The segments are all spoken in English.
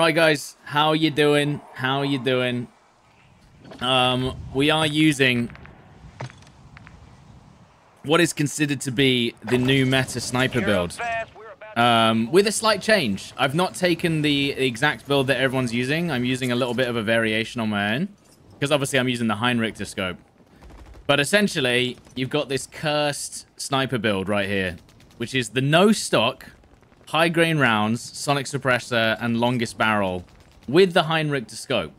Right, guys, how are you doing? How are you doing? Um, we are using what is considered to be the new meta sniper build. Um, with a slight change. I've not taken the exact build that everyone's using. I'm using a little bit of a variation on my own. Because obviously I'm using the Heinrichter scope. But essentially, you've got this cursed sniper build right here. Which is the no stock, high grain rounds, sonic suppressor, and longest barrel. With the Heinrichter scope.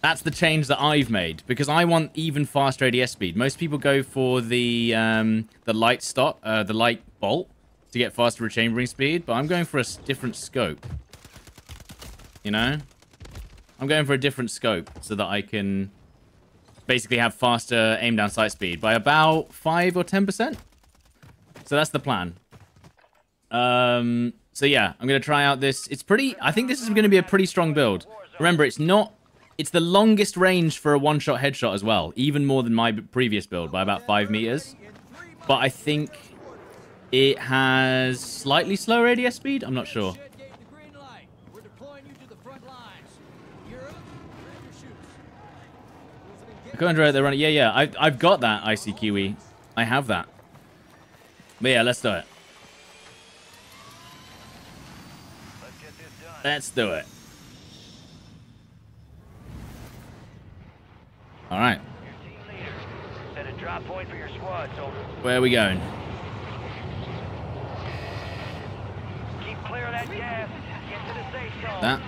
That's the change that I've made because I want even faster ADS speed. Most people go for the um, the light stop, uh, the light bolt to get faster rechambering speed, but I'm going for a different scope. You know, I'm going for a different scope so that I can basically have faster aim down sight speed by about five or ten percent. So that's the plan. Um, so yeah, I'm gonna try out this. It's pretty. I think this is gonna be a pretty strong build. Remember, it's not it's the longest range for a one-shot headshot as well, even more than my previous build by about five meters. But I think it has slightly slower ADS speed. I'm not sure. Running. Yeah, yeah. I, I've got that ICQE. I have that. But yeah, let's do it. Let's do it. All right. Where are we going? Keep clear of that gas. Get to the safe zone. That.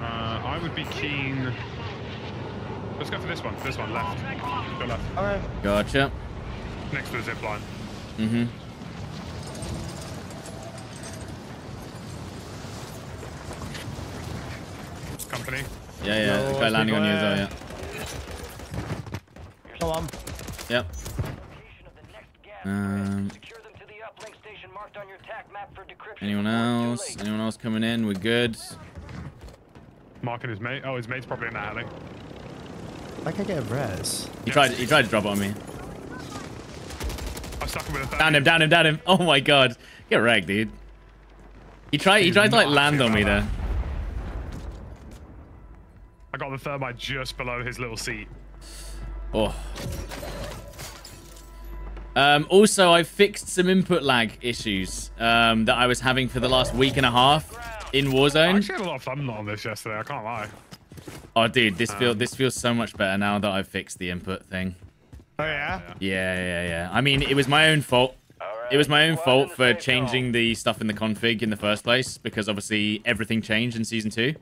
Uh, I would be keen. Let's go for this one. This one left. Go left. All right. Gotcha. Next to the zip line. Mm-hmm. Company. Yeah, yeah. No, guy landing on you as well, yeah. Come on. Yep. Location of the next gas Um, Secure them to the uplink station marked on your TAC map for decryption. anyone before it's too else? Anyone else coming in? We're good. Marking his mate. Oh, his mate's probably in the alley. I can get a res. He tried. He tried to drop it on me. I stuck him with a 30. Down him. Down him. Down him. Oh my god. Get wrecked, dude. He tried. He He's tried to like land on me about there. I got the thermite just below his little seat. Oh. Um, also, I fixed some input lag issues um, that I was having for the last week and a half in I Warzone. actually had a lot of fun on this yesterday. I can't lie. Oh, dude, this Um, this feels so much better now that I've fixed the input thing. Oh yeah. Yeah, yeah, yeah. I mean, it was my own fault. It was my own fault for changing the stuff in the config in the first place because obviously everything changed in season two.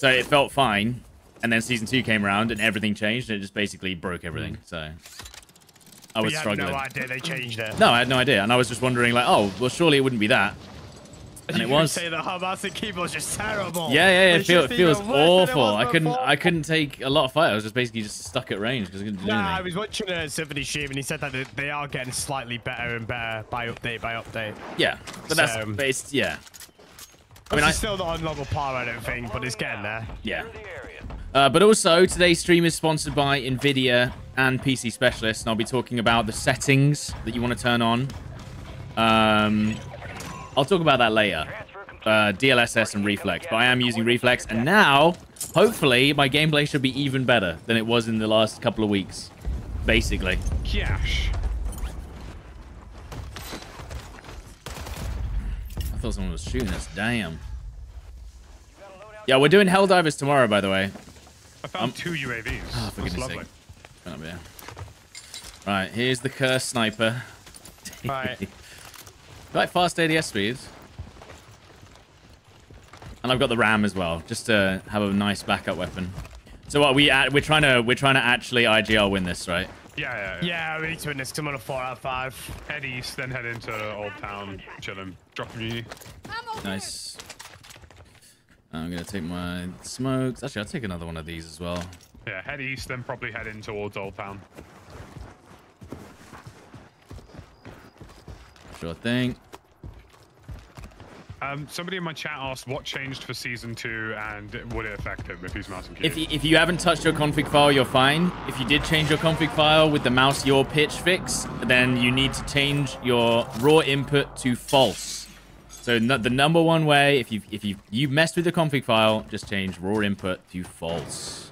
So it felt fine, and then season two came around and everything changed and it just basically broke everything. Hmm. So I was you had struggling. no idea they changed it. No, I had no idea, and I was just wondering, like, oh, well, surely it wouldn't be that. And you it was. say oh, the Hamatic keyboard's just terrible. Yeah, yeah, yeah. It, feel, it feels awful. I couldn't, before. I couldn't take a lot of fire. I was just basically just stuck at range because I couldn't do Nah, I was watching a Symfuhny stream and he said that they- are getting slightly better and better by update by update. Yeah, but that's, So- um, but it's, yeah, I mean, I- it's still not on level par, I don't think, but it's getting there. yeah. Uh, but also, today's stream is sponsored by NVIDIA and PCSpecialist, and I'll be talking about the settings that you want to turn on. Um, I'll talk about that later. Uh, DLSS and Reflex, but I am using Reflex, and now, hopefully, my gameplay should be even better than it was in the last couple of weeks, basically. Cash. Thought someone was shooting us. Damn. Yeah, we're doing Helldivers tomorrow, by the way. I found um, two UAVs. Oh, ah, for That's goodness lovely. sake. Up here. Right, here's the cursed sniper. Right. like fast ADS speeds. And I've got the RAM as well, just to have a nice backup weapon. So what we at, we're trying to we're trying to actually IGL win this, right? Yeah, yeah, yeah. Yeah, we need to win this 'cause I'm on a 4 out of 5. Head east, then head into Old Town, chilling, drop uni. Nice. I'm gonna take my smokes. Actually, I'll take another one of these as well. Yeah, head east, then probably head in towards Old Town. Sure thing. Um, somebody in my chat asked what changed for season two and would it affect him if he's mouse and If key. you, if you haven't touched your config file, you're fine. If you did change your config file with the mouse your pitch fix, then you need to change your raw input to false. So So no, the number one way, if you if you you messed with the config file, just change raw input to false.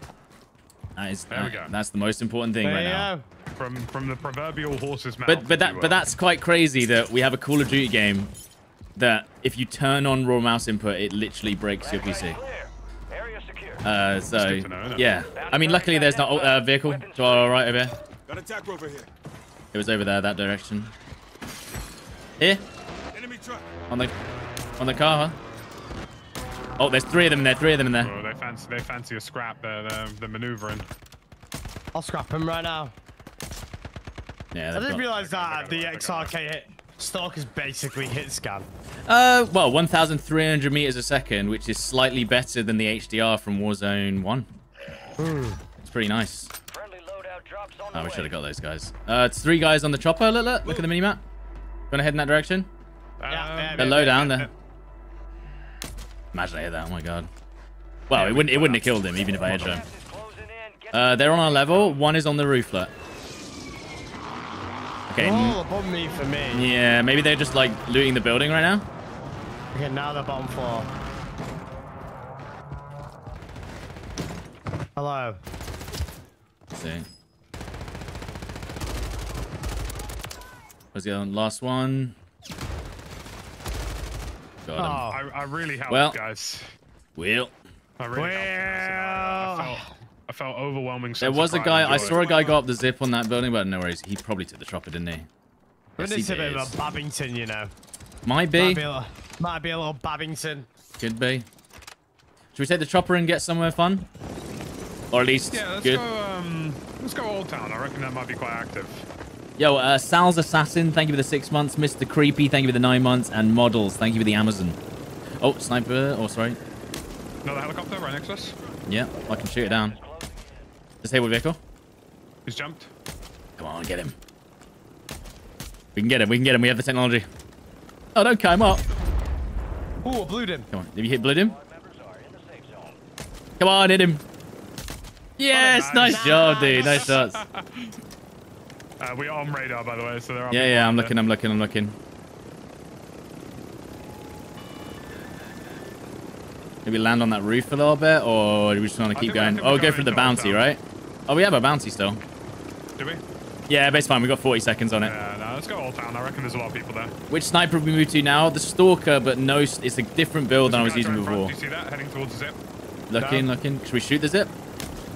That is There we go. that's the most important thing There right you now. go. From from the proverbial horse's mouth. But but that but that's quite crazy that we have a Call of Duty game that if you turn on raw mouse input, it literally breaks your PC. Clear. Area secure. Uh, so know, yeah, I mean, luckily there's not a uh, vehicle to our right over here. Got attack rover here. It was over there, that direction. Here, Enemy truck. On the on the car. Huh? Oh, there's three of them in there. Three of them in there. Oh, they fancy they fancy a scrap. They're they're, they're maneuvering. I'll scrap him right now. Yeah. I didn't got- realize that I the it, I got it. XRK hit Stalker's basically hit scan. Uh, well, 1,300 meters a second, which is slightly better than the HDR from Warzone 1. It's pretty nice. Drops on Oh, we should have got those guys. Uh, it's three guys on the chopper. Look, look, look at the minimap. Gonna head in that direction. Um, yeah, They're low down there. Imagine I hit that. Oh my god. Well, it wouldn't. It wouldn't have killed him even if I hit him. Gas is closing in. Get Uh, they're on our level. One is on the rooflet. Okay. All above me for me. Yeah, maybe they're just like looting the building right now. Okay, now they're bottom floor. Hello. Let's see. Where's the other one? last one? Got him. Oh. I, I really helped, Well- guys. Well, I really helped. I, Well, felt, I felt overwhelming. there was a guy. I saw a guy go up the zip on that building, but no worries. He probably took the chopper, didn't he? but Yes, it's he a bit of a Babington, you know. Might Might be. be a little, might be a little Babington. Could be. Should we take the chopper and get somewhere fun? Or at least Yeah, let's good? go. Um, let's go Old Town. I reckon that might be quite active. Yo, uh, Sal's Assassin, thank you for the six months. Mr. Creepy, thank you for the nine months. And Models, thank you for the Amazon. Oh, sniper. Oh, sorry. Another helicopter right next to us. Yeah, I can shoot it down. Disabled vehicle. He's jumped. Come on, get him. We can get him. We can get him. We have the technology. Oh, don't climb up. Ooh, I blew him. Come on. Have you hit bleed him? members are in the safe zone. Come on, hit him. Yes, nice. nice job, dude. Nice shots. Uh, we are on radar, by the way, so there are. Yeah, yeah, I'm there. looking, I'm looking, I'm looking. Maybe land on that roof a little bit, or do we just want to keep think we- I going? Oh, go for the bounty, right? Oh, we have a bounty still. Do we? Yeah, base fine. We've got 40 seconds on it. Yeah, no, let's go Old Town. I reckon there's a lot of people there. Which sniper have we moved to now? The Stalker, but no, it's a different build than I was using front. before. Do you see that? Heading towards the zip. Looking, looking. Should we shoot the zip?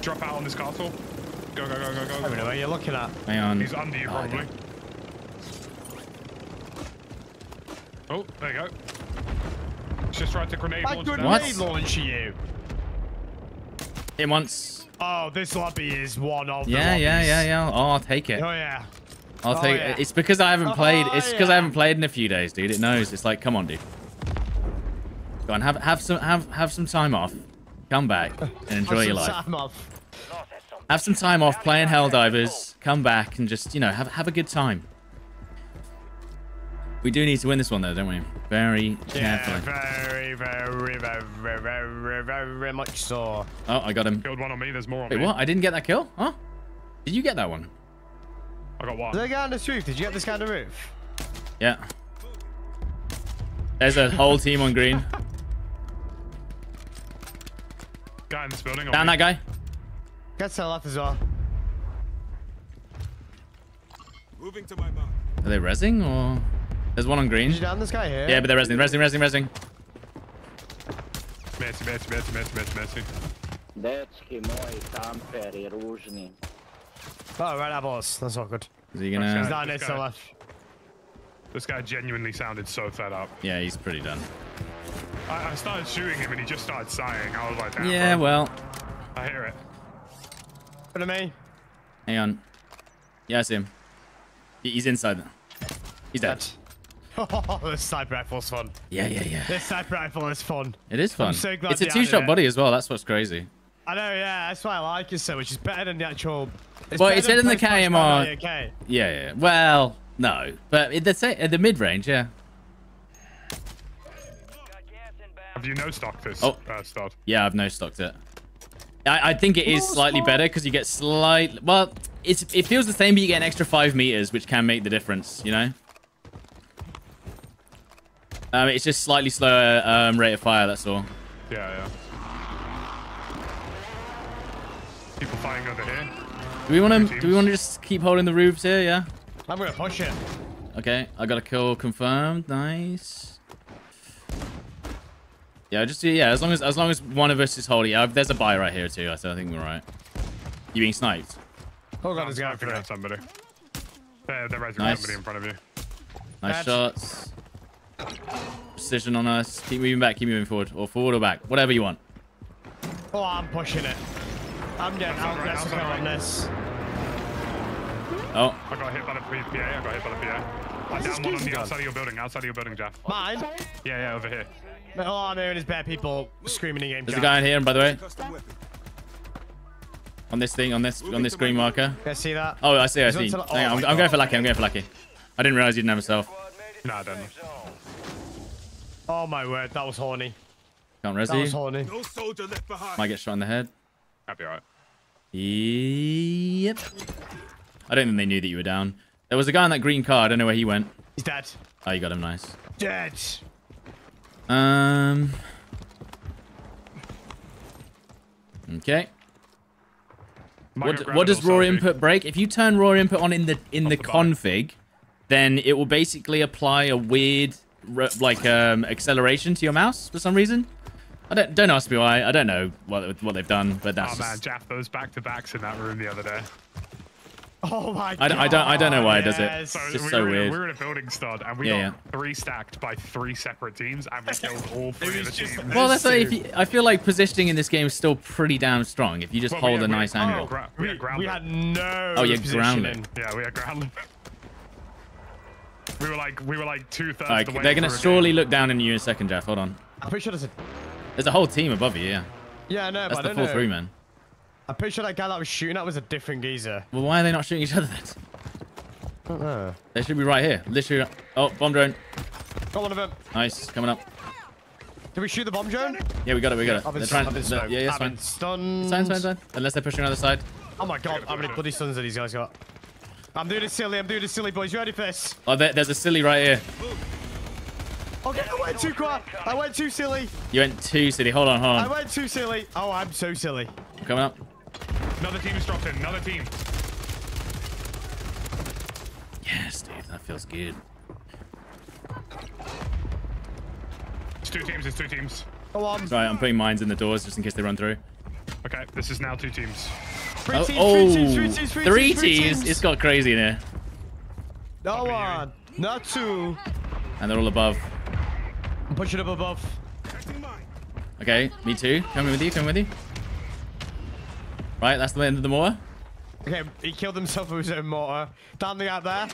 Drop out on this castle. Go, go, go, go, I don't know where you're looking at. Hang on. He's under you, Oh, probably. okay. Oh, there you go. He's just tried to grenade I launch grenade down. What? launch you. Hit once. Oh, this lobby is one of the Yeah, yeah, lobbies. yeah, yeah. Oh, I'll take it. Oh, yeah. I'll Oh, take yeah. it. It's because I haven't oh, played. Oh, It's because I yeah. haven't played in a few days, dude. It knows. It's like, come on, dude. Go on, have have some have have some time off. Come back and enjoy Have your some life. time off. North has some Have some time off playing Helldivers. Come back and just you know have have a good time. We do need to win this one though, don't we? Very Yeah, carefully. very, very, very, very, very, very much so. Oh, I got him. Killed one on me. There's more on Wait, me. what? I didn't get that kill? Huh? Did you get that one? I got one. there a guy on this roof? Did you get this guy on the roof? Yeah. There's a whole team on green. Guy in this building. on Down me. that guy. Get to the left as well. Moving to my mark. Are they rezzing or? There's one on Did green. you down this guy here? Yeah, but they're rezzing, rezzing, rezzing, rezzing. Messi, Messi, Messi, Messi, Messi, Messi. Dečki moji, kamperi, ružni. Oh, right, that boss. That's not good. Is he gonna? He's down this next to guy. left. This guy genuinely sounded so fed up. Yeah, he's pretty done. I, I started shooting him and he just started sighing. I was like, Yeah, bro. well, I hear it. Front of me. hang on. Yeah, I see him. He's inside. He's dead. Oh, this sniper rifle's fun. Yeah, yeah, yeah. This sniper rifle is fun. It is fun. I'm so glad it's a two-shot it. body as well. That's what's crazy. I know, yeah, that's why I like it so much. It's better than the actual. It's Well, better it's than better than the post-patch KMR. Battle Yeah, yeah. Well, no, but at the sa- at the mid-range, yeah. got gas inbound. Have you no stocked this, Oh. uh, Stod? Yeah, I've no stocked it. I, I think it is slightly better because you get slight. Well, it's it feels the same, but you get an extra five meters, which can make the difference. You know. Um, it's just slightly slower um, rate of fire. That's all. Yeah, yeah. People fighting over here. Do we want to? Do we want to just keep holding the roofs here? Yeah. I'm gonna push it. Okay. I got a kill confirmed. Nice. Yeah. Just yeah. As long as as long as one of us is holding. Yeah. There's a buy right here too. So I think we're right. You being sniped? Oh god, I'm there's a guy sniping for at somebody. They're, they're raising Nice. somebody in front of you. Nice Bad. shots. Precision on us. Keep moving back. Keep moving forward. Or forward or back. Whatever you want. Oh, I'm pushing it. I'm getting Outside out right, there outside on this. Oh. I got hit by the P- PA. I got hit by the PA. I'm down one on the outside of your building. Outside of your building, Jeff. Mine? Yeah, yeah, over here. All I'm hearing is bad people screaming in game There's a guy in here, by the way, on this thing, on this, on this green marker. Guys see that? Oh, I see, I He's see. on to the- Hang on, oh I'm, I'm going for lucky. I'm going for lucky. I didn't realize you didn't have a self. Squad No, I don't. safe zone. Oh my word, that was horny. Can't res That was you. horny. No soldier left behind. Might get shot in the head. That'd be alright. Yep. I don't think they knew that you were down. There was a guy on that green car. I don't know where he went. He's dead. Oh, you got him. Nice. Dead. Um. Okay. Might What, what does raw input break? If you turn raw input on in the in the the config, then it will basically apply a weird like um acceleration to your mouse for some reason. I don't don't ask me why. I don't know what what they've done, but that's Oh man, just, Jaff, those back-to-backs in that room the other day. Oh my god. don't- I don't- I don't know why it does it. yes. So, just we, so were in, weird. a- we were in a building stud and we Yeah, got three stacked by three separate teams and we killed all three of the teams. well, that's like if you, I feel like positioning in this game is still pretty damn strong. If you just Well, we hold had- a we- nice oh, angle. gra- we, We, had ground we had no Oh, yeah, positioning. ground Yeah, we had ground. We were like we were like two thirds Like, the way they're gonna surely game. look down on you in a second, Jeff. Hold on. I'm pretty sure there's a... There's a whole team above you. Yeah, Yeah, no, that's but I the don't full know. three man. I'm pretty sure that guy that was shooting at was a different geezer. Well, why are they not shooting each other then? I don't know. They should be right here. Literally. Oh, bomb drone. Got one of them. Nice. Coming up. Did we shoot the bomb drone? Yeah, we got it. We got it. I've been, They're trying. I've been they're- yeah, yeah, it's I've fine. been stunned. It's fine, it's fine, it's fine. Unless they're pushing on the other side. Oh my god, how many bloody stuns have these guys got? I'm doing it silly, I'm doing it silly, boys. You ready for this? Oh, there, there's a silly right here. Okay, I went too quick. I went too silly. You went too silly. Hold on, hold I went too silly. Oh, I'm so silly. Coming up. Another team is dropped in. Another team. Yes, dude. That feels good. It's two teams. It's two teams. Go on. Right, I'm putting mines in the doors just in case they run through. Okay, this is now two teams. Three Oh, teams, oh, three teams, three teams, three three teams, three teams. teams. It's got crazy in here. No one. Not two. And they're all above. I'm pushing up above. Okay, me too. Coming with you, coming with you. Right, that's the end of the mortar. Okay, he killed himself with his own mortar. Down the out there.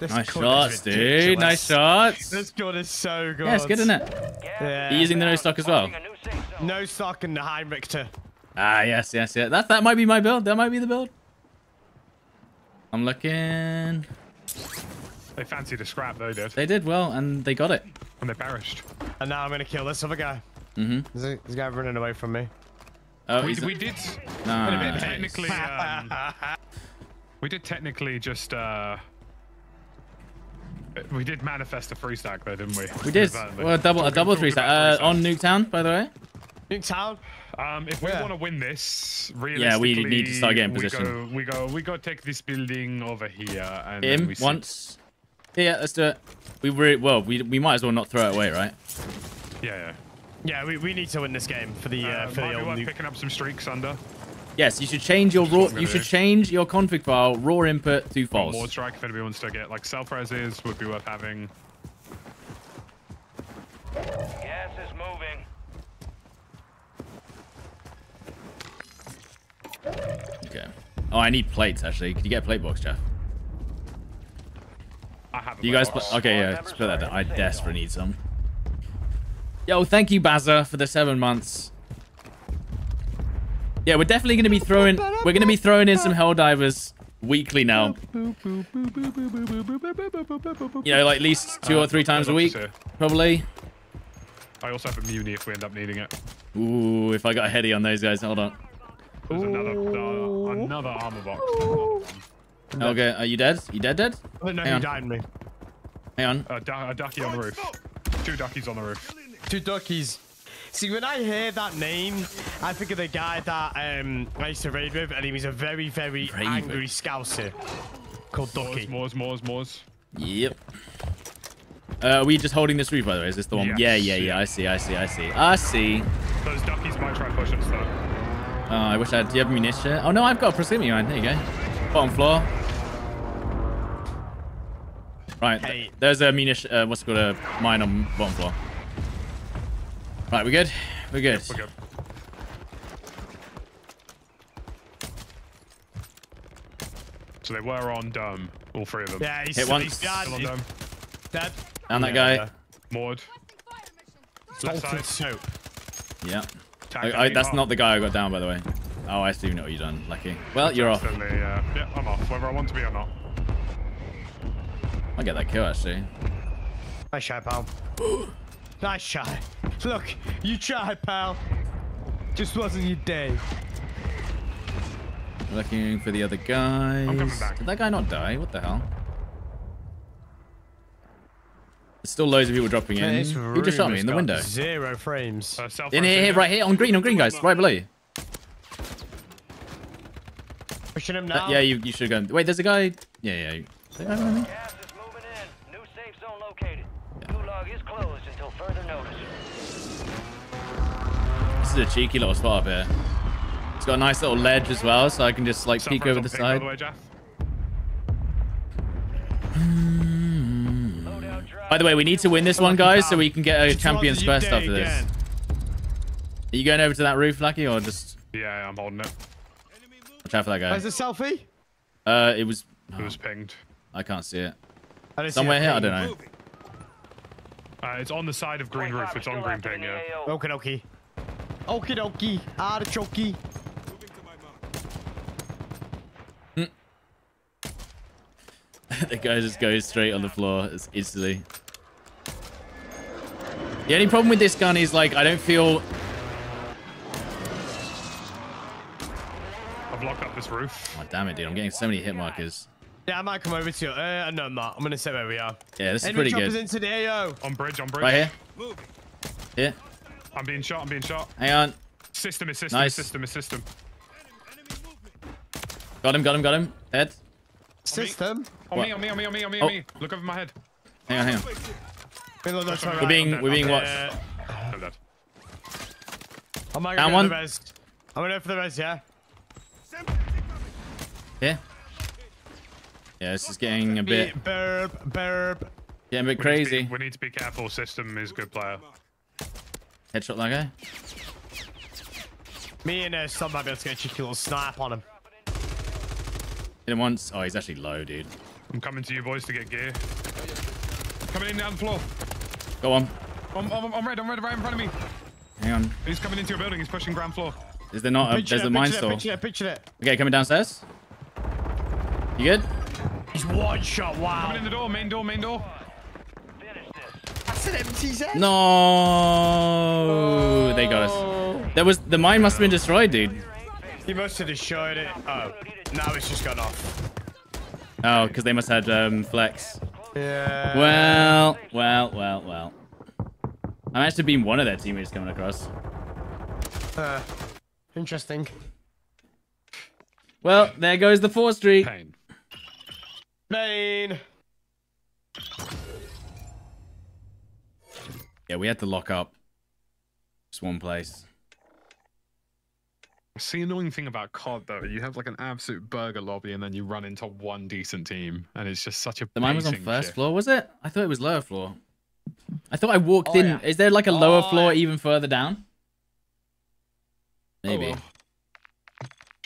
This Nice shots, dude. Nice shots. This gun is so good. Yeah, it's good, isn't it? Gas Yeah. You're using the no stock as well. marking a new safe zone. No stock in the Heinrichter. Ah, yes, yes, yes. That that might be my build. That might be the build. I'm looking. They fancied a scrap, they did, They did well, and they got it. and they perished. And now I'm gonna kill this other guy. Mm-hmm. There's a, there's a guy running away from me. Oh, We, we did nice. technically, um, we did technically just, uh, we did manifest a free stack though, didn't we? We did. Well, a double, a Talking- double talking three stack uh, on stacks. Nuketown, by the way. Nuketown. Um, if we Where? want to win this, Yeah, we need to start getting position. we. Go, we go, we go take this building over here, and Him then we once. Yeah, yeah, let's do it. We re- well, we we might as well not throw it away, right? Yeah, yeah. Yeah, we, we need to win this game for the uh, Uh, for the be old worth nuke. picking up some streaks under. Yes, you should change your raw. You gonna should do. change your config file raw input to Or false. More strike if anybody wants to get like self reses would be worth having. Gas is moving. Okay. Oh, I need plates actually. Could you get a plate box, Jeff? I have. a Do you guys? box. Okay, yeah. Just put that down. I desperately need some. Yo, thank you, Bazza, for the seven months. Yeah, we're definitely gonna be throwing. We're gonna be throwing in some Helldivers weekly now. You know, like at least two or three times a to week, probably. I also have a muni if we end up needing it. Ooh, if I got a heady on those guys, hold on. There's another uh, another armor box. Okay, are you dead? You dead? Dead? No, don't Hang who on. died me. Hang on. A, du- a ducky on the roof. Two duckies on the roof. Two duckies. See, when I hear that name, I think of the guy that um, I used to raid with, and he was a very, very Raid angry scouser called Ducky. Moors, Moors, Moors. Yep. Uh, are we just holding this roof, by the way? Is this the one? Yes, yeah, yeah, yeah. yeah. I see, I see, I see. I see. Those duckies might try and push us though. Oh, I wish I had. Do you have munition? Oh, no, I've got a proximity mine. There you go. Bottom floor. Right. Hey. there's a munition. Uh, what's it called? A mine on bottom floor. Right, we good? We're good. We're good. So they were on dome, all three of them. Yeah, he's, Hit he's once. dead. Still on He's dome. dead. Down that Yeah, guy. Moored. Left Salted side. soap. Yeah. I, I, that's lead not the guy I got down, by the way. Oh, I still know what you've done. Lucky. Well, you're off. Instantly, uh, yeah, I'm off, whether I want to be or not. I'll get that kill, actually. Nice shot, pal. nice shot. Look, you tried, pal. Just wasn't your day. Looking for the other guys. coming back. Did that guy not die? What the hell? There's still loads of people dropping in. This Who just shot me in the window? Zero frames. Uh, self In here, here, right here, on green, on green, guys, right below you. Pushing him Uh, now. yeah, you, you should go. Wait, there's a guy. Yeah, yeah. Is is a cheeky little spot up here. It's got a nice little ledge as well, so I can just like peek over the By side. the way, Jeff. Loadout drop. By the way, we need to win this one, guys, so we can get a Just champion's wasn't quest day after this. again. Are you going over to that roof, Lucky, or just Yeah, yeah, I'm holding it. watch out for that guy? Where's the selfie? Uh, it was. It was pinged. I can't see it. I didn't see Somewhere that here, I don't know. Uh, it's on the side of green roof. It's on green ping, yeah. Okie dokie. Okie dokie. Artichoke. Moving to my mark. the guy just goes straight on the floor as instantly. The only problem with this gun is like I don't feel I've locked up this roof. Oh, damn it, dude. I'm getting so many hit markers. Yeah, I might come over to you. Uh, no, I'm not. I'm gonna say where we are. Yeah, this is Enemy pretty choppers good. into the AO. On bridge, on bridge. Right here. Moving. Here. I'm being shot, I'm being shot. Hang on. System is system, Nice. is system, is system. Got him, got him, got him. Head. System. On me, on me, on me, on me, on me, Oh. on me. Look over my head. Hang on, hang on. We're, look, right, We're being, I'm we're dead, being I'm watched. Uh, I'm dead. I might Down go one. for the res. I'm gonna go for the res, yeah? Sam, take cover. Here. Yeah, this is getting a bit, Burp, burp. getting a bit We need be- crazy. we need to be careful. System is good player. Headshot that guy. Me and uh, Stom might be able to get a cheeky little snipe on him. Hit him once. Oh, he's actually low, dude. I'm coming to you boys to get gear. Coming in down the floor. Go on. I'm, I'm, I'm red, I'm red right in front of me. Hang on. He's coming into your building, he's pushing ground floor. Is there not a, Picture there's it, a mine picture it, store? Picture it, picture it. Okay, coming downstairs. You good? He's one shot, wow. Coming in the door, main door, main door. Finish this. That's an empty set. No, they got us. There was the mine must have been destroyed, dude. He must have destroyed it. Oh, now it's just gone off. Oh, because they must have had um, flex. Yeah. Well, well, well, well. I managed to beam one of their teammates coming across. Uh, interesting. Well, there goes the four streak. Pain. Main. Yeah, we had to lock up just one place. It's the annoying thing about COD though, you have like an absolute burger lobby and then you run into one decent team and it's just such a The mine was on first shift. floor, was it? I thought it was lower floor. I thought I walked Oh, in. yeah. Is there like a lower Oh, floor yeah. even further down? Oh, Maybe. well.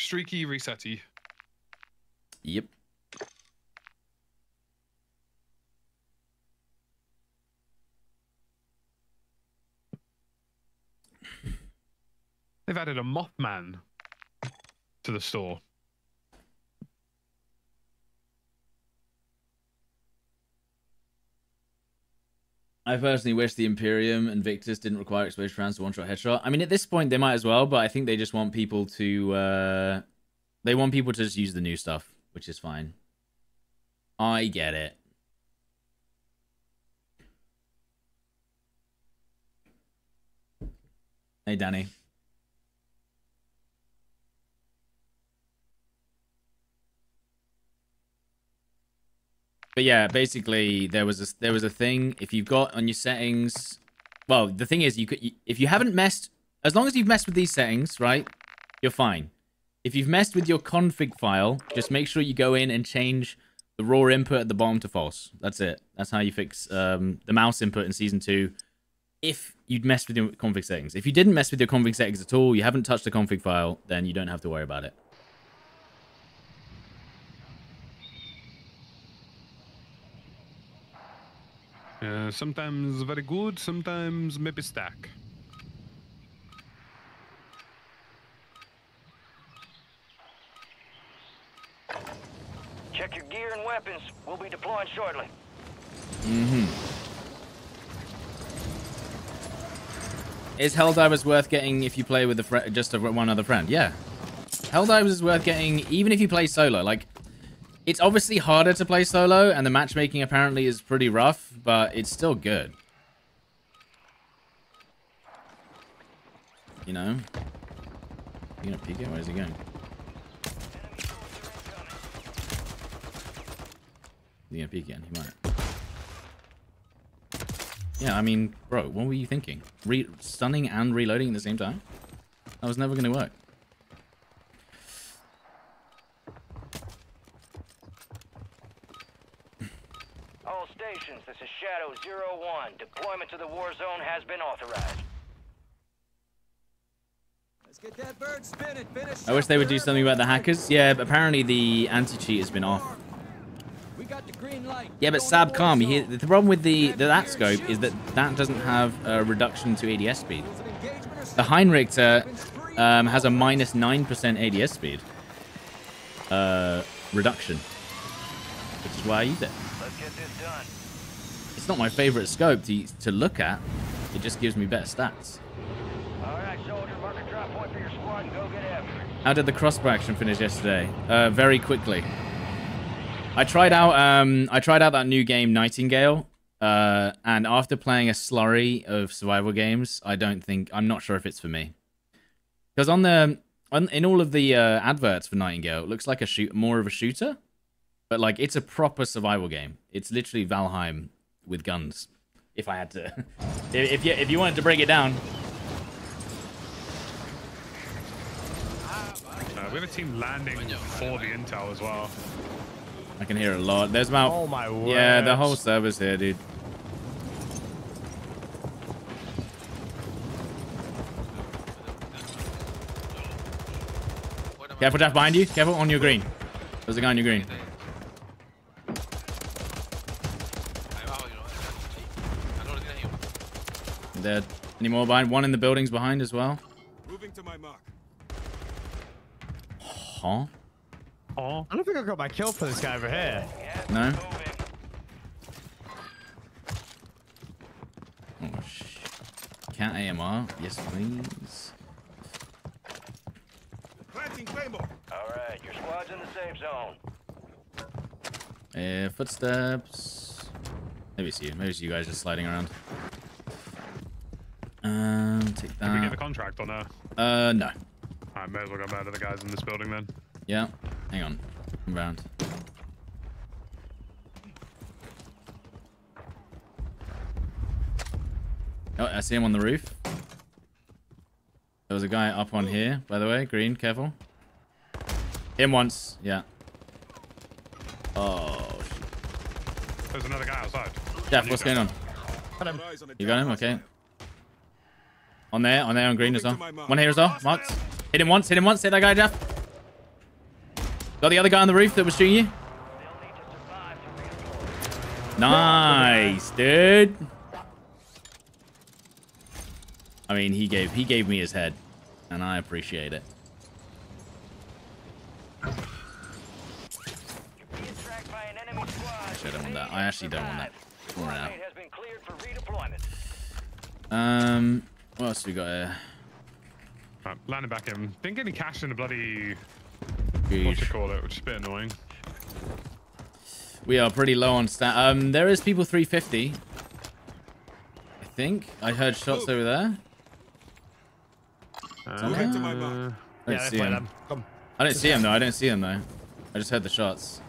Streaky resetty. Yep. They've added a Mothman to the store. I personally wish the Imperium and Victus didn't require exposure rounds to one-shot headshot. I mean, at this point, they might as well, but I think they just want people to... Uh, they want people to just use the new stuff, which is fine. I get it. Hey, Danny. But yeah, basically there was a there was a thing. If you've got on your settings, well, the thing is, you could if you haven't messed, as long as you've messed with these settings, right, you're fine. If you've messed with your config file, just make sure you go in and change the raw input at the bottom to false. That's it. That's how you fix um, the mouse input in season two. If you'd messed with your config settings, if you didn't mess with your config settings at all, you haven't touched the config file, then you don't have to worry about it. Uh, sometimes very good, sometimes maybe stack. Check your gear and weapons. We'll be deploying shortly. Mm-hmm. Is Helldivers worth getting if you play with a just a, one other friend? Yeah. Helldivers is worth getting even if you play solo. Like, it's obviously harder to play solo, and the matchmaking apparently is pretty rough, but it's still good. You know? You gonna peek it? Where's he going? You gonna peek it? He might. Yeah, I mean, bro, what were you thinking? Re stunning and reloading at the same time? That was never to work. All stations, this is Shadow Zero One. Deployment to the war zone has been authorized. Let's get that bird spinning. Finish. I wish they would do something about the hackers. Yeah, but apparently the anti-cheat has been off. We got the green light. Yeah, but Sab Calm, the you hear, the problem with the, the that scope is that that doesn't have a reduction to ADS speed. Is it engagement or The Heinrichter um, has a minus 9% ADS speed uh, reduction, which is why I use it. Let's get this done. It's not my favorite scope to, to look at. It just gives me better stats. All right, soldier, mark a drop point for your squad and go get after it. How did the crossbow action finish yesterday? Uh, very quickly. I tried out um I tried out that new game Nightingale. Uh, and after playing a slurry of survival games, I don't think I'm not sure if it's for me. Because on the on, in all of the uh, adverts for Nightingale, it looks like a shoot more of a shooter, but like it's a proper survival game. It's literally Valheim with guns. If I had to, if if you if you wanted to break it down, Uh, we have a team landing for the intel as well. I can hear a lot. There's about Oh my word. yeah, the whole server's here, dude. Careful, Jeff, behind you. Careful, on your green. There's a guy on your green. Dead. Any more behind? One in the buildings behind as well. Moving to my mark. Huh? Oh, I don't think I got my kill for this guy over here. Yes, No? moving. Oh, sh KATT-AMR. Yes, please. Planting Claymore. All right, your squad's in the safe zone. Uh, footsteps. Maybe it's you. Maybe it's you guys just sliding around. Um, take did we get the contract or no? Uh, no. I may as well go back to the guys in this building then. Yeah. Hang on. Come around. Oh, I see him on the roof. There was a guy up on here, by the way. Green, careful. Him once. Yeah. Oh, shit. There's another guy outside. Jeff, what's going on? Got eyes You got him? Okay. Hostile. On there, on there, on green as well. Moving to my mark. One here as well, marks. Hit him once, hit him once, hit that guy, Jeff. Got the other guy on the roof that was shooting you. They'll need to survive to redeploy. Nice, dude. I mean, he gave he gave me his head, and I appreciate it. You're being tracked by an enemy squad. Actually, I don't want that. I actually don't want that. Your All right. squad mate has been cleared for redeployment. Um, what else we got here? Right, landing back in. Didn't get any cash in the bloody what you call it, which is a bit annoying. We are pretty low on stat. Um, there is people 350. I think I heard shots over there. Moving to my mark. Uh, I don't Yeah, see him. them. Come. I don't see him though. I don't see him though. I just heard the shots.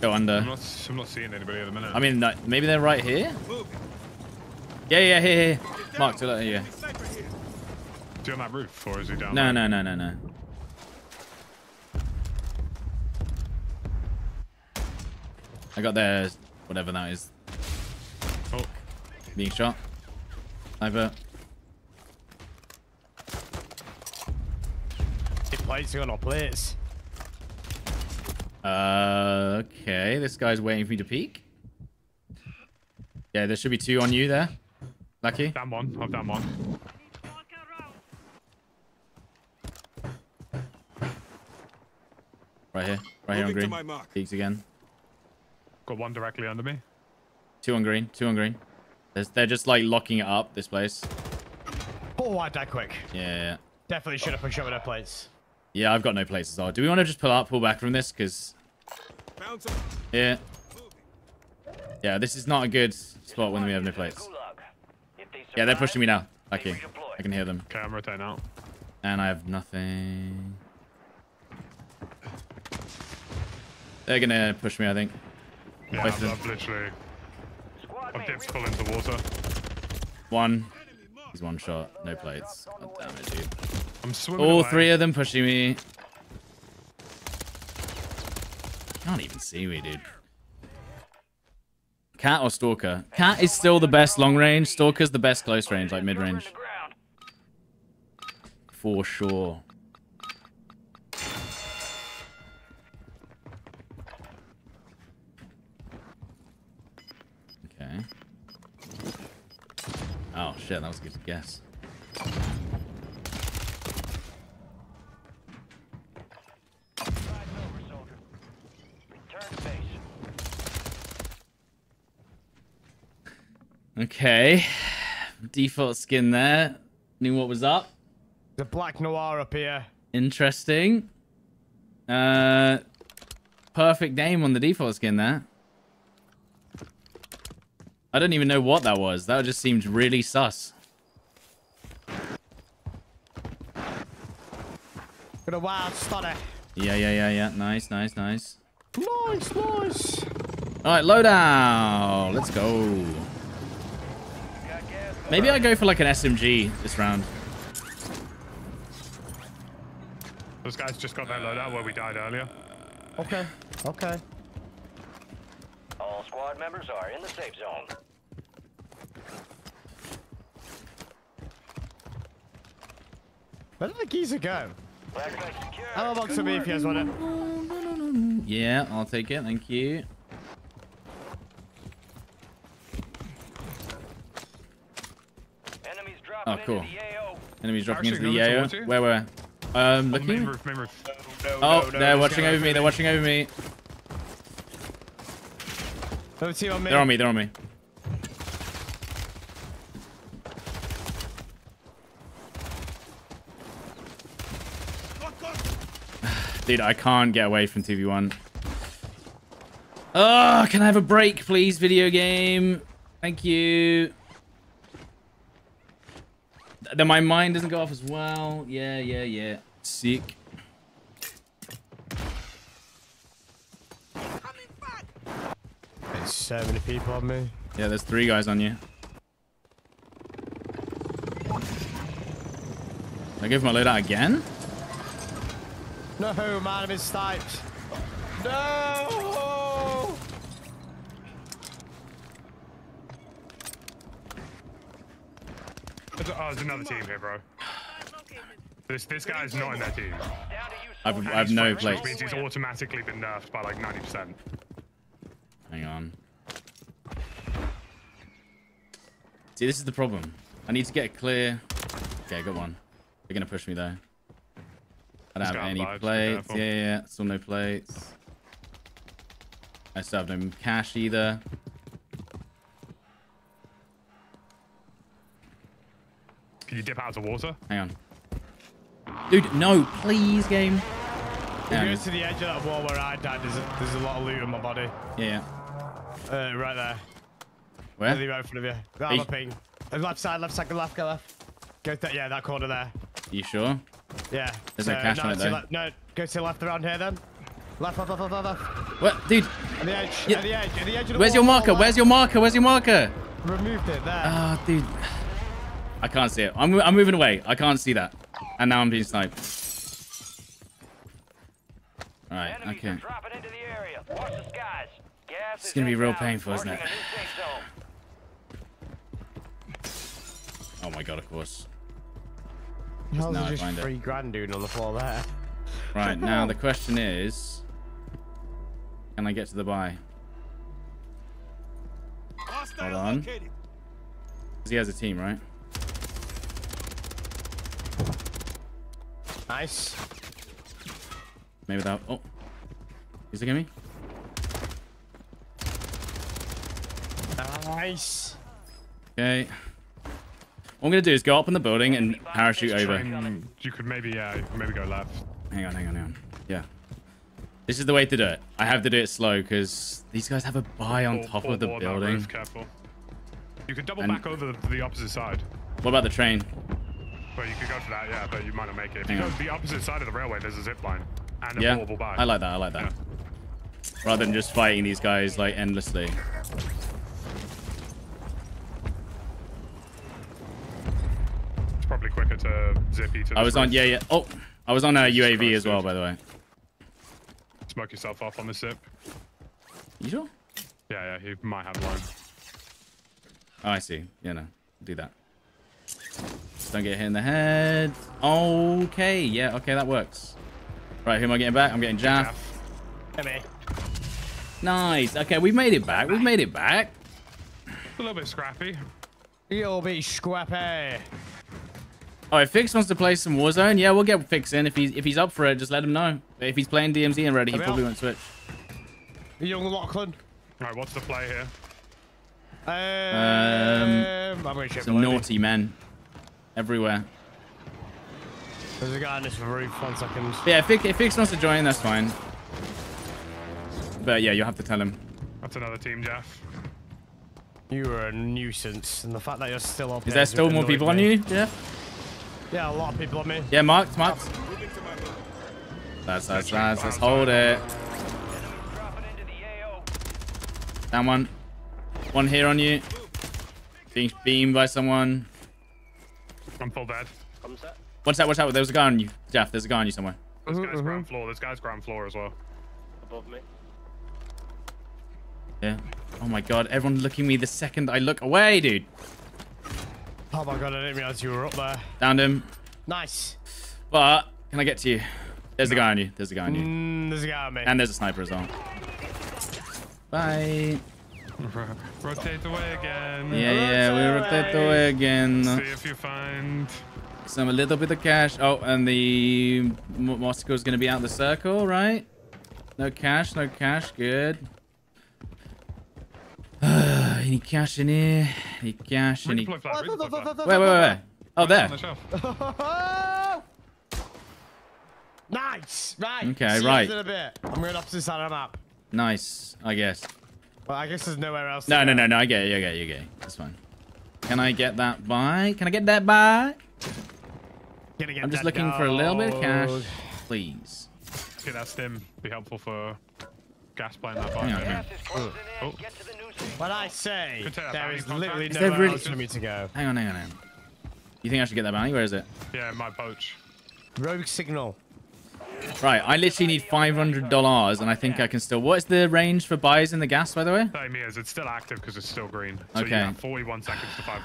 Go under. I'm not. I'm not seeing anybody at the minute. I mean, maybe they're right here. Moving. Yeah, yeah, here, here. Mark, down. to the yeah. Enemy sniper here. is he on that roof or is he down? No, there? no, no, no, no. I got their whatever that is Oh, being shot. Sniper. He plates, he got no plates. Uh, okay. This guy's waiting for me to peek. Yeah, there should be two on you there. Lucky. down one. I've down one. Right here. Right here on Moving to green. my mark. Peeks again. Got one directly under me. Two on green. Two on green. There's, they're just like locking it up, this place. Oh, why die quick? Yeah, yeah, yeah. Definitely should have pushed over their plates. Yeah, I've got no places. as well. Do we want to just pull up, pull back from this? Because, yeah. Yeah, this is not a good spot when we have no plates. Gulag. If they Yeah, they're pushing me now. they Lucky. I can hear them. Okay, I'm rotating out. And I have nothing. They're gonna push me, I think. Yeah, Both I've, I've literally... I've dipped full into water. One. He's one shot. No plates. God damn it, dude. I'm swimming. All away. three of them pushing me. Can't even see me, dude. Cat or Stalker? Cat is still the best long range. Stalker's the best close range, like mid range. For sure. Okay. Oh shit, that was a good guess. Ride over, soldier. Return to base. Okay. Default skin there. Knew what was up. The black noir up here. Interesting. Uh, perfect name on the default skin there. I don't even know what that was. That just seemed really sus. Got a wild study. Yeah, yeah, yeah, yeah. Nice, nice, nice. Nice, nice. All right, loadout. Let's go. Got gas. Maybe I go for like an SMG this round. Those guys just got that loadout where we died earlier. Okay, okay. All squad members are in the safe zone. Where did the geezer go? Flashback secure. Hello, box Good of me if you guys want it. Yeah, I'll take it. Thank you. Enemies dropping Oh, cool. into the AO. Enemies dropping into the going Yayo. towards? Where were? Um, On main looking. roof, main roof. Oh, they're watching over me. They're watching over me. Another team on me. They're on me. They're on me. Dude, I can't get away from 2v1. Oh, can I have a break, please, video game? Thank you. Then my mind doesn't go off as well. Yeah, yeah, yeah. Sick. There's so many people on me. Yeah, there's three guys on you. I give my loadout again? No, man, I'm in sniped. No! There's, oh, there's another team here, bro. This this guy's not in their team. Down to you, I've, soldier. I have no Which plates. means he's automatically been nerfed by like 90%. Hang on. See, this is the problem. I need to get a clear... Okay, I got one. They're going to push me, though. I don't have any vibes, plates. Yeah, yeah, yeah. Still no plates. I still have no cash either. Can you dip out of water? Hang on. Dude, no, please, game. If Yeah, you go to the edge of that wall where I died, there's a, there's a lot of loot in my body. yeah. Uh, right there. Where? Really right in front of you. Hey. I'm a ping. Left side, left side, go left, go left. Go th- yeah, that corner there. You sure? Yeah. There's no cash on it, though. no, go to the left around here then. Left, left, left, left, left, left. What, dude? At the edge. Yeah. At the edge. At the edge of the Where's your marker? left. Where's your marker? Where's your marker? Removed it there. Ah, dude. I can't see it. I'm, I'm moving away. I can't see that. And now I'm being sniped. Alright, okay. are dropping into the area. Watch the skies. Gas It's gonna be real painful, isn't it? a new safe zone. Oh my god, of course. How's now I just find it. three grand dude on the floor there? Right, now the question is... Can I get to the buy? Hold on. Because he has a team, right? Nice. Maybe that... Oh. He's looking at me? Nice. Okay. What I'm gonna do is go up in the building and parachute over. You could maybe, yeah, maybe go left. Hang on, hang on, hang on. Yeah. This is the way to do it. I have to do it slow because these guys have a buy on Or- top or of the building. Roof, careful. You could double And- back over to the opposite side. What about the train? You could go for that, yeah, but you might not make it. If you go to the opposite side of the railway, there's a zip line and a Yeah, portable. I like that. I like that. Rather than just fighting these guys like endlessly. It's probably quicker to zippy to. I was on. Yeah, yeah. Oh, I was on a UAV as well, by the way. Smoke yourself off on the zip. You sure? Yeah, yeah, you might have one. Oh, I see. Yeah, no. Do that. Just don't get hit in the head. Okay. Yeah. Okay, that works. Right. Who am I getting back? I'm getting Jaff. Hit. Nice. Okay, we've made it back. We've made it back. A little bit scrappy. You'll be scrappy. Oh, if Fix wants to play some Warzone, yeah, we'll get Fix in. If he's if he's up for it, just let him know. If he's playing DMZ and ready, he probably here. won't switch. Young Lachlan. All right, what's the play here? Um, I'm gonna ship Some naughty men everywhere. There's a guy on this roof. One second. But yeah, if Fix, if Fix wants to join, that's fine. But yeah, you'll have to tell him. That's another team, Jeff. You are a nuisance, and the fact that you're still up Is there still more people on you? Yeah. Yeah, a lot of people on me. Yeah, marked, marked. Moving to my mark. That's that's that's. Let's hold it. Dropping into the AO. Down one. One here on you. Being beamed by someone. I'm full dead. Watch that, watch out. There's a guy on you. Jeff, there's a guy on you somewhere. This Mm-hmm, guy's ground floor. This guy's ground floor as well. Above me. Yeah. Oh my god, everyone looking at me the second I look away, dude. Oh my god, I didn't realize you were up there. Downed him. Nice. But can I get to you? There's a guy on you. There's a guy on you. Mm, there's a guy on me. And there's a sniper as well. Bye. Rotate away again. Yeah, yeah, we rotate away again. See if you find. Some a little bit of cash. Oh, and the M- Moscow's gonna be out of the circle, right? No cash, no cash. Good. Any cash in here? Any cash? Any? Redeploy flag. Redeploy flag. Wait, wait, wait, wait. Oh, On there. nice. Right. Okay, See right. In a bit. I'm going opposite side of the map. Nice, I guess. Well, I guess there's nowhere else. to No, go. no, no, no. I get it. I get it. I get it. That's fine. Can I get that by? Can I get that by? Get I'm just that looking for a little bit of cash, please. Get that stim. Be helpful for gas plant that Hang on, fire. hang on. Gas is closing in. Oh. Get to the new safe When I say Could take that there bounty is contract. literally Is there nowhere really- else for me to go. Hang on, hang on, hang on. You think I should get that bounty? Where is it? Yeah, my poach. Rogue signal. Right, I literally need $500 and I think I can still... What is the range for buys in the gas, by the way? 30 meters. It's still active because it's still green. So Okay. you have 41 seconds to five.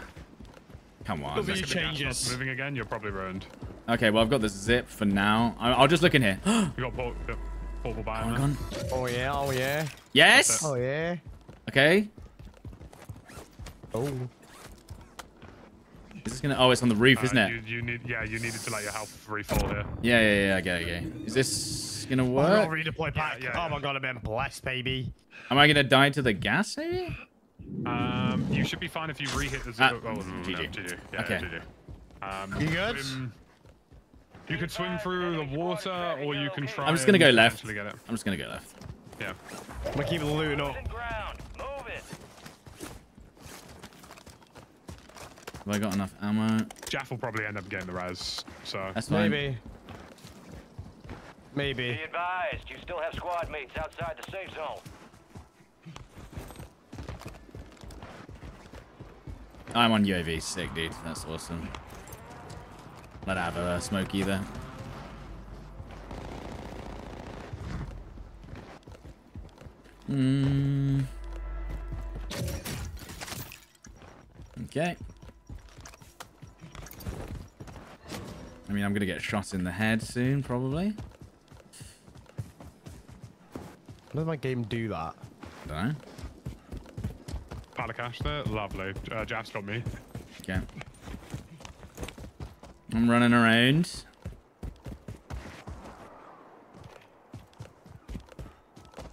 Come on. Look at If you the changes. starts moving again, you're probably ruined. Okay, well, I've got the zip for now. I- I'll just look in here. oh You got port, yep, portable buy. my on god. Oh yeah, oh yeah. Yes! Oh yeah. Okay. Oh. Is this gonna... Oh, it's on the roof, Uh, isn't it? You, you need, yeah, you needed to let your health refill here. Yeah, yeah, yeah, I get it, I get it. Is this gonna work? Oh, work? redeploy back. yeah, oh yeah. my god, I've been blessed, baby. Am I gonna die to the gas, maybe? Um, you should be fine if you re-hit the Ah, zero. oh, no, no, GG. GG. Yeah, Okay. GG. Um, You good? swim- you could swim through the water, or you can try. I'm just gonna go left. Get it. I'm just gonna go left. Yeah. I'm gonna keep looting up. Losing ground. Move it. Have I got enough ammo? Jaff will probably end up getting the res. So That's fine. Maybe. Maybe. Be advised, you still have squad mates outside the safe zone. I'm on UAV. Sick, dude. That's awesome. Let have a smoke either. Hmm. Okay. I mean, I'm gonna get shot in the head soon, probably. How does my game do that? I don't know. pile of cash there. Lovely. Uh, Jaff's got me. Okay. I'm running around.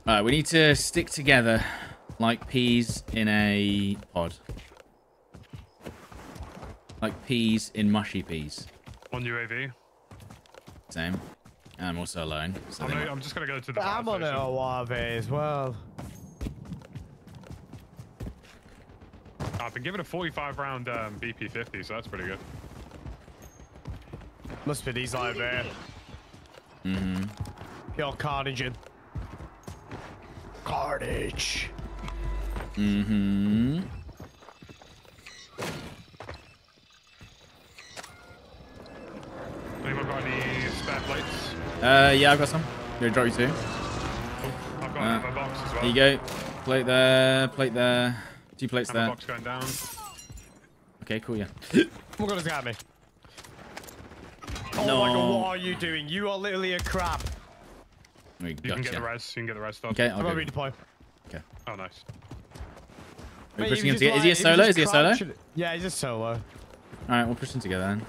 Alright, we need to stick together like peas in a pod. Like peas in mushy peas. On UAV. Same. I'm also alone. So I'm, gonna, might- I'm just gonna go to the. I'm on an station. ORV as well. I've been given a 45 round um, BP50, so that's pretty good. Must be these over here. Mhm. Pure carnage. in. Carnage. Mhm. Got any spare plates? Uh, yeah, I've got some. Gonna drop you two. I've got Uh, another box as well. There you go. Plate there, plate there. Two plates there. box going down. Okay, cool, yeah. Come on, guys, get me. Oh No. my god, what are you doing? You are literally a crab. We You can get the gotcha. res. You can get the res stuff. Okay, I'm I'll go. redeploy. Oh, nice. We're Mate, pushing him together. just Is he a solo? Is he a solo? Yeah, he's a solo. Alright, we'll push them together then.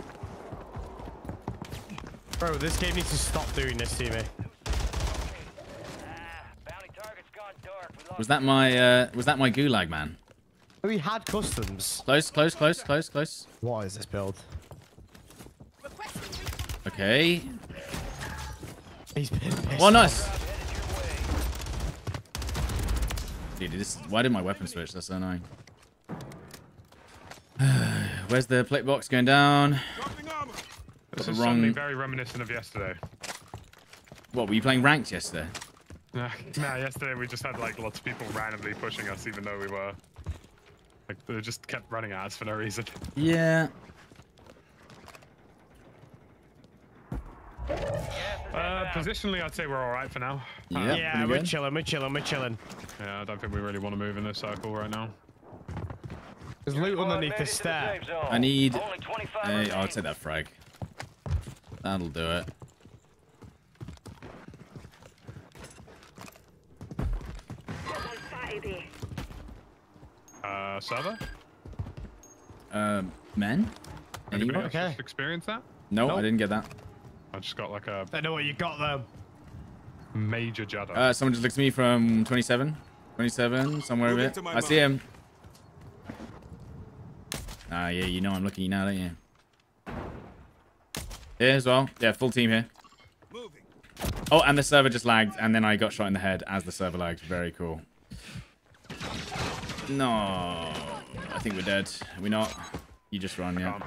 Bro, this game needs to stop doing this to me. Bounty target's gone dark. We lost Was that my uh was that my gulag man? We had customs. Close, close, close, close, close. What is this build? Okay. He's been pissed. Oh nice. Dude, this why did my weapon switch? That's so annoying. Where's the plate box going down? Dropping armor. This the is wrong- something very reminiscent of yesterday. What were you playing ranked yesterday? Nah, nah, yesterday we just had like lots of people randomly pushing us, even though we were like they just kept running at us for no reason. Yeah. Uh, positionally, I'd say we're all right for now. Yeah. Yeah, we're good. chilling, we're chilling, we're chilling. Yeah, I don't think we really want to move in this circle right now. There's loot underneath the stair. I need Only 25 Hey, I'll remain. take that frag. That'll do it. Uh, server? Um, men? Anybody Anyone? else Okay. just experience that? No, Nope. I didn't get that. I just got like a I know what you got though. major judder. Uh, someone just looked at me from 27. 27, somewhere over Moving here. to my I see him. Ah, yeah, you know I'm looking at you now, don't you? Here as well. Yeah, full team here. Oh, and the server just lagged, and then I got shot in the head as the server lagged. Very cool. No, I think we're dead. Are we not? You just run, yeah.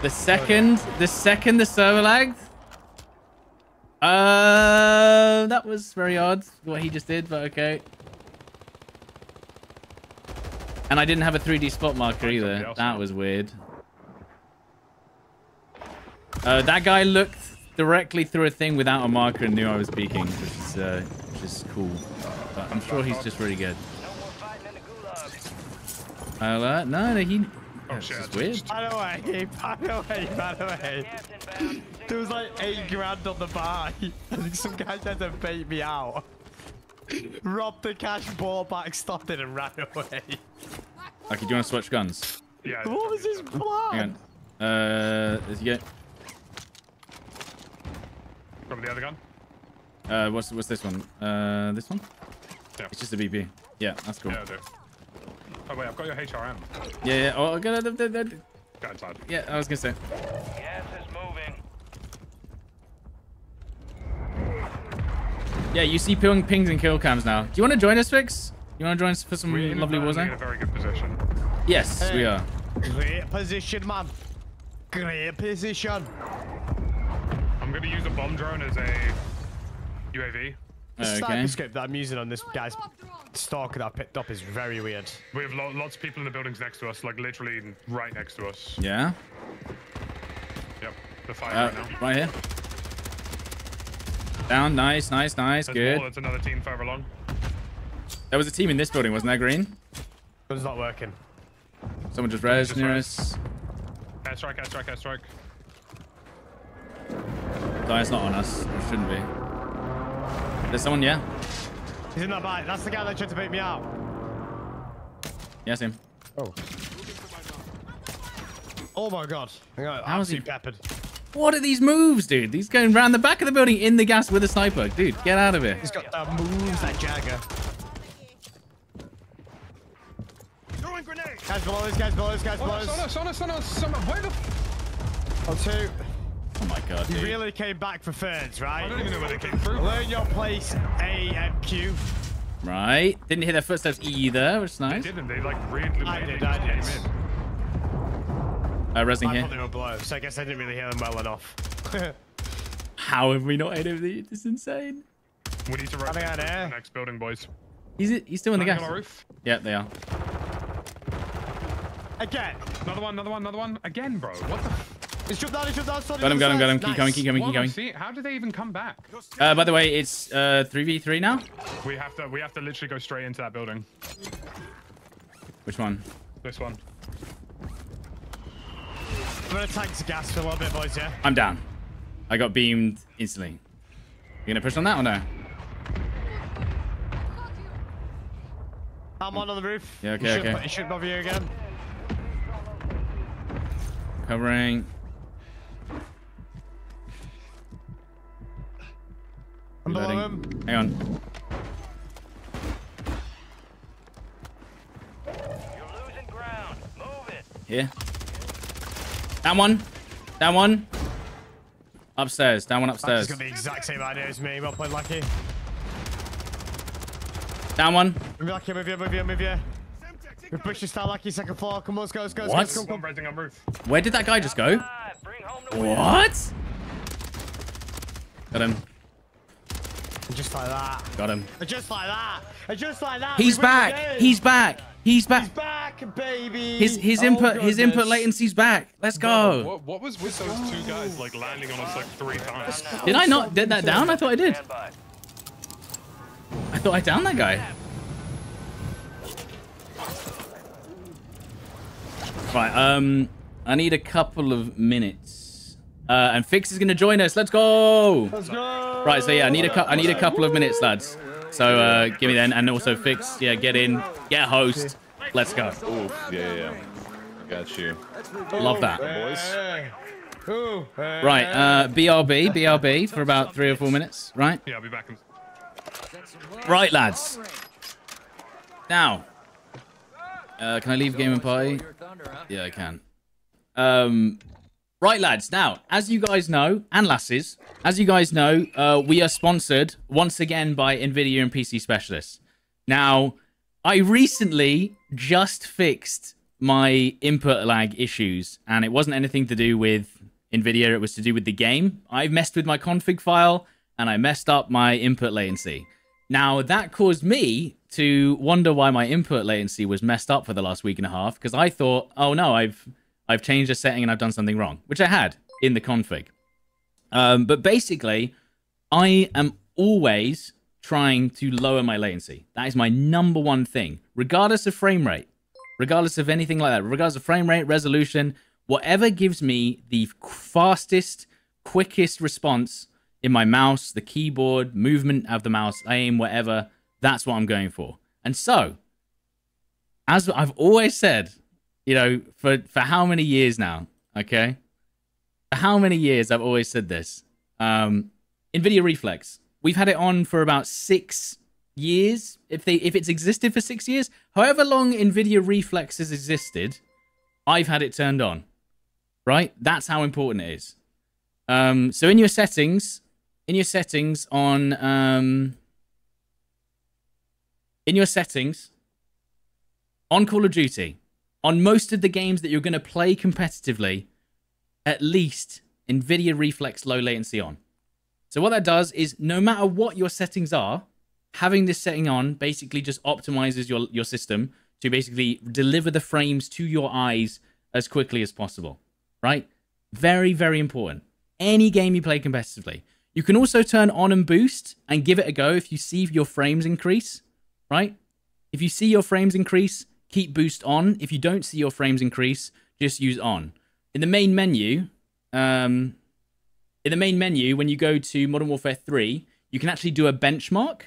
The second, the second the server lagged. Uh, that was very odd what he just did, but okay. And I didn't have a 3D spot marker either. That was weird. Uh, that guy looked directly through a thing without a marker and knew I was peeking, which is, uh, which is cool. But I'm sure he's just really good. Fighting in. Uh, no, no, he. Oh, shit, just I weird. By the way, by the way, by the way. There was like eight grand on the buy. I think some guy tried to bait me out. Robbed the cash, bought back, stopped it, and ran away. Okay, do you want to switch guns? Yeah. What was his Hang plan? on. Uh, there you From the other gun? Uh, what's what's this one? Uh, this one? Yeah. It's just a BP. Yeah, that's cool. Yeah, I do. Oh wait, I've got your HRM. Yeah, yeah. Oh, okay, uh, uh, uh, Go inside. yeah. I was gonna say. Gas is moving. Yeah, you see ping, pings and kill cams now. Do you want to join us, Fix? You want to join us for some We're lovely inadvertently in a very good position. Yes, we are. Great position, man. Great position. I'm gonna use a bomb drone as a UAV. The Okay. sniper scope that I'm using on this guy's stalker that I picked up is very weird. We have lo- lots of people in the buildings next to us, like literally right next to us. Yeah. Yep, they're fighting Uh, right now. right here. Down. Nice, nice, nice. There's Good. more, that's another team further along. There was a team in this building, wasn't there, Green? It's not working. Someone just res just near res. us. Airstrike, airstrike, airstrike. No, it's not on us. It shouldn't be. There's someone, yeah? He's in that bike. That's the guy that tried to beat me out. Yes, him. Oh Oh my god. I got How is he- peppered. What are these moves, dude? He's going round the back of the building in the gas with a sniper. Dude, get out of here. He's got the moves, that Jagger. Throwing grenade. Guys below us, guys below us, guys below On us, on us. us, on us, on us, someone. Where the f- On two. Oh my god, You dude. really came back for thirds, right? I don't even know where they came from. Learn your place, AMQ. Right. Didn't hear their footsteps either, which is They didn't, they like really I they did, just I did. came in. Uh, resing I here. thought they were below, so I guess I didn't really hear them well enough. How have we not hit him? This is insane. We need to run out to the there. next building, boys. He's, he's still in the Landing gas. on our roof. Yeah, they are. Again. Another one, another one, another one. Again, bro. What the f- He's jumped down, he's jumped down. sorry, Got him, got him, got him. nice. Keep going, keep going, keep am I going. seeing? How did they even come back? Uh, by the way, it's uh, 3v3 now? We have to we have to literally go straight into that building. Which one? This one. I'm gonna tank to gas for a little bit, boys, yeah? I'm down. I got beamed instantly. You gonna push on that or no? I'm on on the roof. Yeah, okay, he should, okay. He should bother you again. Covering. I'm below him. Hang on. You're losing ground. Move it. Here. Down one. Down one. Upstairs. Down one He's upstairs. got the exact same idea as me. Well played, Lucky. Down one. Move Lucky, move you, move you, move you. We push your style Lucky, second floor. Come on, let's go, let's go, let's What? go. Come, come. raising on roof. Where did that guy just go? Five. Bring home the win. What? Got him. Just like that. Got him. Just like that. Just like that. He's We win the back. He's back. He's back. He's back, baby. His his Oh, input his input goodness. latency's back. Let's go. What, what was with those two guys like landing on us like three times? Did I not did that down? I thought I did. I thought I downed that guy. Right, um, I need a couple of minutes. Uh, and Fix is gonna join us. Let's go. Let's go. Right, so yeah, I need a cou- I need a couple of minutes, lads. So uh, give me then, and also Fix. Yeah, get in, get host. Let's go. Oof, yeah, yeah, yeah. I got you. Love that. Boys. Hey. Ooh, hey. Right, uh, BRB, BRB for about three or four minutes. Right, Yeah, I'll be back right, lads. Now, uh, can I leave game and party? Your thunder, huh? Yeah, I can. Um, right, lads. Now, as you guys know, and lasses, as you guys know, uh, we are sponsored once again by Nvidia and PCSpecialists. Now, I recently just fixed my input lag issues, and it wasn't anything to do with Nvidia. It was to do with the game. I messed with my config file, and I messed up my input latency. Now, that caused me to wonder why my input latency was messed up for the last week and a half because I thought, oh no, I've I've changed a setting and I've done something wrong, which I had in the config. Um, but basically, I am always trying to lower my latency. That is my number one thing, regardless of frame rate, regardless of anything like that, regardless of frame rate, resolution, whatever gives me the fastest, quickest response in my mouse, the keyboard, movement of the mouse, aim, whatever, that's what I'm going for. And so, as I've always said, you know, for for how many years now, okay? For how many years I've always said this. Um Nvidia Reflex. We've had it on for about 6 years. If they if it's existed for 6 years, however long Nvidia Reflex has existed, I've had it turned on. Right? That's how important it is. Um so in your settings, in your settings on um in your settings on Call of Duty, on most of the games that you're going to play competitively, at least NVIDIA Reflex low latency on. So what that does is no matter what your settings are, having this setting on basically just optimizes your, your system to basically deliver the frames to your eyes as quickly as possible, right? Very, very important. Any game you play competitively. You can also turn on and boost and give it a go if you see your frames increase, right? If you see your frames increase, keep boost on. If you don't see your frames increase, just use on. In the main menu, um, in the main menu, when you go to Modern Warfare 3, you can actually do a benchmark.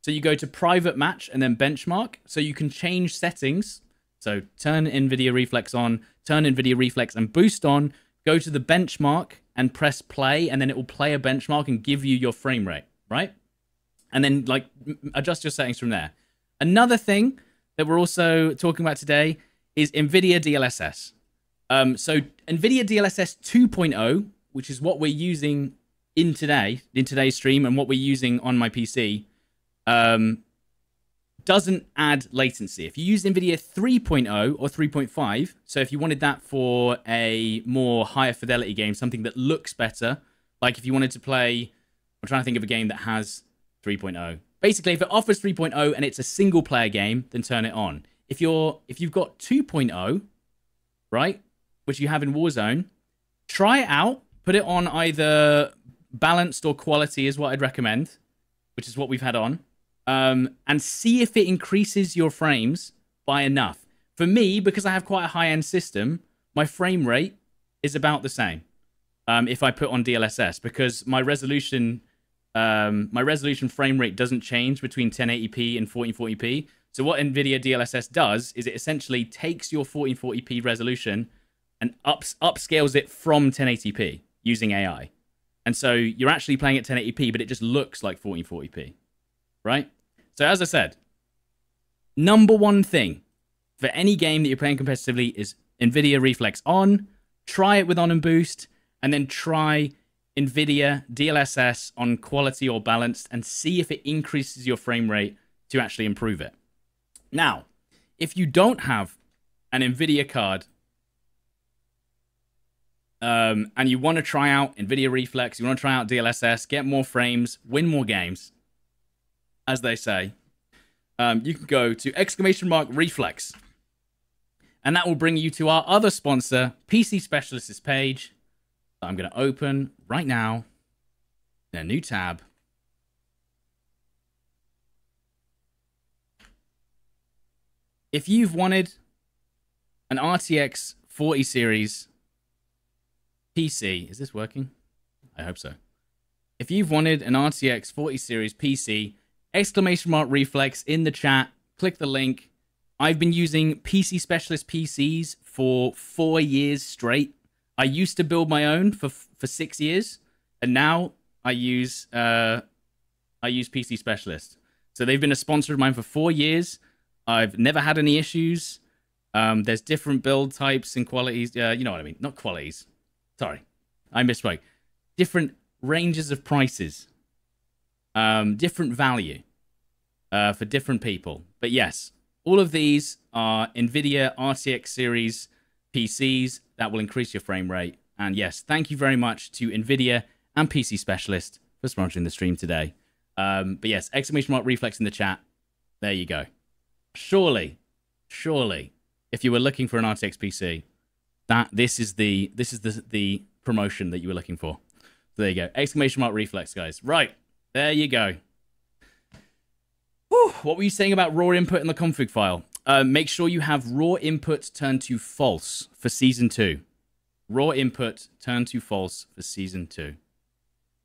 So you go to private match and then benchmark. So you can change settings. So turn NVIDIA Reflex on, turn NVIDIA Reflex and boost on, go to the benchmark and press play, and then it will play a benchmark and give you your frame rate, right? And then like adjust your settings from there. Another thing that we're also talking about today is NVIDIA DLSS. Um, so NVIDIA DLSS 2.0, which is what we're using in today, in today's stream, and what we're using on my PC, um, doesn't add latency. If you use NVIDIA 3.0 or 3.5, so if you wanted that for a more higher fidelity game, something that looks better, like if you wanted to play, I'm trying to think of a game that has 3.0. Basically, if it offers 3.0 and it's a single player game, then turn it on. If you're if you've got 2.0, right, which you have in Warzone, try it out. Put it on either balanced or quality is what I'd recommend, which is what we've had on um, and see if it increases your frames by enough. For me, because I have quite a high end system, my frame rate is about the same um, if I put on DLSS because my resolution. Um, my resolution frame rate doesn't change between 1080p and 1440p. So what NVIDIA DLSS does is it essentially takes your 1440p resolution and ups upscales it from 1080p using AI. And so you're actually playing at 1080p, but it just looks like 1440p, right? So as I said, number one thing for any game that you're playing competitively is NVIDIA Reflex on. Try it with on and boost, and then try NVIDIA DLSS on quality or balanced and see if it increases your frame rate to actually improve it. Now, if you don't have an NVIDIA card um, and you want to try out NVIDIA Reflex, you want to try out DLSS, get more frames, win more games, as they say, um, you can go to exclamation mark reflex. And that will bring you to our other sponsor, PCSpecialist's page. I'm going to open right now in a new tab. If you've wanted an RTX 40 series PC, is this working? I hope so. If you've wanted an RTX 40 series PC exclamation mark reflex in the chat. Click the link. I've been using PCSpecialist PCs for four years straight. I used to build my own for for six years, and now I use uh, I use PCSpecialist. So they've been a sponsor of mine for four years. I've never had any issues. Um, there's different build types and qualities. Uh, you know what I mean? Not qualities. Sorry, I misspoke. Different ranges of prices um, different value uh, for different people. But yes, all of these are NVIDIA RTX series PCs that will increase your frame rate. And yes, thank you very much to NVIDIA and PCSpecialist for sponsoring the stream today. Um, but yes, exclamation mark reflex in the chat. There you go. Surely, surely, if you were looking for an RTX PC, that this is the this is the the promotion that you were looking for. So there you go. Exclamation mark reflex, guys. Right. There you go. Whew, what were you saying about raw input in the config file? Uh, make sure you have raw input turned to false for season two. Raw input turned to false for season two.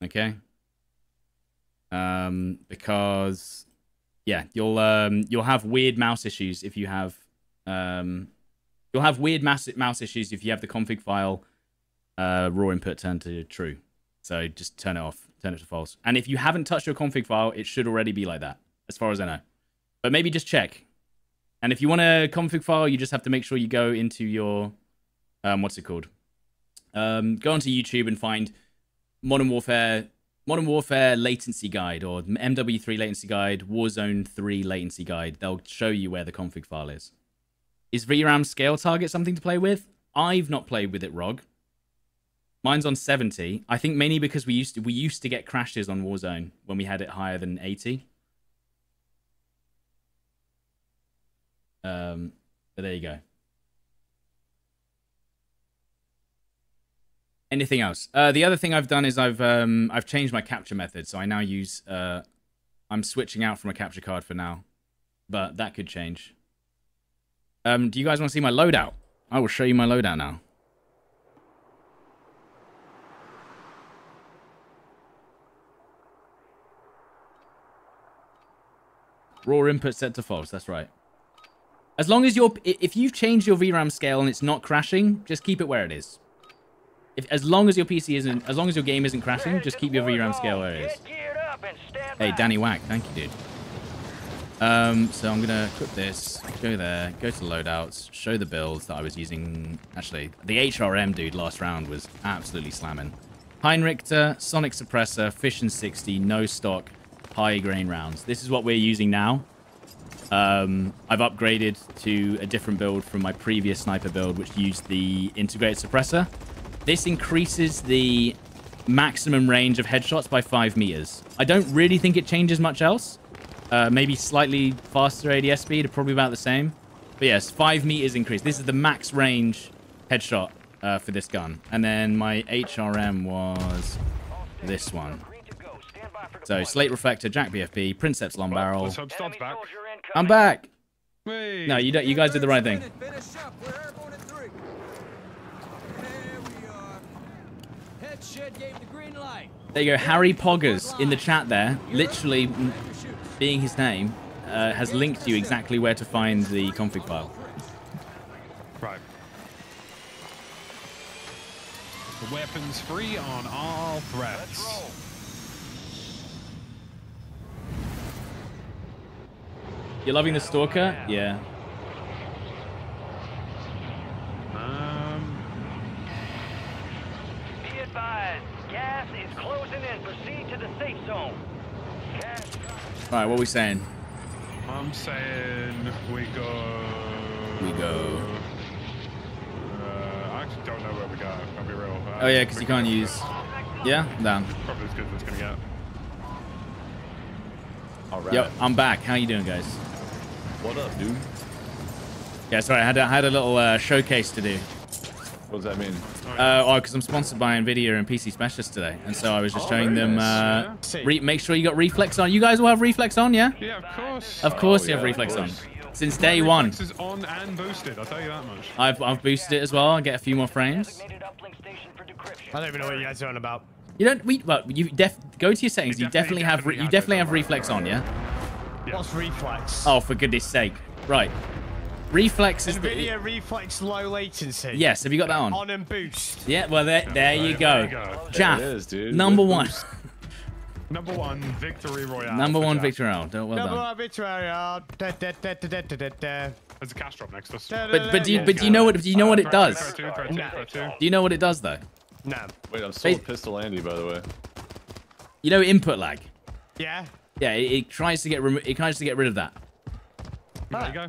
Okay. Um, because yeah, you'll um you'll have weird mouse issues if you have um you'll have weird mouse mouse issues if you have the config file uh raw input turned to true. So just turn it off turn it to false. And if you haven't touched your config file, it should already be like that, as far as I know. But maybe just check. And if you want a config file, you just have to make sure you go into your, um, what's it called? Um, go onto YouTube and find Modern Warfare Modern Warfare latency guide or MW3 latency guide, Warzone 3 latency guide. They'll show you where the config file is. Is VRAM scale target something to play with? I've not played with it, Rog. Mine's on 70. I think mainly because we used to we used to get crashes on Warzone when we had it higher than 80. Um, but there you go. Anything else? Uh, the other thing I've done is I've um, I've changed my capture method, so I now use uh, I'm switching out from a capture card for now, but that could change. Um, do you guys want to see my loadout? I will show you my loadout now. Raw input set to false. That's right. As long as you're, if you've changed your VRAM scale and it's not crashing, just keep it where it is. If, as long as your PC isn't, as long as your game isn't crashing, just keep your VRAM scale where it is. Hey, Danny Wack, thank you, dude. Um, so I'm gonna equip this, go there, go to loadouts, show the builds that I was using. Actually, the HRM dude last round was absolutely slamming. Heinrichter, Sonic Suppressor, Fission 60, no stock, high grain rounds. This is what we're using now. Um, I've upgraded to a different build from my previous sniper build, which used the integrated suppressor. This increases the maximum range of headshots by 5 meters. I don't really think it changes much else. Uh, maybe slightly faster ADS speed, probably about the same. But yes, 5 meters increase. This is the max range headshot uh, for this gun. And then my HRM was this one. So, Slate Reflector, JAK BFB, Princeps Long Barrel. Let's hope Stod's back. I'm back! Wait. No, you don't, you guys did the right thing. Finish up. We're airborne in three. There we are. Head shed gave the green light. There you go, Harry Poggers in the chat there, literally being his name, uh, has linked you exactly where to find the config file. Right. The weapons free on all threats. You're loving the Stalker? Yeah. Um, Be advised, gas is closing in. Proceed to the safe zone. Gas. Alright, what are we saying? I'm saying we go. We go. Uh, I actually don't know where we go. I'll be real. Uh, Oh yeah, because you can't use... Yeah? Down. Probably as good as it's gonna get. All right. Yep, I'm back. How you doing, guys? What up, dude? Yeah, sorry, I had, I had a little uh, showcase to do. What does that mean? Uh, oh, because I'm sponsored by NVIDIA and PCSpecialist today. And so I was just Oh, showing them... Uh, See. re make sure you got Reflex on. You guys will have Reflex on, yeah? Yeah, of course. Of course Oh, you have yeah, of Reflex on. Since day one. Reflex is on and boosted. I'll tell you that much. I've, I've boosted it as well. I get a few more frames. Designated uplink station for decryption. I don't even know what you guys are on about. You don't. We well, you def go to your settings. You You definitely definitely- have. Re, definitely you definitely have reflex on, yeah. Yeah. What's reflex? Oh, for goodness sake. Right. Reflex is NVIDIA the... reflex low latency. Yes, have you got that on? On and boost. Yeah, well, there, oh, there, you, go. there you go. Jaff, dude. number one. Number one, Victory Royale. Number one, Victory Royale. Don't well Number done. one, Victory Royale. Da, da, da, da, da, da, da. There's a cash drop next to us. But but do you but do you know what do you know what it does? Do you know what it does though? No. Wait, I'm still pistol Andy by the way. You know input lag. Yeah. Yeah, it, it tries to get it tries to get rid of that. There you go.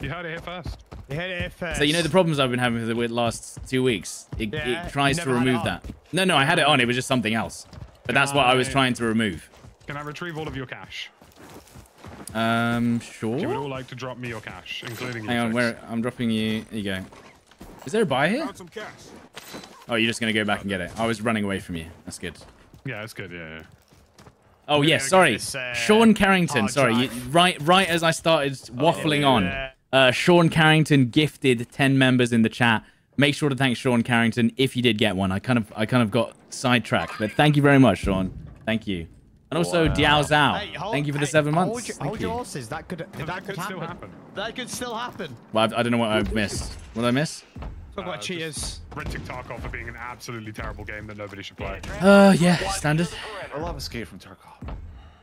You heard it here first. You hit it here first. So you know the problems I've been having for the last two weeks. It, Yeah, it tries to never had it remove that. No, no, I had it on. It was just something else. But that's what I was trying to remove. Can I retrieve all of your cash? Um, You would all like to drop me your cash, including you. Hang on, where I'm dropping you. There you go. Is there a buy here? Found some cash. Oh, you're just gonna go back and get it. I was running away from you. That's good. Yeah, that's good. Yeah, yeah. Oh gonna yes, go sorry, this, uh, Sean Carrington. Sorry, you, right, right as I started waffling on, yeah. uh, Sean Carrington gifted ten members in the chat. Make sure to thank Sean Carrington if you did get one. I kind of, I kind of got sidetracked, but thank you very much, Sean. Thank you. And also Wow. Diao Zhao. Hey, hold- thank you for the hey, seven months. Hold, your, Thank hold you. your horses. That could that, That could still happen. That could still happen. Well, I, I don't know what I missed. What did I miss? Talk about Uh, cheaters. Renting Tarkov for being an absolutely terrible game that nobody should play. Uh, yeah, standard. I love Escape from Tarkov.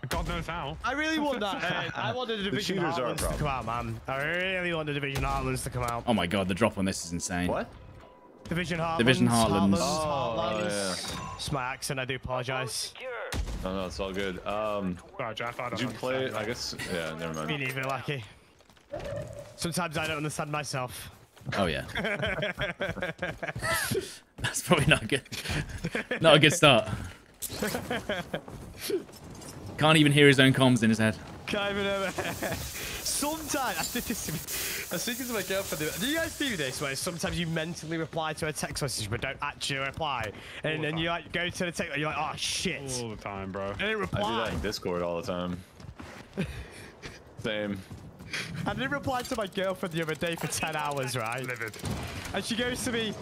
God knows how. I really want that. Uh, I want the Division cheaters are a Heartlands to come out, man. I really want the Division Heartlands to come out. Oh my god, the drop on this is insane. What? Division Heartlands. Division Heartlands. Heartlands, Oh, Heartlands. It's my accent. I do apologize. No, no, it's all good. Um, Oh, Jeff, I don't did you play? understand I guess. Yeah, never Me mind. neither, Lucky. Sometimes I don't understand myself. Oh yeah. That's probably not good. Not a good start. Can't even hear his own comms in his head. Can't even ever. Sometimes I think this. I was thinking to my girlfriend. Do you guys do this where sometimes you mentally reply to a text message but don't actually reply, and the then you like go to the text and you're like, oh shit, All the time, bro. I didn't I do reply. that in Discord all the time. Same. I didn't reply to my girlfriend the other day for 10 hours, right? Livid. And she goes to me,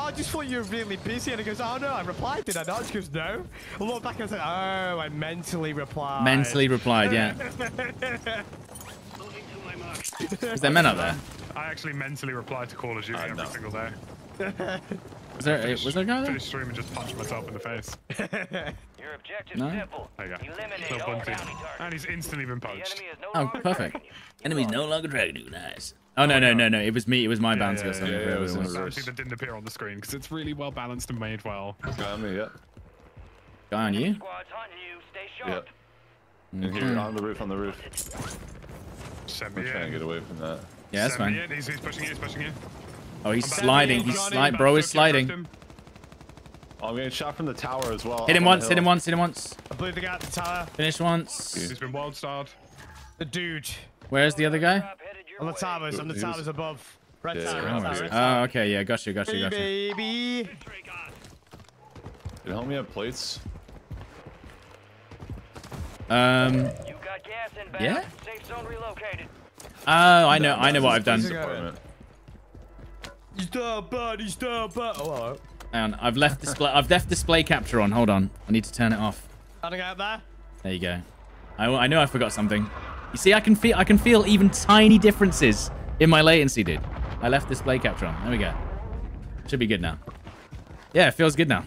I just thought you were really busy. And I goes, Oh no, I replied, did I not? She goes, No. I look back and I was Oh, I mentally replied. Mentally replied, yeah. Is there men up there? I actually mentally reply to Call of Duty every no. single day. Was there, was there a guy there? Finish stream and just punch myself in the face. Your objective No? simple. There you go. Eliminate Little all bunty. bounty targets. And he's instantly been The punched. no Oh, perfect. tracking Enemy's no longer dragging you. Nice. Oh no no no no! It was me. It was my bounty yeah, or something. yeah, whoever it was it in was. reverse. Something that didn't appear on the screen because it's really well balanced and made well. Got me, yeah. Guy on you? Squad's you. Stay Yeah. sharp. In here, on the roof, on the roof. Send I'm me trying to get away from that. Yeah, that's Send fine. He's, he's pushing you. He's pushing you. Oh, he's I'm sliding. He's Johnny, sliding. Bro to is sliding. Oh, I'm getting shot from the tower as well. Hit him on once. Hit him once. Hit him once. I blew the guy at the tower. Finish once. He's been wild starred. The dude. Where's the other guy? Drop headed your On the towers, on the He was- towers above. Red Yeah, tower, yeah, red yeah. tower, red Oh, tower. okay. Yeah, gotcha, gotcha, Hey, gotcha. baby. Did homie have plates? Um. You got gas inbound. Yeah? Safe zone relocated. Oh, I know. I know what I've done. Please go. Apartment. He's down bad, he's down bad. Oh, hello. Hang on. I've left display. I've left display capture on. Hold on. I need to turn it off. Standing out there. There you go. I, I know I forgot something. You see, I can feel I can feel even tiny differences in my latency, dude. I left this display capture on. There we go. Should be good now. Yeah, it feels good now.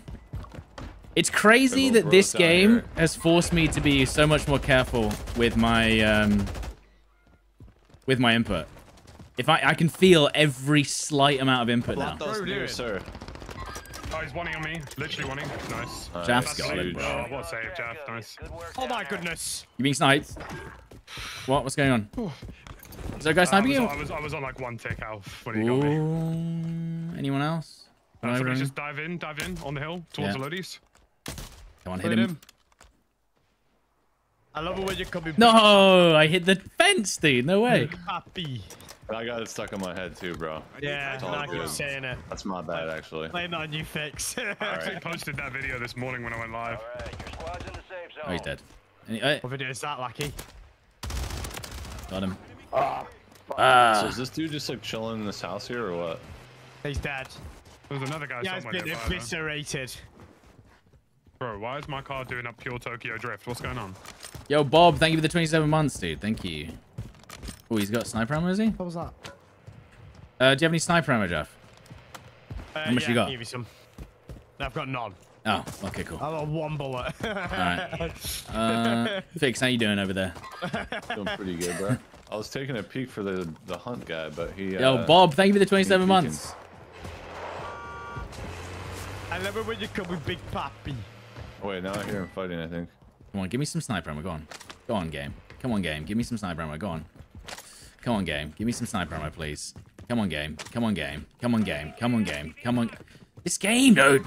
It's crazy that this game here. has forced me to be so much more careful with my um with my input. If I I can feel every slight amount of input now. Those Bro, sir. Oh, he's wanting on me. Literally wanting. Nice. Uh, Jaff's that's got it, huge. bro. Oh, what a save, Jaff. Nice. Oh my goodness. You being sniped? What? What's going on? Is there a guy I sniping was, you? I, was, I was on like one tick health when he got me. Anyone else? Uh, Anyone? somebody just dive in, dive in on the hill towards Yeah. the ladies. Come on, hit Hit him. him. I love it when you're coming No, I hit the fence, dude. No way. happy. I got it stuck in my head too, bro. Yeah, It's and all I keep good. saying it. That's my bad, actually. Blame that on you, fix. I actually posted that video this morning when I went live. All right, your in the safe zone. Oh, he's dead. Any, hey, what video is that, Lucky? got him. So Ah, is this dude just like chilling in this house here or what? He's dead. There's another guy Yeah, he's somewhere been nearby. though. eviscerated. Bro, why is my car doing up pure Tokyo drift? What's going on? yo, Bob, thank you for the 27 months, dude. Thank you. Oh, he's got sniper ammo, is he? What was that? Uh, do you have any sniper ammo, Jeff? Uh, How much yeah, you got? I can Give you some. I've got none. Oh, okay, cool. I've got one bullet. Alright. Uh, Fix, how you doing over there? Doing pretty good, bro. I was taking a peek for the the hunt guy, but he. Yo, uh, Bob, thank you for the 27 months. I love it when you come with Big Pappy. Oh, wait, now I hear him fighting. I think. Come on, give me some sniper ammo. Go on. Go on, game. Come on, game. Give me some sniper ammo. Go on. Come on, game. Give me some sniper ammo, please. Come on, game. Come on, game. Come on, game. Come on, game. Come on. This game, dude.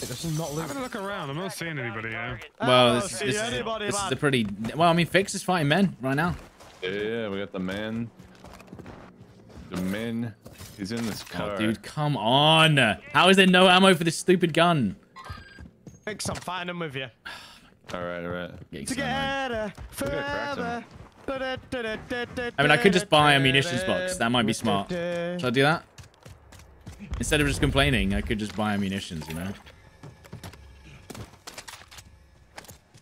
This is not I'm gonna look around. I'm not seeing anybody here. Ah, well, Oh, this, this, is, anybody, this is a pretty... Well, I mean, Fix is fighting men right now. Yeah, yeah, we got the man. The man. He's in this oh, car. Oh, dude, come on. How is there no ammo for this stupid gun? Fix, I'm fighting with you. All right, all right. Getting some. Together, forever. I mean, I could just buy a munitions box. That might be smart. Should I do that? Instead of just complaining, I could just buy munitions, you know?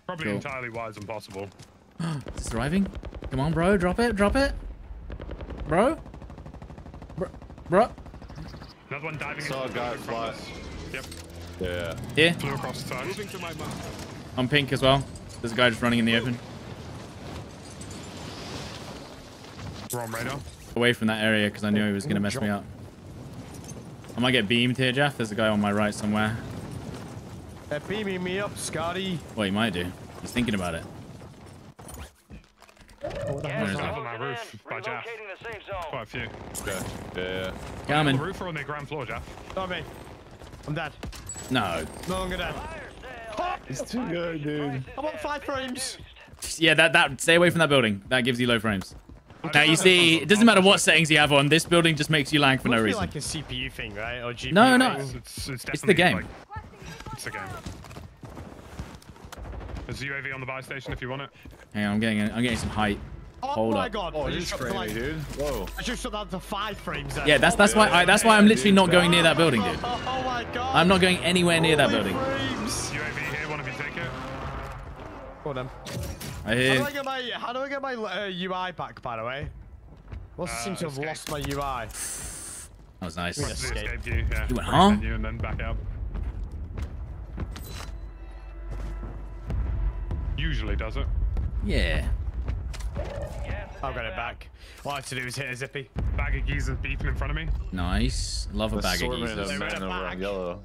Probably Cool. entirely wise and possible. Is this arriving? Come on, bro. Drop it. Drop it. Bro? Bro? Bro? Another one diving Saw a guy fly. Yep, Yeah. Here. flew across the side. Moving to my mark. On pink as well. There's a guy just running in the open. We're on radar. Away from that area because I knew he was going to mess me up. I might get beamed here, Jeff. There's a guy on my right somewhere. They're beaming me up, Scotty. Well, he might do. He's thinking about it. Gas Where is is? On my roof, by Jeff. Relocating the safe zone. Quite a few. Okay. Yeah, yeah. On Coming. the roof or on the ground floor, Jeff? Not me. I'm dead. No. No longer dead. Fire sale. It's too good, dude. I want five frames. Yeah, that that stay away from that building. That gives you low frames. Now you see, it doesn't matter what settings you have on. This building just makes you lag for no Must be reason. like a CPU thing, right? Or GPU No, no. thing. It's, it's, It's the game. Like, it's the game. There's a UAV on the buy station if you want it. Hang on, I'm getting I'm getting some height. Oh Hold my up. god. Oh, I you just just shot to like, dude. Whoa. I just shot down to five frames there. Yeah, that's that's why I, that's why I'm literally not going near that building, Oh, dude. oh my god. I'm not going anywhere near that Holy building. Frames. UAV here, one of you take it. Go on then. I How do. I get my how do I get my uh, UI back? By the way, must Uh, seem to have escape. lost my UI. That was nice. Press the Escape. escape key, yeah. You went, Press huh? menu and then back out. Usually does it. Yeah. I've got it back. All I have to do is hit a zippy. Bag of geezers beeping in front of me. Nice. Love a bag of Assortment geezers. of They were in men a over bag. on yellow.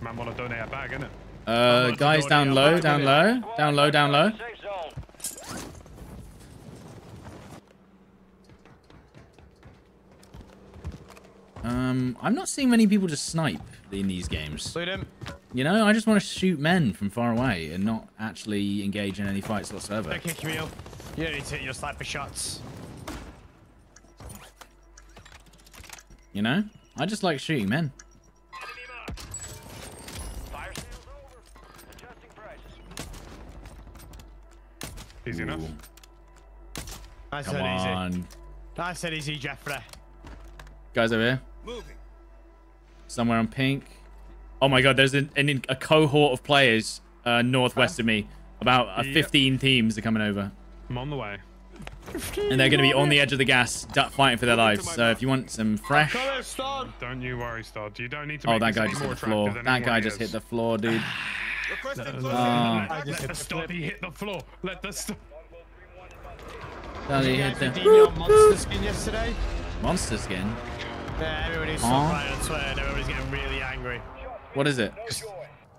Man, want to donate a bag, innit? Uh, much guys is down going low, on? down low, down low, down low. down low. Um, I'm not seeing many people just snipe in these games. Loot him. You know, I just want to shoot men from far away and not actually engage in any fights whatsoever. Don't kick. You don't need to hit your sniper shots. You know, I just like shooting men. Easy enough. Ooh, Nice Come and easy. on, Nice and easy, Jeffrey. guys over here. Moving. somewhere on pink. Oh my god, there's an, an, a cohort of players uh, northwest of me. About uh, Yep. 15 teams are coming over. I'm on the way. And they're going to be on the edge of the gas, fighting for their lives. So if you want some fresh... Come here, Stone. Don't you worry, Stod. You don't need to Oh, make that guy just hit the floor. That guy anyone just hit the floor, dude. Requesting close Uh, Let, just let hit the the flip. Stoddy hit the floor. Let the st Does he hit the Dino monster skin yesterday. monster skin? Yeah, everybody's Huh? so on Twitter and everybody's getting really angry. What is it?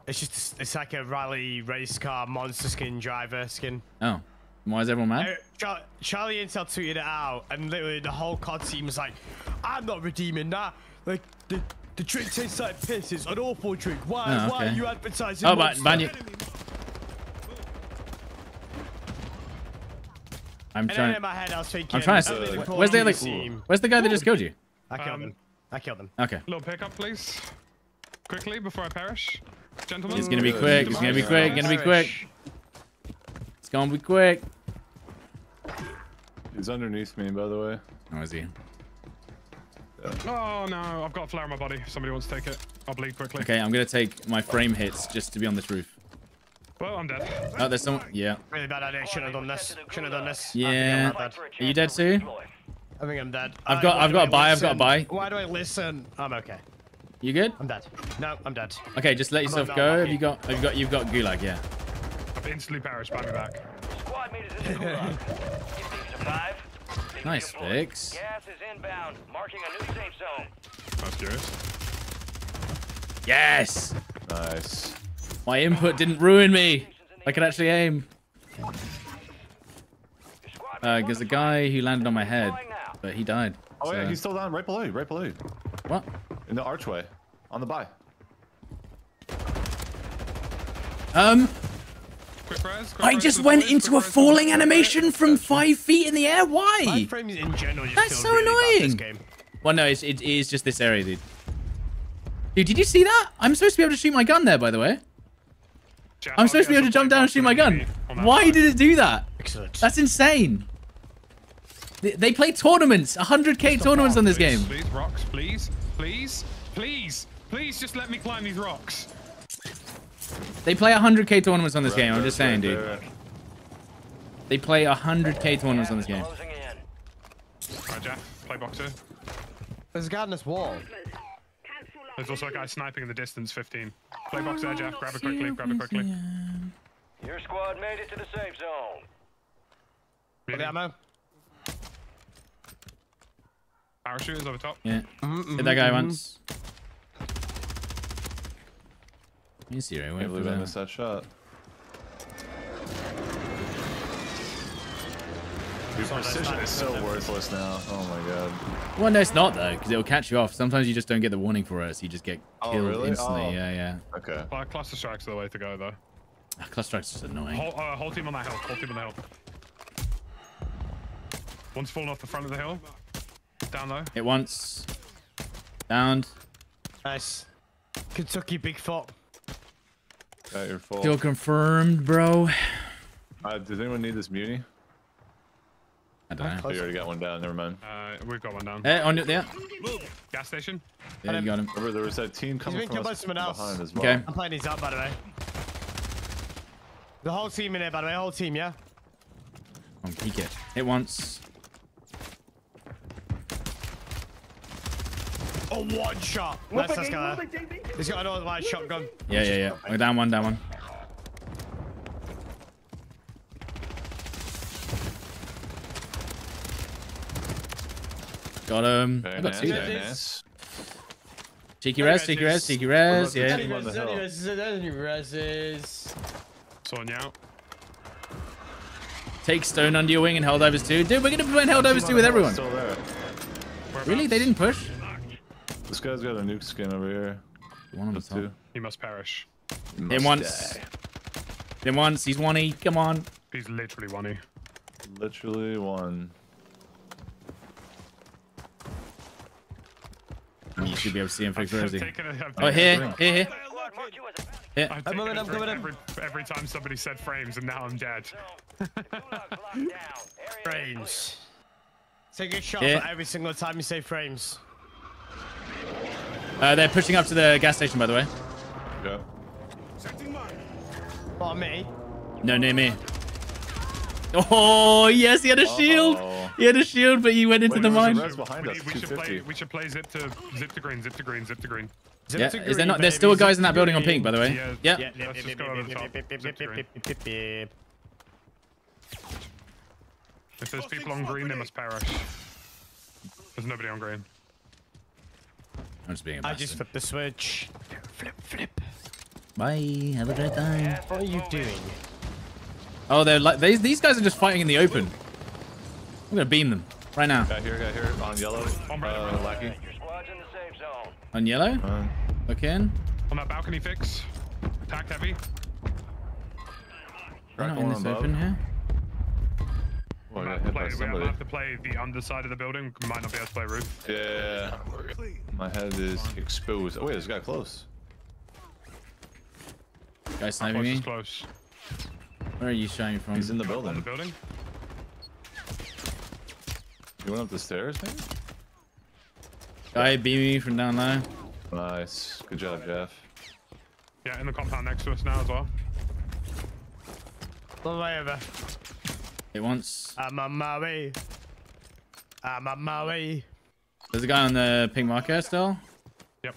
It's just, it's like a rally race car monster skin driver skin. Oh, why is everyone mad? Uh, Charlie Intel tweeted it out, and literally the whole COD team was like, "I'm not redeeming that. Like the the drink tastes like piss. It's an awful drink. Why? Oh, Why are you advertising?" Oh, but Monster?" Banya... I'm And trying. in my head, I was thinking, I'm trying "Oh, to. Liverpool Where's the other? team." Where's the guy that just killed you? I killed Um, them. I killed them. Okay. Little pickup, please. Quickly, before I perish. Gentlemen. It's gonna be quick. It's gonna be quick. Gonna be quick. It's gonna be quick. He's underneath me, by the way. Oh, is he? Oh no, I've got a flare on my body. If somebody wants to take it, I'll bleed quickly. Okay, I'm gonna take my frame hits just to be on this roof. Well, I'm dead. Oh, there's someone. Yeah. Really bad idea. Shouldn't have done this. Shouldn't have done this. Yeah. I think I'm dead. Are you dead too? I think I'm dead. I've got- why I've got I a buy, I've got a buy. Why do I listen? I'm okay. You good? I'm dead. No, I'm dead. Okay, just let yourself go. Have you got? Have you got? You've got gulag. Yeah. I've instantly perished. Buy me back. Squad mate is in the gulag. If they survive, they can Nice fix. Gas is inbound, marking a new safe zone. That's curious. Yes. Nice. My input didn't ruin me. I could actually aim. Your squad mate Uh, there's the a guy who landed on my head, but he died. Oh yeah, he's still down right below you, right below you. What? In the archway. On the buy. Um, Quick res. quick I just went into a res to the falling boys. animation from five feet in the air. Why? Five frames in general just That's so really annoying. game. Well, no, it's, it is just this area, dude. Dude, did you see that? I'm supposed to be able to shoot my gun there, by the way. Jack, I'm supposed to be able to jump down and shoot my gun. the- on that Why side. did it do that? Excellent. That's insane. They, they play tournaments, 100k tournaments on this Please, game. Please, rocks, please, please, please, please, just let me climb these rocks. They play 100k tournaments on this game. I'm just saying, there, dude. right there. They play 100k tournaments on this game. Closing in. Alright, Jeff, play boxer. There's a guy on this wall. There's also a guy sniping in the distance, 15. Play box there, Jeff. Grab it quickly, grab it quickly. Your squad made it to the safe zone. Got the ammo? Parachute is over top. Yeah. Hit that guy once. You see, right? Wait Can't for believe I that. missed that shot. Dude, precision is so worthless now. Oh my god. Well, no, it's not though, because it'll catch you off. Sometimes you just don't get the warning for it, so you just get Oh, killed really? instantly. Oh. Yeah, yeah. Okay. Well, cluster strikes are the way to go, though. Ah, Cluster strike's is annoying. Whole, uh, whole team on that hill. Whole team on the hill. One's fallen off the front of the hill. Down low. Hit once. Downed. Nice. Kentucky big Bigfoot. Got your full. Kill confirmed, bro. Uh, does anyone need this muni? I don't know. Oh, you already got one down. Never mind. Uh, we've got one down. Hey, on it there. Gas station. Yeah, you got him. Remember, there was that team coming been from killed by us someone else. behind as well. Okay. I'm playing these out, by the way. The whole team in here, by the way. Whole team, yeah? On peek it. Hit once. Oh, one shot. Nice, that's guy. He's got another white shotgun. Yeah, yeah, yeah. Oh, we're down one, down one. Got him. Very I got nice, two very there. nice. Cheeky res, cheeky res, cheeky res. What about the Yeah. team on the hill? reses. Sorting you out. Take stone under your wing and Helldivers 2. Dude, we're gonna be playing Helldivers 2 Team with everyone. is Still there. Really? They didn't push? This guy's got a nuke skin over here. One on the top. two. He must perish. You Hit must once. die. Then once. He's one E. Come on. He's literally one E. Literally one. You should be able to see him fix where is he? taken a, I've Oh, here, here, here. Squad marked you as a Here. I've I'm taken coming, a I'm drink coming, every, every time somebody said frames, and now I'm dead. gulag locked down. Area is Frames. Take a shot Yeah. every single time you say frames. Uh, they're pushing up to the gas station, by the way. Yeah. Not me. No, near me. Oh, yes, he had a shield. Uh-oh. He had a shield, but he went into Wait, the there was a mine. behind We, us. we should play. We should play zip to zip to green. Zip to green. Zip to green. Zip Yeah, to is there not? There's still guys in that building on pink, by the way. Yeah. Yeah. Yeah, yeah, Let's just go over the top. yeah, yeah, Zip to green. yeah, yeah, yeah. If there's people on green, they must perish. There's nobody on green. I'm just being a I just flipped the switch. Flip, flip. Bye. Have a great time. What are you doing? Oh, they're like these. These guys are just fighting in the open. I'm gonna beam them right now. Got here, got here. On yellow. On red, Uh, red. Lackey. Your squad's in the safe zone. On yellow. Uh, Look in. On that balcony fix. Attack heavy. They're not in this above. open here. Oh, I We got have, to play, by we have to play the underside of the building. Might not be able to play roof. Yeah. My head is exposed. Oh wait, this guy close. Guy sniping Close me. close. Where are you shining from? He's in the On the building. building. You went up the stairs, maybe? Guy beaming me from down there. Nice. Good job, Jeff. Yeah, in the compound next to us now as well. On my way over. It once. I'm on my way. I'm on my way. There's a guy on the pink marker still. Yep.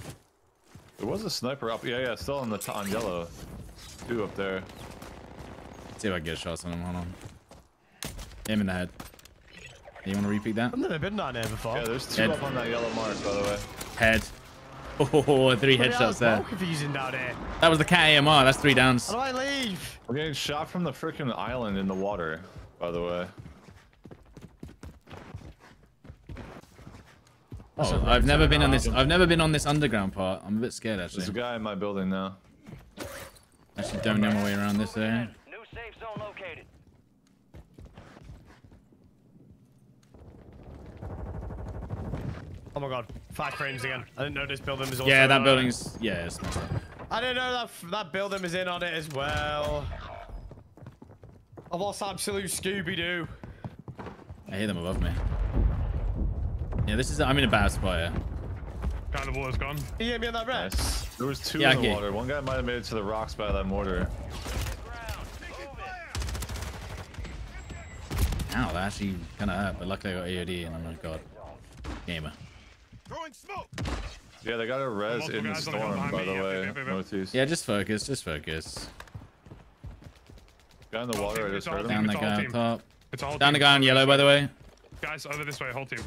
There was a sniper up. Yeah, yeah, still on the t- on yellow. Two up there. Let's see if I can get shots on him. Hold on. Him in the head. You want to repeat that? I've never been down here before. Yeah, there's two Head. up on that yellow mark, by the way. Head. Oh, oh, oh, three headshots there. I'm confusing down here. That was the KATT-AMR. That's three downs. How do I leave? We're getting shot from the freaking island in the water, by the way. Oh, I've never been on this. I've never been on this underground part. I'm a bit scared actually. There's a guy in my building now. Actually, don't know my way around this area. New safe zone located. Oh my god. Five frames again. I didn't know this building was also Yeah, that building's yeah, it's messed up. I didn't know that f- that building was in on it as well. I've lost absolute Scooby-Doo. I hear them above me. Yeah, this is. I'm in a bad spot here. Guy in the water's gone. You hear me on that red? Nice. There was two Yeah, in the okay. water. One guy might have made it to the rocks by that mortar. Ow, that actually kind of hurt, but luckily I got AOD and I'm like, God, gamer. Throwing smoke. Yeah, they got a res in the guys on the hill storm, by me. the Yep, way. Northeast. Yeah, just focus, just focus. Guy in the water, I It's just heard team, Down him. the guy on top. It's a whole Down the guy on yellow, by the way. Guys, over this way, whole team.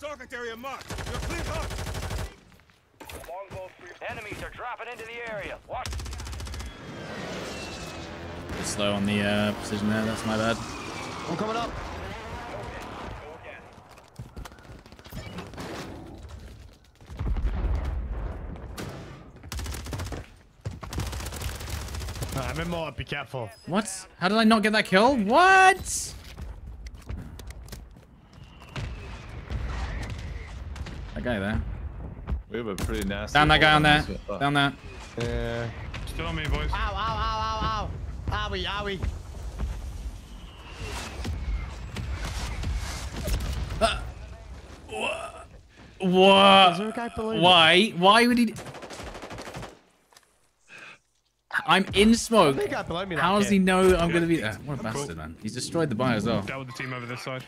Contact area marked. You're clear hot. Enemies are dropping into the area. Watch. Bit slow on the uh, precision there. That's my bad. I'm coming up. I'm in more. Be careful. What? How did I not get that kill? What? That guy there. We have a pretty nasty. Down that guy on there. hold on. Down there. Yeah. Still on me, boys. Ow, ow, ow, ow, ow. Owie, owie. Uh, Is What? there a guy below me? Why? Why would he? I'm in smoke. There's a guy below me. How does he know I'm gonna be? there? what a bastard, man. He's destroyed the buy as well. Dealt with the team over this side.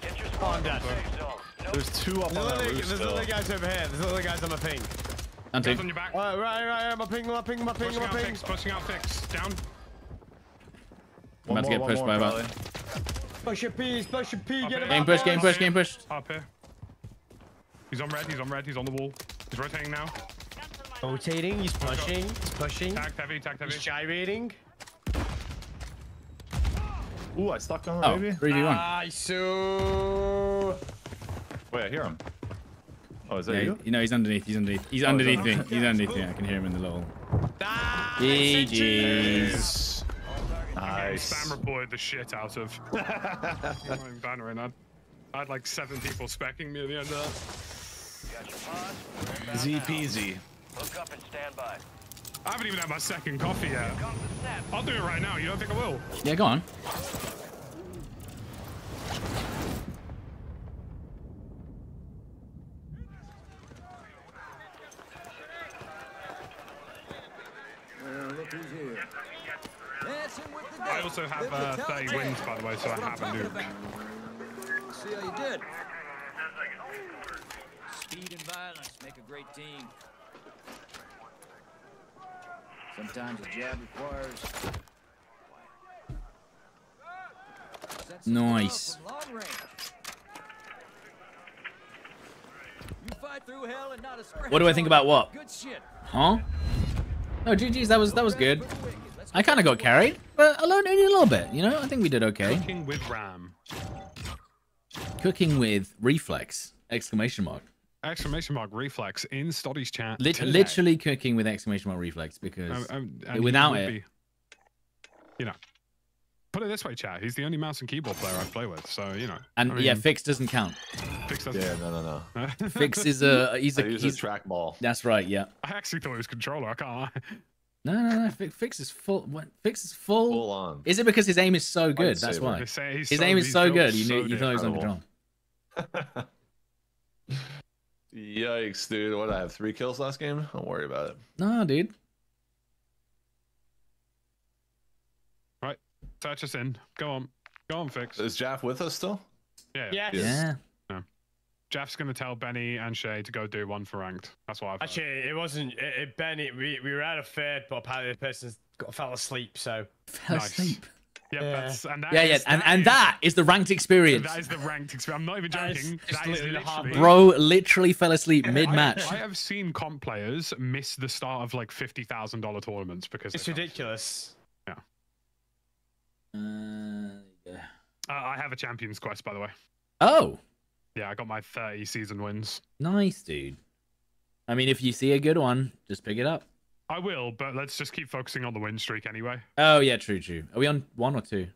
Get your Oh, squad I'm to dead. the safe zone. No There's two up There's on that other, roof there's still. other guys over here. There's other guys on my ping. Down Guys two. on your back. Right, right, right. My ping, my ping, my ping, Pushing my out ping. fix. Pushing out fix. Down. I'm about to get pushed more, by one about. more, Push your P, push your P, get him Game push, boys. game push, game push. Up here. He's on red. He's on red. He's on the wall. He's rotating now. Rotating, he's pushing, he's pushing. Tagged heavy. Tagged heavy. He's gyrating. Ooh, I stuck on Oh, maybe. 3v1. Nice. So... Wait, I hear him. Oh, is that Yeah, you? you know he's underneath. He's underneath. He's Oh, underneath he's me. He's underneath me. I can hear him in the little. Ah, GG's. Nice. Spam reported the shit out of. I'm bannering. I I had like seven people specking me at the end of got your pods. Easy peasy. Hook up and stand by. I haven't even had my second coffee yet. Comes the snap. I'll do it right now. You don't think I will? Yeah, go on. Well, look who's here. Dancing with the I also have uh, 30 wins, by the way, so I That's what I'm haven't talking See how you did. Speed and violence make a great team. Sometimes a jab requires. Nice. love from long range. You fight through hell and not a What do I think about what? Good shit. Huh? No, GG's. That was that was good. rest for the wicked. Let's I kind of got carried, but alone only a little bit. You know, I think we did okay. Cooking with Ram. Cooking with reflex! Exclamation mark. Exclamation mark reflex in Stoddy's chat. Lit- literally cooking with exclamation mark reflex because Um, um, without it- be- you know. Put it this way, chat. He's the only mouse and keyboard player I play with, so you know. and I yeah, fix doesn't count. Fix does Yeah, no, no, no. Fix is a he's I a use he's, a trackball. that's right. Yeah. I actually thought it was controller. I can't lie. No, no, no. Fix, fix is full. Fix is full. Full on. Is it because his aim is so good? That's why. They say he's His so- aim is so good. You so knew you thought he was on incredible. control. Yikes, dude. What, I have three kills last game? Don't worry about it. No, dude. Right. Touch us in. Go on. Go on, fix. Is Jaff with us still? Yeah. Yes. Yeah. Jeff's gonna tell Benny and Shay to go do one for ranked. That's what I've heard. Actually, it wasn't it, it, Ben. It, we, we were at a third, but apparently the person's got fell asleep. So Fell Nice. asleep. Yeah, Yeah. that's and that Yeah, yeah, is- and and is- that is the ranked experience. that is the ranked experience. I'm not even That is joking. just That is literally hard literally- Bro literally fell asleep mid match. I, I have seen comp players miss the start of like fifty thousand dollar tournaments because it's they fell. ridiculous. Uh, yeah. Uh, I have a Champions Quest, by the way. Oh, Yeah, I got my 30 season wins. nice, dude. I mean, if you see a good one, just pick it up. I will, but let's just keep focusing on the win streak anyway. Oh yeah, true, true. Are we on one or two?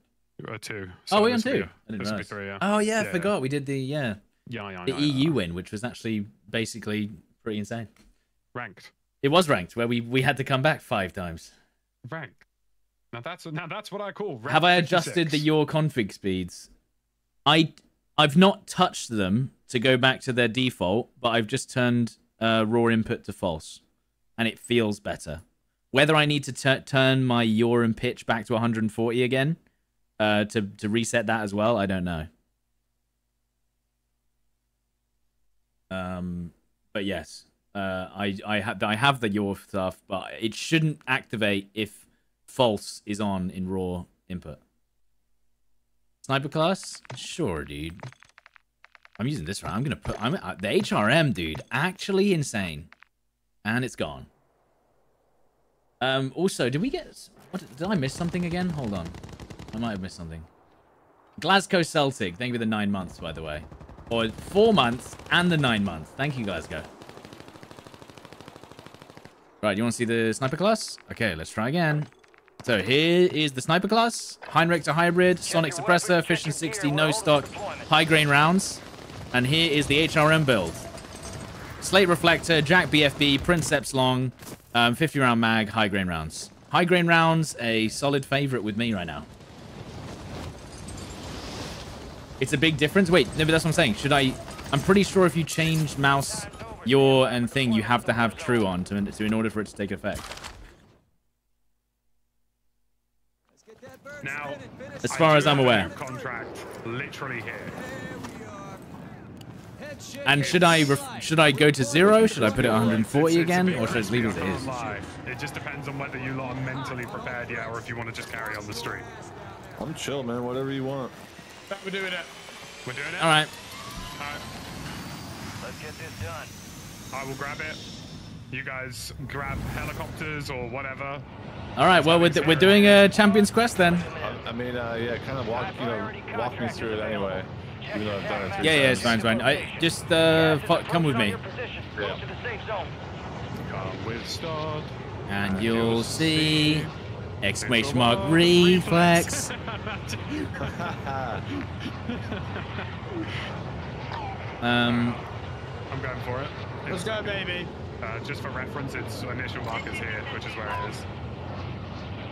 Uh, two. oh, we on this will be two. a- I didn't this will be realize. three, yeah. Oh yeah, I Yeah, forgot. We did the yeah yeah, yeah, the EU win, which was actually basically pretty insane. Ranked. It was ranked where we we had to come back five times. Ranked. Now that's now that's what I call. Ranked Have I adjusted the your config speeds? I I've not touched them to go back to their default, but I've just turned uh, raw input to false, and it feels better. Whether I need to tu- turn my yaw and pitch back to 140 again uh, to to reset that as well, I don't know. Um, but yes, uh, I I have I have the yaw stuff, but it shouldn't activate if false is on in raw input. Sniper class? Sure, dude. I'm using this round. I'm gonna put. I'm uh, the HRM, dude. Actually insane, and it's gone. Um. Also, did we get? What, did I miss something again? Hold on. I might have missed something. Glasgow Celtic. Thank you for the nine months, by the way. Or four months and the nine months. Thank you, Glasgow. Right, you want to see the sniper class? Okay, let's try again. So here is the sniper class. Heinrichter hybrid, sonic suppressor, fission 60, no stock, high grain rounds. And here is the HRM build. Slate reflector, JAK BFB, Princeps long, um, 50 round mag, high grain rounds. High grain rounds, a solid favorite with me right now. It's a big difference. Wait, no, but that's what I'm saying. Should I? I'm pretty sure if you change mouse, your and thing, you have to have true on to, to in order for it to take effect. Let's get that bird Now, As far as I'm aware. Contract literally here. There we are. Head shake And should I ref should I go to zero? Should I put it 140 It's- it's a again, or should I just leave it as it risky, I is? can't lie. It just depends on whether you lot are mentally prepared yet, or if you want to just carry on the street. I'm chill, man. Whatever you want. We're doing it. We're doing it. All right. Alright, Let's get this done. I will grab it. You guys grab helicopters or whatever. All right. Well, we're, we're doing a Champions Quest then. I, I mean, uh, yeah, kind of walk, you know, walk me through it anyway. Even I've done it Yeah, yeah, it's fine, it's fine. I, just uh, fo- come with me, Your position, close to the safe zone. Come with Stod. and you'll see exclamation mark reflex. Um, I'm going for it. Let's go, baby. uh, just for reference, it's initial markers here, which is where it is.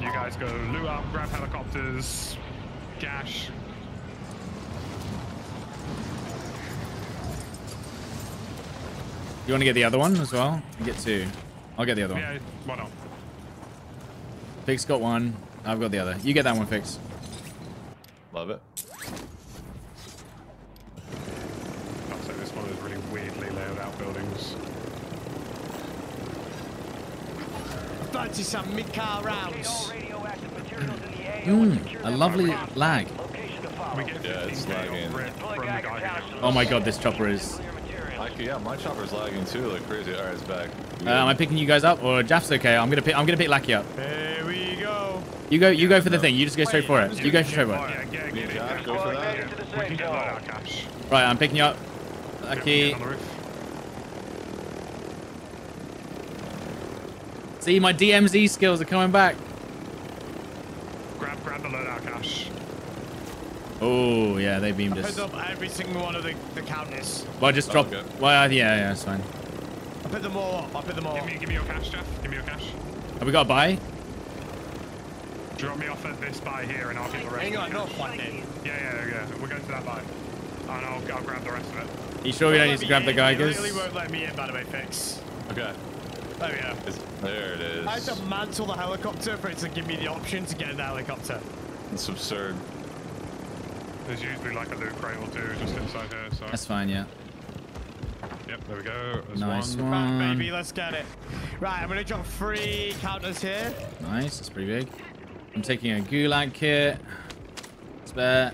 You guys go loot up, grab helicopters, gash. You want to get the other one as well? I get two. I'll get the other one. Yeah, why not? Fix got one. I've got the other. You get that one, Fix. Love it. I'll say this one is really weirdly laid out buildings. Fancy some mid-car rounds. radioactive materials in the AO and Mm, a lovely lag. Location to follow. We get Yeah, it's lagging. on rip Deploy from the Geiger guy counters who to did Oh my god, this chopper is... Clear material. I, yeah, my chopper's lagging too, like crazy. All right, it's back. Uh, am I picking you guys up, or Jaff's okay? I'm gonna pick. I'm gonna pick Lackey up. Here we go. You go. You go for the thing. You just go straight for it. You go straight for Yeah, it. get, Me get. Josh yeah. go for that. Geiger to the We can safe get load zone. out cash. Right, I'm picking you up. Get Lackey. on the roof. See, my DMZ skills are coming back. Grab, grab the loadout cash. Oh yeah, they beamed Picked us. up every single one of the, the counters. Well, just drop. Okay. Well, yeah, yeah, it's fine. I picked them all up. I picked them all Give up. me, give me your cash, Jeff. Give me your cash. Have we got a buy? Drop me off at this buy here, and I'll get the rest. Hang of on, the no cash. Yeah, yeah, yeah. We're going to that buy, and I'll, I'll grab the rest of it. You sure we don't need to grab the It Geigers? really won't let me in, by the way, fix. Okay. Oh, there we go. It's, there it is. I had to mantle the helicopter for it to give me the option to get in the helicopter. It's absurd. There's usually like a loot crate or two just inside here. So, That's fine, yeah. yep, there we go. There's Nice one. one. Right, baby, let's get it. Right, I'm gonna drop three counters here. Nice, that's pretty big. I'm taking a Gulag kit. Spare.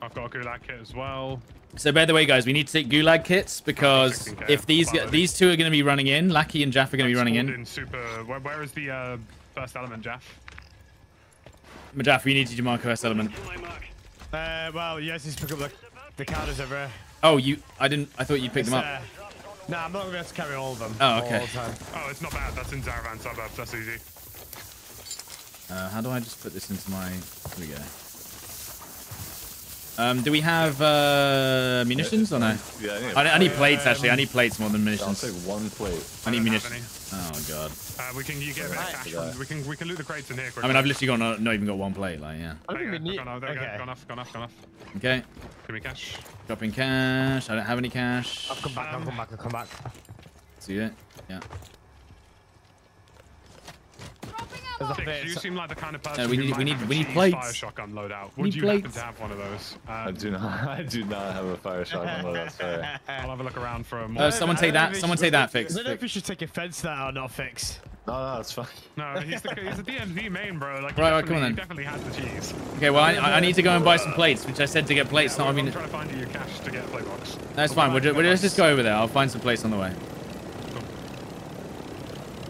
I've got a gulag kit as well. So by the way, guys, we need to take Gulag kits because if these Wow. these two are going to be running in, Lackey and Jaff are going to be running Spawned in. super. Where, where is the uh, first element, Jeff? Jaff, we need you to mark first element. Uh, well, yes, just pick up the, the counters over here. Oh, you? I didn't. I thought you picked It's, them up. uh, Nah, I'm not gonna be able to carry all of them. Oh, all okay. the time. Oh, it's not bad. That's in Zaravan suburbs. That's easy. Uh, how do I just put this into my? Here we go. Um, do we have uh, munitions or no? Yeah, I need, I, I need plates actually. I need plates more than munitions. I'll take one plate. I need munitions. Oh god. Uh, we can you get a bit of cash. Right. From, we can we can loot the crates in here. I mean, I've literally got not, not even got one plate. Like, yeah. I don't There think we need. Gone, there okay. go. Gone off. Gone off. Gone off. Okay. Give me cash. Dropping cash. I don't have any cash. I'll come back. I'll come back. I'll come back. See it? Yeah. There's a Six, you seem like the kind of person Uh, we who need- might we need- have a we need plates. fire shotgun loadout. We Would need you happen to have one of those? I Uh, do not. I do not have a fire shotgun loadout. Sorry. I'll have a look around for a more. Uh, someone take that. Someone take that. Fix. I Fix. don't know if Fix. you should take offense to that or not fix. No, no, it's fine. No, he's the, he's the DMZ main, bro. Like, Right, right, come on then. he definitely has the cheese. Okay, well, I, I need to go and buy some plates, which I said to get plates. Not, I mean, I'm mean, trying to find you your cash to get a play box. that's fine. We'll, ju- we'll just, just go over there. I'll find some plates on the way.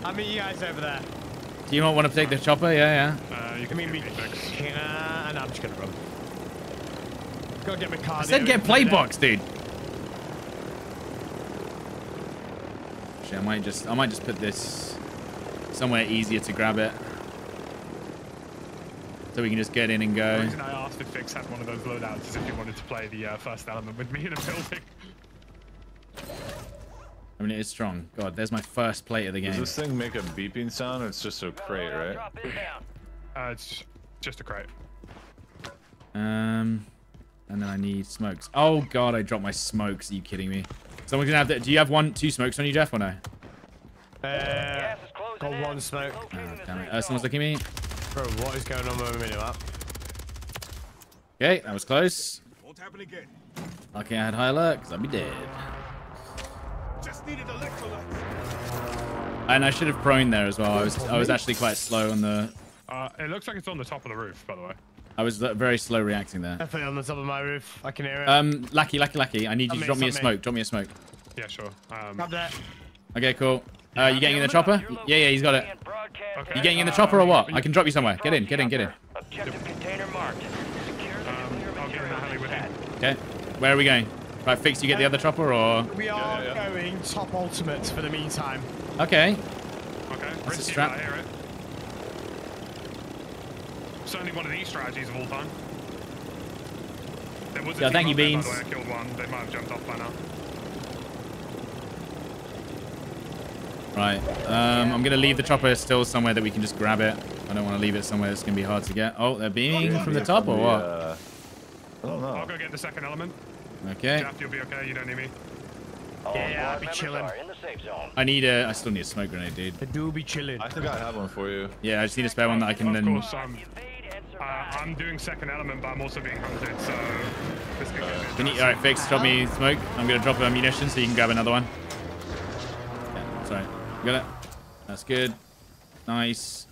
I'll meet you guys over there. Do you not want to take the chopper? Yeah, yeah. Uh, you I can mean, give we me fix. can. And I'm just gonna run. Go get my car. I said get plate box, dude. Actually, I might just, I might just put this somewhere easier to grab it, so we can just get in and go. The go. reason I asked if Fix had one of those loadouts is if you wanted to play the uh, first element with me in a building. I mean, it is strong. God, there's my first plate of the game. Does game. this thing make a beeping sound? Or it's just a crate, right? Uh, it's just a crate. Um, and then I need smokes. Oh God, I dropped my smokes. Are you kidding me? Someone's gonna have that. Do you have one, two smokes on you, Jeff, or no? Uh, Gas is closing got one smoke. Oh, damn it. Uh, someone's looking at me. Bro, what is going on with a minute? That? Okay, that was close. Won't happen again. Lucky I had high alert, because I'd be dead. Just needed electrolytes. And I should have prone there as well. I was I was actually quite slow on the. Uh, it looks like it's on the top of the roof, by the way. I was uh, very slow reacting there. Definitely on the top of my roof. I can hear it. Um, Lucky, Lucky, Lucky. I need you to drop me a smoke. Drop me a smoke. Yeah, sure. Um, Grab that. Okay, cool. Uh, you getting in the chopper? Yeah, yeah, he's got it. And broadcast Okay. You getting in the Uh, chopper or what? I can drop you somewhere. Get in, get in, get in. Objective container marked. Secure the Um, nuclear I'll get in the materials with pad. Okay. Where are we going? Right, fix. You get the other chopper or? We are yeah, yeah. going top ultimate for the meantime. Okay. Okay, a risky, strap. but I hear it. Certainly one of these strategies of all time. There was a Yeah, team thank you, up there, Beans. By the way, I killed one. They might have jumped off by now. Right. Um, I'm gonna leave the chopper still somewhere that we can just grab it. I don't want to leave it somewhere that's gonna be hard to get. Oh, they're beaming from the top or what? Uh, I don't know. I'll go get the second element. Okay. Jeff, you'll be okay. You don't need me. Yeah, yeah, I'll be chilling. are in the safe zone. I need a. I still need a smoke grenade, dude. I do be chilling. I think I have one for you. Yeah, I just need a spare one that I can Of then. course, I'm, uh. I'm doing second element, but I'm also being hunted, so this could get Can you? All right, fix. Drop me smoke. I'm gonna drop ammunition so you can grab another one. Yeah, sorry. Got it. That's good. Nice.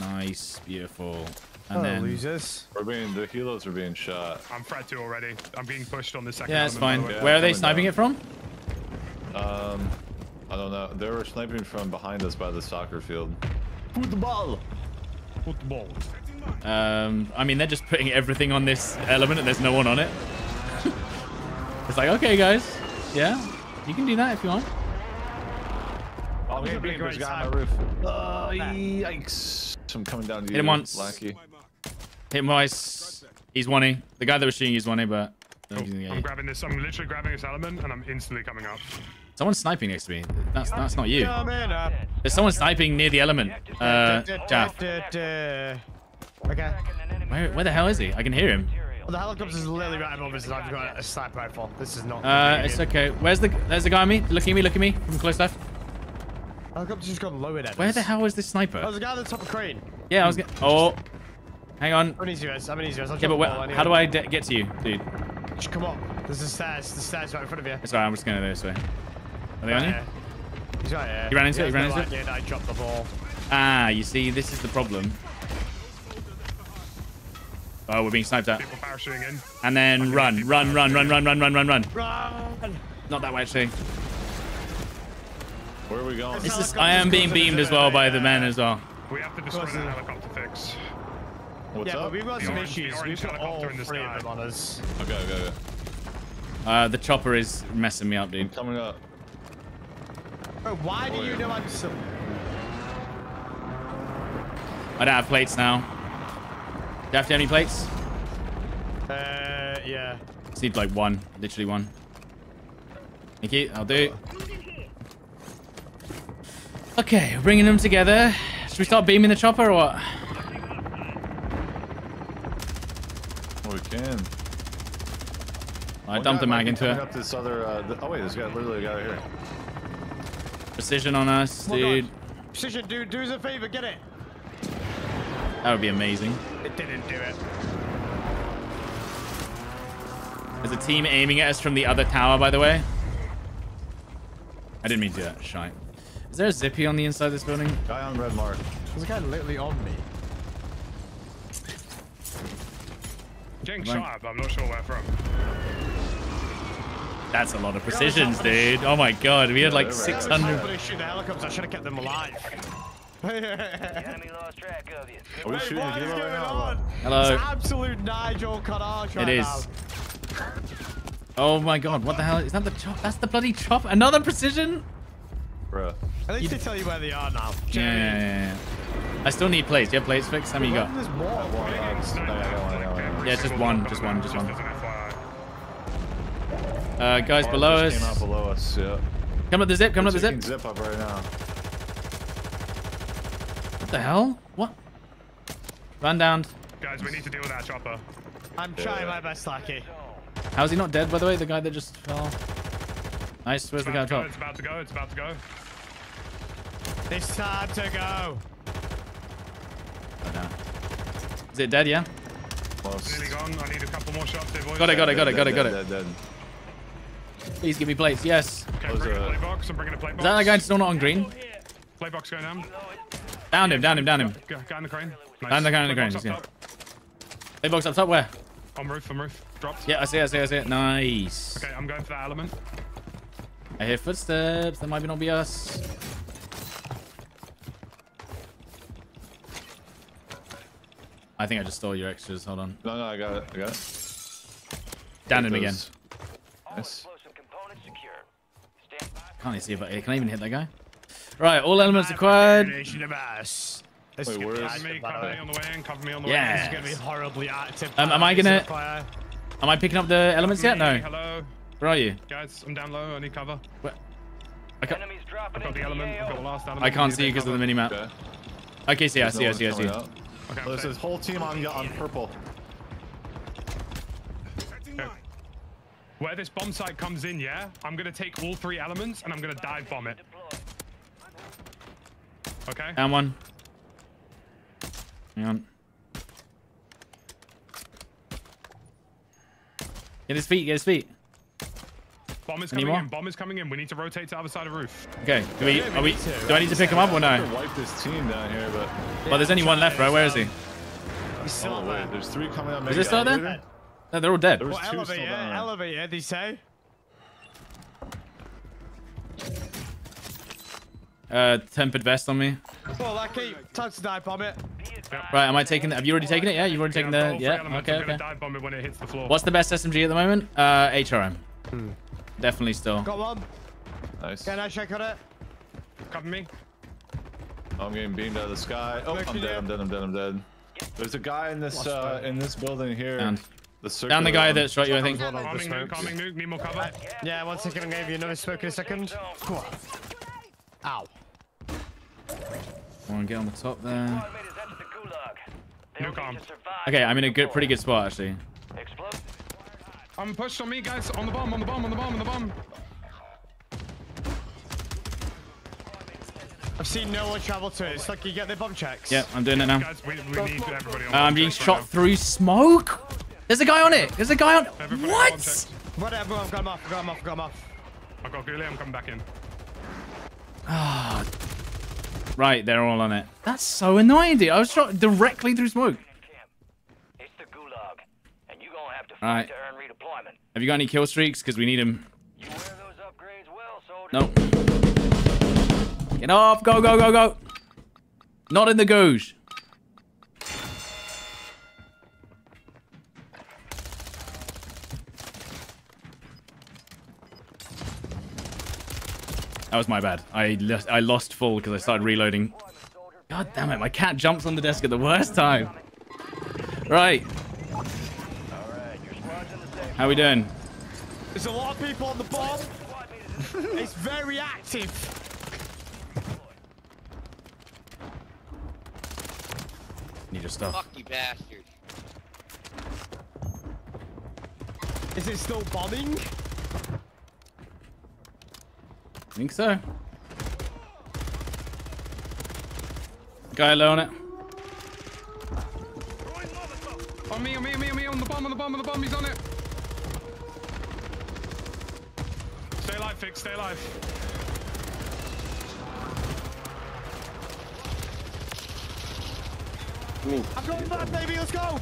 Nice. Beautiful. And oh, then. losers. We're being the helos are being shot. I'm Fred 2 already. I'm being pushed on the second Yeah, that's element. fine. by the way. Where are they sniping down. it from? Um, I don't know. They were sniping from behind us by the soccer field. put the ball Football. Football. Um, I mean, they're just putting everything on this element and there's no one on it. it's like, okay, guys. Yeah, you can do that if you want. Oh, Okay, there's a big beam. There's a right guy on side. my roof. Oh, yikes. I'm coming down to you. Hit him once. Lackey. Hit him twice. He's one A. The guy that was shooting is one A, but. I don't Cool. think he's gonna I'm you. grabbing this. I'm literally grabbing this element, and I'm instantly coming up. Someone's sniping next to me. That's that's not you. Come in up. There's someone sniping near the element. Uh, Jaff. Okay. Where, where the hell is he? I can hear him. Well, the helicopter's literally right above us, I've got a sniper rifle. This is not. Uh, convenient. it's okay. Where's the? There's the guy on me. Look at me. Look at me from close left. Helicopter's just gone lower at Where us. the hell is this Oh, sniper? there's a guy on the top of crane. Yeah, I was. Gonna, oh, hang on. I'm an easy res. I'm an easy res. I'll Yeah, but where, anyway. how do I get to you, dude? Just come up. There's the stairs. The stairs right in front of you. Sorry, I'm just going to this way. Are they on you? Right here. He's right here. You ran into it, you ran no into it? idea that I dropped the ball. Ah, you see, this is the problem. Oh, we're being sniped at. People parachuting in. And then run, run, run, run, run, run, run, run, run. Run! Not that way, actually. Where are we going? This is, I am being beamed as well by the men as well. We have to destroy the helicopter fix. What's yeah, up? but we've got The some orange- issues. We've got all helicopter in the three sky. of them on us. Okay, okay, okay. Uh, the chopper is messing me up, I'm dude. coming up. Bro, why do you know I'm so... I don't have plates now. Do you have any plates? Uh, yeah. Just need like one, literally one. Thank you, I'll do. Okay, bringing them together. Should we start beaming the chopper or what? We can. I dumped guy a mag into it. Up this other, uh, th- oh wait, there's a guy, literally a guy right here. Precision on us, Oh dude. God. Precision, dude, do us a favor, get it. That would be amazing. It didn't do it. There's a team aiming at us from the other tower, by the way. I didn't mean to do that. Shite. Is there a zippy on the inside of this building? Guy on red mark. There's a guy literally on me. Getting shot at, but I'm not sure where from. That's a lot of precisions, dude. Oh my god, we had like 600. Somebody shoot the helicopters. I should have kept them alive. The enemy lost track of you. Oh, are we shooting what a is going right on? Hello. It's absolute Nigel Carnage right It is. now. Oh my god, what the hell? Is that the chop? That's the bloody chop. Another precision? Bruh. At least they tell you where they are now. Yeah, yeah, yeah, yeah. I still need plates. Do you have plates fixed? How many you got? There's more. Yeah, just one, just one, just one. as an FYI. Uh, guys below just Came out us. below us. Yeah. Come up the zip, come up the zip. zip up right now. What the hell? What? Run down. Guys, we need to deal with that chopper. I'm trying my best, Lucky. How's he not dead, by the way? The guy that just fell. Nice. Where's It's the guy about, to go, top? it's about to go. It's about to go. It's time to go. Oh, no. Is it dead? Yeah. Close. Nearly gone. I need a couple more shots here, boys. Got it, got it, got it, got it, got it. dead, dead. Please give me plates. Yes. Okay, Those bringing a play box. I'm bringing a play box. Is that the guy still not on green? Play box going down. Down him, down him, down him. Go, guy in the crane. Nice. Down the guy in the crane, box yeah. up top. Box up top. Where? On roof, on roof. Dropped. Yeah, I see, it, I see, it, I see it. Nice. Okay, I'm going for that element. I hear footsteps. That might not be us. I think I just stole your extras. Hold on. No, no, I got it. I got it. Down him Those- again. All Nice. explosive components secure. Stand by. Can't even see if I can I even hit that guy. Right, all elements acquired. Nation of. This Wait, is gonna be Cover me, active, by the cover me on the way in. Cover me on the Yeah. way This is gonna be horribly active. Um, am I gonna- Am I picking up the elements yet? No. Hello, Where are you? guys. I'm down low. I need cover. I can't, I've got the element. I've got the last element. I can't see you because of the cover. minimap. Okay. Okay, see, I see, no I see, I see. Coming out. Okay, I'm There's safe. this whole team on on purple. Okay. Where this bomb site comes in, yeah, I'm gonna take all three elements and I'm gonna dive bomb it. Okay. Down one. Hang on. Get his feet, get his feet. Bomb is coming more? in. Bomb is coming in. We need to rotate to the other side of the roof. Okay, do we, Yeah, we are we, need to. do I need to pick him up or no? could wipe this team down here, but Well, there's only one left, right? Where is he? He's still oh wait, there. there's three coming up. Is this still there? No, they're all dead. There was What two still elevator? down there. Elevator, did he say? Uh, tempered vest on me. Well, Lucky, time to dive bomb it. Right, am I taking the, have you already taken it? Yeah, you've already taken Yeah, I've the, yeah, okay, okay. dive bomb it when it hits the floor. What's the best SMG at the moment? Uh, HRM. Definitely still. Got one. Nice. Can I check on it? Cover me. I'm getting beamed out of the sky. Oh, I'm at dead. I'm dead. I'm dead. I'm dead. There's a guy in this uh, in this building here. Down. The Down the guy one. that shot you, I think. One the Calming nuke, calming nuke. Need more cover. Yeah, one second. I'm gonna give you another smoke in a second. Come on. Ow. Come on, get on the top there. Squad mate has entered the gulag. They'll Nuke on. need to survive Okay, I'm in a good, pretty good spot, actually. Explosive. I'm pushed on me, guys. On the bomb. On the bomb. On the bomb. On the bomb. I've seen no one travel to it. It's like you get the bomb checks. Yep, I'm doing it now. Guys, we, we need everybody on. Uh, I'm bomb being checks right shot through smoke. There's a guy on it. There's a guy on. Everybody on What? Whatever, I've got him off, I've got him off, I've got him off. I got Ghoulie. I'm coming back in. Right, they're all on it. That's so annoying, dude. I was shot directly through smoke. Camp. It's the gulag. And you're gonna have to Alright. fight to earn redeployment. Have you got any kill streaks? Because we need them. You wear those upgrades well, soldier. Get off. Go, go, go, go. Not in the gouge. That was my bad. I, I lost full because I started reloading. God damn it, my cat jumps on the desk at the worst time. Right, Alright, your squad's in the safe. How we doing? There's a lot of people on the bomb. it's very active. Need your stuff. Fuck you bastard. Is it still bombing? I think so. Guy low on it. On me, on me, on me, on me, on the bomb, on the bomb, on the bomb, he's on it. Stay alive, fix. Stay alive. Me. I'm going mad, baby. Let's go.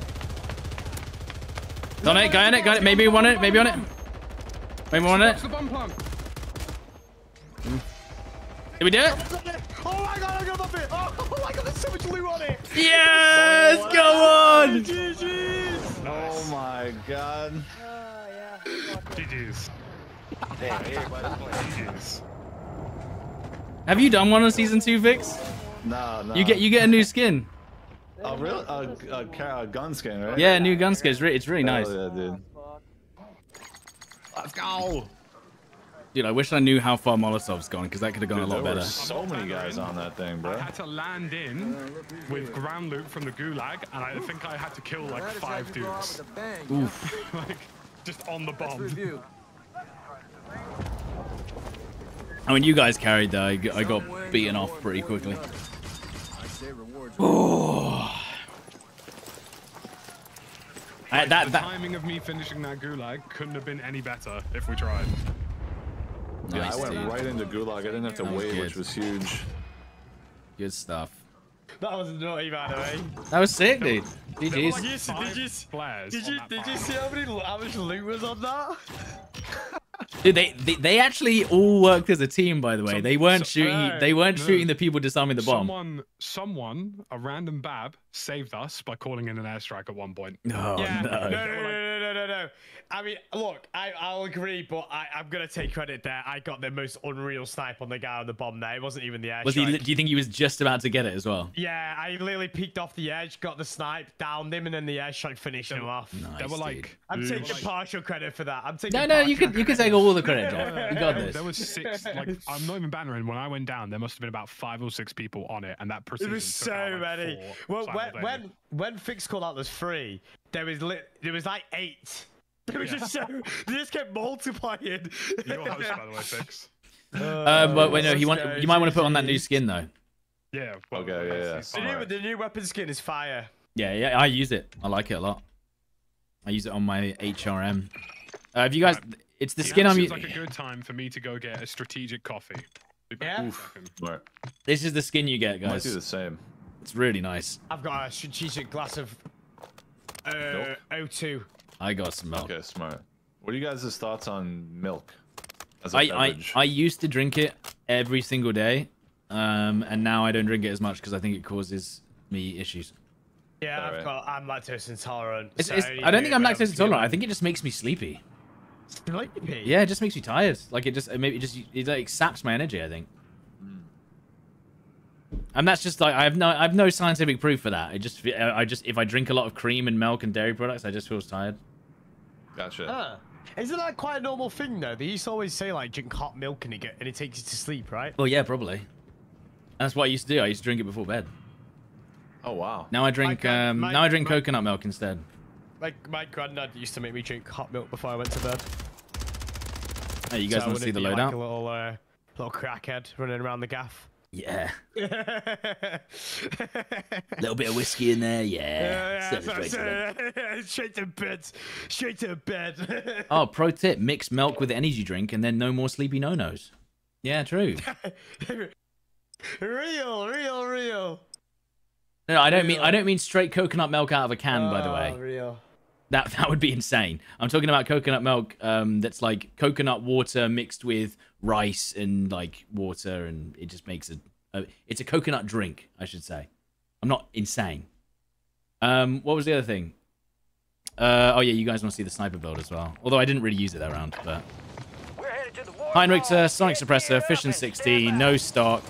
It's on it. Guy on it. Got it. Maybe one it. Maybe on it. Maybe one it. Mm. Did we do it? Oh my god, I got the bit! Oh my god, there's so much loot on it! Yes! Oh, go on! GG's! Oh my god. Oh, yeah. GG's. GG's. Have you done one on season two, Vix? No, no. You get you get a new skin. Oh, a real a, a, a gun skin, right? Yeah, new gun skin. It's really, it's really nice. Oh, yeah, dude. Let's go. Dude, I wish I knew how far Molotov's gone because that could have gone Dude, a lot there were better. so many guys on that thing, bro. I had to land in with ground loot from the gulag, and I think I had to kill like That is how five you go out dudes. with a bang. Oof. like, just on the Let's bomb. Review. I mean, you guys carried though. I got, I got beaten off pretty quickly. I say rewards. I, that the timing of me finishing that gulag couldn't have been any better if we tried. Yeah, nice, I went dude. right into gulag. I didn't have to wait, good. which was huge. Good stuff. That was naughty, by the way. That was sick, dude. GG's. like Did you- five did you- players Did you did you see how many how much loot was on that? Dude, they, they they actually all worked as a team. By the way, Some- they weren't so- shooting. no, they weren't no. shooting the people disarming the bomb. Someone, someone, a random Bab saved us by calling in an airstrike at one point. Oh yeah. no. No, no, no, no, no, no, no, no. I mean, look, I, I'll agree, but I, I'm gonna take credit there. I got the most unreal snipe on the guy on the bomb there. It wasn't even the airstrike. Was he? Do you think he was just about to get it as well? Yeah, I literally peeked off the edge, got the snipe, downed him, and then the airstrike finished him off. Nice, there were dude. like, I'm there taking were, like- partial credit for that. I'm taking. No, no, you partial can you can take all the credit, Jack. You got this. There was six. Like, I'm not even bantering. When I went down, there must have been about five or six people on it, and that It precision. was so out, like, many. four Well, when simultaneously. when when Fix called out was free, there was lit. There was like eight. It was just so. They just kept multiplying. Your host, by the way, six. Um, but wait, no, he want, you might want to put on that new skin though. Yeah. Well, Okay, yeah, yeah. The new, the new weapon skin is fire. Yeah, yeah, I use it. I like it a lot. I use it on my HRM. Uh, have you guys? It's the Yeah, skin I'm seems using. like a good time for me to go get a strategic coffee. Yeah. Oof. Right. This is the skin you get, guys. Might guys. do the same. It's really nice. I've got a strategic glass of uh, Milk? O2. I got some milk. Okay, smart. What are you guys' thoughts on milk as a I, I beverage? I used to drink it every single day, um, and now I don't drink it as much because I think it causes me issues. Yeah, I've Alright. got. I'm lactose intolerant. It's, so it's, I don't do think I'm it when lactose feeling intolerant. I think it just makes me sleepy. sleepy. Yeah, it just makes me tired. Like it just it maybe it just it like saps my energy. I think. And that's just like I have no I have no scientific proof for that. I just fe- I just if I drink a lot of cream and milk and dairy products, I just feel tired. Gotcha. Huh. Isn't that quite a normal thing though? They used to always say like drink hot milk and it get and it takes you to sleep, right? Well, yeah, probably. That's what I used to do. I used to drink it before bed. Oh wow. Now I drink gran- um my- now I drink my- coconut milk instead. Like my granddad used to make me drink hot milk before I went to bed. Hey, you guys So want to see the be like loadout? a little uh, little crackhead running around the gaff. Yeah. little bit of whiskey in there. Yeah. yeah, Send it that's what I straight to bed. straight to bed, straight to bed. Oh, pro tip: mix milk with energy drink, and then no more sleepy no nos. Yeah, true. real, real, real. No, I don't mean I don't mean straight coconut milk out of a can. by the Oh, way, real. that that would be insane. I'm talking about coconut milk um, that's like coconut water mixed with rice and like water, and it just makes a, a it's a coconut drink, I should say. I'm not insane. Um, what was the other thing? Uh, oh yeah, you guys want to see the sniper build as well. Although I didn't really use it that round, but We're headed to the war Heinrichs, uh, Sonic Suppressor, geared up Fission and 16, no stock.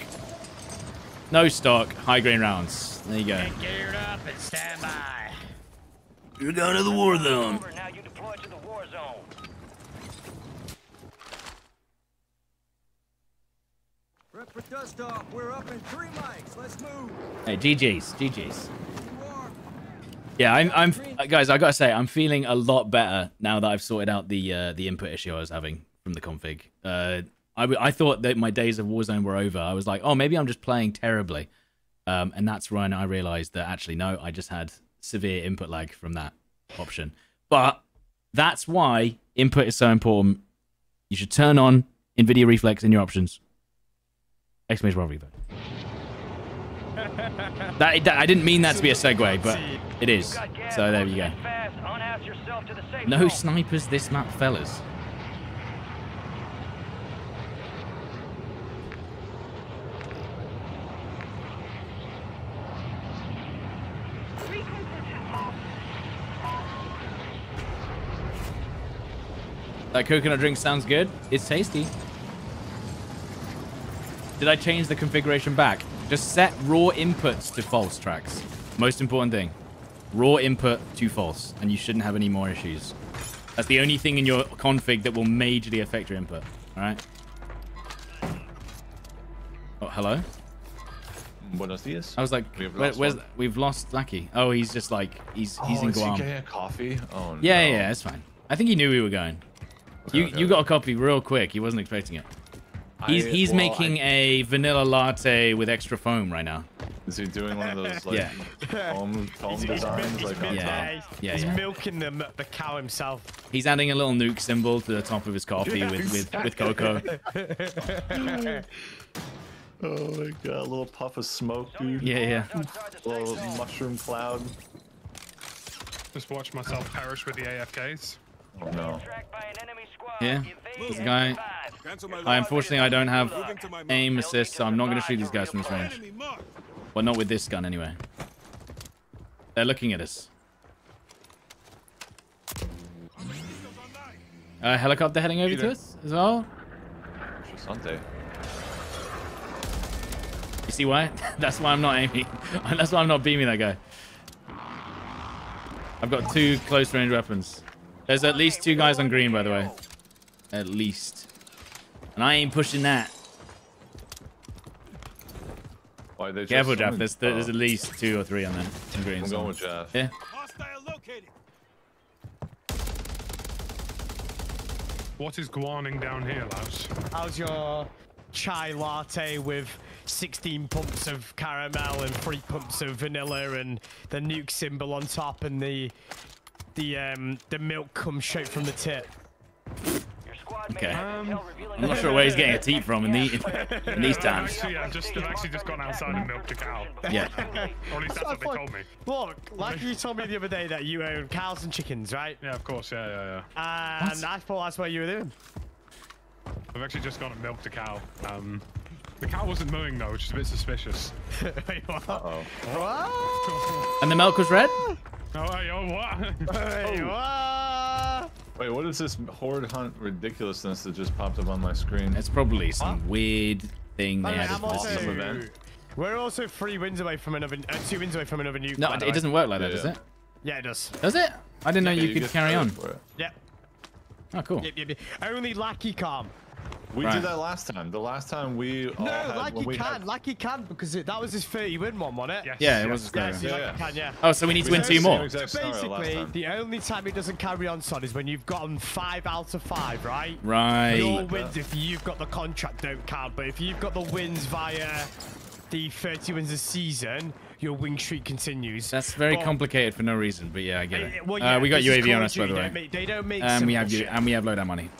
No stock, high grain rounds. There you go. Geared up and stand by. You're going to the war zone. Over, Now you deploy to the war zone. Prep for dust off. We're up in three mics. Let's move. Hey, GG's, GG's. Yeah, I'm, I'm, guys. I gotta say, I'm feeling a lot better now that I've sorted out the uh, the input issue I was having from the config. Uh, I, I thought that my days of Warzone were over. I was like, oh, maybe I'm just playing terribly, um, and that's when I realized that actually no, I just had severe input lag from that option. But that's why input is so important. You should turn on NVIDIA Reflex in your options. Exclamation mark reflex. That, that I didn't mean that to be a segue, but it is. So there you go. No snipers this map, fellas. That coconut drink sounds good. It's tasty. Did I change the configuration back? Just set raw inputs to false tracks. Most important thing. Raw input to false, and you shouldn't have any more issues. That's the only thing in your config that will majorly affect your input. All right. Oh, hello. Buenos dias. I was like, We have where, where's one. we've lost Lucky? Oh, he's just like he's he's oh, in is he Guam. getting a coffee? Oh Yeah, no. yeah, yeah, it's fine. I think he knew we were going. You okay, you okay. got a copy real quick. He wasn't expecting it. He's I- he's well, making I- a vanilla latte with extra foam right now. Is he doing one of those like Yeah. foam, foam He's, he's, designs he's, like mil- on Yeah. top? he's- Yeah, he's yeah. milking the, the cow himself. He's adding a little nuke symbol to the top of his coffee with with with cocoa. Oh my god, a little puff of smoke, dude. Yeah, yeah. Outside the safe little mushroom cloud. Just watch myself perish with the AFKs. Oh no. Tracked by an enemy squad. Yeah, this guy- survive. Cancel my I unfortunately I don't have Moving to my mark. aim assist, so I'm not going to shoot these guys from this range. Enemy marked. Well, not with this gun anyway. They're looking at us. Uh, helicopter heading over to us as well. Sante. You see why? That's why I'm not aiming. That's why I'm not beaming that guy. I've got two close range weapons. There's at least two guys on green, by the way. At least. And I ain't pushing that. Why they just Careful, Jeff. There's, there's Oh, at least two or three on there. On green. I'm so- going with Jeff. Yeah. Hostile located. What is guaning down here, lads? How's your chai latte with 16 pumps of caramel and three pumps of vanilla and the nuke symbol on top and the the um the milk comes straight from the tip? Your squad mate Okay. has intel revealing I'm not sure where he's getting a teat from in, the, in these times. Actually, I've just I've actually just gone outside and milked a cow. Yeah. Or at least that's what they told me. Look, like you told me the other day that you own cows and chickens, right? Yeah, of course. Yeah, yeah, yeah. And I thought that's what you were doing. I've actually just gone and milked a cow. Um, the cow wasn't mooing though, which is a bit suspicious. Wait, what? Oh. What? And the milk was red? Oh, hey, oh, what? Wait, what? Wait, what is this horde hunt ridiculousness that just popped up on my screen? It's probably some weird thing they By the way, added to the event? We're also three wins away from another, uh, two wins away from another nuke. No, by it way. doesn't work like that, Yeah, does yeah. it? Yeah, it does. Does it? I didn't know Yeah, you could carry on. credit. Yep. Oh, cool. Yep, yep, yep. Only Lucky can. We Right. did that last time. The last time we No, had, when Lucky can. had, Lucky can because it, that was his 30 win one, wasn't it? Yes, Yeah, it yes. was just Yeah, going. see, Yeah, Lucky yeah. can, yeah. Oh, so we need to win two more. exact scenario Basically, the only time he doesn't carry on, son, is when you've gotten five out of five, right? Right. Your Right. wins, if you've got the contract, don't count. But if you've got the wins via the 30 wins a season, your win streak continues. That's very But- complicated for no reason, but yeah, I get Uh, it. well, Uh, we got this UAV on us, by the way. don't make, they don't make And we have you, shit. and we have loadout money.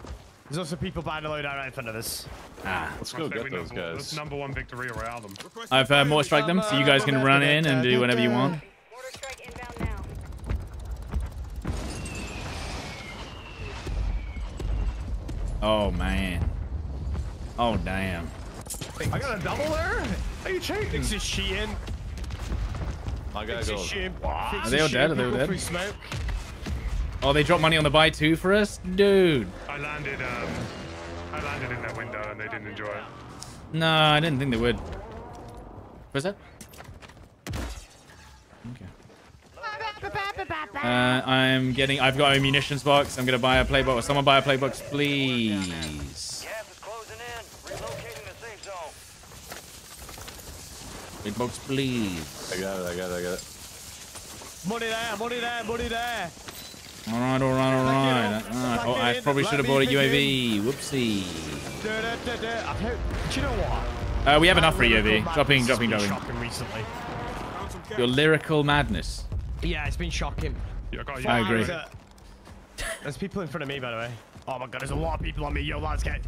There's also people buying a loadout right in front of us. Ah. let's go get those number, guys. Number one victory royale them. I've uh, more strike them, so you guys can run in and do whatever you want. Mortar strike inbound now. Oh man. Oh damn. I got a double there? Are you cheating? This is cheating. I gotta This go. is cheating. Are they all dead? Are they all dead? Free smoke. Oh, they dropped money on the buy too for us, dude. I landed. Um, I landed in that window and they didn't enjoy it. No, I didn't think they would. What's that? Okay. Uh, I'm getting. I've got a munitions box. I'm gonna buy a play box. Someone buy a play box, please. Gas is closing in. Relocating the safe zone. Play box, please. I got it, I got it, I got it. Money there, money there, money there. All right, all right, all right. Let. Uh, oh, I in. probably Let should have me bought a in. UAV. Whoopsie. Do you know what? Uh, we have enough for My lyrical UAV. Dropping, madness dropping, has been dropping. Shocking recently. Found some gas. Your lyrical madness. Yeah, it's been shocking. Yeah, I got I you. agree. There's, uh, there's people in front of me, by the way. Oh my god, there's a lot of people on me. Yo, lads, get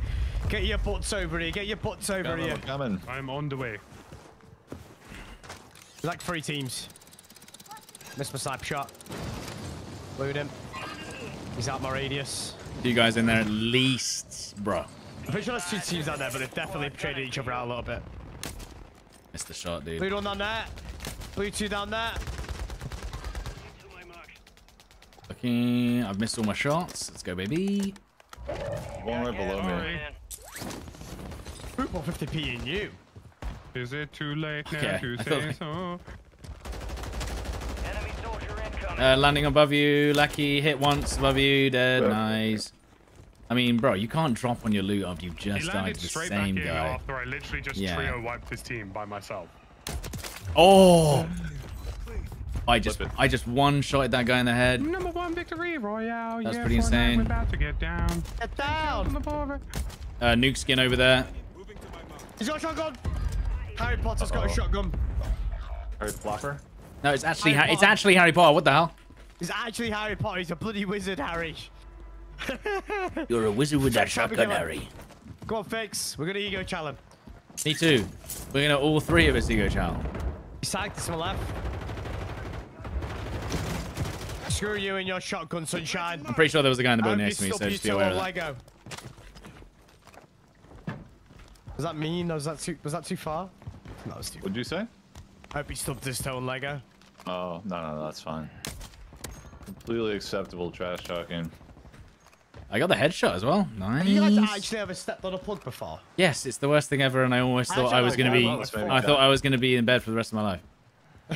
get your butts over here. Get your butts over Coming, here. I'm coming. I'm on the way. like three teams. Missed my sniper shot. Glued him. He's out my radius. You guys in there at least, bro. I'm pretty sure there's two teams out there, but they've definitely traded each other out a little bit. Missed the shot, dude. Blue one down there. Blue two down there. Okay, I've missed all my shots. Let's go, baby. One right below me. Man. Group 150p in you. Is it too late now Okay, to I say thought- so? Enemy soldier incoming. Uh, landing above you, Lucky. Hit once above you, dead. Yeah. Nice. I mean, bro, you can't drop on your loot after you've He just died to the straight back same guy. after I literally just Yeah. trio wiped his team by myself. Oh! I just, I just one shot at that guy in the head. Number one victory royale. That's yeah, pretty insane. We're about to get down. Get down. Uh, nuke skin over there. Moving to my mark. He's got a shotgun. Harry Potter's got a shotgun. Harry Flopper. No, it's actually, Harry ha- it's Potter. actually Harry Potter. What the hell? It's actually Harry Potter. He's a bloody wizard, Harry. You're a wizard with that Shotgun, shotgun, Harry. Harry. Go on, fix. We're gonna ego challenge. Me too. We're gonna all three of us ego challenge. He's sacked to my left. Screw you and your shotgun, sunshine. I'm pretty sure there was a guy in the boat next to you me, stop so just be your aware of that. Lego. Was that mean? Was that too? Was that too far? That was too. What'd you say? I hope he stubbed his toe on Lego. Oh, no, no, no, that's fine. Completely acceptable trash talking. I got the headshot as well. Nice. Have you guys actually ever stepped on a plug before? Yes, it's the worst thing ever, and I always thought actually I was gonna that. be. Well, that's maybe I thought I was gonna be in bed for the rest of my life. I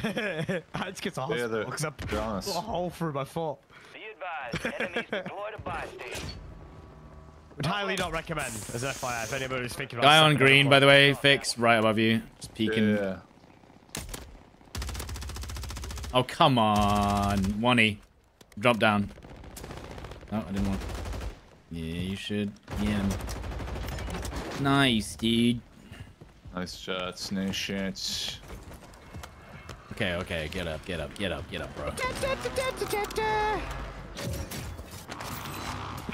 had to get to Yeah, hospital they're- because I be put honest. a hole through my foot. Be advised, enemies deployed a buy station. Would highly not recommend, as FYI, if anybody was thinking about Guy on green, by the way, fix right above you, just peeking. Yeah. Oh come on, one e, drop down. No, I didn't want. Yeah, you should. Yeah. Nice, dude. Nice shots, nice shots. Okay, okay, get up, get up, get up, get up, bro.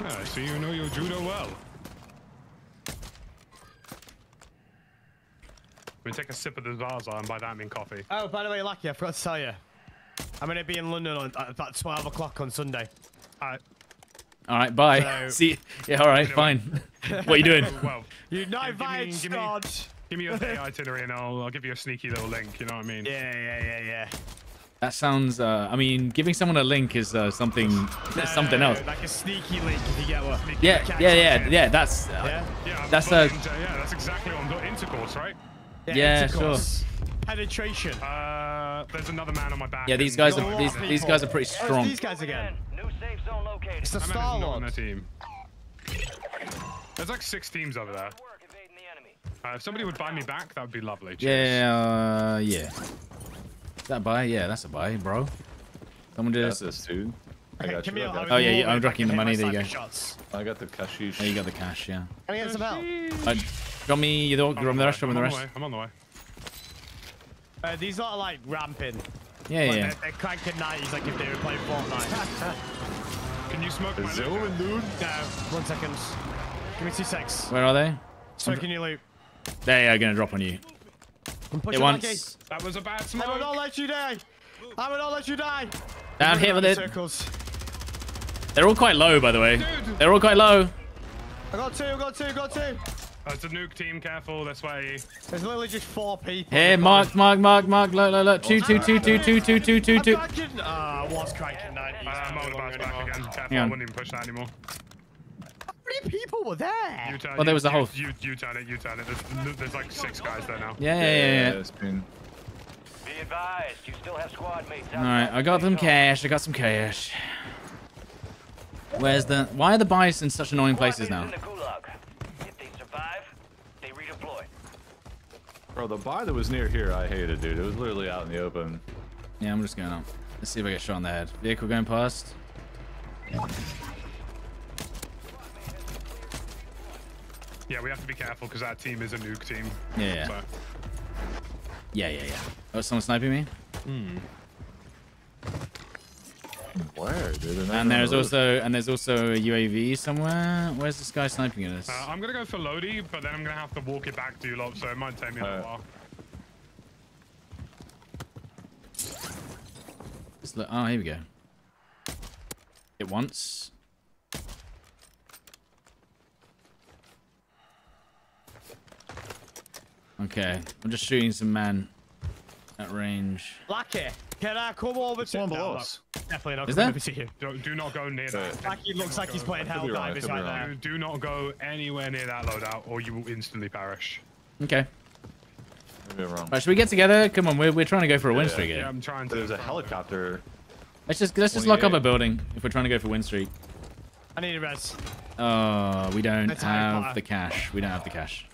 Yeah, I see you know your judo well. We take a sip of the Zaza, and by that I mean coffee. Oh, by the way, Lucky, I forgot to tell you. I'm going to be in London on, at about 12 o'clock on Sunday. All right. All right, bye. So- See, yeah, all right, fine. what are you doing? well, You're not Give me- invited, give me- give me your day itinerary, and I'll, I'll give you a sneaky little link. You know what I mean? Yeah, yeah, yeah, yeah. That sounds. Uh, I mean, giving someone a link is uh, something. No, something no, else. Like a sneaky link, if you get what. Yeah, Catch yeah, yeah, yeah. That's. Uh, Yeah? Yeah, That's but- a- yeah, that's exactly what I'm doing. Intercourse, right? Yeah, intercourse. Penetration. Uh, there's another man on my back. Yeah, these guys You're these, lot these guys are pretty Where's strong. these guys again? New safe zone located. It's the I mean, Star no one on Lord. the team. There's like six teams over there. Work evading the enemy. Uh, if somebody would buy me back, that would be lovely. Cheers. Yeah, uh, yeah. Is that buy? Yeah, that's a buy, bro. Someone did Got this. this, dude. I got come you. here, I I got, Oh, yeah, yeah, I'm if dropping the money, there you go. Shots. I got the cash. Oh, you got the cash, yeah. Can I get some help? Uh, drop me the, I'm drop on the the rest, way. drop me I'm the on the rest. way. I'm on the way. Uh, these are like ramping. Yeah, Like, yeah. They're, they're cranking 90s like if they were playing Fortnite. Can you smoke my Zooming, loot? dude. no, one second. Give me two secs. Where are they? Smoking your loot. They are gonna drop on you. I'm It pushing wants That was a bad I will not let you die. I will not let you die. down here with it. Circles. They're all quite low, by the way. Dude. They're all quite low. I got two, I got two, I got two. That's a nuke team. Careful this way. There's literally just four people. Hey, mark, mark, mark, mark. Look, look, look. Two, two, two, two, two, two, two, two, I'm two. Ah, I was cranking 90s. Uh, I'm I'm on the back anymore. again. Careful, I wouldn't even push that anymore. How many people were there? You turn, Well, there was a whole- You, you, you turn it. You turn it. There's, there's like six guys there now. Yeah, yeah, yeah, yeah. it's been. Be advised, you still have squad mates. All right, I got some cash. I got some cash. Where's the? Why are the buys in such annoying places now? In the gulag. If they survive, they redeploy. Bro, the bar that was near here, I hated, dude. It was literally out in the open. Yeah, I'm just gonna. Let's see if I get shot in the head. Vehicle going past. Yeah, we have to be careful because our team is a nuke team. Yeah, yeah, So, yeah, yeah, yeah. Oh, someone sniping me. Hmm. Where, dude? And there's the roof. also and there's also a UAV somewhere. Where's this guy sniping at us? uh, I'm gonna go for Lodi, but then I'm gonna have to walk it back to you lot, so it might take me a little while. Look. Oh, here we go. It once. Okay, I'm just shooting some men at range. Lucky, can I come over It's to one No, below no, us. Definitely not Is coming there? over to you. Do, do not go near that. Lucky looks like he's playing Could be wrong, Helldivers right wrong. now. Do, do not go anywhere near that loadout, or you will instantly perish. Okay. Maybe I'm wrong. Right, should we get together? Come on, we're, we're trying to go for a win Yeah, streak Yeah, here. I'm trying to. There's a helicopter. Let's just let's just lock up a building if we're trying to go for win streak. I need a res. Oh, we don't Let's have the cash. We don't have the cash.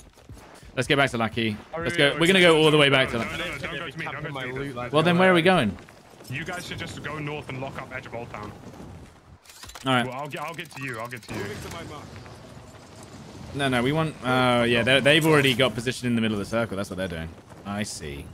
Let's get back to Lucky. Let's go. We're gonna go all the way back to. no, Lucky. no, no, don't go to me. Don't go to me. Well, then where are we going? You guys should just go north and lock up edge of Old Town. All right. Well, I'll get, I'll get to you. I'll get to you. To my mark. No, no, we want. Oh, yeah, they've already got position in the middle of the circle. That's what they're doing. I see.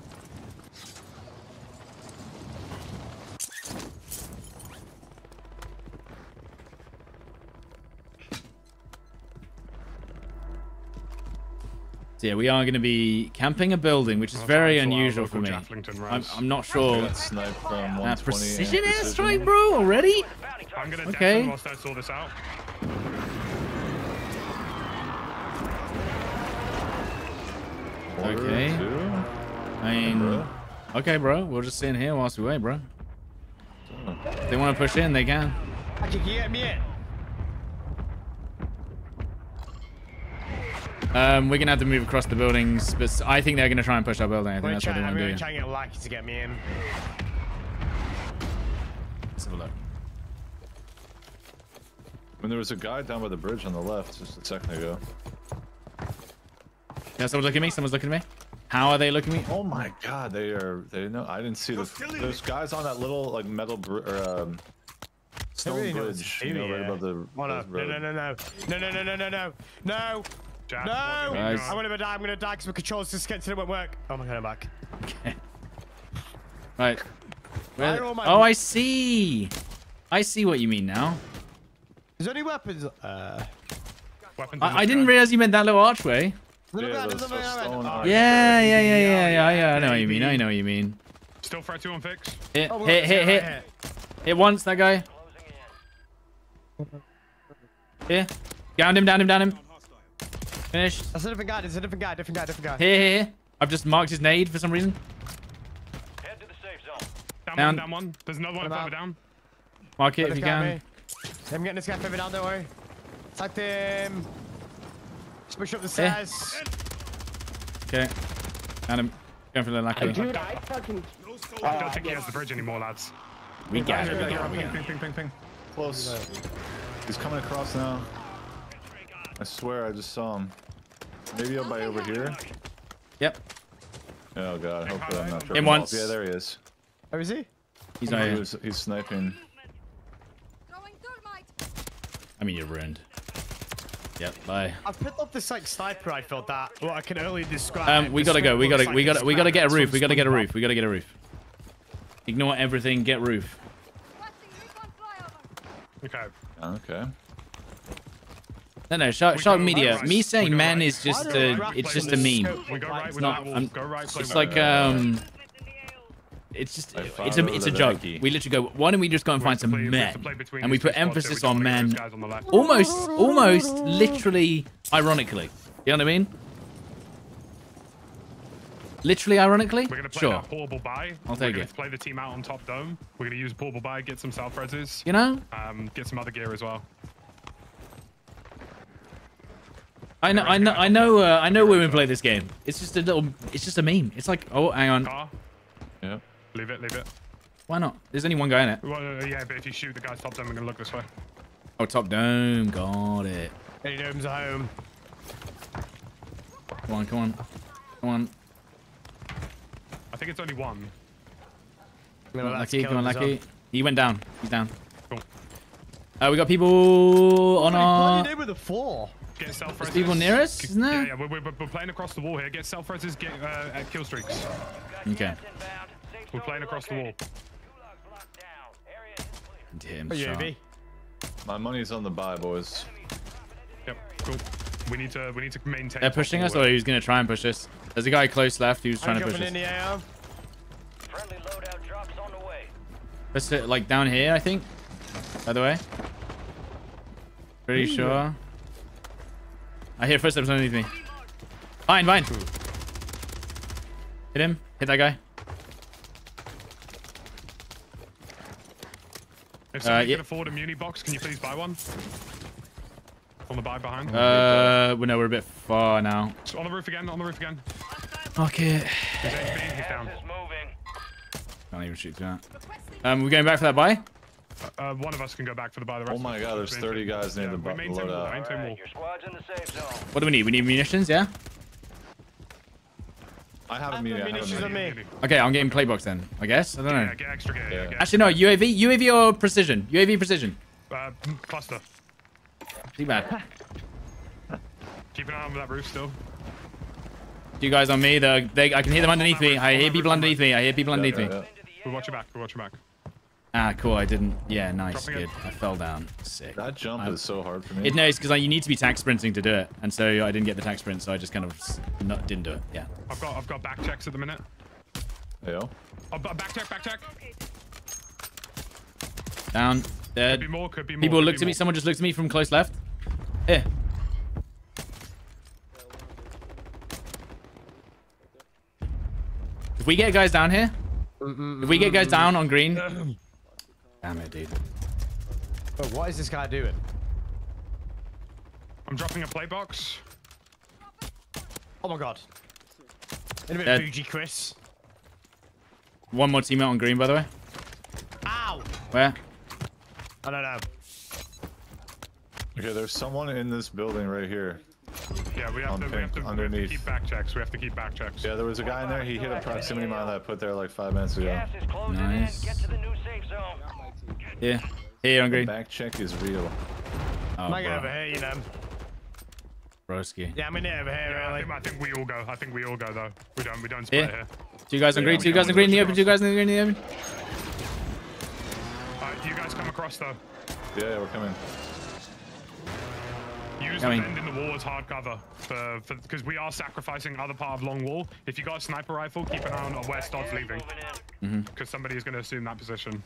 So yeah, we are going to be camping a building, which is I'll very try and fill our unusual for me. I'm. I'm not sure. got sniped from 120. Uh, precision precision. airstrike, bro, already? I'm gonna Okay. okay. whilst I sort this out. Okay. two. I mean, Bro. okay, bro. We'll just sit in here whilst we wait, bro. If they want to push in, they can. Lucky, can you get me Um, we're gonna have to move across the buildings, but I think they're gonna try and push our building. I think gonna that's try, what they I'm want gonna do. try and get Lucky to get me in. Let's have a look. When there was a guy down by the bridge on the left just a second ago. Yeah, someone's looking at me. Someone's looking at me. How are they looking at me? Oh my god, they are. They know. I didn't see the. Hostility. There's guys on that little like metal br- or um, stone really bridge. You know, right is. above the. Oh, no. No, road. no, no, no. No, no, no, no, no, no. No! Jack, No! what do you Guys. mean, I'm gonna die, I'm gonna die because my controls just get to won't work. Oh my god, I'm back. Right. Where- Fire my- oh, I see. I see what you mean now. Is there any weapons? Uh. Weapons I, I didn't realize you meant that little archway. Yeah, at those- that, those look at that. stone Oh, arches. Yeah, yeah, yeah, yeah, yeah, yeah, yeah. I know what you mean. I know what you mean. Still threat two on fix. Hit, Oh, we're hit, hit, hit. Hit once, that guy. Here. Down him, down him, down him. Finished. That's a different guy, there's a different guy, different guy, different guy. Here, here, here. I've just marked his nade for some reason. Head to the safe zone. Down, Down. one, down one. There's another one What further down. Mark it Got if you can. me. I'm getting this guy further down, don't worry. Attack him. Just push up the stairs. Okay. Down him. Going for the lucky. Dude, I fucking... I don't think he has the bridge anymore, lads. We got it. We got it. We Ping, ping, ping, ping, ping. Close. He's coming across now. I swear I just saw him. Maybe up by over here. Yep. Oh god, hopefully I'm not Him once. off. Yeah, there he is. Where is he? He's He right was, he's sniping. I mean, you're ruined. Yep. Bye. I've picked up this like sniper rifle that what I can only describe. Um, we gotta go. We gotta. looks We gotta. We gotta get a roof. We gotta get a roof. We gotta get a roof. Ignore everything. Get roof. Requesting recon flyover. Okay. Okay. No, no. Shark, We Shark Media. right. Me saying go man right. is just Why do a. I It's just a meme. We go right It's not. I'm, right, it's like um. It's just, it's a, it's a joke. We literally go. Why don't we just go and find some play- we have men, to play between and we put two spots, so emphasis on don't get those men. guys on the left. Almost. Almost. Literally. Ironically. You know what I mean? Literally. Ironically. We're gonna play Sure. that portable buy. I'll We're take gonna it. play the team out on top dome. We're gonna use portable buy, get some self reses, You know. um, get some other gear as well. I know, I know, I know, uh, I know women play this game. It's just a little, it's just a meme. It's like, oh, hang on, Car, Yep. leave it, leave it. why not? There's only one guy in it. Well, uh, yeah, but if you shoot the guys top dome, we're gonna look this way. Oh, top dome, got it. Any domes at home. Come on, come on, come on, I think it's only one. Come on, lucky, come on, him as well. lucky. He went down. He's down. Cool. Uh, we got people on What our. are you doing with the floor? Get self There's reses. people near us, isn't Yeah, yeah, we're, we're, we're playing across the wall here. Get self reses, get uh, uh, kill streaks. Okay. We're playing across the wall. relocated. Gulag's locked down. Area is clear. Damn Are you, My money's on the buy, boys. Yep, cool. We need to we need to maintain. They're pushing us, wall. or he's gonna try and push us. There's a guy close left who's trying I'm to push jumping us. in the air. Friendly loadout drops on the way. Let's sit, like down here, I think. By the way. Pretty sure. I hear footsteps underneath me. Fine, fine. Hit him. Hit that guy. If somebody yeah. can afford a muni box, can you please buy one? On the buy behind. Uh, well, no, we're a bit far now. on the roof again. On the roof again. Okay. He's HP. He's down. Moving. Can't even shoot through that. Um, we're going back for that buy? Uh, one of us can go back for the buy. The rest Oh my god, there's maintain- 30 guys near yeah, the we bu- maintain wall. loadout. Maintain wall. Alright, your squad's in the safe zone. What do we need? We need munitions, yeah? I have a have meter. A munitions on me. Okay, I'm getting playbox then, I guess. I don't know. Yeah, get extra gear. Yeah. Yeah. get Actually, no. UAV? UAV or precision? UAV precision. Uh, cluster. Too bad. Keep an eye on that roof still. You guys on me. The, they, I can hear them underneath me. I hear people underneath me. I hear people underneath Yeah, me. yeah. We'll watch your back. We'll watch your back. Ah, cool. I didn't. Yeah, nice. Dropping Good. it. I fell down. Sick. That jump I- is so hard for me. It knows because you need to be tax sprinting to do it, and so I didn't get the tax sprint, so I just kind of not, didn't do it. Yeah. I've got I've got back checks at the minute. Yo. Oh, back check. Back check. Down. Could Dead. be more. Could be more. People could looked at me. more. Someone just looked at me from close left. Here. If we get guys down here, if we get guys down on green, damn it, dude. Oh, what is this guy doing? I'm dropping a play box. Oh my god. In a bit Dead. bougie, Chris. One more teammate on green, by the way. Ow! Where? I don't know. Okay, there's someone in this building right here. Yeah, we have On to we have to, pink, we have to underneath. keep back checks. We have to keep back checks. Yeah, there was a guy in there. He hit a proximity mine that I put there like five minutes ago. Gas is closing Nice. In. Get to the new safe zone. Here. Here on green. Back check is real. Oh, Am I bro. over here, you know? Broski. Yeah, I'm in it over here, Yeah, I really. think, I think we all go. I think we all go though. We don't we don't split Here. here. Two guys on Yeah, green. we Two guys on green in the across. open. Two guys in the green in the open. Alright, you guys come across though. Yeah, yeah, we're coming. Use Coming. the bend in the wall as hard cover for because we are sacrificing other part of long wall. If you got a sniper rifle, keep an eye on where Stod's leaving Moving in. Mm-hmm. because somebody is going to assume that position.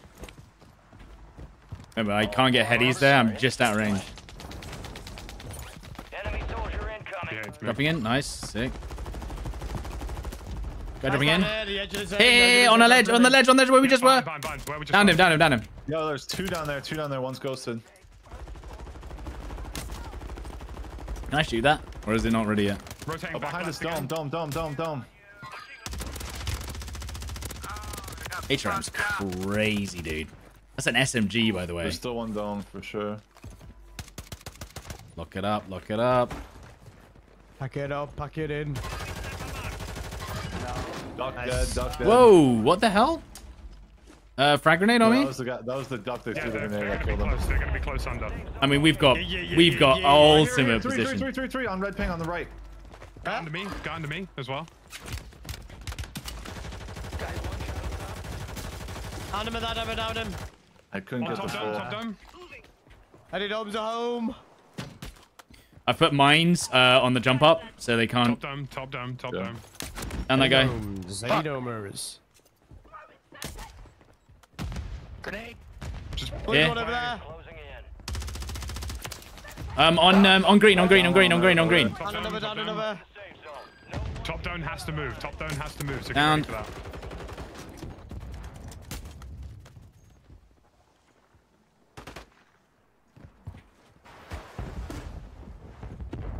Remember, I can't get headies there. I'm just out of range. Enemy soldier incoming. Yeah. Dropping in. Nice. Sick. Guy dropping Right in. there, the edge of the Hey, hey, on the the ledge, on the ledge, on the ledge where we just were. Down him, down him, down him. Yo, there's two down there. Two down there. One's ghosted. Can I shoot that? Or is it not ready yet? Rotating Oh, behind us, left again. dome, dome, dome, dome, dome. HRM's crazy, dude. That's an SMG, by the way. There's still one down for sure. Look it up, look it up. Pack it up, pack it in. Duck Nice. dead, duck dead. Whoa, what the hell? Uh, frag grenade on That me? was the guy. That was the duck that Yeah, threw the grenade they're going to be killed him. close. They're going to be close under. I mean, we've got, Yeah, yeah, yeah, we've got yeah, yeah. ultimate Here, here, three, three, position. three, three, three, on red ping on the right. Guy under me. Guy under me as well. Down him, down him, down him. I couldn't On get the top dome. full. Top dome. Eddie Domes are home. I've put mines uh, on the jump up, so they can't dome. Top dome. Top Yeah. dome. down that guy. Domes, Eddie Just Yeah. going over there? Um, on um, on green, on green, on green, on green, on green. top Down dome. another, Top down another. Safe zone. No Top dome has to move. Top dome has to move. So Down. get ready for that.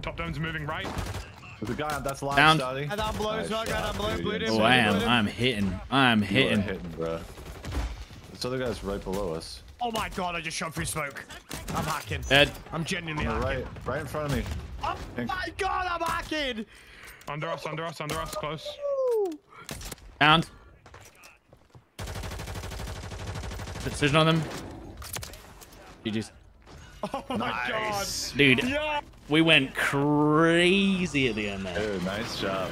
Top dome's moving right. There's a guy. That's live, Down. Stoddy. And down below, Nice so I got shot, down below, dude. blue You. Oh, I am, I'm hitting, I'm You are hitting. hitting, bro. This other guy's right below us. Oh my god, I just shot through smoke. I'm hacking. Dead. I'm genuinely hacking. right, right in front of me. Oh Pink. my god, I'm hacking! Under us. Under us. Under us. Close. Down. Precision on them. GG's. Oh my Nice. Dude. Yeah. we went crazy at the end there. Dude, nice job.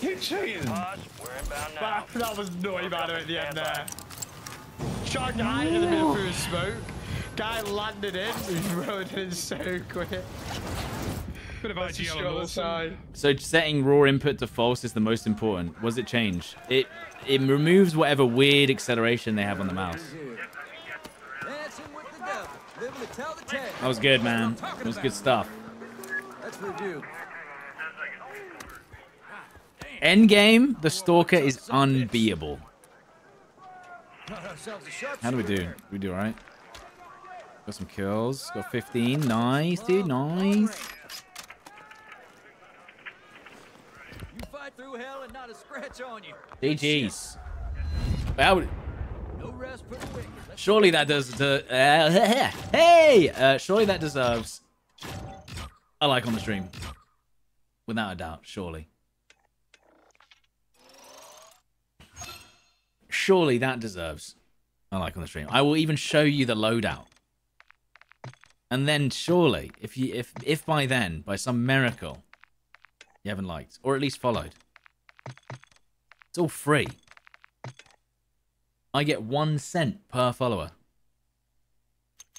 Pause. We're inbound now. That, that was naughty by the way at the end there. Shot guy in the middle through smoke. Guy landed in, he rode in so quick. Bit of IGL on the Lawson. side. So setting raw input to false is the most important. Was it change? It it removes whatever weird acceleration they have on the mouse. Dancing with the devil. Living to tell the tale. That was good, man. That was good stuff. Let's review. Endgame, the Stalker is unbeatable. Got ourselves a sharp How do we do? We do alright. Got some kills. Got 15. Nice, dude. Nice. You fight through hell and not a scratch on you. GG's. That would- surely that does. The, uh, hey! Uh, surely that deserves a like on the stream. Without a doubt, surely. Surely that deserves a like on the stream. I will even show you the loadout. And then surely, if you if if by then, by some miracle, you haven't liked, or at least followed. It's all free. I get one cent per follower.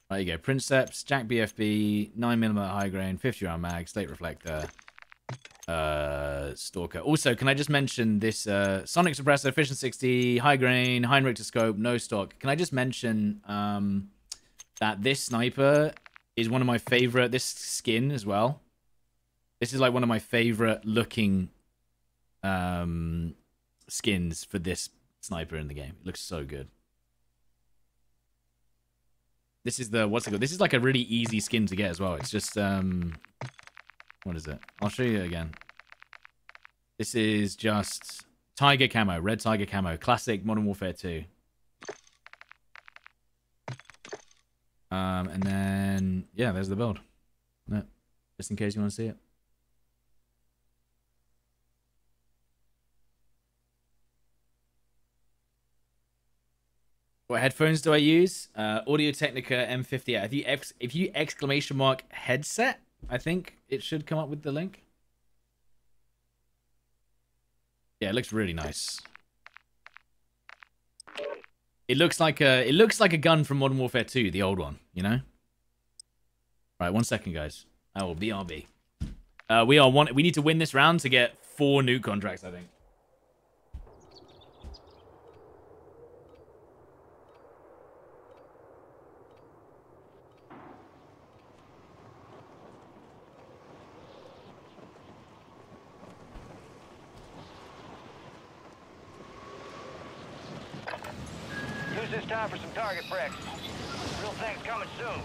There you go. Princeps, JAK BFB, 9mm high grain, 50 round mag, slate reflector, uh, Stalker. Also, can I just mention this uh, Sonic Suppressor, Fission 60, high grain, Heinrich scope, no stock. Can I just mention um, that this sniper is one of my favorite, this skin as well. This is like one of my favorite looking um, skins for this sniper in the game. It looks so good. This is the what's it called? This is like a really easy skin to get as well. It's just um what is it? I'll show you again. This is just Tiger camo, red Tiger camo, classic Modern Warfare 2. Um and then yeah, there's the build. No, just in case you want to see it. What headphones do I use? Uh, Audio Technica M58. If you ex- if you exclamation mark headset, I think it should come up with the link. Yeah, it looks really nice. It looks like a it looks like a gun from Modern Warfare 2, the old one, you know. Right, one second, guys. I will BRB. Uh, we are one. We need to win this round to get four new contracts. I think. Target practice. Real things coming soon.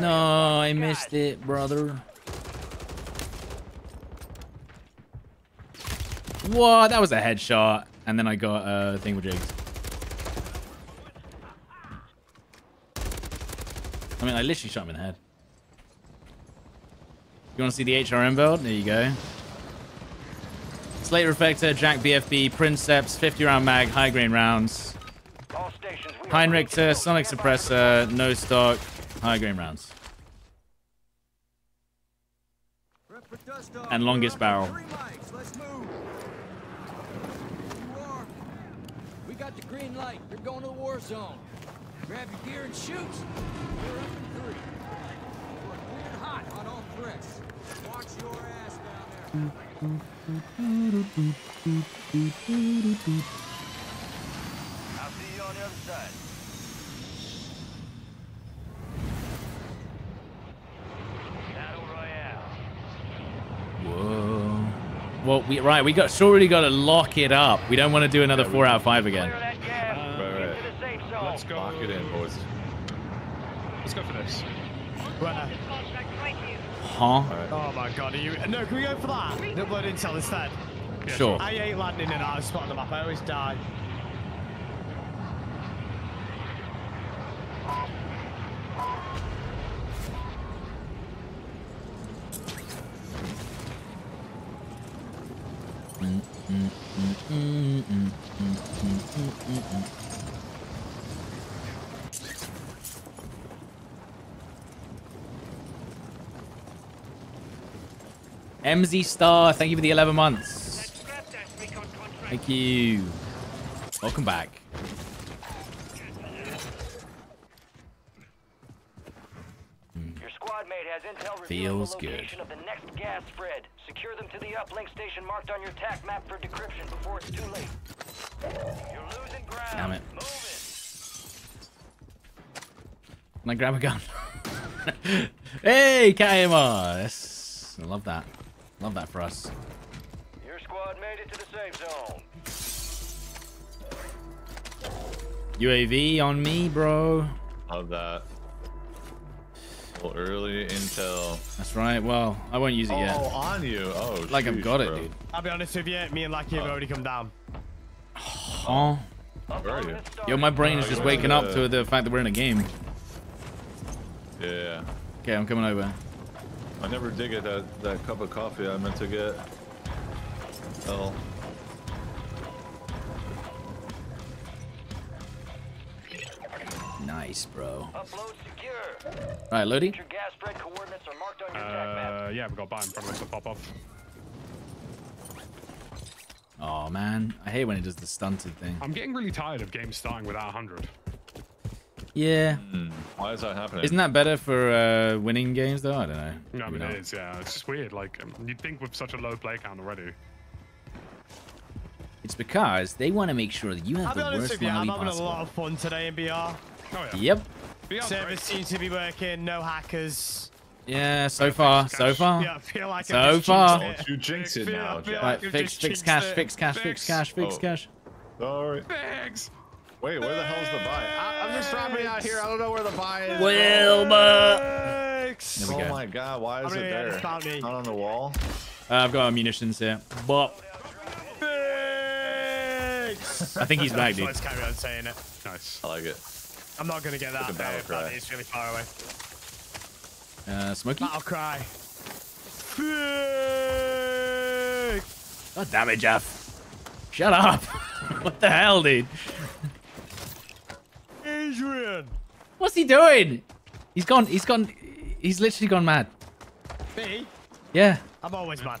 No, I missed it, brother. What? That was a headshot. And then I got a uh, thing with jigs. I mean, I literally shot him in the head. You want to see the HRM build? There you go. Slate Reflector, JAK BFB, Princeps, 50 round mag, high grain rounds. All stations, Heinrichter, Sonic Suppressor, no stock, high grain rounds. Prep for dust off. And longest barrel. Three mics. Let's move. You are. We got the green light. You're going to the war zone. Grab your gear and shoot. We're up in three. We're clear hot on all threats. Watch your ass down there. I'll see you on the other side. Battle Royale. Whoa. Well, we right, we got surely got to lock it up. We don't want to do another four out of five again. Clear that gas. Uh, right, right. Get to the safe zone. Let's go. Lock it in, boys. Let's go for this. Right. Huh? Oh my god, are you... No, can we go for that? No Upload intel instead. Sure. I hate landing in out spot on the map. I always die. MZ Star, thank you for the 11 months. Thank you. Welcome back. Your squad mate has intel Feels good. of the next gas spread. Secure them to the uplink station marked on your TAC map for decryption before it's too late. You're losing ground. Damn it. Can I grab a gun? hey, KMR! Yes. I love that. Love that for us. Your squad made it to the safe zone. UAV on me, bro. Love that. Well, early intel. That's right. Well, I won't use it Oh, yet. Oh, on you. Oh, Like I've sheesh, got it, dude. I'll be honest with you, me and Lucky have oh. already come down. Oh. Where are you? Yo, my brain is just oh, waking to up to the fact that we're in a game. Yeah. Okay, I'm coming over. I never did get that, that cup of coffee I meant to get. Oh. Nice, bro. Upload secure. Right, Lodi. Your gas spread coordinates are marked on your TAC map. Uh, yeah, we got bar in front of us to pop off. Oh, man. I hate when it does the stunted thing. I'm getting really tired of games starting without 100. Yeah. Hmm. Why is that happening? Isn't that better for uh, winning games, though? I don't know. No, I mean, it is, yeah. It's just weird. Like, um, you'd think with such a low play count already. It's because they want to make sure that you I'll have the worst with you, I'm rally having a lot of fun today in BR. Oh, yeah. Yep. BR's Service great. seems to be working, no hackers. Yeah, so far, so far. Yeah, I feel like So I've far. jinxed Don't you jinx it now, I Jack. Right, I've fix, just fix cash, it. fix cash, fix Fix. cash, fix Oh. cash. Sorry. Thanks. Wait, where the hell's the buy? I, I'm just dropping out here. I don't know where the buy is. Wilbur! Fix. There we Oh go. my god, why is I'm it there? this bounty. Not on the wall? Uh, I've got munitions here. But Fix. I think he's back, dude. Let's carry on saying it. Nice. I like it. I'm not gonna get that. Like a battle cry. It's really far away. Uh, Smokey? Battle cry. Fix. God damn it, Jeff. Shut up. what the hell, dude? Adrian. What's he doing? He's gone, he's gone, he's literally gone mad. Me? Yeah. I'm always mad.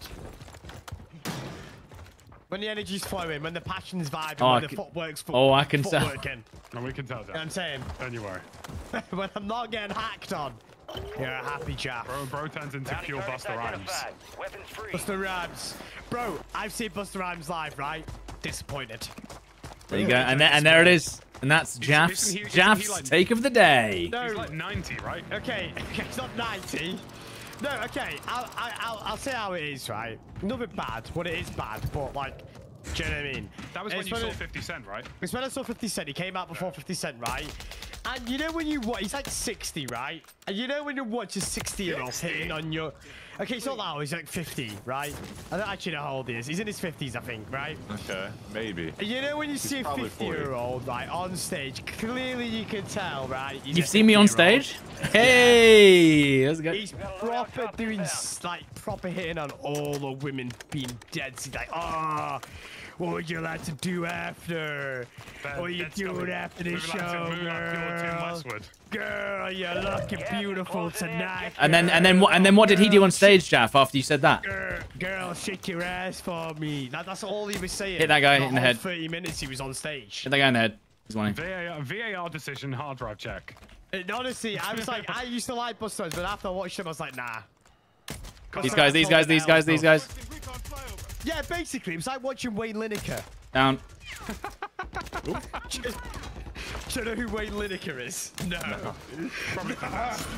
When the energy's flowing, when the passion's vibing, Oh, when the can- footwork's foot, oh, I can tell. footworking. And we can tell You know what I'm that. saying? Don't you worry. when I'm not getting hacked on, you're a happy chap. Bro, bro turns into Bounty pure targets Busta Rhymes. identified. Weapons free. Busta Rhymes. Bro, I've seen Busta Rhymes live, right? Disappointed. There you go. And, there, and there it is. And that's Jaff's, isn't he- isn't Jaff's like- take of the day. No, He's like 90, right? okay, okay, it's not 90. No, okay, I'll, I- I'll, I'll say how it is, right? Nothing bad, what it is bad, but like, do you know what I mean? That was when It's you saw it- 50 Cent, right? It's when I saw 50 Cent. He came out before 50 Cent, right? And you know when you watch, he's like 60, right? And you know when you watch a 60 year old hitting on your. Okay, it's not that old, he's like 50, right? I don't actually know how old he is. He's in his 50s, I think, right? Okay, maybe. You know when you see a 50-year-old, right, on stage, clearly you can tell, right? he's You've seen me on stage? Hey, let's go. He's proper doing like proper hitting on all the women being dead. He's like, oh, what would you like to do after? That- what are you doing coming. after the We would like show, move up your Tim girl? Girl, you're looking beautiful tonight. And then, and then, what? And then, what did he do on stage, Jaff? After you said that? Girl, girl, shake your ass for me. That, that's all he was saying. Hit that guy The in the head. 30 minutes he was on stage. Hit that guy in the head. He's winning. VAR, VAR decision, hard drive check. And honestly, I was like, I used to like Busta Rhymes, but after I watched him, I was like, nah. These guys, these guys, these guys, these guys. Recon flyover. Yeah, basically, it was like watching Wayne Lineker. Down. Do you know who Wayne Lineker is? No. Probably for the best.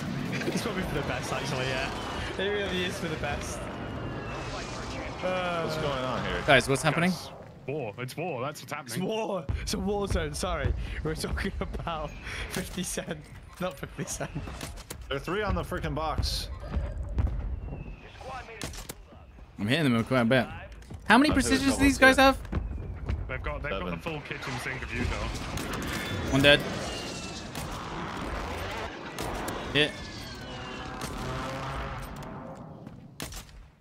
It's probably for the best, actually, yeah. It really is for the best. Uh, What's going on here? Guys, what's happening? Yes. War. It's war. That's what's happening. it's happening. war. It's a war zone, sorry. We're talking about 50 Cent. Not 50 Cent. There are three on the freaking box. I'm hitting them quite a bit. How many I've hit a precisions do these guys too. have? They've got they've got Seven. the full kitchen sink of you though. One dead. Hit.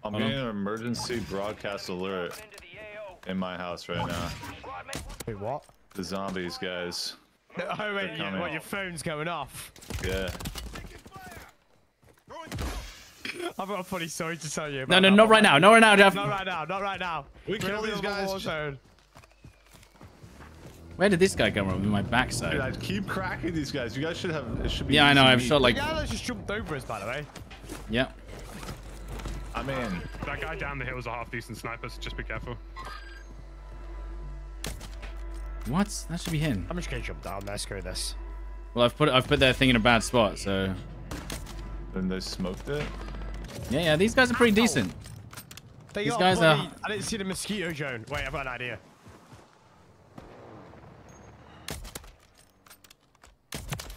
I'm Hold on. getting an emergency broadcast alert Into the AO. in my house right now. Squad. Wait, what? The zombies, guys. Oh, wait, you, what, your phone's going off? Yeah. I've got a funny story to tell you. No, about no, that not right now. Not right now, Jeff. Not right now, not right now. We We're kill these middle of a guys. Where did this guy come from? In my Dude, backside. I keep cracking these guys. You guys should have. It should be. Yeah, I know. I've shot like. Yeah, guy that just jumped over us, by the way. Yep. I'm in. That guy down the hill is a half decent sniper, so just be careful. What? That should be him. I'm just gonna jump down there. Screw this. Well, I've put I've put their thing in a bad spot, so Then they smoked it. Yeah, yeah. These guys are pretty decent. They These got guys bloody- are- I didn't see the mosquito zone. Wait, I've got an idea.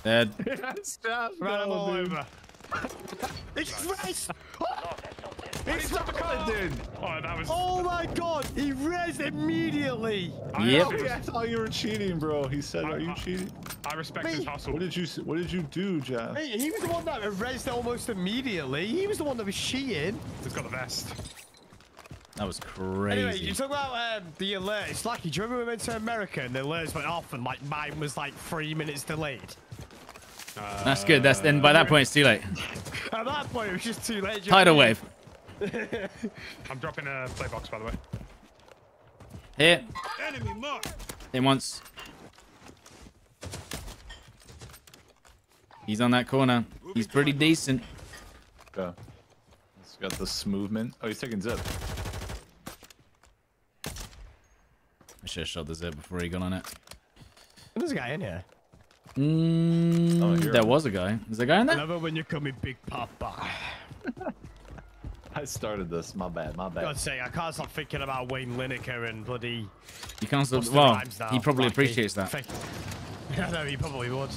They're Ran them all over. it's Rez! It's dude. Oh, that was. Oh my god! He res immediately! I Yep. actually- I thought you were cheating, bro. He said, "Are you cheating?" I respect his hustle. What did you What did you do, Jeff? Hey, he was the one that resed almost immediately. He was the one that was cheating. He's got the vest. that was crazy. Anyway, you talk about um, the alert. It's lucky. Do you remember we went to America and the alerts went off and like mine was like three minutes delayed? That's good. That's then by that point it's too late. At that point, it was just too late. Tidal wave. I'm dropping a play box, by the way. Here. Enemy marked. Hit once. He's on that corner. He's pretty decent. Yeah. He's got the movement. Oh, he's taking zip. I should have shot the zip before he got on it. There's a guy in here. Mm, Oh, there was a guy. Is there a guy in there? I there? love it when you call me Big Papa. I started this. My bad. My bad. God's sake, I can't stop thinking about Wayne Lineker and bloody. You can't stop. Busta Well, he probably Lucky. appreciates that. Thank- I know he probably would.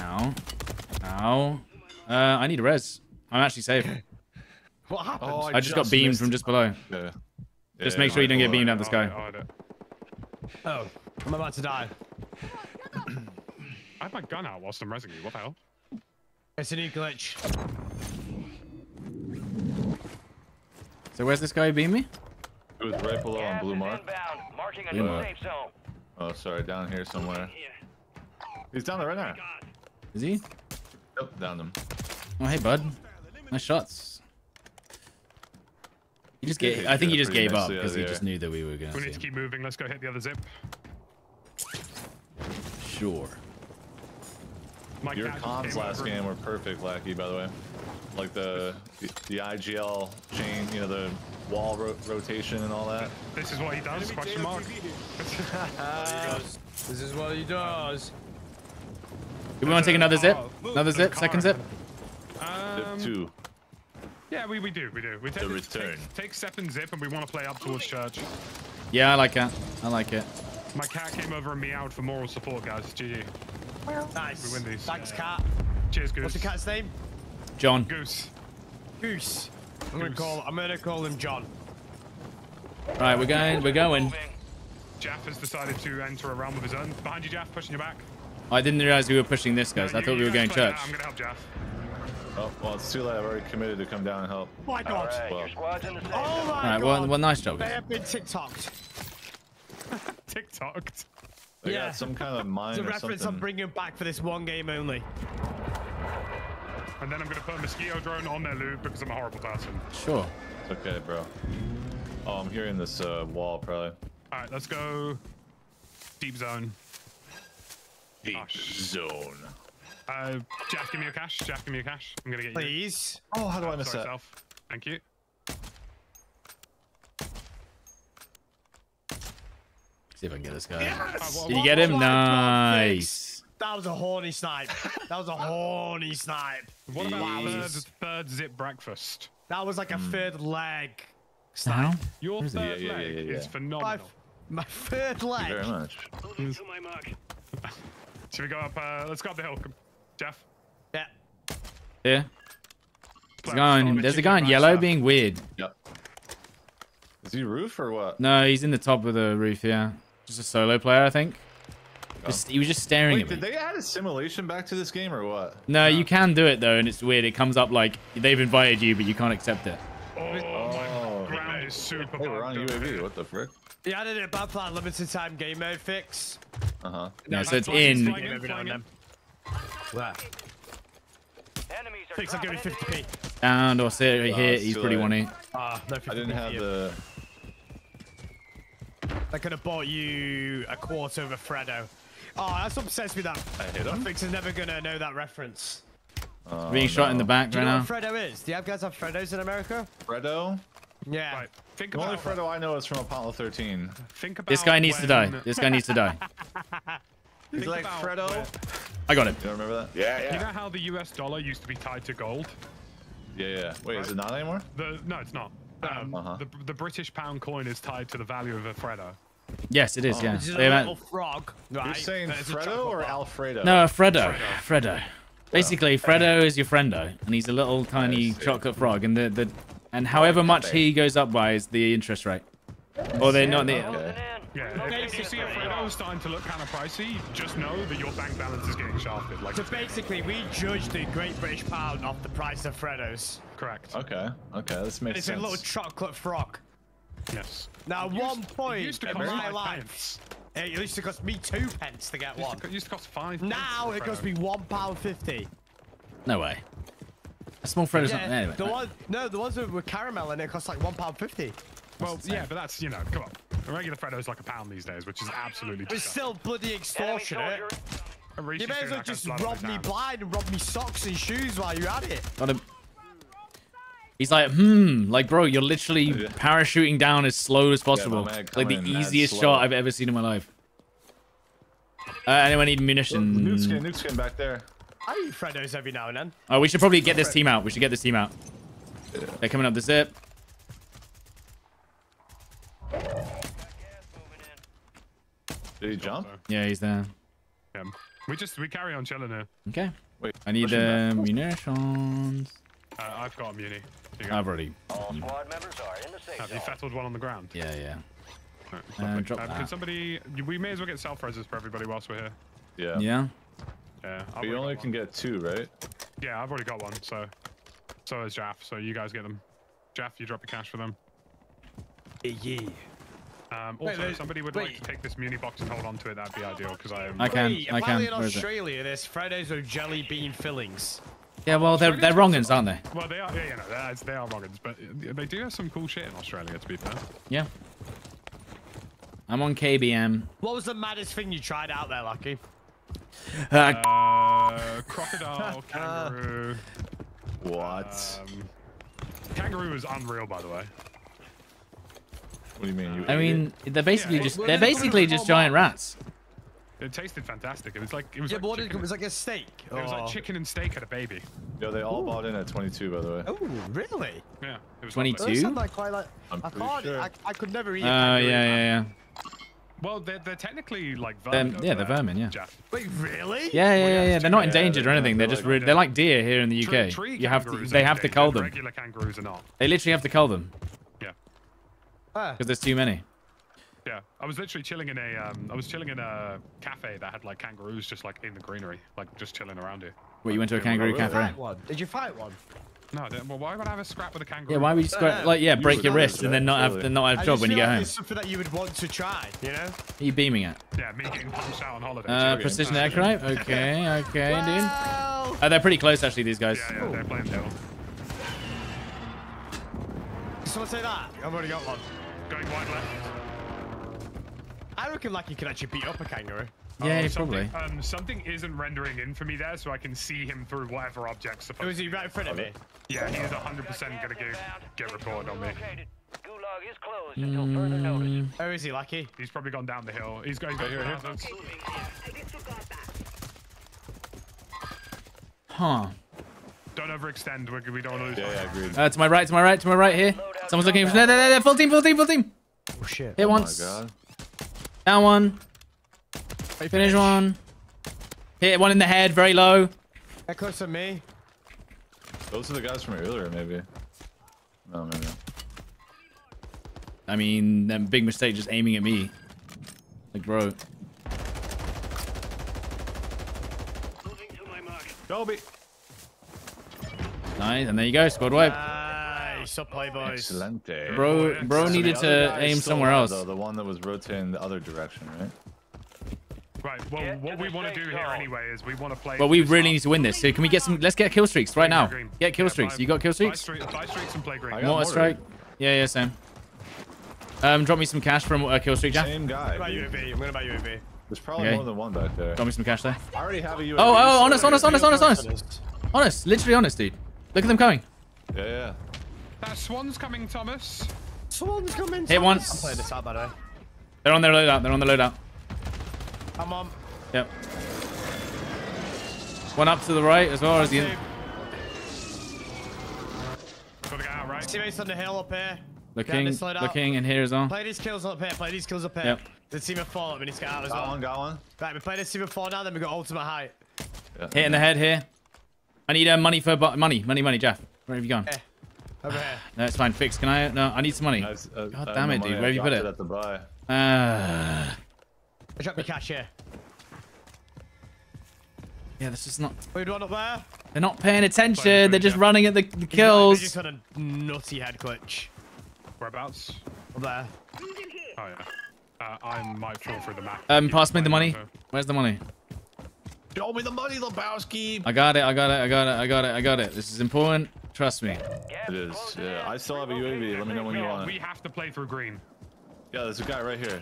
Ow. Ow. Uh, I need a res. I'm actually safe. What happened? Oh, I just got beamed missed. from just below. Yeah. Just Yeah, make sure you don't get beamed out the Oh, sky. I had it. Oh, I'm about to die. I had my gun out whilst I'm resing you. What the hell? It's a new glitch. So where's this guy who beamed me? It was right below on blue mark. inbound, marking a Blue mark. Oh, sorry, down here somewhere. He's down there right now. Is he? Yep, down them. Oh, hey, bud. Nice shots. You just did gave. I think you you just gave up because of he just knew that we were going to We need to keep moving. Let's go hit the other zip. Sure. My Your cat just comms last game were perfect, Lackey, by the way. Like the the, the IGL chain, you know, the wall ro rotation and all that. This is what he does? Question mark. This is what he does. Do we want to take another zip? Oh, Another zip? Second zip? Zip Um, two. yeah, we, we do, we do. We take, The take- return. Take, second zip and we want to play up towards church. Yeah, I like that. I like it. My cat came over and meowed for moral support, guys. GG. Nice. We win these. Thanks, cat. Cheers, Goose. What's the cat's name? John. Goose. Goose. I'm gonna Goose. call. I'm gonna call him John. Right, we're going. We're going. Moving. Jaff has decided to enter a realm of his own. Behind you, Jaff, pushing your back. I didn't realize we were pushing this, guys. No, I thought we were going guys church. that. I'm gonna help Jaff. Oh, well, it's too late. I've already committed to come down and help. My God. Alright, well. your in the Oh my All right. God. Well, well, nice job, They have been TikToked. TikToked. They Yeah. got some kind of mine It's a or reference I'm bringing back for this one game only. And then I'm gonna put a mosquito drone on their loot because I'm a horrible person. Sure. It's okay, bro. Oh, I'm hearing this uh, wall probably. Alright, let's go deep zone. Deep Oh, zone. Uh, Jaff, give me your cash. Jaff, give me your cash. I'm gonna get you. Please. Oh, how do I Oh, miss sorry, that? self. Thank you. See if I can get this guy. Oh, Did you get him? My God, Nice. That was a horny snipe. That was a horny snipe. What about third, Jeez. third zip breakfast? That was like a Hmm. third leg. Now? Your Where is it? third Yeah, yeah, leg yeah, yeah, is yeah. My, phenomenal. my third leg. Thank you very much. Should we go up? Uh, let's go up the hill. Come- Jeff. Yeah. Yeah. play There's a guy on, there's a guy in yellow stuff. being weird. Yep. Is he roof or what? No, he's in the top of the roof, yeah. Just a solo player, I think. Just, he was just staring Wait, at me. did they add a simulation back to this game or what? No, you can do it though, and it's weird. It comes up like they've invited you, but you can't accept it. Oh, Oh. my ground is super Hey, we're on UAV. What the frick? He added a bad plan limited time game mode fix. Uh huh. No, so it's in, in. flying in, and flying then. in. Where? Enemies are Fix, I'll give dropping you into 50p. Down or sit right here. it's He's pretty late. one Ah, no 50p I didn't have you. the. I could have bought you a quarter of a Freddo. Oh, ah, that's obsessed with that. I hit him. Fix is never gonna know that reference. Oh, Being shot in the back Do you right know now. what Freddo is? Do you have guys have Freddos in America? Fredo. Yeah. Right. Think The only about Fredo I know is from Apollo 13. Think about This guy needs to die. This guy needs to die. He's Think like about Fredo. I got him. You don't remember that? Yeah, You know how the US dollar used to be tied to gold? Yeah, yeah. Wait, is it not anymore? The no, it's not. Um, Uh-huh. the, the British pound coin is tied to the value of a Freddo. Yes, it is. Yeah. Which is a They little have- frog. Right? You're saying That is a Freddo or. Alfredo? No, Freddo. Freddo. Basically, Freddo is your friendo, and he's a little tiny chocolate frog, and the the and however much he goes up by is the interest rate. Or they're not the. Okay. Closing in. Yeah, if, if you see a Freddo starting to look kind of pricey, just know that your bank balance is getting shafted. Like, So basically, we judge the Great British Pound off the price of Freddos. correct. Okay. Okay. This makes It's a little chocolate frock. Yes. Now, It one used- point used to in cost my five life, pence. it used to cost me two pence to get It one. used to, it used to cost five. Now pence it for costs me one pound fifty. No way. A small Freddo's not. Yeah, Anyway. the one, no, the ones with caramel in it cost like one pound fifty. Well, yeah, but that's you know, come on. A regular Freddo is like a pound these days, which is absolutely. It's still bloody extortionate. soldier. You may as well that kind of just rob me hand. blind and rob me socks and shoes while you're at it. Got him. He's like, hmm, like, bro, you're literally parachuting down as slow as possible. man like the in easiest slow. shot I've ever seen in my life. Uh, anyone need Nuke munition? skin, nuke skin back there. I eat Freddos every now and then. Oh, we should probably get this team out. We should get this team out. They're coming up the zip. Did he jump? Yeah, he's there. Yeah. We just we carry on chilling here. Okay. Wait. I need pushing uh, munitions. Uh, I've got a muni. You go. I've already. All squad members are in the safe Have you zone. fettled one on the ground? Yeah, yeah. Right, Uh, drop Um, that. can somebody? We may as well get self reses for everybody whilst we're here. Yeah. Yeah. Yeah. I've But you only can one. get two, right? Yeah, I've already got one. So, so is Jaff. So you guys get them. Jaff, you drop the cash for them. Yeah. Um, also, wait, if somebody would like to take this muni box and hold on to it, that'd be ideal because I am. I can. Wait, I apparently can. in Where is it? Australia, there's Freddos with jelly bean fillings. Yeah, well, they're they're wrong uns, aren't they? Well, they are. Yeah, you know, they are, they are wrongins, but uh, they do have some cool shit in Australia. To be fair. Yeah. I'm on KBM. What was the maddest thing you tried out there, Lucky? Uh, Uh, crocodile, kangaroo. What? Um, kangaroo is unreal, by the way. What do you mean? You I ate mean, they're basically Yeah, just well, they're then put it basically just Walmart. giant rats. It tasted fantastic. It was like it was Yeah, like what did it, chicken, it was like a steak. it was like chicken and steak at a baby. it? Yo, they all bought in at 22, by the way. Oh, really? Yeah, it was 22? Those sound like quite like. I'm I can't. sure. I, I could never eat. Oh a yeah, yeah, yeah. Well, they're, they're technically like vermin. yeah, they're vermin, yeah. Jeff. Wait, really? Yeah, yeah, yeah, yeah. it's They're not true. endangered or anything. They're they're just like- they're like deer here in the UK. tree You have to they have to endangered, cull them. Regular kangaroos are not. They literally have to cull them Yeah, Ah, because there's too many. yeah. I was literally chilling in a um, I was chilling in a cafe that had like kangaroos just like in the greenery, like just chilling around here. What you went to a Yeah, kangaroo really? cafe? fight one. Did you fight one? No, I didn't- well, why would I have a scrap with a kangaroo? Yeah, why would you scrap no. like yeah break your wrist and then not have Surely. then not have I a job when you feel get like home? It's something that you would want to try, you know? Are you beaming at? Yeah, me getting punched out on holiday. Uh, Sure. precision aircraft. Okay, okay, dude. Well, Uh, they're pretty close actually. These guys. Yeah, yeah, they're playing hill. did someone say that? I've already got one. Going wide left. I reckon like you could actually beat up a kangaroo. Yeah, Oh, probably. something, Um, something isn't rendering in for me there, so I can see him through whatever object's Or supposed. was he right in front of me? Yeah, he is 100% gonna get get reported on me. Located. Gulag is closed until further notice. Oh, is he lucky? He's probably gone down the hill. He's going here. here. Huh. Don't overextend. We, we don't want to lose. Yeah, yeah, agreed. Uh, to my right, to my right, to my right here. Someone's looking for. There, there, there, full team, full team, full team. Oh shit. Hit Oh my once. god. Down one. Finish one. Hit one in the head, very low. They're close to me. Those are the guys from earlier, maybe. No, maybe. not. I mean, that big mistake just aiming at me. Like, bro. Dolby. Nice, and there you go, squad wipe. Nice, up play boys. Excelente. Bro, bro So needed to aim somewhere else. Though, the one that was rotating the other direction, right? Right. Well, Get what we want to safe do here anyway is we want to play. But we really half- need to win this. So can we get some? Let's get kill streaks right now. Get kill streaks. You got kill buy streaks? streak- Buy streaks and play green. I got Mortar mortar. strike. Yeah, yeah, Sam. Um, drop me some cash from uh, kill streak, Jack. Same guy. I'm gonna buy dude. UAV. I'm gonna buy UAV. There's probably Okay. more than one back there. Got me some cash there. I already have a UAV. Oh, oh, honest, honest, honest, honest, honest. Honest, literally honest, dude. Look at them coming. Yeah, yeah. That swan's coming, Thomas. Swan's coming. Hit I'm playing this out, by the way. They're on their loadout. They're on the loadout. I'm on. Yep. One up to the right as well as the. Two. Got the guy out, right? Teammates on the hill up here. Looking, looking, and here as well. Play these kills up here. Play these kills up here. Yep. The team of four. We need to get out as Got well. one, got one. Right, we play this team of four now. Then we got ultimate height. Yeah. Hit in the head here. I need uh, money for bu- money, money, money, Jeff. Where have you gone? Eh. Over here. No, it's fine. Fix. Can I? No, I need some money. I was- uh, God I damn it, dude. Where I have you put it? at the buy. Uh, I dropped my cash here. yeah, this is not. We one up there. They're not paying attention. Fine, They're just yeah. running at the, the He's kills. just got a nutty head glitch. Whereabouts? Up there. Oh, yeah. Uh, I might fall through the map. Um, You pass me the money. not. Where's the money? Show me the money, Lebowski. I got it. I got it. I got it. I got it. I got it. This is important. Trust me. Gas It is. Yeah. I still have a UAV. Let me know when you want it. we have to play through green. Yeah, there's a guy right here.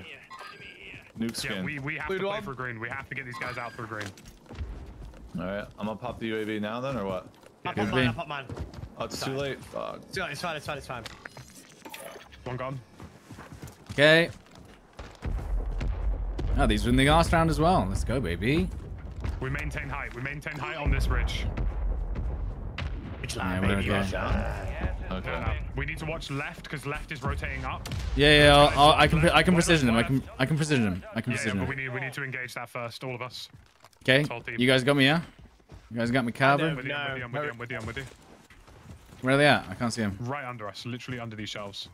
Nuke skin. Yeah, skin. we, we have Blue to play dog? through green. We have to get these guys out through green. All right, I'm gonna pop the UAV now then, or what? I Could pop be. mine. I pop mine. Oh, it's too late. Fuck. It's fine. It's fine. It's fine. It's fine. One gone. Okay. Oh, these are in the last round as well. Let's go, baby. We maintain height. We maintain height on this ridge. Which Yeah, line, we're baby? okay. Okay. Uh, we need to watch left because left is rotating up. Yeah, yeah. I'll, I'll, I can. I can precision him. I can. I can precision him. I can precision Yeah, yeah, precision but we need we need to engage that first, all of us. Okay. whole team. You guys got me, yeah? You guys got me I'm covered. with you, I'm with you, I'm with you, I'm with you, I'm with you. Where are they at? I can't see them. Right under us, literally under these shelves.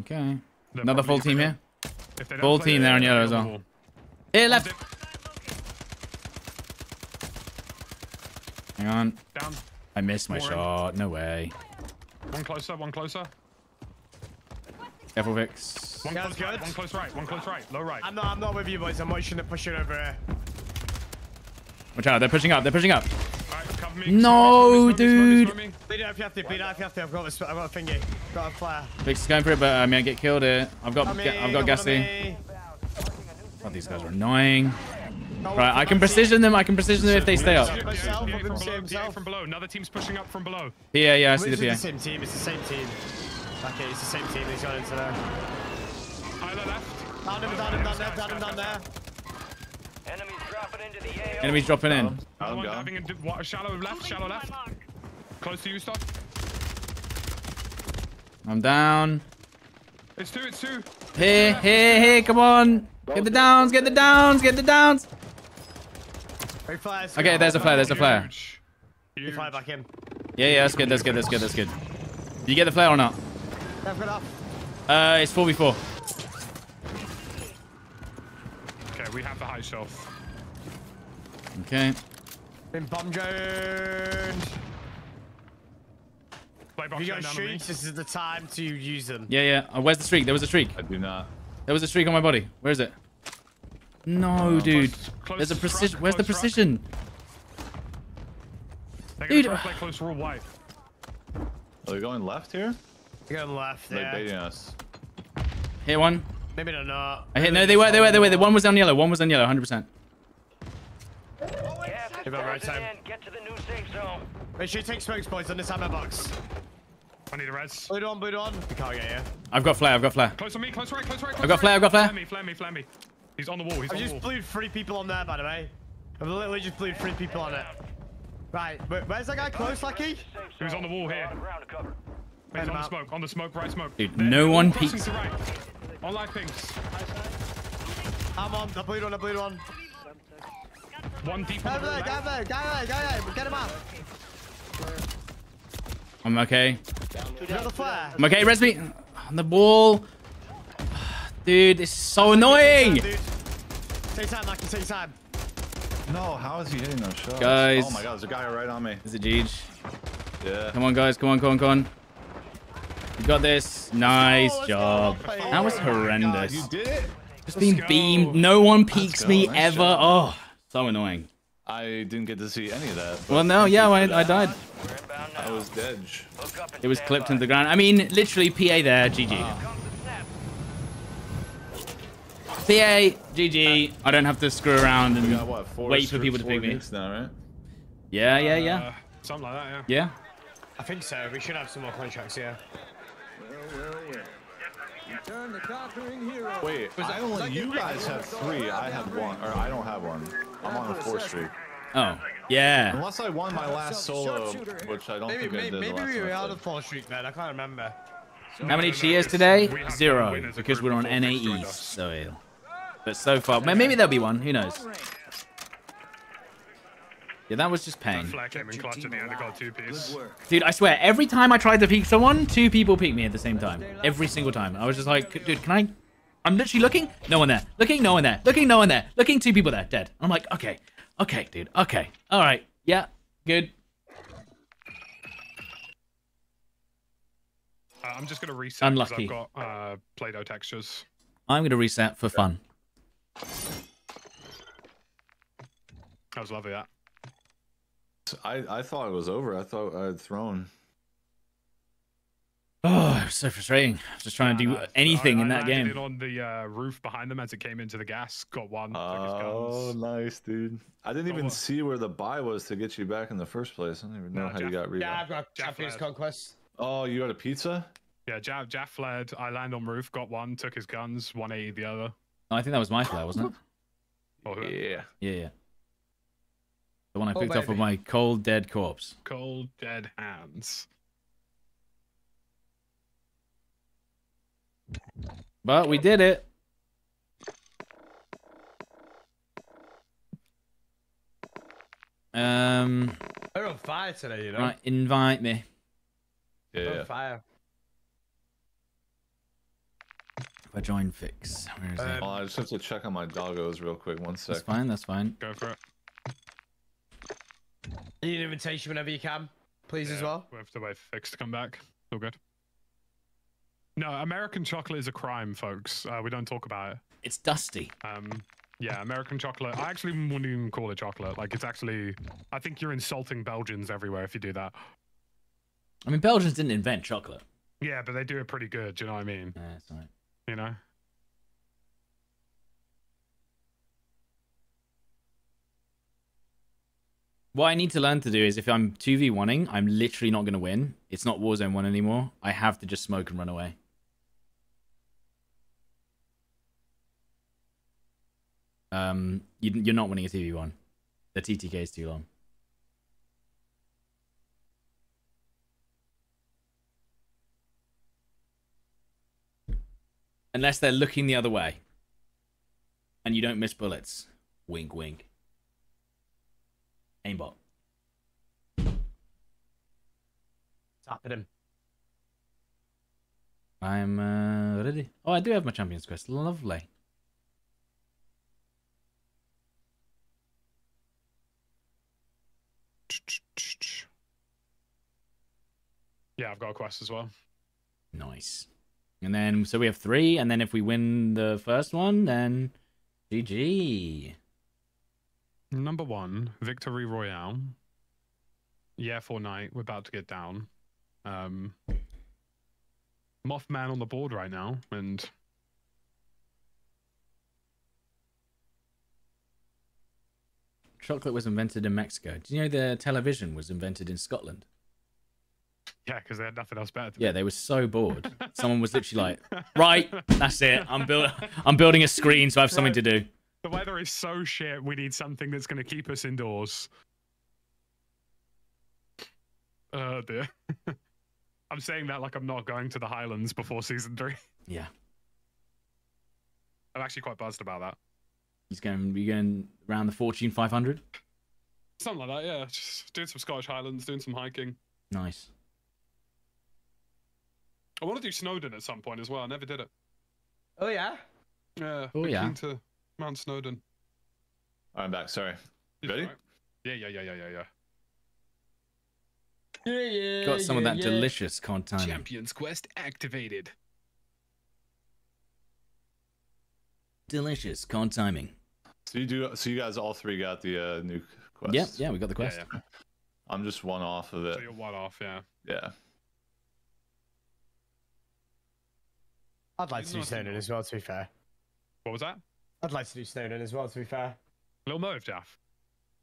Okay. They're Another full team here. If Full team there on yellow as the well. wall. Here, One left. Hang on. Down. I missed my More in. shot. No way. One closer, one closer. Careful, Vix. One Guys, close right, one close right, one close right, low right. I'm not. I'm not with you, boys. I'm watching the pushing over here. Watch out. They're pushing up. They're pushing up. Alright, cover me. No, dude. smoke me. Bleed out if you have to. Bleed out if you have to. I've got a. sp- I've got a thingy. Got a flare. Vix is going for it, but I mean, I get killed here. I've got. Got me, I've got gassy. me. God, these guys are annoying. Got one Right, I can Maxi. precision them. I can precision them if they stay up. PA, Myself, PA I've been from below, PA himself. from below. Another team's pushing up from below. Yeah, yeah, I see It's the the PA. same team. It's the same team. Okay, it's the same team. He's gone into there. Tyler left. Down him, down him, down there, down him, down there. Enemies dropping into the AO. Enemies dropping in. Another I'm one gone. having a, di- what, a shallow left, shallow left. Close to you, stop. I'm down. It's two, it's two. Here, here, here. Come on. Get the downs. Get the downs. Get the downs. Three. Okay, there's a flare. There's a flare. Huge. You Huge. fire back in. Yeah, yeah. That's good. That's good. That's good. That's good. You get the flare or not? I've got off. Uh, it's 4v4. Okay, we have the high shelf. Okay. Been bomb droned. If you got going down on me. streaks, this is the time to use them. Yeah, yeah. Uh, where's the streak? There was a streak. I do not. There was a streak on my body. Where is it? No, dude. Close- close There's a precision. Where's the precision? Dude. try to play close rule white. Are they going left here? You're going left, They're yeah. baiting us. Hit one. Maybe they're not. I hit. No, they were. They were. They were. The one was on yellow. One was on yellow. 100%. Gas is about right closing time. Get to the new safe zone. Make sure you take smokes, boys, on this ammo box. I need a res. Blue on, blue on. We can't get you. I've got flare. I've got flare. Close on me, close right, close right. Close I've got right. flare, I've got flare. Flare me, flare me, flare me. He's on the wall, he's I've on just wall. blew three people on there, by the way. I've literally just blew three people on it. Right, where- where's that guy close, Lucky? Safe He was on the wall here. on ground to cover. He's on the smoke, on the smoke, right smoke. Dude, They're- no one all crossing peeks. right. On live pings. I'm on, the blue one, the blue one. One deep on over the there, guy over there, guy over there, guy there. Get him out. I'm okay. You got the flare? I'm okay. Res me. On the ball. Dude, this is so annoying. Dude. Take time, Lucky, take time. No, how is he hitting those shots? Guys. Oh my god, there's a guy right on me. Is it Jeej? Yeah. Come on, guys. Come on, come on, come on. You got this. Nice oh, go, job. go. That was Oh God, horrendous. you did it? Just being go. beamed. No one peeks me nice ever. job. Oh, so annoying. I didn't get to see any of that. Well, no, yeah, I, I died. We're inbound now. I was dead. Hook up and It was clipped by. into the ground. I mean, literally PA there. GG. Comes the ah. snap. PA, GG. I don't have to screw around and got what? Four. wait for people to pick me. now, right? Yeah, yeah, yeah. Uh, something like that, yeah. Yeah. I think so. We should have some more contracts here. Return the conquering hero. Wait, I only you guys have three. I have one, or I don't have one. I'm on a four streak. Oh, yeah. Unless I won my last solo, which I don't Maybe, think I maybe, did the maybe last we time were out of four streak then. I can't remember. How many cheers today? we have no Zero, win as a because we're on before NA Fix East. us. So, but so far, maybe there'll be one. Who knows? Yeah, that was just pain. Flair came in clutch at the end, I got two piece. Dude, I swear, every time I tried to peek someone, two people peeked me at the same time. Every single time. I was just like, dude, can I? I'm literally looking, no one there. Looking, no one there. Looking, no one there. Looking, two people there, dead. I'm like, okay, okay, dude, okay, all right, yeah, good. Uh, I'm just gonna reset Unlucky. I've got uh, Play-Doh textures. I'm gonna reset for fun. That was lovely. That. I, I thought it was over. I thought I had thrown. Oh, it was so frustrating. I was just trying to do Uh, anything I, in that landed game. on the uh, roof behind them as it came into the gas. Got one. took his Oh, guns. nice, dude. I didn't Oh, even what? see where the buy was to get you back in the first place. I don't even know No, how you got re. Yeah, I've got Jeff Champions led. Conquest. Oh, you got a pizza? Yeah, Jaff, Jaff fled. I land on roof, got one, took his guns, 180 the other. Oh, I think that was my flare, wasn't it? Or who- Yeah. Yeah, yeah. The one I Oh, picked off of my cold dead corpse. Cold dead hands. But we did it. Um, We're on fire today, you know. right, invite me. Yeah. We're on fire. If I join Fix, where is it? Um, Oh, I just have to check on my doggos real quick. One sec. That's fine. That's fine. Go for it. You need an invitation whenever you can, please as well. We have to wait for Fix to come back. All good. No, American chocolate is a crime, folks. Uh, we don't talk about it. It's dusty. Um, yeah, American chocolate. I actually wouldn't even call it chocolate. Like, it's actually. I think you're insulting Belgians everywhere if you do that. I mean, Belgians didn't invent chocolate. Yeah, but they do it pretty good. Do you know what I mean? Yeah, it's all right. You know? What I need to learn to do is if I'm 2v1ing, I'm literally not going to win. It's not Warzone 1 anymore. I have to just smoke and run away. Um, you, you're not winning a 2v1. The TTK is too long. Unless they're looking the other way. And you don't miss bullets. Wink, wink. Aimbot. Tapping him. I'm uh, ready. Oh, I do have my Champions Quest. Lovely. Yeah, I've got a quest as well. Nice. And then, so we have three, and then if we win the first one, then GG. Number one, Victory Royale. Yeah, for night. We're about to get down. Um, Mothman on the board right now, and Chocolate was invented in Mexico. Do you know the television was invented in Scotland? Yeah, because they had nothing else better to Yeah, they were so bored. Someone was literally like, "Right, that's it. I'm build I'm building a screen, so I have something to do." The weather is so shit. We need something that's going to keep us indoors. Uh, oh dear. I'm saying that like I'm not going to the Highlands before season three. Yeah, I'm actually quite buzzed about that. he's going. Be going around the Fortune 500. Something like that, yeah. Just doing some Scottish Highlands, doing some hiking. Nice. I want to do Snowdon at some point as well. I never did it. Oh yeah. Yeah. Oh, yeah. keen to Mount Snowdon. I'm back. Sorry. Is Ready? right? Yeah, yeah, yeah, yeah, yeah, yeah. Yeah, yeah. Got some of that yeah. delicious con timing. Champions Quest activated. Delicious con timing. So you do. So you guys all three got the uh, new quest. Yeah, yeah, we got the quest. Yeah, yeah. I'm just one off of it. So you're one off, yeah. Yeah. I'd like to do Nothing Snowdon as well. To be fair, What was that? I'd like to do Snowdon as well, to be fair. Little motive, Jaff.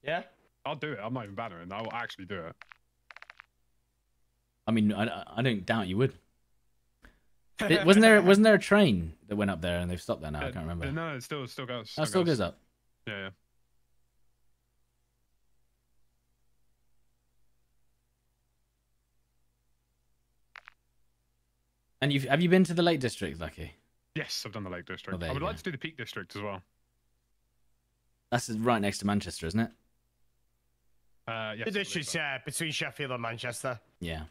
Yeah? I'll do it. I'm not even bannering. I will actually do it. I mean, I, I don't doubt you would. It- wasn't there wasn't there a train that went up there and they've stopped there now? I can't remember. uh, No, it still, still goes. Oh, it still goes up. Yeah, yeah. And you have have you been to the Lake District, Lucky? Yes, I've done the Lake District. Oh, I would like go. to do the Peak District as well. That's right next to Manchester, isn't it? Uh, yes, The district's, so. yeah, between Sheffield and Manchester. Yeah.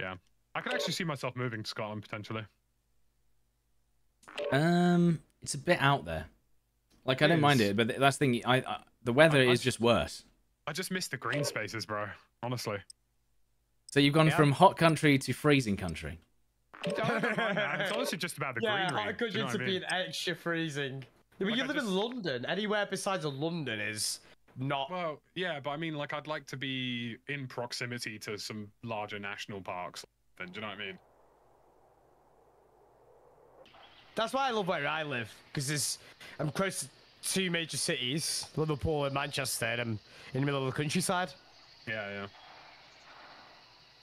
Yeah. I could actually see myself moving to Scotland potentially. Um, it's a bit out there. Like I It don't mind it, but that's the thing. I, I the weather I- I is just worse. I just miss the green spaces, bro. Honestly. So you've gone Yeah. from hot country to freezing country. I don't mind that. It's honestly just about the yeah, greenery. hot do you know to I be mean? extra freezing. But Like, you I live in London. Anywhere besides a London is not. Well, yeah, but I mean, like, I'd like to be in proximity to some larger national parks. Then, do you know what I mean? That's why I love where I live because I'm close to two major cities, Liverpool and Manchester, and I'm in the middle of the countryside. Yeah, yeah.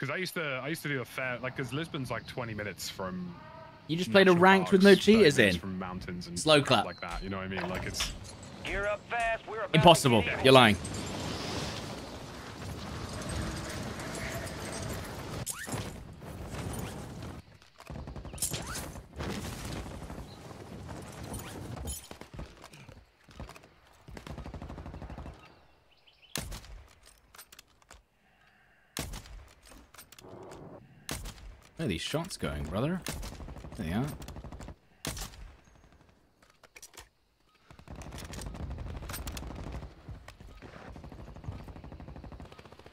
Because I used to, I used to do a fair, like, because Lisbon's like 20 minutes from. You just played a national ranked with no cheaters in. From mountains and Slow stuff clap. like that. You know what I mean? Like, it's. Gear up fast. We're about Impossible. begin. You're lying. Where are these shots going, brother? There they are.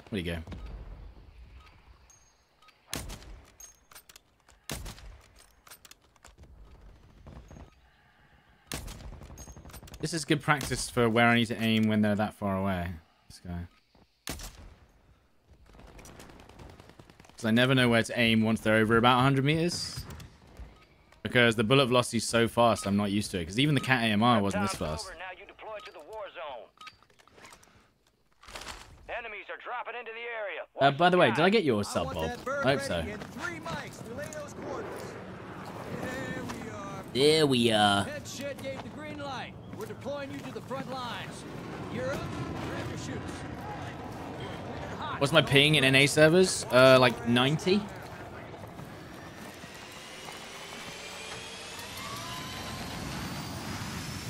Where'd he go? This is good practice for where I need to aim when they're that far away. This guy. Because I never know where to aim once they're over about 100 meters. Because the bullet velocity is so fast, I'm not used to it. Because even the KATT-AMR wasn't this fast. over. Now you deploy to the war zone. Enemies are dropping into the area. Uh, by the way, did. I get your sub, Bob? I hope so. three mics. Relay those coordinates. There we are. There we are. Head shed gave the green light. We're deploying you to the front lines. You're up. Grab your shoots. Clear hot. What's my ping in NA servers? Uh, like 90?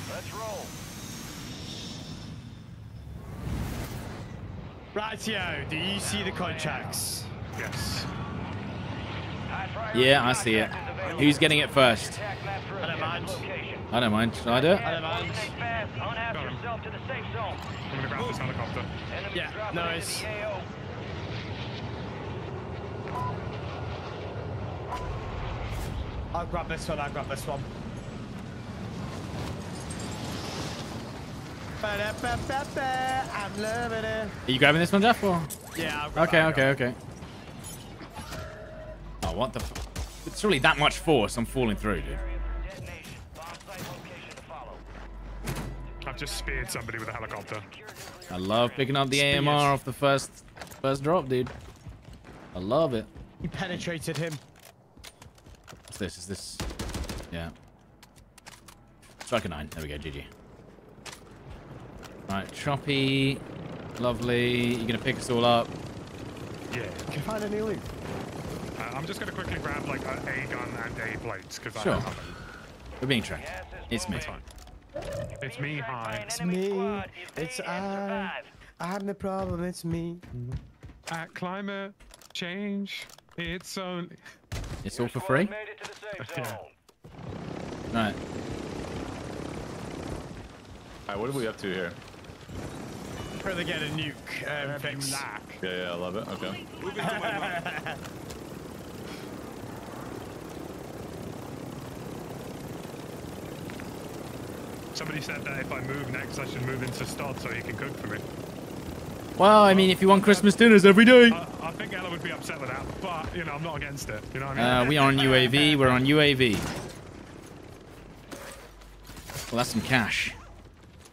Let's roll. Rightio, do you see the contracts? Yes. Yeah, I see it. contact is available. Who's getting it first? Attack map for I don't mind. I don't mind. Shall I do it? I don't mind. Stay fast. Unhab Go on. yourself to the safe zone. I'm gonna grab this helicopter. Yeah, nice. into the AO. I'll grab this one, I'll grab this one. I'm loving it. Are you grabbing this one, Jeff? Or? Yeah, I'll grab Okay, I'll okay, grab okay. Oh, what the f- It's really that much force. I'm falling through, dude. Area for detonation. Bomb site location to follow. I've just speared somebody with a helicopter. I love picking up the Spears. AMR off the first first drop, dude. I love it. You penetrated him. What's this? Is this... Yeah. Striker 9. There we go, GG. Right, choppy. Lovely. You're gonna pick us all up. Yeah. Can you find any loot? Uh, I'm just gonna quickly grab like a, a gun and a plate because Sure. I don't have. We're being tracked. Gas is It's me. It's me. Hi. It's me. It's I. I'm the problem, it's me. At climate change, it's only. It's all for free? Made it to the safe Yeah. Right. Alright, what are we up to here? Probably get a nuke um, fix. Lack. Yeah, yeah, I love it. Okay. Somebody said that if I move next, I should move into Stod so he can cook for me. Well, I mean, if you want Christmas dinners every day. I, I think Ella would be upset with that, but you know, I'm not against it. You know what I mean? Uh, we are on UAV. We're on UAV. Well, that's some cash.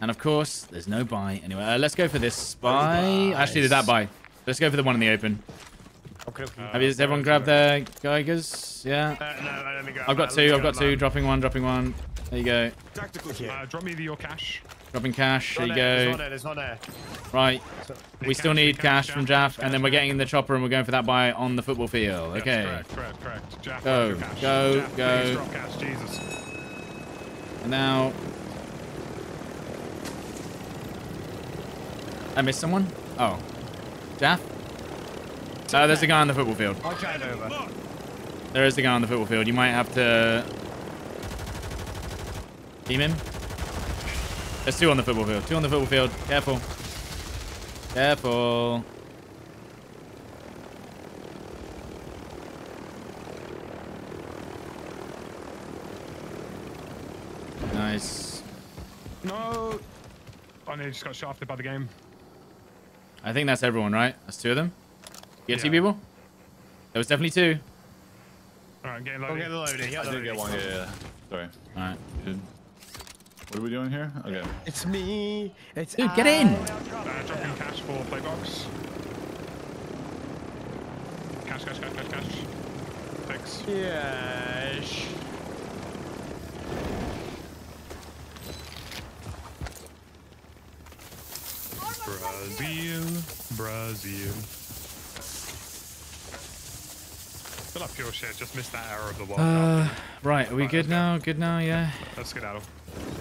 And of course, there's no buy anyway. Uh, let's go for this spy. Actually, did that buy? Let's go for the one in the open. Okay, okay. Have you, has everyone grabbed their Geigers? Yeah. Uh, no, let me grab I've got two. I've got two. Dropping one. Dropping one. There you go. Tactical here. Uh, drop me your cash. Dropping cash. There you one there, There's go. there. One there. Right. We still need cash cash, from cash, Jaff, and then we're getting in the chopper and we're going for that buy on the football field. Yes, Okay. correct, correct, correct. Jack, Go, go, Jack, go. Drop cash, Jesus. And now. I missed someone? Oh. Jaff? Oh, there's a guy on the football field. I'll drive over. There is a guy on the football field. You might have to team him. There's two on the football field. Two on the football field. Careful. Careful. Nice. No. Oh, no, just got shafted by the game. I think that's everyone, right? That's two of them. You get two people? There was definitely two. All right, getting Go loaded. get the loading. Get I the did get one. Yeah, yeah. yeah. Sorry. All right. Good. What are we doing here? Okay. It's me. It's Dude, get in. Uh, dropping cash for playbox. Cash, cash, cash, cash, cash. Thanks. Yes. Brazil, Brazil. Fill up pure shit. Just missed that error of the World Uh, right. Are we Right, good let's go. now? Good now? Yeah. Let's get out.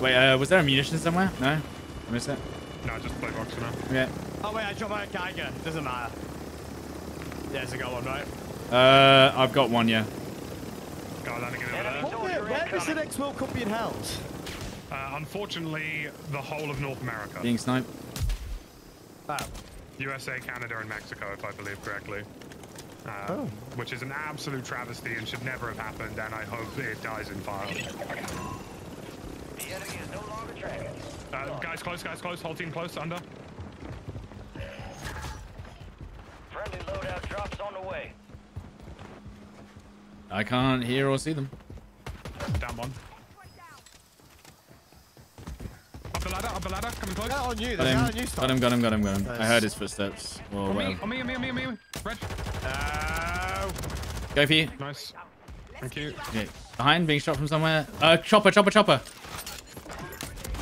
Wait. Uh, was there a munition somewhere? No. I missed it. No, just playbox for now. Yeah. Oh wait, I dropped my Geiger. Doesn't matter. Yeah, it's a got one, right? Uh, I've got one. Yeah. Got landing in over there. Where is the next World Cup being held? Uh, unfortunately, the whole of North America. Being sniped. Oh. USA, Canada, and Mexico, if I believe correctly. Uh, Oh. Which is an absolute travesty and should never have happened, and I hope it dies in fire. The enemy is no longer tracking. Uh, guys, close, guys, close. Whole team close, under. Friendly loadout drops on the way. I can't hear or see them. Down one. Up the ladder, up the ladder, coming close. That on you. Got him. that on you, Got him. Got him. Got him. Got him. I heard his footsteps. Or On me, on me, on me, on me, on me. Red. Oh. Go for you. Nice. Thank you. Okay. Behind, being shot from somewhere. Uh, chopper, chopper, chopper.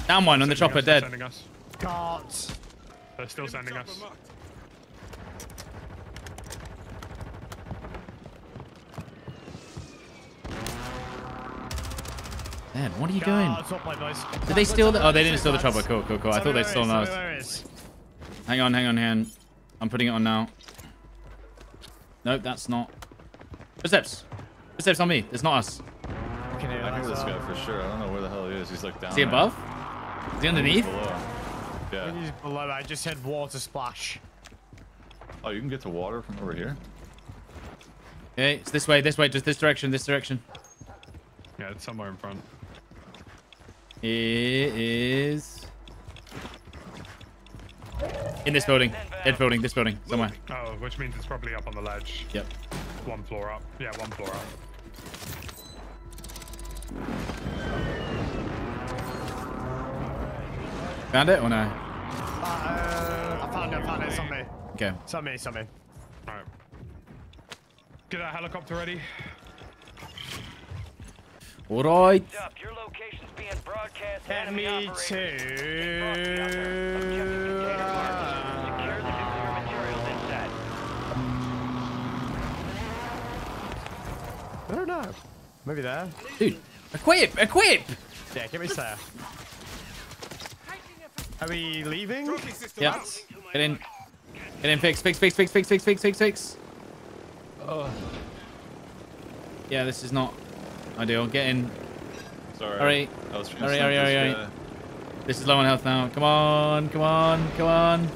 Down one on the chopper, They're dead. Sending us. Can't. They're still sending us. Man, what are you doing? Can't. Top play, boys. Did they steal the? Oh, they didn't steal the chopper. Cool, cool, cool. I thought they stole ours. ours. Hang on, hang on, hang on. I'm putting it on now. Nope, that's not. Footsteps. Footsteps on me. It's not us. I can hear I this guy for sure. I don't know where the hell he is. He's like down Is he there. Above? Is he underneath? Below. Yeah. He's below. I just said water splash. Oh, you can get to water from over here? Okay, it's this way, this way, just this direction, this direction. Yeah, it's somewhere in front. It is in this building. Dead building, this building, somewhere. Oh, which means it's probably up on the ledge. Yep. One floor up. Yeah, one floor up. Found it or no? Uh, I found it. I found it. It's on me. Okay. It's on me. It's on me. Alright. Get that helicopter ready. All right. Up, your location's being broadcast. Get enemy me operators. to. Secure the materials inside. I don't know. Maybe there. Dude, equip, equip! Yeah, give me there. Are we leaving? Trophy system Yep. out. Get in. Get in, fix, fix, fix, fix, fix, fix, fix, fix, fix. Oh. Yeah, this is not ideal. Get in. Sorry. Hurry. I was trying Hurry, hurry, hurry, this hurry. guy. Uh, this is low on health now. Come on, come on, come on.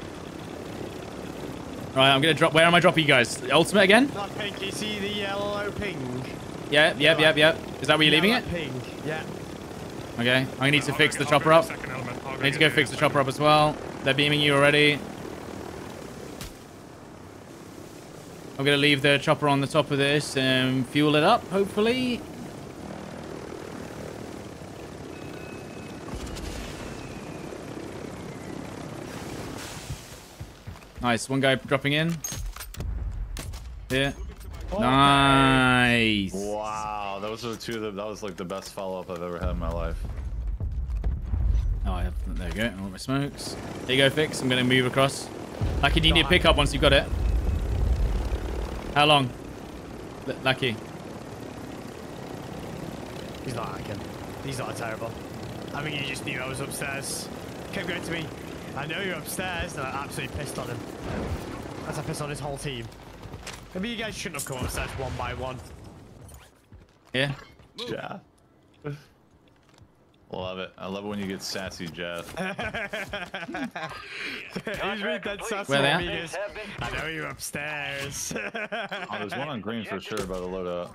Right, I'm gonna drop. Where am I dropping you guys? Ultimate again? That pink. You see the yellow ping? Yeah, yep, yep, yep. Is that where you're leaving it? that Ping. Yeah. Okay. I need to fix the chopper up. I need to go fix the chopper up as well. They're beaming you already. I'm going to leave the chopper on the top of this and fuel it up, hopefully. Nice. One guy dropping in. Yeah. Oh, nice. Wow. Those are two of them. That was like the best follow-up I've ever had in my life. Oh, I have, there you go. I want my smokes. There you go, Fix. I'm going to move across. Lucky, do you need a pick up once you've got it? How long? L Lucky. He's not hacking. He's not terrible. I think he just knew I was upstairs. Kept going to me. I know you're upstairs, and I absolutely pissed on him. As I pissed on his whole team. Maybe you guys shouldn't have come upstairs one by one. Yeah. Yeah. Love it. I love it when you get sassy, Jeff. He's really dead sassy Where they at at? me, he goes, I know you're upstairs. Oh, there's one on green for sure by the loadout.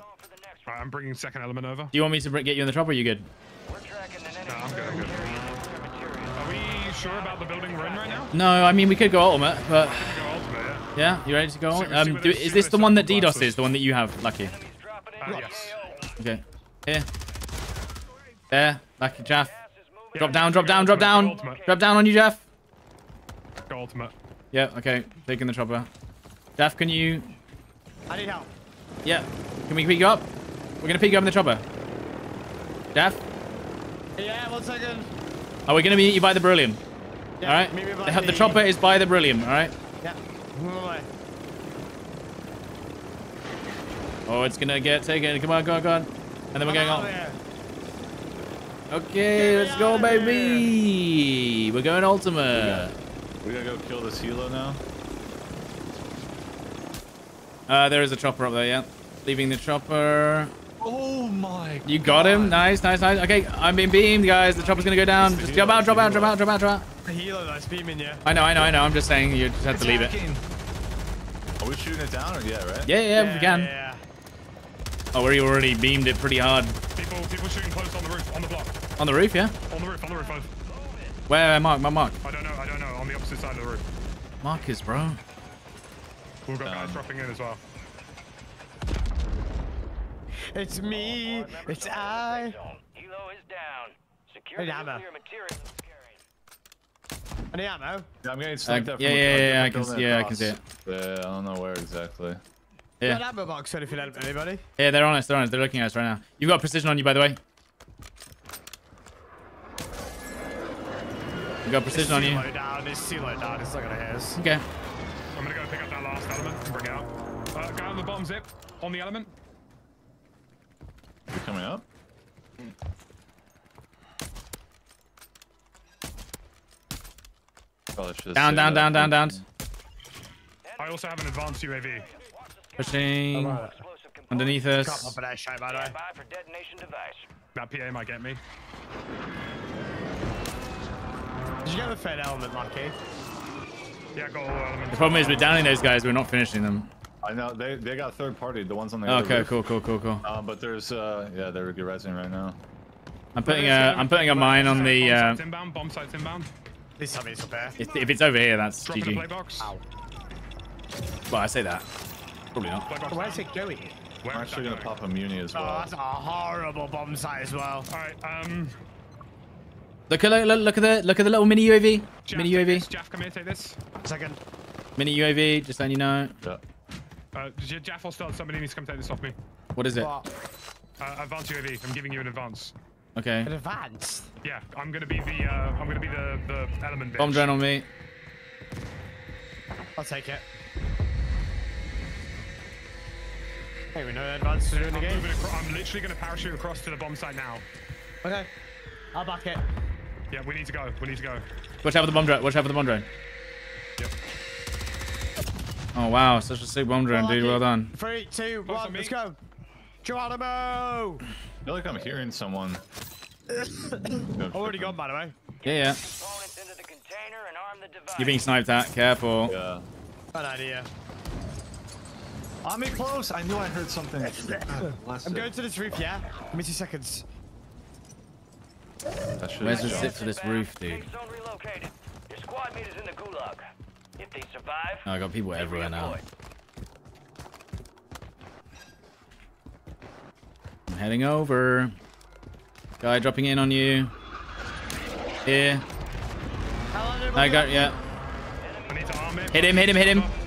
Right, I'm bringing second element over. Do you want me to get you in the chopper? Or are you good? We're tracking an. No, I'm good, I'm good. Are we sure about the building we're in right now? No, I mean we could go ultimate, but Go ultimate, yeah? yeah, you ready to go? See- see Um, do, is this the one that said DDoS is? The one that you have, Lucky? Enemies dropping in Uh, yes. Okay. Here. There. Lucky Jeff. Gas is moving. Drop down, drop down, drop down. Drop down on you, Jeff. Go ultimate. Yeah, okay. Taking the chopper. Jeff, can you... I need help. Yeah. Can we pick you up? We're gonna pick you up in the chopper. Jeff? Yeah, one second. Oh, we're gonna meet you by the Brilliant. Yeah, Alright? meet me The, by the the- chopper is by the Brilliant, alright? Yeah. Move away. Oh, it's gonna get taken. Come on, go on, go on. And then we're going I'm on. out of here. Okay, let's go, out of baby. We're going ultimate. We gotta go kill this helo now. Uh, there is a chopper up there, yeah. Leaving the chopper. Oh my! You got him. Nice, nice, nice. Okay, I'm being beamed, guys. The chopper's gonna go down. Just jump out, drop out, drop out, drop out, drop out. The healer that's beaming you. I know, I know, I know. I'm just saying you just have to leave it. Are we shooting it down or yeah, right? Yeah, yeah, we can. Yeah. Oh, we already beamed it pretty hard. People, people shooting close on the roof, on the block. On the roof, yeah? On the roof, on the roof, both. Where, Mark, my Mark. I don't know, I don't know. On the opposite side of the roof. Marcus, bro. We've got guys Um, dropping in as well. It's me. It's I. Helo is down. Secure Hey, the Dama. nuclear materials carried. Any ammo? Yeah, I'm getting Uh, sniped at from yeah, a- yeah, a yeah, different I can, yeah, I can see it. Yeah, I don't know where exactly. Yeah. Got ammo box ready for anybody? Yeah, they're on us, they're on us. They're looking at us right now. You've got precision on you, by the way. You got precision on you. Down. It's too low down. It's not gonna hit us. Okay. I'm gonna go pick up that last element and bring it out. Uh, guy on the bottom zip, on the element. You coming up? Probably should Down, down, down, down, down. I also have an advanced UAV. Pushing Explosive underneath us. pop an air shot, by the way. For detonation device. That PA might get me. Did you get the third element, Lucky? Yeah, got all the elements. The problem is we're downing those guys, we're not finishing them. I know they they got third party, the ones on the okay, roof. cool, cool, cool, cool. Um, but there's uh yeah they're regressing right now. I'm putting a, I'm putting a mine on the, Bomb uh, sites inbound, bomb sites inbound. Please tell me it's up there. if, if it's over here, that's Drop in the play GG. box. Well, I say that. Probably not. Play box Where's it going? Where I'm is actually gonna pop a muni as well. Oh, well. that's a horrible bomb site as well. Alright, um, Look at look, look at the look at the little mini UAV. Jaff, Mini UAV. this. Jaff, come here, take this. Second. Mini UAV. Just letting you know. Yeah. Uh, J- Jaff or Stealth, somebody needs to come take this off me. What is it? What? Uh, advanced UAV, I'm giving you an advance. Okay. An advance? Yeah, I'm gonna be the, uh, I'm gonna be the, the element bitch. Bomb drone on me. I'll take it. Hey, we know the advance to do in the I'm, game. I'm literally gonna parachute across to the bomb site now. Okay. I'll back it. Yeah, we need to go, we need to go. Watch out for the bomb drone. Watch out for the bomb drone. Yep. Oh wow, such a sick bomb drone, dude. Well done. Three, two, Close one, on let's go. Geronimo! I feel like I'm hearing someone. Already gone, by the way. Yeah, yeah. Into the and arm the. You're being sniped at. Careful. Yeah. Bad idea. I'm in close. I knew I heard something. I'm going to this roof, yeah? Give me two seconds. Where's the jumped. sit for this roof, dude? Safe zone relocated. Your squad mate is in the gulag. If they survive, Oh, I got people everywhere now. I'm heading over. Guy dropping in on you. Here. I got yeah. Enemy I need to arm it. Hit him, hit him, hit him.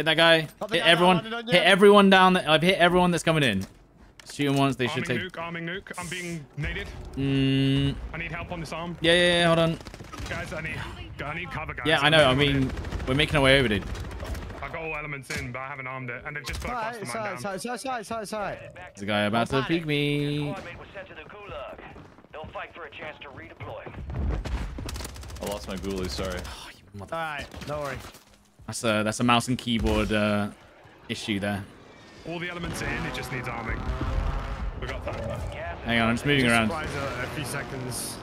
Hit that guy. Hit everyone. that landed on you. Hit everyone down. there. I've hit everyone that's coming in. Shoot them once. They Arming should take. nuke, arming nuke. I'm being naded. Mm, I need help on this arm. yeah, yeah, yeah. Hold on. Guys, I need, I need cover, guys. Yeah, I know. I making my way mean, we're making our way over, dude. I've got all elements in, but I haven't armed it, and they've just put a Alright, cluster sorry, mine down. sorry, sorry, sorry, sorry, sorry. There's a guy about to peek me. Squad mate was sent to the gulag. They'll fight for a chance to redeploy. I lost my ghoulie, sorry. Alright, don't worry. That's a that's a mouse and keyboard uh, issue there. All the elements in, it just needs arming. We got that. Gas is Hang on, I'm just moving around. A, a few seconds.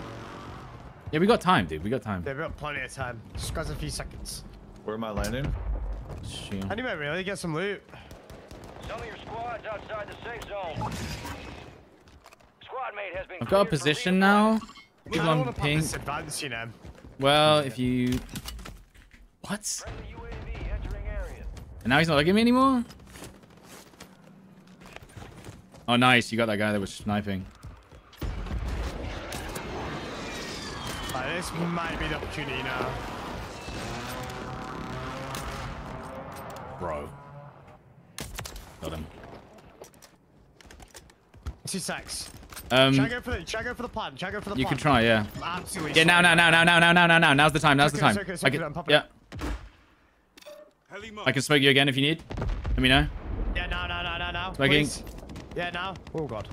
Yeah, we got time, dude. We got time. They've got plenty of time. Just got a few seconds. Where am I landing? Shoot. Anyway, really, get some loot. Some of your squads outside the safe zone. Squad mate has been I've got a position now. I People on want to pop ping. advance, you know. Well, if you. What? And now he's not looking at me anymore? Oh, nice. You got that guy that was sniping. Like, this might be the opportunity now. Bro. Got him. Two secs. Um, Try go for the, try go for the plan. Try go for the plan. you can try, yeah. Absolutely. Yeah, now, now, now, now, now, now, now, now, now. Now's the time. Now's the time. it's okay, it's I okay, can, I'm popping yeah. Heli I can smoke you again if you need. Let me know. Yeah, now, now, now, now, now. Smoking. please. Yeah, now. Oh, God.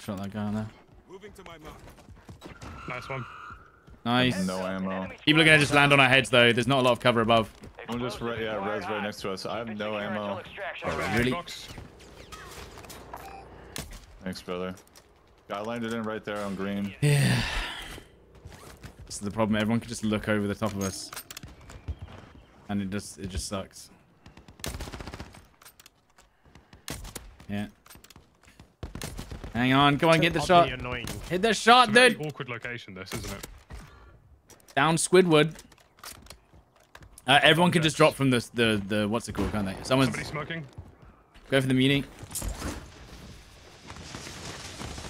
Shot that guy on there. Moving to my mark. Nice one. Nice. No ammo. People are gonna just land on our heads though. There's not a lot of cover above. I'm just right, yeah, Red's right next to us. I have no ammo. extraction. Really? Thanks, brother. Guy landed in right there on green. Yeah. This is the problem. Everyone can just look over the top of us, and it just it just sucks. Yeah. Hang on, come on, get the shot. annoying. Hit the shot, It's a dude. awkward location, this, isn't it? Down Squidward. Uh, everyone can just drop from the the the what's it called, can't they? Someone's Somebody smoking? go for the muni.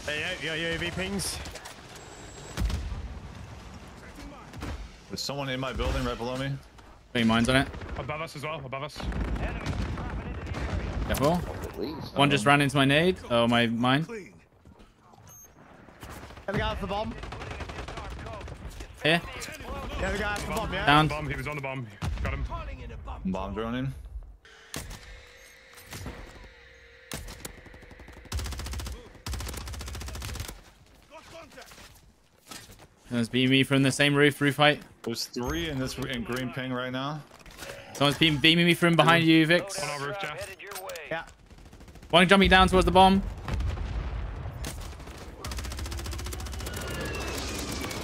Hey, yeah, yeah, UAV pings. There's someone in my building right below me. Put mines on it. Above us as well, above us. Careful. One just um, ran into my nade. Oh, my mine. Clean. Have a guy off the bomb. Here. Yeah, the guy off the bomb, yeah? Down. Bomb, he was on the bomb. Got him. Bomb drone in. Someone's beating me from the same roof, roof height. There's three in this in green ping right now. Someone's beam, beaming me from behind you, Vix. On our roof, Jeff. Headed your way. Yeah. One jumping down towards the bomb.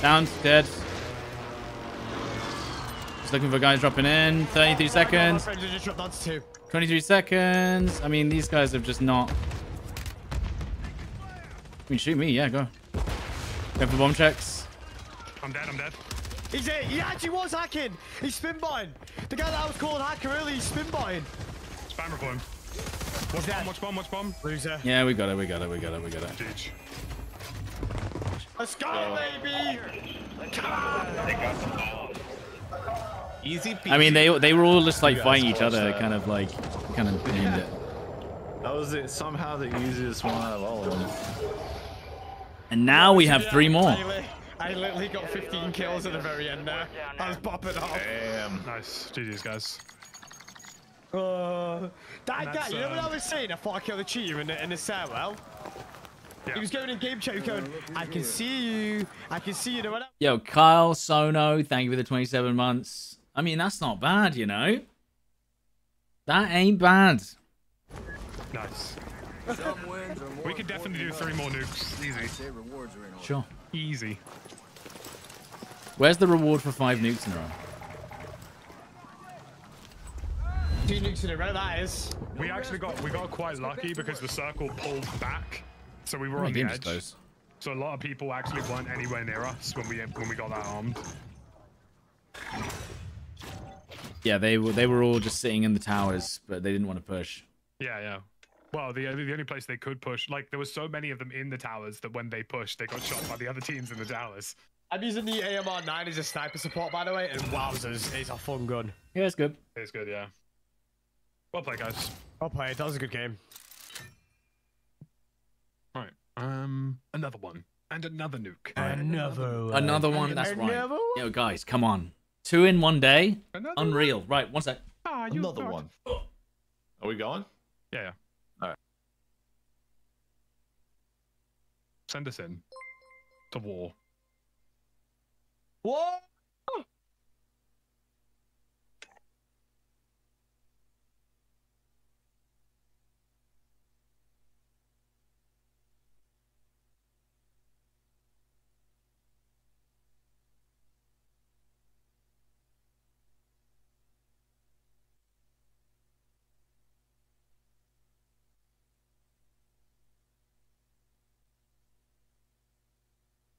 Down, dead. Just looking for guys dropping in. 33 seconds. friends have just dropped down to two. 23 seconds. I mean, these guys have just not. I mean, shoot me. Yeah, go. Go for bomb checks. I'm dead, I'm dead. He's it. He actually was hacking. He's spin botting. The guy that I was calling hacker earlier, he's spin botting. Spam for him. Watch dead. bomb, watch bomb, watch bomb. Loser. Yeah, we got it. We got it. We got it. We got it. Huge. Let's go, oh. baby. Easy peasy. I mean, they they were all just like fighting each other, kind of like, kind of named it. That was it, somehow the easiest one out of all of them. And now we have three more. I, literally got 15 kills at the very end there. I was popping off. Damn. Nice. GG's, guys. Uh, that That's, guy, you know what I um, was saying? I thought I killed a cheater in the, in the stairwell. Yeah. He was going in game chat, going, I can see you, I can see you, no. Yo, Kyle Sono, thank you for the 27 months. I mean, that's not bad, you know? That ain't bad. Nice. Some wins are more We could definitely do three more nukes. Easy. Say rewards are in order. Sure. Easy. Where's the reward for five nukes in a row? Two nukes in a row, that is. We actually got we got quite lucky because the circle pulled back, so we were on the game's edge. close. So a lot of people actually weren't anywhere near us when we when we got that armed. Yeah, they were they were all just sitting in the towers, but they didn't want to push. Yeah, yeah. Well, the the only place they could push, like there was so many of them in the towers that when they pushed, they got shot by the other teams in the towers. I'm using the AMR9 as a sniper support, by the way, and wowzers, it's a fun gun. Yeah, it's good. It's good, yeah. Well played, guys. Well played. That was a good game. Right. Um, another one and another nuke. Another one. Another one. That's right. Another one? Yo, guys, come on. Two in one day. Another Unreal. Right, one sec. Ah, you Another got- one. Are we going? Yeah, yeah. Alright. Send us in to war. What?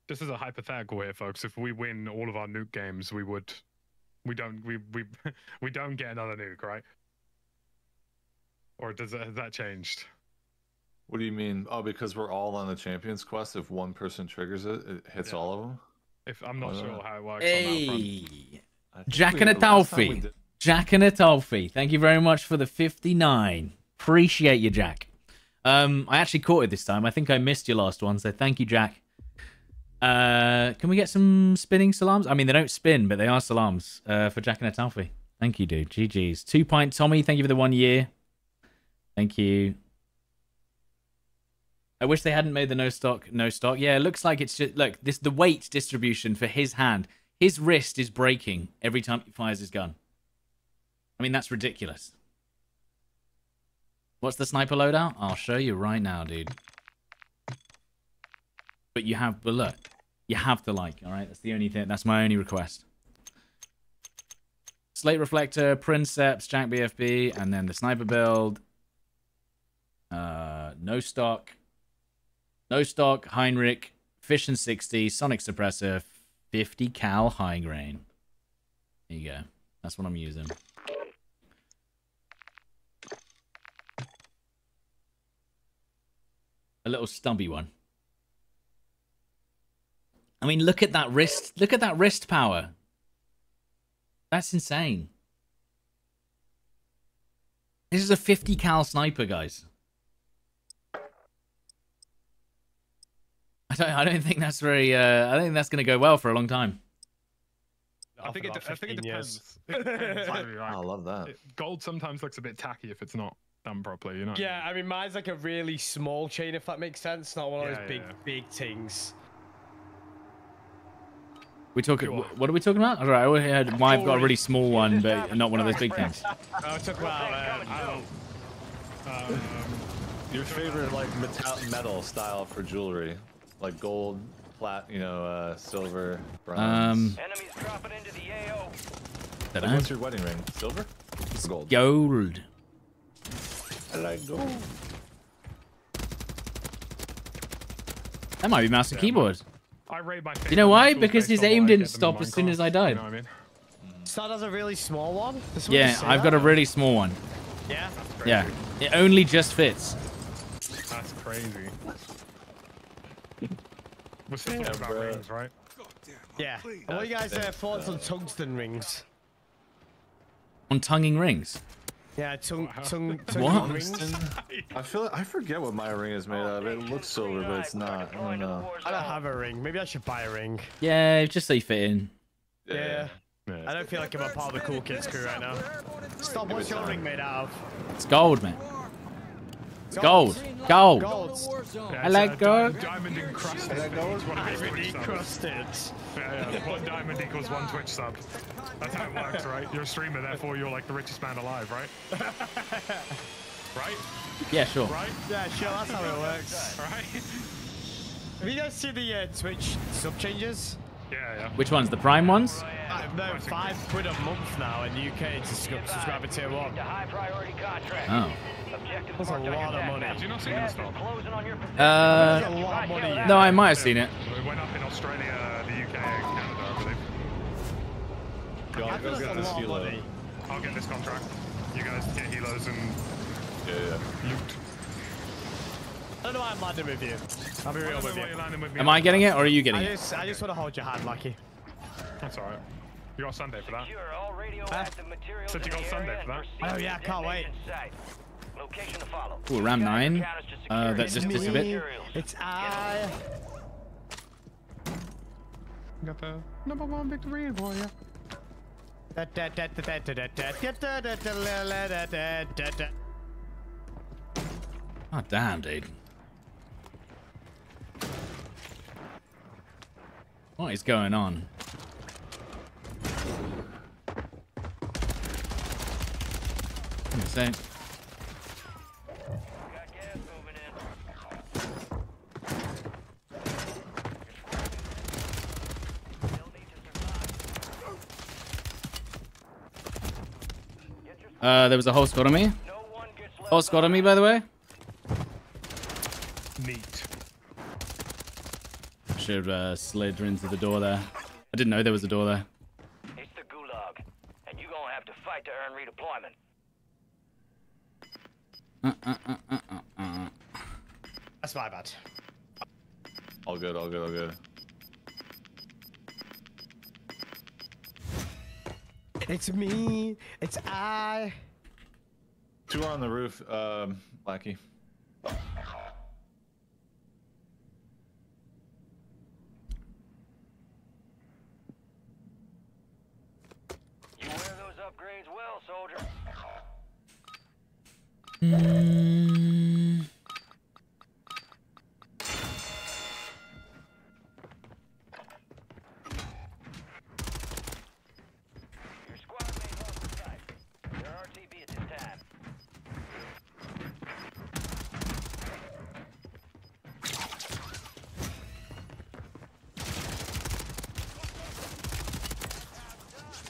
This is a hypothetical here, folks. If we win all of our nuke games, we would. We don't. We we we don't get another nuke, right? Or does that, has that changed? What do you mean? Oh, because we're all on the Champions Quest. If one person triggers it, it hits Yeah. all of them. If I'm not Why sure not? how it works on that front. Hey. I Jack and a the last time we Talfie. did- Jack and a Talfie. Thank you very much for the 59. Appreciate you, Jack. Um, I actually caught it this time. I think I missed your last one, so thank you, Jack. Uh, can we get some spinning salams? I mean, they don't spin, but they are salams uh, for Jack and Atalfi. Thank you, dude. GG's. Two pint Tommy. Thank you for the one year. Thank you. I wish they hadn't made the no stock, no stock. Yeah, it looks like it's just look this the weight distribution for his hand. His wrist is breaking every time he fires his gun. I mean, that's ridiculous. What's the sniper loadout? I'll show you right now, dude. But you have, but look, you have to like, all right? That's the only thing. That's my only request. Slate Reflector, Princeps, JAK BFB, and then the sniper build. Uh, no stock. No stock, Heinrich, Fission 60, Sonic Suppressor, 50 cal high grain. There you go. That's what I'm using. A little stubby one. I mean, look at that wrist. Look at that wrist power. That's insane. This is a 50 cal sniper, guys. I don't. I don't think that's very. Uh, I don't think that's going to go well for a long time. I think it. I think it 15 years. depends. It depends, like, I love that. gold sometimes looks a bit tacky if it's not done properly. You know. Yeah, I mean, mine's like a really small chain, if that makes sense. Not one of Yeah, those big, yeah. big things. We talking. Sure. What are we talking about? All right. I heard why I've got a really small one, but not one of those big things. I talk about. Uh, I don't. Um, Your favorite like metal metal style for jewelry, like gold, plat, you know, uh, silver, bronze. Um, Enemies dropping into the AO. Like, what's your wedding ring? Silver? Or gold. Gold. I like gold. That might be mouse and Yeah, keyboard. I rate my. You know why? Because his aim didn't get them in stop as soon as I died. You know what I mean? Stud has a really small one. Yeah, I've got a really small one. Yeah. Yeah, it only just fits. That's crazy. We're still talking Yeah, about bro. rings, right? Yeah. What are you guys' uh, thoughts on tungsten rings? On tonguing rings. Yeah, tung, Wow. tung, tung What? rings. I feel like, I forget what my ring is made of. It looks oh silver, but it's not. I don't know. I don't have a ring. Maybe I should buy a ring. Yeah, just so you fit in. Yeah. Yeah. I don't feel like I'm a part of the cool kids crew right now. Stop. What's your ring made out of? It's gold, man. It's gold. Gold. Gold. I like gold. Diamond encrusted. that gold? One Diamond encrusted. Yeah, yeah. One diamond equals one Twitch sub. That's how it works, right? You're a streamer, therefore you're like the richest man alive, right? right? Yeah, sure. Right? Yeah, sure. That's how it works. Right? Have you guys seen the uh, Twitch sub changes? Yeah, yeah. Which ones? The prime ones? Uh, no, five quid a month now in the UK to subscribe to tier one. To high priority contract. Oh. Objectives That's a marked on your lot of money. map. Did you not see Gas that is stuff? closing on your Uh, That's a lot of money. no, I might have seen it. It went up in Australia, the UK, and Canada, I believe. Go, go get this helo. I'll get this contract. You guys get helos and Yeah, yeah. loot. Don't know why I'm landing with you. I'll be real with you. with me. Am I getting it or are you getting I it? just, I just want to hold your hand, Lucky. That's alright. You got Sunday for that. Secure all radioactive materials Said you got the Sunday area for that. and Oh, yeah, the can't wait. detonation site. Location. Ooh, Ram 9. Uh, secure that just inventory disappeared. materials. It's I. Got the number one victory for you. Da, da, da, da, What is going on? Same. Uh, there was a whole squad on me. Whole squad on me, by the way. Should have uh, slid into the door there. I didn't know there was a door there. It's the gulag, and you're gonna have to fight to earn redeployment. Uh, uh, uh, uh, uh, uh. That's my bad. All good, all good, all good. It's me. It's I. Two on the roof, um, Blackie. You wear those upgrades well, soldier. Mm. Your squad mate lost the site. Your RTB at this time.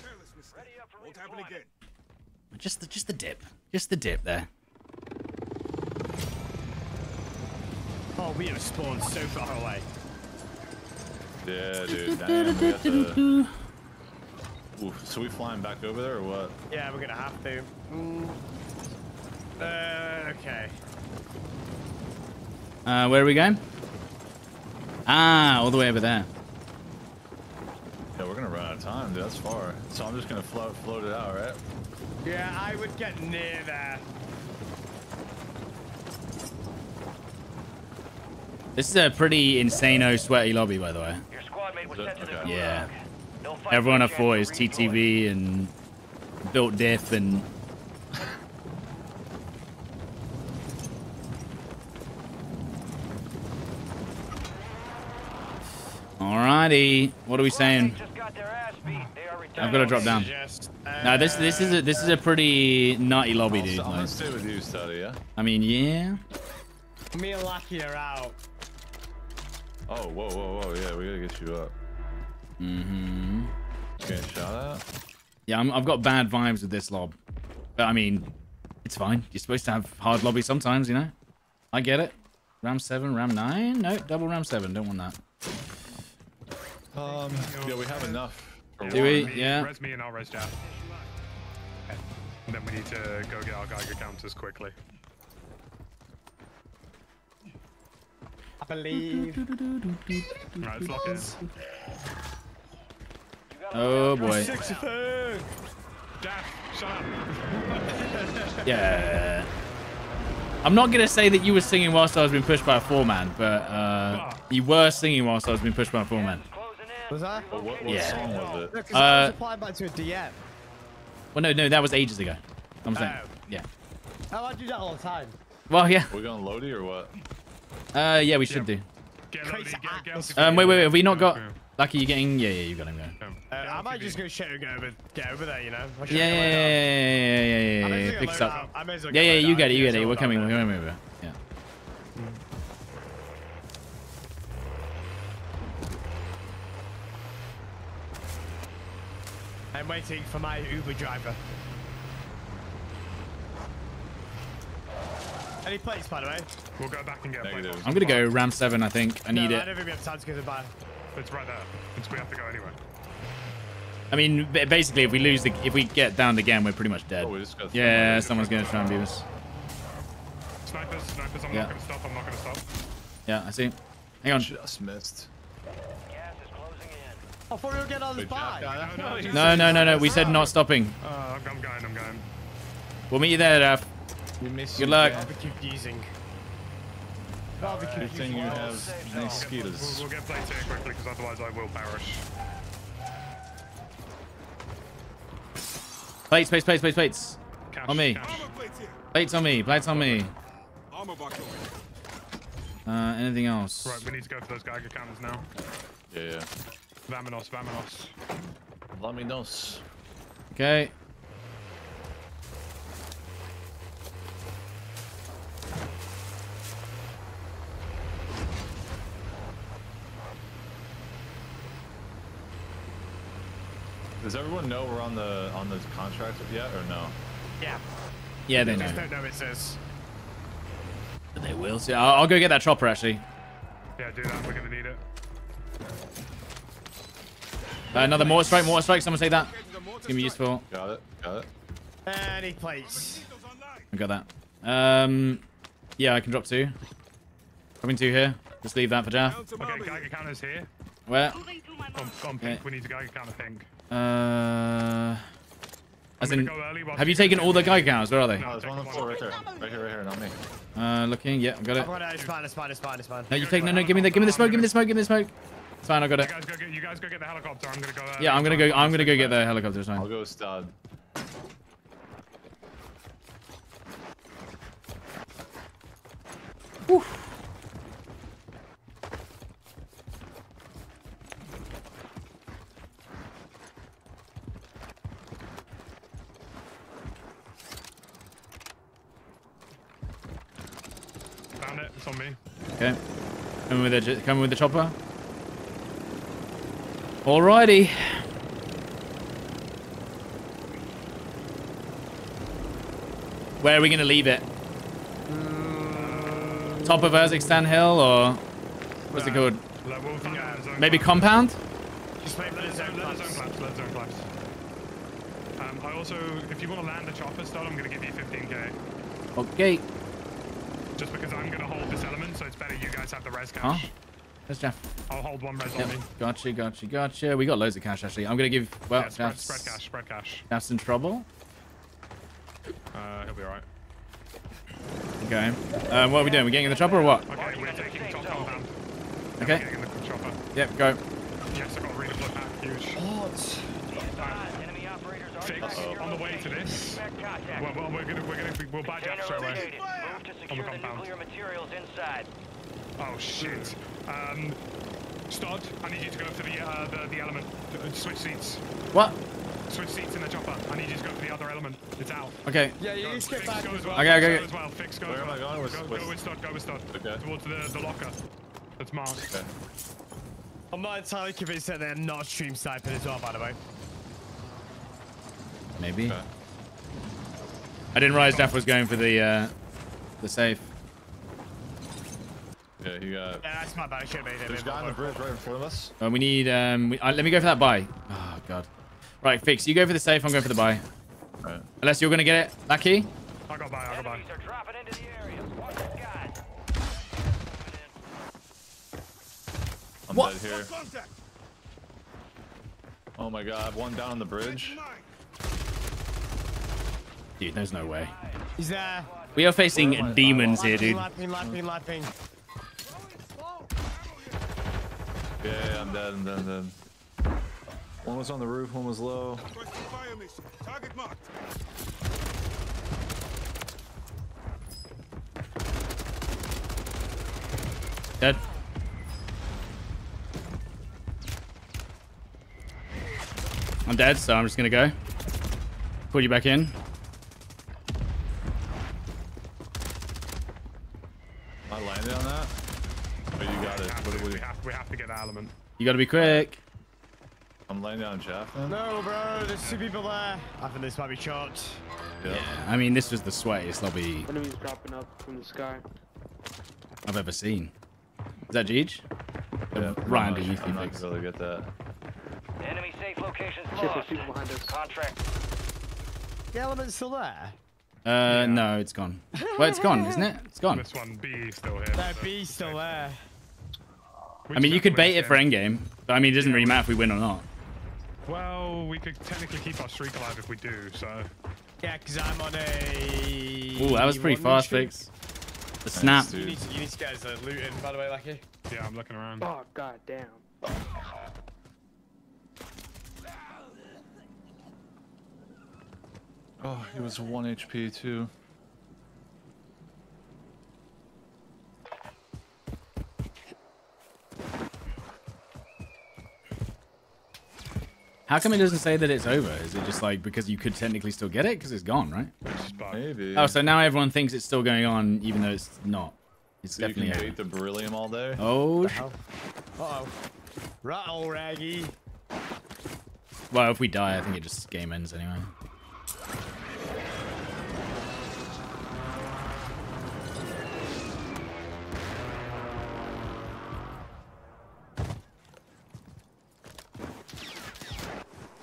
Careless mistake. Ready up for Won't happen redeployment. again. Just the, just the dip. Just the dip there. Oh, we have spawned so far away. Yeah, dude. Damn, we have to. Oof, so we flying back over there or what? Yeah, we're gonna have to. Mm. Uh, okay. Uh, where are we going? Ah, all the way over there. Yeah, we're gonna run out of time, dude. That's far. So I'm just gonna float, float it out, right? Yeah, I would get near there. This is a pretty insano sweaty lobby, by the way. Your squad mate was Is it? sent to the Yeah. They'll Everyone for I a chance thought is redeploy. TTV and built diff and Alrighty, what are we saying? got their ass beat. They are I've got to drop down. Just, No, this this is a this is a pretty nutty lobby, I'll, dude. I'm Like, stay with you, Study, yeah? I mean, yeah. Me and Lucky are out. Oh, whoa, whoa, whoa. Yeah, we gotta get you up. Mm-hmm. Getting shot at? Yeah, I'm, I've got bad vibes with this lob, but I mean, it's fine. You're supposed to have hard lobby sometimes, you know. I get it. Ram seven, Ram nine. No, double Ram seven. Don't want that. Um, yeah, we have enough. For Do one. we? Me- Yeah. Res me and I'll res Jack. And then we need to go get our Geiger counters quickly. I believe. Right, let's lock in. Oh boy. Jack, shut up. Yeah. I'm not gonna say that you were singing whilst I was being pushed by a four man, but uh, you were singing whilst I was being pushed by a four man. Closing in. Was I? What, what, what Yeah. song was it? No, 'cause I was Uh, applying back to a DM. Well, no, no, that was ages ago. I'm saying, Oh. yeah. Oh, I do that all the time. Well, yeah. we going Lodi or what? Uh, yeah, we should Yeah. do. Get Crazy get, get atlas. off the Um, wait, wait, wait. Have we not got? Lucky, you getting? Yeah, yeah, you got him going. Um, Uh, get I might just go shit and go over, get over there, you know? I should Yeah, yeah, get yeah, loaded yeah, up. yeah, yeah, yeah, I may yeah, as yeah. well Pick get us loaded up. up. I may as well Yeah, get yeah, loaded you up. get it, you Get get it. We're loaded coming, up. we're coming over. Yeah. I'm waiting for my Uber driver. Any plates, by the way? We'll go back and get a plate I'm gonna go round seven. I think I need no, I it. don't think we have time to go to the bar. It's right there. It's, we have to go anyway. I mean, basically, if we lose the, if we get downed again, we're pretty much dead. Oh, we just got Yeah, somebody. someone's gonna try and beat us. Snipers, snipers. I'm Yeah. not gonna stop. I'm not gonna stop. Yeah, I see. Hang on. Just missed. Gas is closing in. I thought we were getting on this Good bike. No, no, No, no, no, no. We said not stopping. Uh, I'm going. I'm going. We'll meet you there, Daph. We missed Good you, luck. man. Barbecue using. Good Barbecue thing you have nice We'll, we'll, we'll get plates here quickly because otherwise I will perish. Plates, plates, plates, plates, plates. Cash, On me. cash. Plates. Plates on me. Plates on me. Armor box. Uh, anything else? Right, we need to go for those Geiger counters now. Yeah, yeah. Vamanos, Vamanos. Let me know. Okay. Does everyone know we're on the on the contract yet or no? Yeah. Yeah, they Just know. don't know it says. They will. See, I'll, I'll go get that chopper actually. Yeah, do that. We're gonna need it. Uh, another mortar strike. Mortar strike. Someone take that. Get to the mortar It's gonna be useful. Got it. Got it. Need plates. Windows online. I got that. Um, yeah, I can drop two. Coming two here. Just leave that for Jaff. Down to Okay, Mama Geiger here. counters here. Where? Come, come, Okay. pink. We need to Geiger counter pink. Uh, as in, gonna go early while have you taken all the in. Geiger counters? Where are they? No. There's one on the floor right there. Right here, right here, not me. Uh, looking. Yeah, I got it. I've got it. It's fine. It's fine. It's fine. It's fine. No, you take. No, no. Give me the. Give me the smoke. Give me the smoke. Give me the smoke. It's fine. I got You guys go get. You guys go get the helicopter. I'm gonna go. early Yeah, I'm gonna go. I'm gonna go get the helicopter. It's I'll go with Stod. Found it. It's on me. Okay. Coming with the j- coming with the chopper. Alrighty. Where are we gonna leave it? Top of Urzikstan Hill or what's it called? Like, we'll find out zone Maybe compound? Just wait for Let the the zone zone, let the zone collapse. collapse. Let the zone collapse. Um, I also, if you want to land the chopper start, I'm gonna give you 15k. Okay. Just because I'm gonna hold this element, so it's better you guys have the res cash. Huh? There's Jeff. I'll hold one res Yep. on me. Gotcha, gotcha, gotcha. We got loads of cash actually. I'm gonna give well Yeah, spread, Jeff's, spread cash, spread cash. Jeff's in trouble. Uh, he'll be alright. Okay. Um, what are we doing? We getting in the chopper or what? Okay, we're taking top compound. Yeah, Okay. Getting in the chopper. Yep, go. Yes, I got a redeploy pack. Huge. Enemy operators are Fix tracking your on the way to this. Well, well, we're gonna, we're gonna, we'll buy Jeff straight away. located. Move to secure the compound. materials inside. Oh shit. Um, Stod, I need you to go for the uh, the, the element. Switch seats. What? Switch seats in the chopper. I need you to go for the other element. It's out. Okay. Yeah, you need to get Fix back go as as well. well. Okay, okay, Fix okay. go as well. Fix go Where as am well. I going? With- go, with- go with Stod. Go with Stod. Okay. Towards the, the locker. That's marked. Okay. I'm not entirely convinced that they're not stream sniping as well, by the way. Maybe. Okay. I didn't realize Jeff was going for the uh, the safe. Yeah, you got. Yeah, that's my bad. I should have made it. There's a guy on the bridge right in front of us. Uh, we need. Um, we, uh, let me go for that buy. Oh god. Right, fix. You go for the safe. I'm going for the buy. Alright. Unless you're gonna get it, Lucky. I got by. I got by. Enemies are dropping into the area. Watch the skies. I'm What? dead here. Oh my god, one down on the bridge. Dude, there's no way. He's there. We are facing Where am I? demons here, dude. Lapping, lapping, lapping. Yeah, yeah, I'm dead, I'm dead, I'm dead. One was on the roof, one was low. Requesting fire mission. Target marked. Dead. I'm dead, so I'm just gonna go. Put you back in. I landed on that. Oh, you got We it. have, What to, do we? we, have, we have to get the element. You gotta be quick. I'm laying down Jeff then. No, bro. There's two people there. I think this might be short. Yeah. I mean, this was the sweatiest lobby Enemies dropping up from the sky. I've ever seen. Is that Jeej? yeah. Right I'm underneath you, I'm not gonna really get that. Enemy safe locations Shit, there's lost. people behind us. Contract. The element's still there. Uh, no, it's gone. Well, it's gone, isn't it? It's gone. This one, B, still here. That B's still there. I mean, you could bait it for endgame, but I mean, it doesn't really matter if we win or not. Well, we could technically keep our streak alive if we do, so... Yeah, because I'm on a... Ooh, that was pretty fast, streak. Fix. The snap. You need, to, you need to get us a looting, by the way, Lucky. Yeah, I'm looking around. Oh, god damn. Oh, he was 1 HP too. How come it doesn't say that it's over? Is it just like because you could technically still get it because it's gone, right? Maybe. Oh, so now everyone thinks it's still going on even though it's not. It's So you definitely can over. the beryllium all day? Oh, sh- hell? Uh-oh. Rattle, Raggy. well, if we die, I think it just game ends anyway.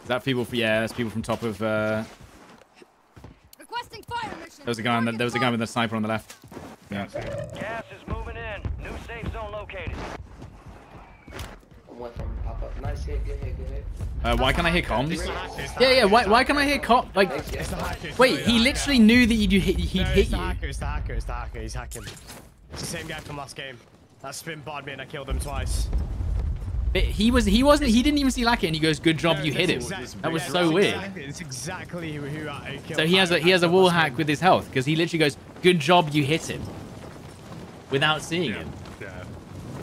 Is that people? For, yeah, that's people from top of. Uh, Requesting fire mission. there was a guy. On the, there was a guy with a sniper on the left. Yeah. Gas is moving in. New safe zone located. One from pop up. Nice hit, good hit, good hit. Uh, why can't I hear comms? It's the hacker, it's the Yeah, yeah. Why? it's Why can I hear com? Like, hacker. It's the hacker. it's wait. He literally knew that you'd hit. He'd No, hit it's the you. hacker, it's the hacker, it's the hacker, he's hacking. It's the same guy from last game. That spin barred me and I killed him twice. But he was. He wasn't. He didn't even see Lackey, and he goes, "Good job, No, you hit him." that's exact- That was yeah, so weird. Exactly, it's exactly who, who I killed. So he has a he has a wall hack with his health because he literally goes, "Good job, you hit him," without seeing him Yeah.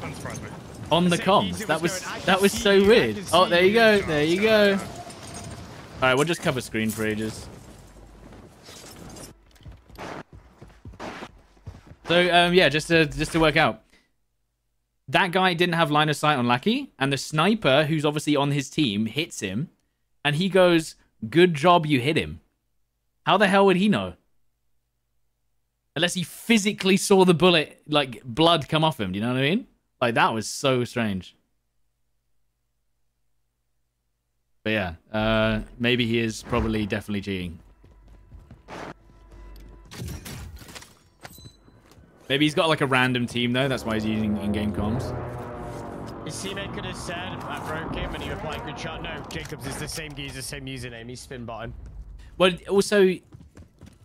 Doesn't me. on the comms. That was, was that was so weird. Oh, there you you." go. There you go. All right, we'll just cover screen for ages. So um, yeah, just to just to work out, that guy didn't have line of sight on Lackey, and the sniper, who's obviously on his team, hits him, and he goes, "Good job, you hit him." How the hell would he know? Unless he physically saw the bullet, like blood come off him. Do you know what I mean? Like that was so strange. But yeah, uh, maybe he is probably definitely cheating. Maybe he's got like a random team though. That's why he's using in-game comms. His teammate could have said, I broke him and he replied, good shot. No, Jacobs is the same geezer, same username. He's spin bottom. Well, also,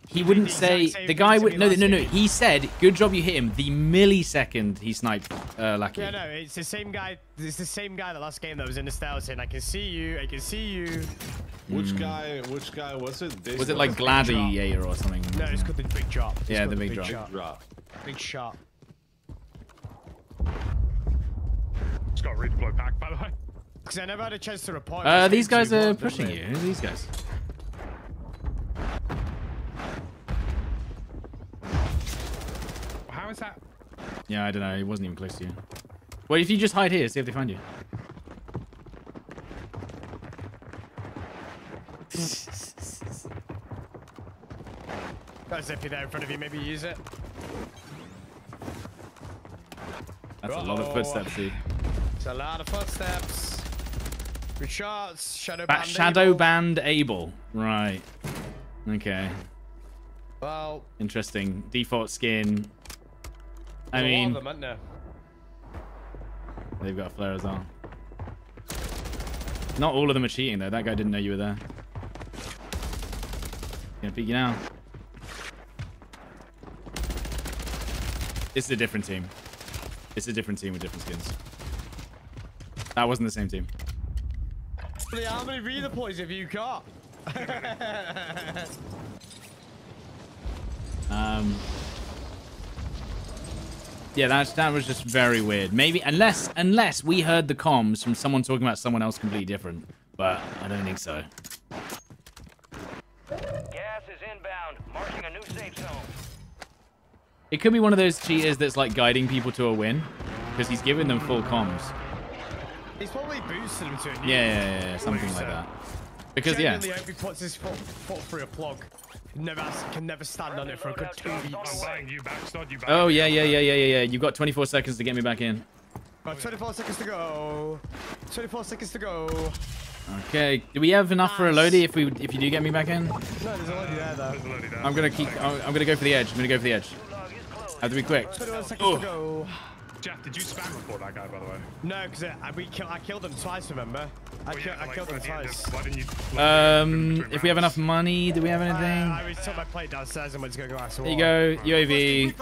he wouldn't say the guy would me no no no. He said, "Good job, you hit him." The millisecond he sniped uh, Lucky. Yeah, no, it's the same guy. It's the same guy the last game that was in the style saying, I can see you, I can see you. Which guy? Which guy was it? Hmm. Was it like Gladiator or something? No, it's called the big drop. It's Yeah, called the big drop. Shot. drop? Big shot. Just got a redeploy pack, by the way. Because I never had a chance to report. Uh, these guys are pushing you. Who are these guys? How is that? Yeah, I don't know. He wasn't even close to you. Well, if you just hide here, see if they find you. A zippy there in front of you. Maybe use it. That's a lot of footsteps, dude. It's a lot of footsteps. Shots. Shadow Ba- band. Shadow Abel. band Abel. Right. Okay. Well, Interesting. Default skin. I there's a lot mean, them, there? they've got a flare as well. Not all of them are cheating though. That guy didn't know you were there. Gonna peek you now. This is a different team. It's a different team with different skins. That wasn't the same team. How many redeploys have you got? Um, yeah, that that was just very weird. Maybe unless unless we heard the comms from someone talking about someone else completely different, but I don't think so. Gas is inbound, marking a new safe zone. It could be one of those cheaters that's like guiding people to a win, because he's giving them full comms. He's probably boosted him to a Yeah, new yeah, yeah, yeah, something like that. Because yeah, Genuinely hope he puts his foot, foot through a plug. Never can never stand on it for a good two I'm weeks. buying you back, Stod. You back. Oh yeah, yeah, yeah, yeah, yeah, yeah. You've got 24 seconds to get me back in. Right, 24 seconds to go. 24 seconds to go. Okay. Do we have enough for a loadie if we if you do get me back in? No, there's a lady there though. There's a loadie there. I'm gonna keep. I'm, I'm gonna go for the edge. I'm gonna go for the edge. I have to be quick. 21 seconds Oh. to go. Jeff, did you spam report that guy, by the way? No, because I, we kill, I killed them twice, remember? I, Well, ki- yeah, I like, killed them at the end of- twice. Why didn't you? like, Um, between if we have enough money, do we have I, anything? I was took my plate downstairs and went to go grab some There you go. UAV.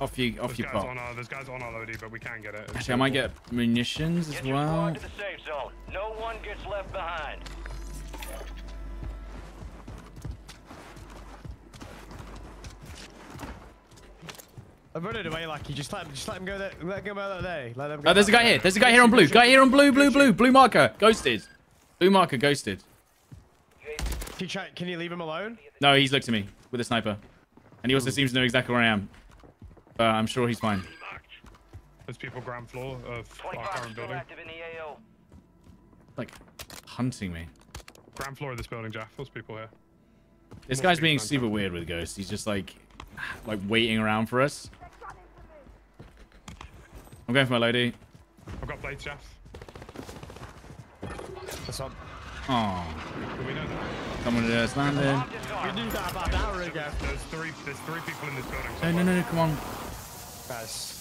Off you. Off There's you guys pop. on our, there's guys on our loadie, but we can't get it. Actually, I might get munitions as Get well. squad to the safe zone. No one gets left behind. I'm running away, Lucky. Just let him, just let him go there. Let him go that way. Let them go Oh, there's a guy way. here. There's a guy here on blue. Guy here on blue, blue, blue, blue marker. Ghosted. Blue marker ghosted. Can you, try, can you leave him alone? No, he's looked at me with a sniper. And he also seems to know exactly where I am. But I'm sure he's fine. There's people ground floor of our current building. active in the AO. Like, hunting me. Ground floor of this building, Jeff. There's people here. This Must guy's being fun. super weird with ghosts. He's just like, like waiting around for us. I'm going for my lady. I've got plates, Jeff. That's one. Oh, Do we know that? someone just landed. We knew that about an hour ago. There's three. There's three people in this building. No, no, no, no, come on. Guys.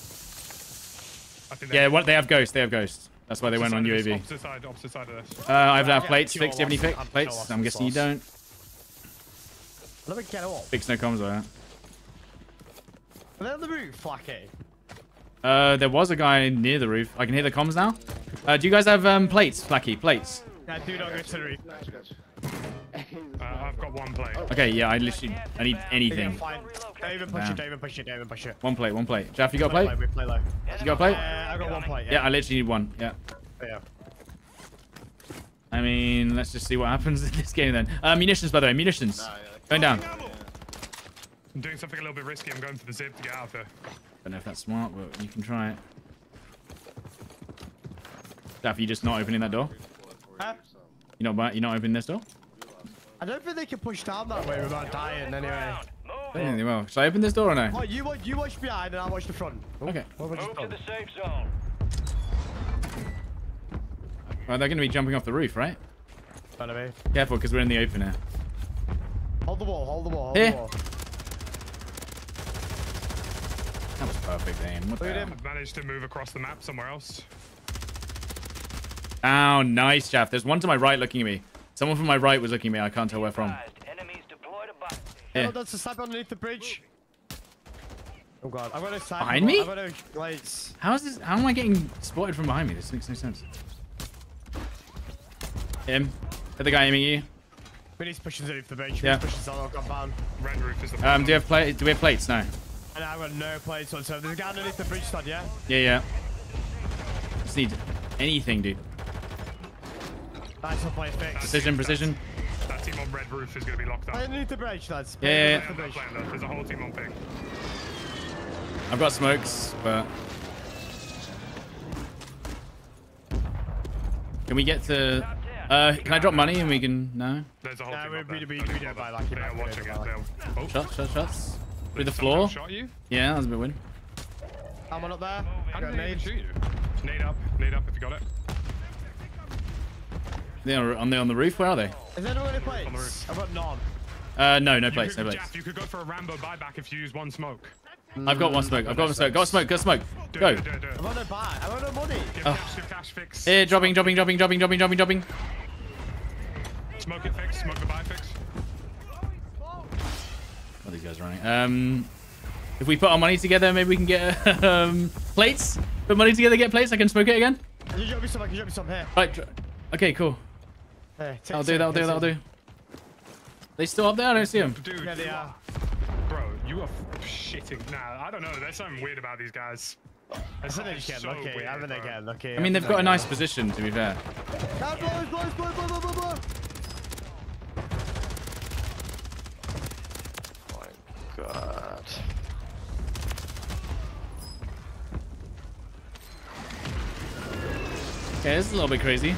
I think Yeah, what they have ghosts. They have ghosts. That's why they went on Opposite UAV. Opposite side. Opposite side of this. Uh, I have to have plates kill fixed. Do you have any loss. fi- I'm plates? I'm guessing you don't. Let me get off. Fix no comms or that. Are they on the roof, Flacky? Uh, there was a guy near the roof. I can hear the comms now. Uh, do you guys have um, plates, Flacky? Plates? Yeah, do not go to the roof. Uh, I've got one plate. Okay, yeah, I literally, I need anything. fine. Don't even push Damn. it, don't even push it, don't even push it. One plate, one plate. Jeff, you got a Play plate? low, we play low. You got a plate? Uh, I got one plate, Yeah, yeah. I literally need one. Yeah. yeah. I mean, let's just see what happens in this game then. Uh, munitions, by the way, munitions. Going down. I'm doing something a little bit risky. I'm going for the zip to get out of here. I don't know if that's smart, but you can try it. Jeff, you just not opening that door? Huh? You not, bu- you not opening this door? I don't think they can push down that way without dying anyway. I don't think they will. Should I open this door or no? Oh, you watch, you watch behind and I'll watch the front. Oh, Okay. What have I Move to the safe zone. Well, they're going to be jumping off the roof, right? Follow me. Careful, because we're in the open here. Hold the wall, hold the wall, hold Here. the wall. That was perfect aim. What the Look at him. I've managed to move across the map somewhere else. Oh, nice, Jeff. There's one to my right looking at me. Someone from my right was looking at me. I can't tell where from. Advised, Enemies deployed a bot. Here. Oh, that's a sniper underneath the bridge. Oh god, I'm gonna sniper. Behind me? I'm gonna lights. How is this? How am I getting spotted from behind me? This makes no sense. Him. The guy aiming you. We need to underneath the bridge. Yeah. We need to push this all gone down. Red roof is the Um, do we have plate? Do we have plates? No. And I've got no plates whatsoever. There's a guy underneath the bridge, stud, yeah? Yeah, yeah. Just need anything, dude. Nice one, play fix. Precision, precision. That team on red roof is going to be locked up. Underneath the bridge, lads. Yeah, yeah, Play I'm underneath not the bridge. playing that. There's a whole team on ping. I've got smokes, but can we get to? Uh, can I drop money and we can? No. There's a whole No, team we- up we- there. we- Don't we even don't bother. buy lucky, They man. are We watching it. Through the floor. shot you? Yeah, that was a bit weird. Someone up there. How Got did they even shoot you? Nade up. Nade up if you got it. They are on the on the roof. Where are they? Is anyone any the plates? roof. I've got none. Uh, no, no You plates, no could, plates. Jeff, you could go for a Rambo buyback if you use one smoke. I've got one smoke. I've got one smoke. Got smoke. Got smoke. Do Go. it, do it, do it. I've got no buy. I've got no money. Give Oh. cash, give cash, fix. Here, dropping, dropping, dropping, dropping, dropping, dropping, dropping. Smoke it, fix. Smoke the buy, fix. What are these guys running? Um, if we put our money together, maybe we can get um plates. Put money together, get plates. I can smoke it again. Can you drop me some? Can you drop me some here? Right. Okay, cool. Here, take I'll some, do. That'll do. take That'll some. do. They still up there? I don't see them. Dude, Yeah, they you are. Bro, you are shitting. Nah, I don't know. There's something weird about these guys. I There's think they get so lucky. weird, I think they get lucky. I mean, they've got a nice position, to be fair. Come, God. Okay, this is a little bit crazy.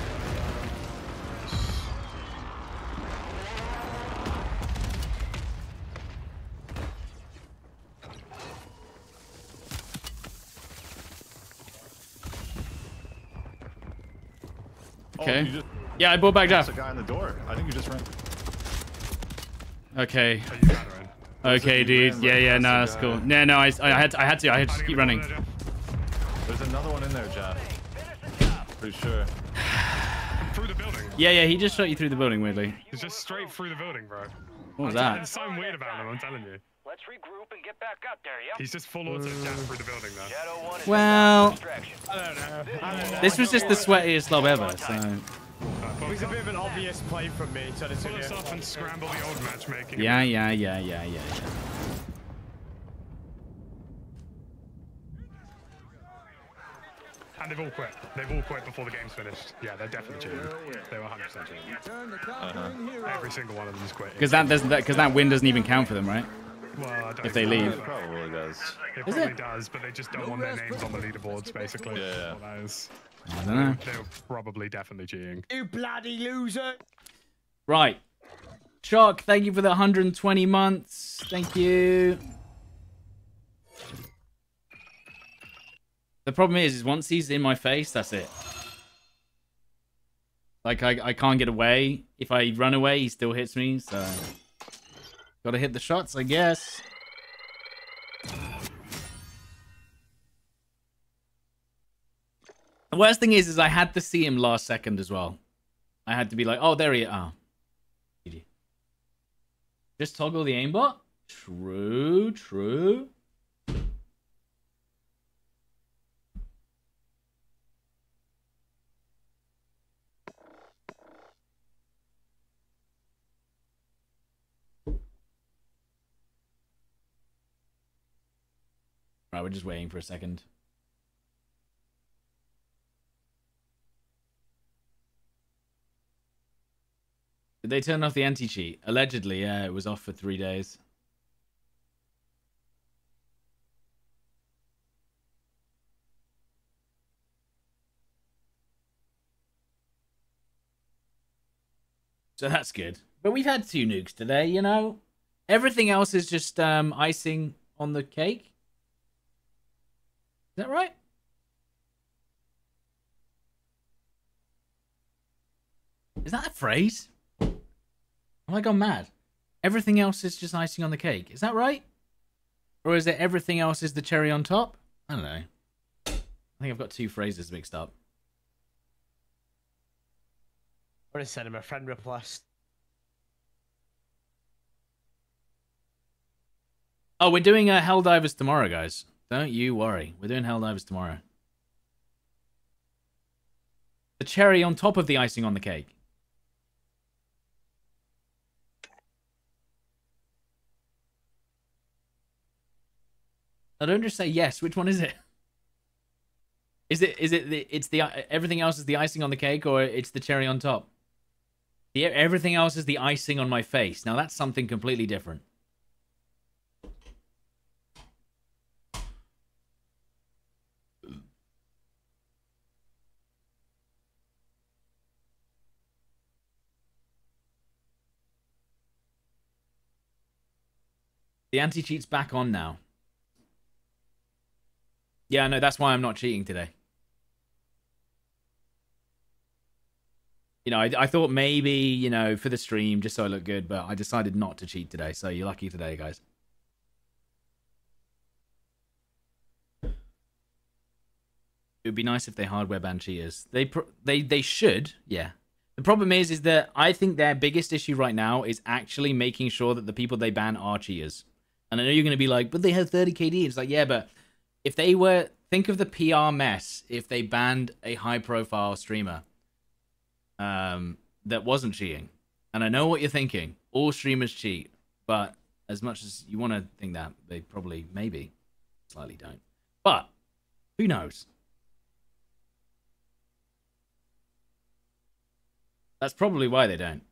Oh, Okay. you just- Yeah, I brought back down. There's a guy in the door. I think you just ran. Okay. Are you better in? Okay, dude. ran Yeah, yeah, no, the that's guy. cool. No, no, I, I had to, I had to, I had to How keep running. get the bullet, There's another one in there, Jeff. Pretty sure. Through the building. Yeah, yeah, he just shot you through the building, weirdly. He's just straight through the building, bro. What was There's that? something weird about him, I'm telling you. Let's regroup and get back up there, yep? He's just full auto jab through the building though. Shadow 1 is Well- I don't know. I don't know. This was just the sweatiest lob ever, so... Uh, It was a bit of an obvious play from me, to pull us honest up and scramble the old matchmaking. Yeah, yeah, yeah, yeah, yeah, yeah. And they've all quit. They've all quit before the game's finished. Yeah, they're definitely cheating. They were 100% cheating. Turn the conquering hero. Every single one of them is quitting. Because that doesn't, because that win doesn't even count for them, right? Well, I don't If they think- leave. It probably does. It Is probably it? does, but they just don't want their names on the leaderboards, basically. Yeah, yeah. That's what that is. I don't know. They're probably definitely cheating. You bloody loser. Right. Chuck, thank you for the 120 months. Thank you. The problem is, is once he's in my face, that's it. Like, I, I can't get away. If I run away, he still hits me, so... Gotta hit the shots, I guess. The worst thing is, is I had to see him last second as well. I had to be like, oh, there he. Oh. Just toggle the aimbot? True, true. Right, we're just waiting for a second. Did they turn off the anti-cheat? Allegedly, yeah, it was off for three days. So that's good. But we've had two nukes today, you know? Everything else is just um, icing on the cake. Is that right? Is that a phrase? Have I gone mad? Everything else is just icing on the cake. Is that right? Or is it everything else is the cherry on top? I don't know. I think I've got two phrases mixed up. I'm gonna send him a friend request. Oh, we're doing uh, Helldivers tomorrow, guys. Don't you worry. We're doing Helldivers tomorrow. The cherry on top of the icing on the cake. I don't just say yes. Which one is it? Is it is it the it's the everything else is the icing on the cake or it's the cherry on top? The everything else is the icing on my face. Now that's something completely different. The anti-cheat's back on now. Yeah, no, that's why I'm not cheating today. You know, I, I thought maybe, you know, for the stream, just so I look good, but I decided not to cheat today, so you're lucky today, guys. It would be nice if they hardware ban cheaters. They they they should, yeah. The problem is, is that I think their biggest issue right now is actually making sure that the people they ban are cheaters. And I know you're going to be like, but they have 30 KD. It's like, yeah, but if they were, think of the PR mess if they banned a high profile streamer um, that wasn't cheating. And I know what you're thinking. All streamers cheat. But as much as you want to think that, they probably, maybe, slightly don't. But who knows? That's probably why they don't.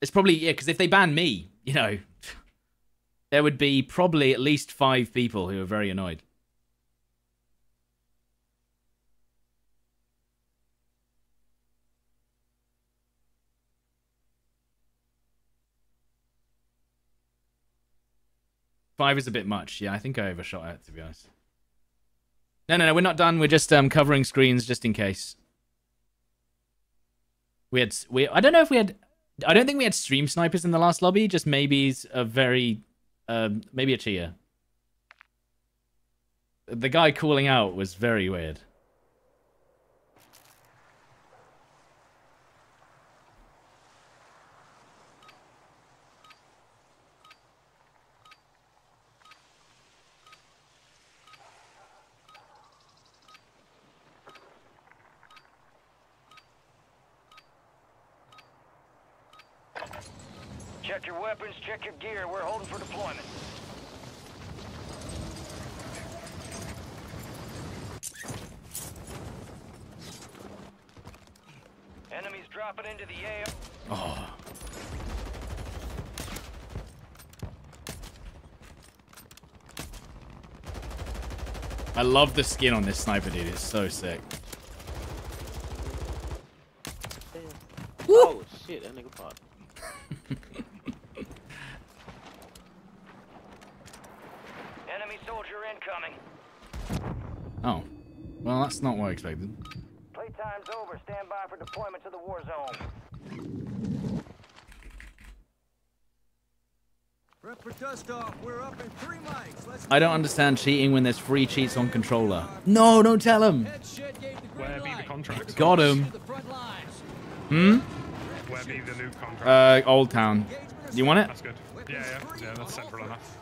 It's probably, yeah, because if they ban me, you know, there would be probably at least five people who are very annoyed. Five is a bit much. Yeah, I think I overshot it, to be honest. No, no, no, we're not done. We're just um, covering screens just in case. We had we. I don't know if we had. I don't think we had stream snipers in the last lobby. Just maybe a very, um, maybe a cheer. The guy calling out was very weird. Weapons, check your gear. We're holding for deployment. Enemies dropping into the AO. Oh. I love the skin on this sniper dude. It's so sick. Oh shit, that nigga popped. Enemy soldier incoming. Oh. Well, that's not what I expected. Playtime's over. Stand by for deployment to the war zone. Prep for dust off. We're up in three mics. Let's I don't understand cheating when there's free cheats on controller. No, don't tell him. Head shed gave the green Where be the light. contract? Got him. To the front lines. Hmm? Where be the new contract? Uh, Old Town. You want it? That's good. Yeah, yeah, yeah. That's central enough.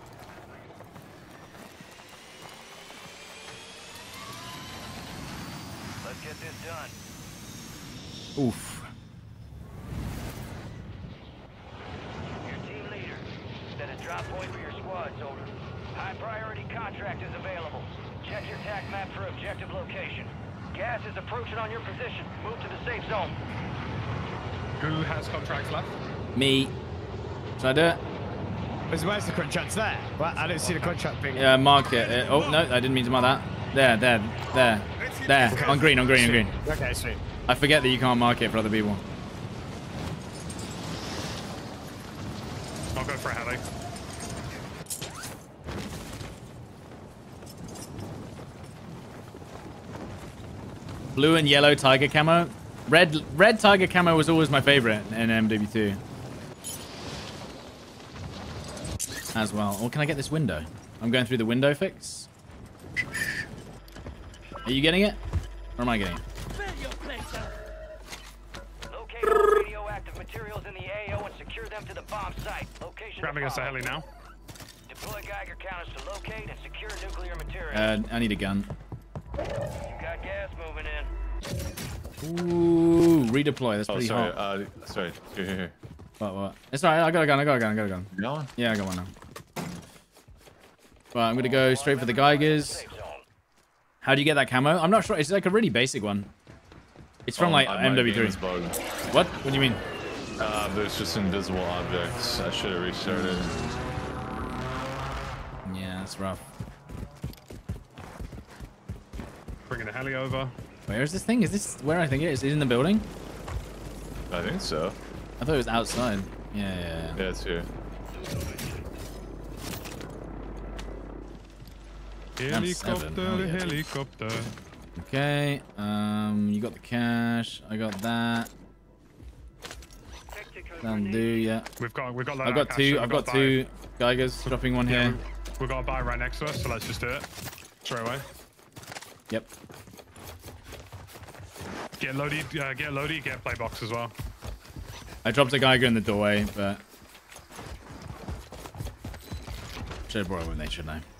Get this done. Oof. Your team leader. Set a drop point for your squad, soldier. High priority contract is available. Check your TAC map for objective location. Gas is approaching on your position. Move to the safe zone. Who has contracts left? Me. Should I do it? Where's, where's the contract there? Well, I don't see the contract being. Yeah, mark it. Uh, oh, no, I didn't mean to mark that. There, there, there, there. On green, on green, on green. Okay, sweet. I forget that you can't mark it for other people. I'll go for a heli. Blue and yellow tiger camo. Red red tiger camo was always my favorite in MW2. As well. Or can I get this window? I'm going through the window fix. Are you getting it? Or am I getting it? Radioactive materials in the AO and secure them to the bomb site. Location Grabbing us a heli now. Deploy Geiger counters to locate and secure nuclear material. Uh, I need a gun. you got gas moving in. Ooh, redeploy. That's Oh, pretty sorry. hot. Uh, sorry. Here, here, here. What, what? It's alright. I got a gun. I got a gun. I got a gun. You got one? Yeah, I got one now. Right, I'm gonna go straight for the Geigers. Safe zone. How do you get that camo? I'm not sure. It's like a really basic one. It's from Oh, like my game is MW3. bugged. What? What do you mean? Uh, there's just invisible objects. I should have restarted. Yeah, that's rough. Bringing a heli over. Where is this thing? Is this where I think it is? Is it in the building? I think so. I thought it was outside. Yeah, yeah, yeah. Yeah, it's here. Helicopter, helicopter. Okay. Um, you got the cash. I got that. That'll do. Yeah. We've got, we've got. I've got two. I've we've got two Geigers. Dropping one Yeah, here. we've, got a buy right next to us, so let's just do it straight away. Yep. Get loadie, uh, get loadie, get play box as well. I dropped a Geiger in the doorway, but should have brought it with me, shouldn't I?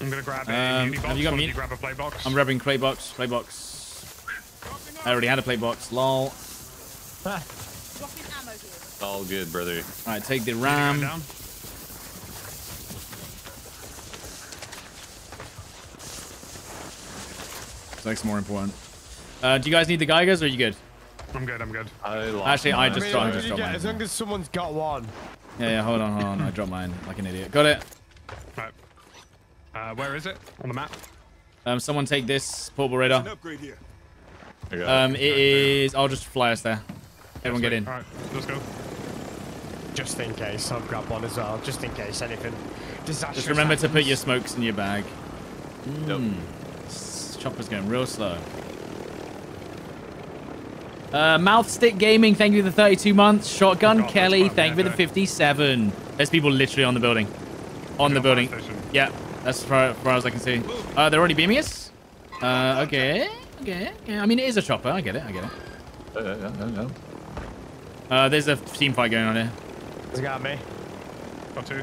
I'm gonna grab a Um, box. have you got me- grab a play box. I'm grabbing play box. Play box. I already had a play box. Lol. Dropping ammo here. All good, brother. All right, take the ram. down. That's more important. Uh, do you guys need the Geigers or are you good? I'm good. I'm good. I lost Actually, I just I mean, dropped- I as long just as dropped mine. as long as someone's got one. Yeah, yeah. Hold on, hold on. I dropped mine like an idiot. Got it. Right. Uh, where is it on the map? Um, someone take this portable An radar. upgrade here. Um, it. it is. I'll just fly us there. Everyone get in. All right, let's go. Just in case. I'll grab one as well. Just in case anything disastrous Just remember to put your smokes in your bag. Mm. S- Chopper's going real slow. Uh, Mouthstick Gaming, thank you for the 32 months. Shotgun God, Kelly, thank you for the 57. There's people literally on the building. On the building. fire. Yeah, that's as far, as far as I can see. Uh, they're already beaming us? Uh, okay. Okay. okay. I mean, it is a chopper. I get it. I get it. Yeah, yeah, yeah, yeah. Uh, there's a team fight going on here. He's got me. Got two.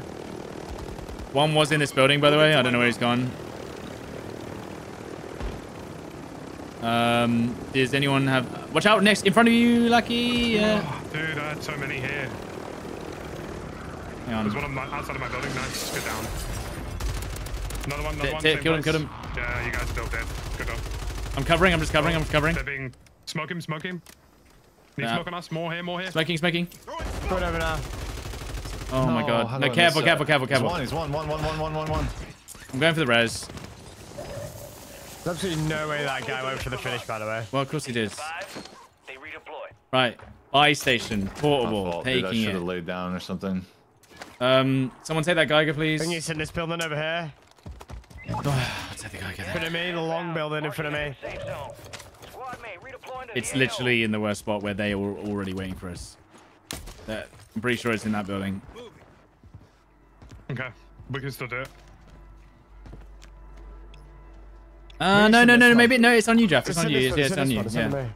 One was in this building, by the way. I don't know where he's gone. Um, does anyone have... Watch out, next, in front of you, Lucky. Uh, Oh, dude, I had so many here. hang There's one on my, outside of my building. Nice. get down. Another one. Another one. t- same kill him, place. kill him. Yeah, you guys are still dead. Good job. I'm covering, I'm just covering, I'm just covering. They're being... Smoke him, smoke him. Need Yeah. smoke on us. More here, more here. Smoking, smoking. Going over now. Oh my god. No, do I careful, miss careful, that? careful, He's careful. one, he's one, one, one, one, one, one, one. I'm going for the res. There's absolutely no way that guy went for the finish, by the way. Well, of course he did. Five, they redeploy. Right. Buy station. Portable. fault, dude. I should have laid down or something. Um, someone take that Geiger, please. I think he's in this building over here. Take the In front of me, the long building in front of me. Safe zone. Squad mate, redeploying to It's literally in the worst spot where they were already waiting for us. That- I'm pretty sure it's in that building. Okay. We can still do it. Uh, no, no, no, no, maybe, no, it's on you, Jeff. It's in on you. this It's, one, yeah, it's on you. it's Yeah.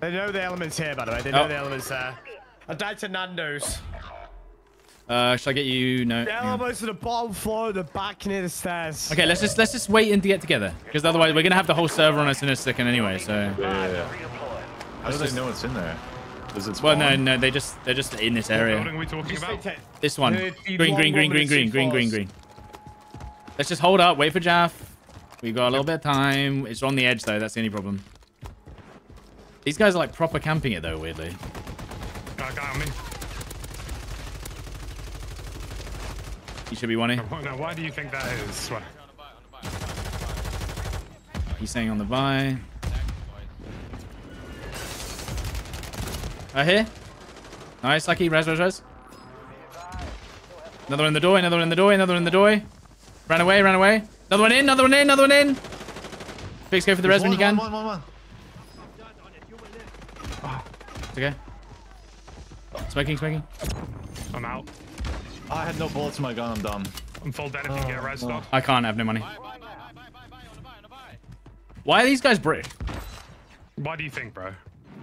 They know the elements here, by the way. They know Oh. the elements there. I died to Nando's. Uh, should I get you? No. The hang on. elements to the bottom floor, the back near the stairs. Okay, let's just let's just wait and get together, because otherwise we're gonna have the whole server on us in a second anyway. So, Yeah, yeah, yeah. How do they know it's in there? Does it well, no, no, they just they're just in this area. building are we talking about? This one. The- Green, green, green, green, green, green, green, green. Let's just hold up, wait for Jaff. We've got a little bit of time. It's on the edge though. That's the only problem. These guys are like proper camping it though, weirdly. Guy on me. You should be one here. Now, why do you think that is? What? He's saying on the buy. Uh, right here. Nice, lucky. Res, res, res. Another one in the door, another one in the door, another one in the door. Ran away, ran away. Another one in, another one in, another one in. Fix, go for the res when you can. One, one, one, one. It's okay. Smoking, smoking. I'm out. I had no bullets in my gun. I'm dumb. I'm full dead if you can get a res stop. I can't have no money. Why are these guys British? Why do you think, bro?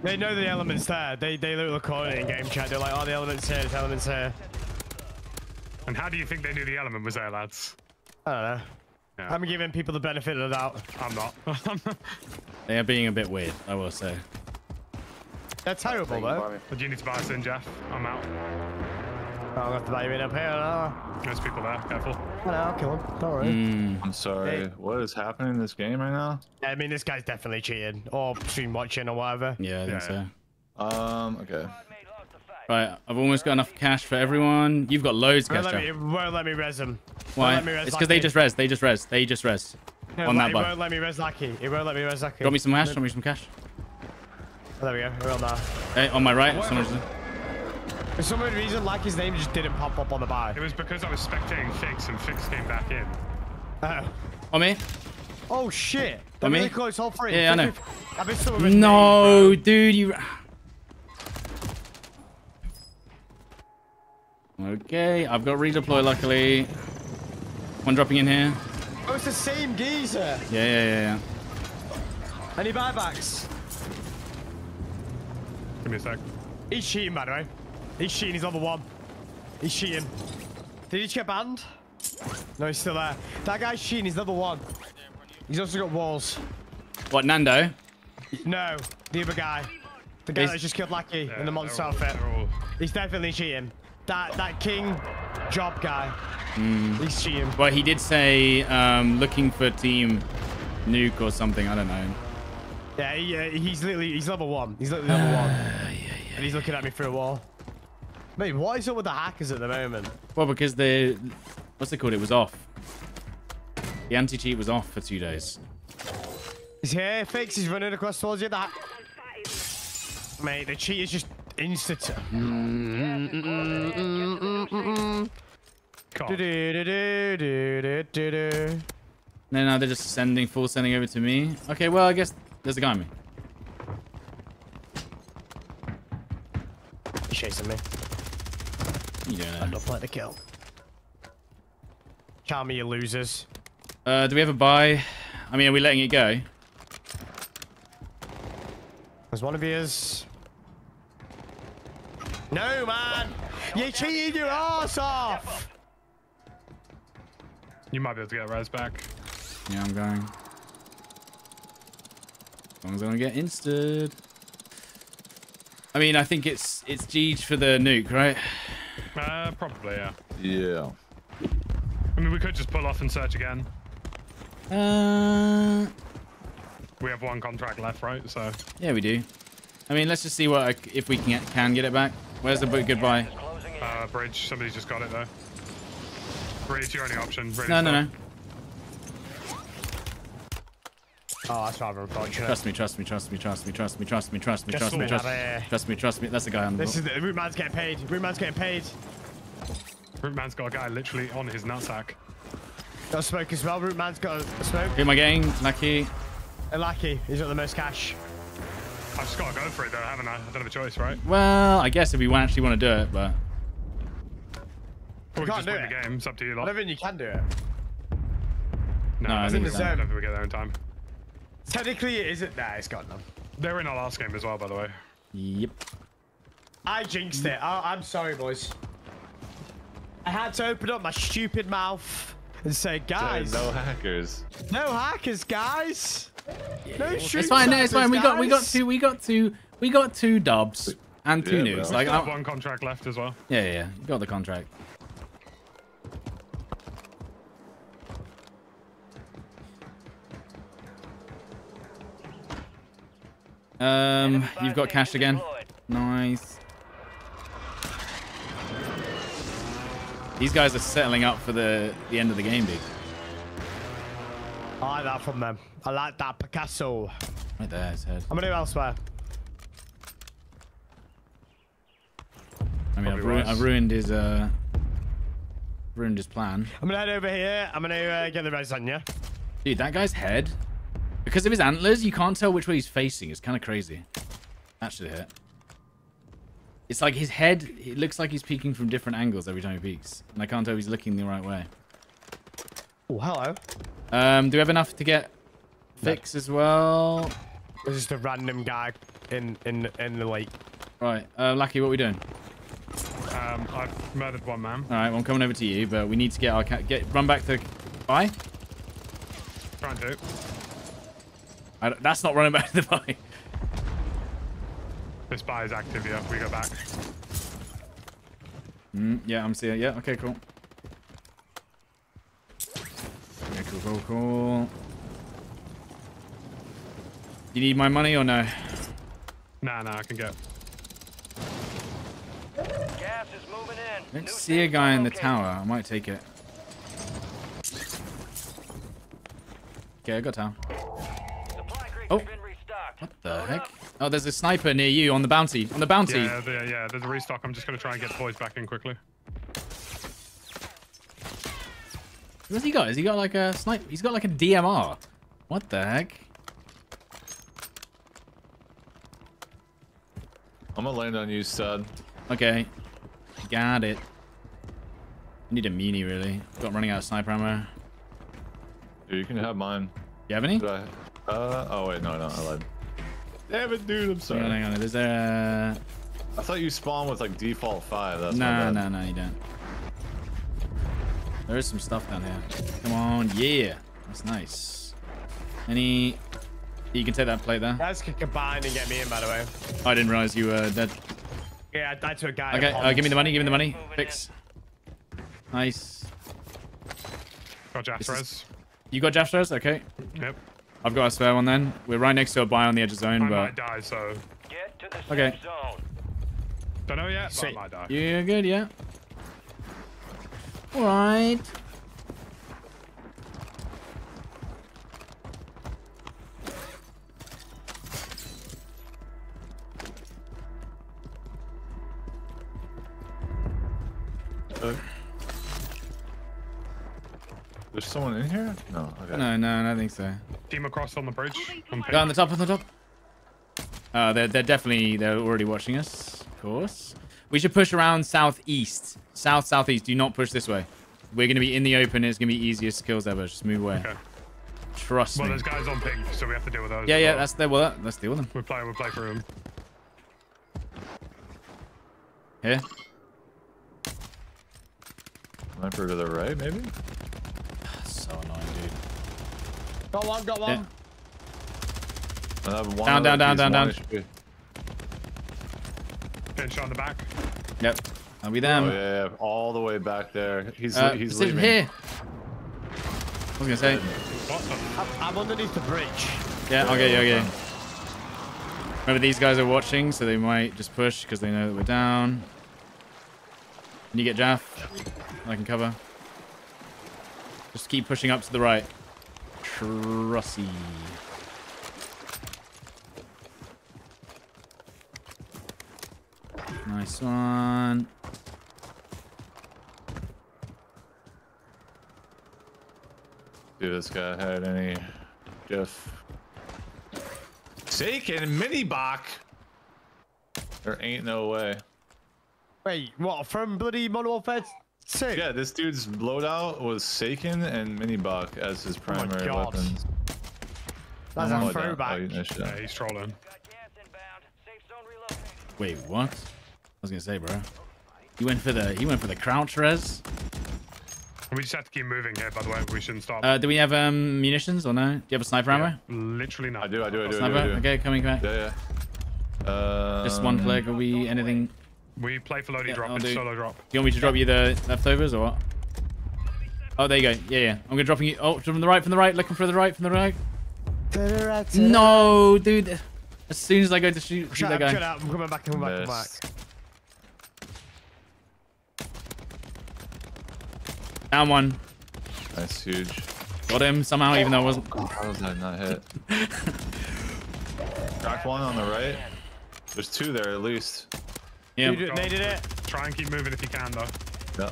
They know the elements there. They they look recording it in game chat. They're like, oh, the elements here, the elements here. And how do you think they knew the element was there, lads? I don't know. Yeah. I'm giving people the benefit of the doubt. I'm not. They are being a bit weird, I will say. They're terrible, though. but you need to buy us in, Jeff. I'm out. Oh, I'll have to buy you in up here. No, There's people there. Careful. no, I'll kill him. Don't worry. Mm. I'm sorry. Hey. What is happening in this game right now? I mean, this guy's definitely cheating. Or stream watching or whatever. Yeah, I think Yeah, so. Um, okay. Mate lost the fight. Right, I've almost got enough cash for everyone. You've got loads of Won't let, me, it won't let me res him. Why? let me res It's because they just res. They just res. They just res. No, on like, that It won't let me res Lucky. It won't let me res Lucky. Got me some cash? Got me some cash? Oh, there we go. We're on there. Hey, on my right. someone's- For some weird reason, Lucky's name just didn't pop up on the buy. It was because I was spectating Fix and Fix came back in. Oh. On me? Oh shit! They're On me? really close, all three. Yeah, I know. I missed some of his No, dude, you. Okay, I've got redeploy luckily. One dropping in here. Oh, it's the same geezer. Yeah, yeah, yeah, yeah. Any buybacks? Give me a sec. He's cheating, by the way. He's cheating. He's level one. He's cheating. Did he just get banned? No, he's still there. That guy's cheating. He's level one. He's also got walls. What, Nando? No, the other guy. The guy He's- that just killed Lucky Yeah, in the monster they're all- outfit. all- He's definitely cheating. That that king job guy. Hmm. He's cheating. Well, he did say um, looking for team nuke or something. I don't know. Yeah, he, uh, he's literally he's level one. He's literally level one. And he's looking at me through a wall. Mate, what is up with the hackers at the moment? Well, because the what's it called? It was off. The anti-cheat was off for two days. He's here, fix. He's running across towards you. That. Mate, the cheat is just instant. No, no, they're just sending, full sending over to me. Okay, well, I guess there's a guy on me. He's chasing me. You doing I there? don't play the kill. Calm me, you losers. Uh, do we have a buy? I mean, are we letting it go? There's one of yours. No, man! You cheated your ass off! You might be able to get res back. Yeah, I'm going. As long as I don't get insted. I mean, I think it's it's Jeej for the nuke, right? Uh, probably, yeah. Yeah. I mean, we could just pull off and search again. Uh, We have one contract left, right? So yeah, we do. I mean, let's just see what I c if we can can get it back. Where's the bu- goodbye? Gas is closing in. Uh, bridge. Somebody's just got it though. Bridge, your only option. Bridge, No, no, no. Oh, that's rather unfortunate. Trust me, trust me, trust me, trust me, trust me, trust me, trust me, trust me, trust me, trust me, trust me. That's the guy on the. This is the root man's getting paid. Root man's getting paid. Root man's got a guy literally on his nutsack. Got a smoke as well. Root man's got a smoke. Who am I getting? Lucky. And he's got the most cash. I've just got to go for it though, haven't I? I don't have a choice, right? Well, I guess if we actually want to do it, but we can't do it. the game. It's up to you I don't think you can do it. No, No, I I think don't we- I in. don't think we get there in time. Technically, it isn't. Nah, it's got none. They were in our last game as well, by the way. yep. I jinxed it. I I'm sorry, boys. I had to open up my stupid mouth and say, guys, no hackers. no hackers, guys. No stream It's fine. No, it's fine. We got, we got two, we got two, we got two dubs and two Yeah, nukes. bro. We Like, still have I, one contract left as well. yeah, yeah, yeah. You got the contract. Um, you've got cash again. Nice. These guys are settling up for the the end of the game, dude. I like that from them. I like that Picasso. Right there, his head. I'm gonna do elsewhere. I mean, I've, ru- wise. I've ruined his uh, ruined his plan. I'm gonna head over here. I'm gonna uh, get the res on you. Dude, that guy's head, because of his antlers, you can't tell which way he's facing. It's kind of crazy. That should hit. It's like his head, it looks like he's peeking from different angles every time he peeks. And I can't tell if he's looking the right way. Oh, hello. Um, do we have enough to get fix as well? There's just a random guy in in in the lake. Right, uh, Lucky, what are we doing? Um, I've murdered one man. All right, well, I'm coming over to you, but we need to get our cat, get, run back to, bye? Trying to. I don't- that's not running back to the bye. This buy is active, yeah. We go back. Mm, yeah, I'm seeing. Yeah, okay, cool. Okay, cool, cool, cool. You need my money or no? Nah, nah, I can get. Gas is moving in. I don't New see a guy in the located. tower. I might take it. Okay, I got tower. Supply crates Oh. have been restocked. What the heck? Oh, there's a sniper near you on the bounty. On the bounty. Yeah, the, yeah, there's a restock. I'm just going to try and get the boys back in quickly. What's he got? Has he got like a sniper? He's got like a DMR. What the heck? I'm gonna land on you, stud. Okay. Got it. I need a muni, really. Got running out of sniper ammo. Dude, you can have mine. You have any? Did I? Uh, oh wait, no, no, I lied. Damn it, dude, I'm Hang sorry. on, hang on. Is there I thought you spawned with like default five. a... That's No, my bad. no, no, you don't. There is some stuff down here. Come on, yeah. That's nice. Any... You can take that plate there. Guys can combine and get me in, by the way. I didn't realize you were dead. Yeah, I died to a guy. Okay, uh, give me the money, give me the money. Fix. Nice. Got Jaff This is- You got Jastros? Okay. Yep. I've got a spare one then. We're right next to a buy on the edge of zone, I but... might die, so Get to the Okay. zone. don't know yet. But I might die. You're good, yeah. Alright. Uh, There's someone in here? No. Okay. No, no, I don't think so. Team across on the bridge. On pink. Go on the top, on the top. Uh, they're, they're definitely, they're already watching us, of course. We should push around southeast. South, southeast. Do not push this way. We're going to be in the open. It's going to be easiest kills ever. Just move away. Okay. Trust Well, me. there's guys on pink, so we have to deal with those. Yeah, yeah, well. that's there. Well, let's deal with them. We play, we play through them. Here. Sniper to the right, maybe? So annoying, dude. Got one, got one. Yeah. I have one Down, down, down, down, down. HP. Getting shot in the back. Yep. I'll be them. Oh, yeah, yeah, all the way back there. He's Uh, he's precision leaving. here. I was gonna say. What the? I'm, I'm underneath the bridge. Yeah, I'll get you. I'll get you. Remember, these guys are watching, so they might just push because they know that we're down. Can you get Jaff? I can cover. Just keep pushing up to the right. Trussy. Nice one. Dude, this guy had any Jeff. Sakin mini bach. There ain't no way. Wait, what? From bloody Modern Warfare 2? Yeah, this dude's loadout was Sakin and Minibak as his primary Oh God. weapons. That's Oh, a down. throwback. Oh, you missed it. Yeah, he's trolling. Got gas inbound. Safe zone relocated. Wait, what? I was gonna say, bro. He went for the he went for the crouch res. We just have to keep moving here, by the way. We shouldn't stop. Uh, do we have um munitions or no? Do you have a sniper ammo? Literally not. I do, I do, I do, I do. I do. Okay, coming back. Yeah, yeah. Uh, Just one flag. Are we anything? We play for loading Yeah, drop. I'll It's do. solo drop. Do you want me to drop you the leftovers or what? Oh, there you go. Yeah, yeah. I'm gonna dropping you. Oh, from the right, from the right. Looking for the right, from the right. No, dude. As soon as I go to shoot, shoot Shut that up, shut up. I'm coming back, I'm coming back, I'm back. Missed. Down one. That's huge. Got him somehow, even though I wasn't. Oh, How was that not hit? Crack one on the right. There's two there at least. Yeah. You did- it. Try and keep moving if you can, though. Yeah.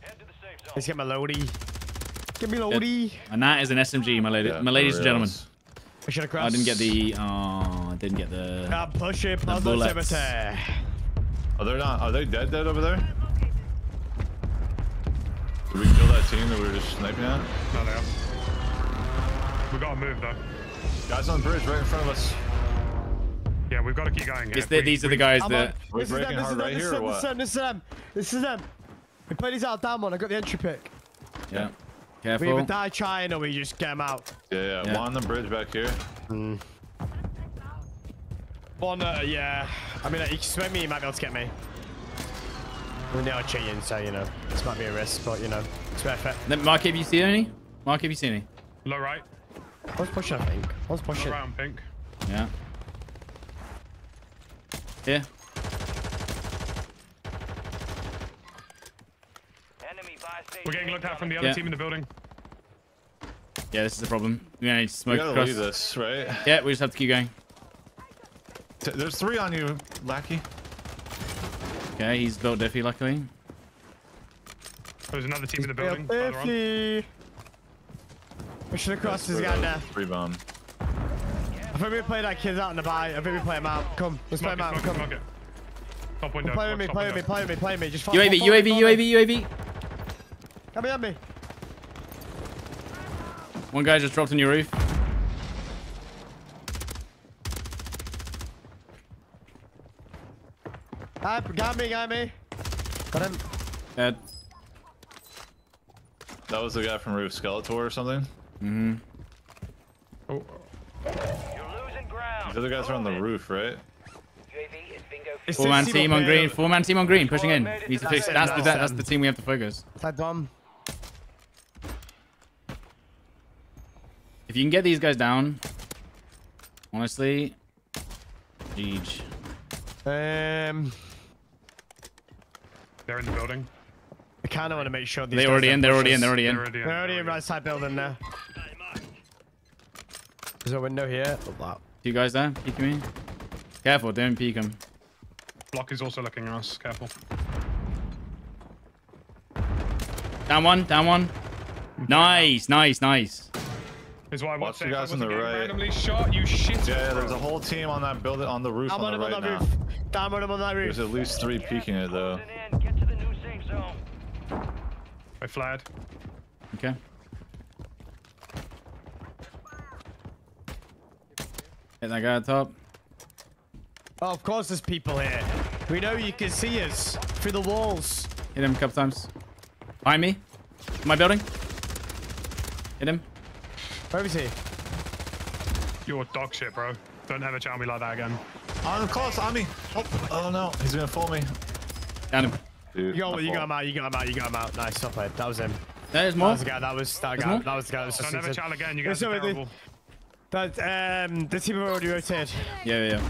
Head to the safe zone. Let's get my loadie. Get me loadie. And that is an SMG, my lady, yeah my ladies and gentlemen. reals. We should have crossed. I didn't get the. Oh, I didn't get the. Ah, I'm pushing Plaza bullets. Are they not? Are they dead? Dead over there? Did we kill that team that we were just sniping at? No, they are. We gotta move, though. Guys on the bridge right in front of us. Yeah, we've got to keep going. Here. It's the, We- these are the guys I'm that. on. This is them, this is them, right this is them, this is them, this is them. This is them. We play these out down one. I got the entry pick. Yeah. Careful. We either die trying or we just get them out. Yeah, yeah. Yeah. One on the bridge back here. One, uh, yeah. I mean, like, you can swim me, you might be able to get me. I mean, they are cheating, so, you know, this might be a risk, but, you know, it's worth it. Then Mark, have you seen any? Mark, have you seen any? Low right. One's pushing, I think. One's Low pushing. right on pink. Yeah. Here. Enemy buy We're getting looked at from the other Yeah. team in the building. Yeah, this is the problem. We're gonna need to We smoke gotta across. leave this, right? Yeah, we just have to keep going. T- There's three on you, Lackey. Okay, he's built diffy, luckily. There's another team in the building. further on. 50. Pushing across this guy there. Rebound. I think we play that kid out in the buy. I think we play him out. Come, let's play him out. smoke it, Come. smoke it. Top window. Play with me, top play with me, window. play with me, play with me. Just follow, UAV, UAV. UAV, UAV. Come here, me. One guy just dropped on your roof. Ah, got me, got me. Got him. Dead. That was the guy from Roof Skeletor or something. Mm-hmm. Oh, You're losing ground. These other guys are on the roof, right? UAV. It's Four man team on green. Four man team on green. Pushing in. Needs to fix. That's the that's that's the team we have to focus. That bomb. If you can get these guys down, honestly, Jeej. Um, they're in the building. I kind of want to make sure these they're already in. They're already in. They're already in. They're already in. They're already in right side building there. There's a window here. Oh, wow. Two guys there. Peeking me. Careful, don't peek them. Block is also looking at us. Careful. Down one, down one. Nice, nice, nice. Is why I Watch say you guys on the right. randomly shot, you shit. Yeah, yeah, there's a whole team on that building on the roof I'm on on the him on that now. roof. Damn on him on that roof. There's at least three peeking it though. Get to the new safe zone. I flared. Okay. Hit that guy at the top. Oh, of course there's people here. We know you can see us through the walls. Hit him a couple times. Behind me. My building. Hit him. Where is he? You're dog shit, bro. Don't ever chow me like that again. On close, on me. Oh, oh no, he's gonna fool me. Down him. Dude, You got, you got him out, you got him out, you got him out. Nice, stop it. That was him. There's That more. was the guy, that was that There's guy. more? That was the guy that was just Don't ever inside. chow again. You Yeah, guys are so terrible. That, um, the team have already rotated. Yeah, yeah, yeah.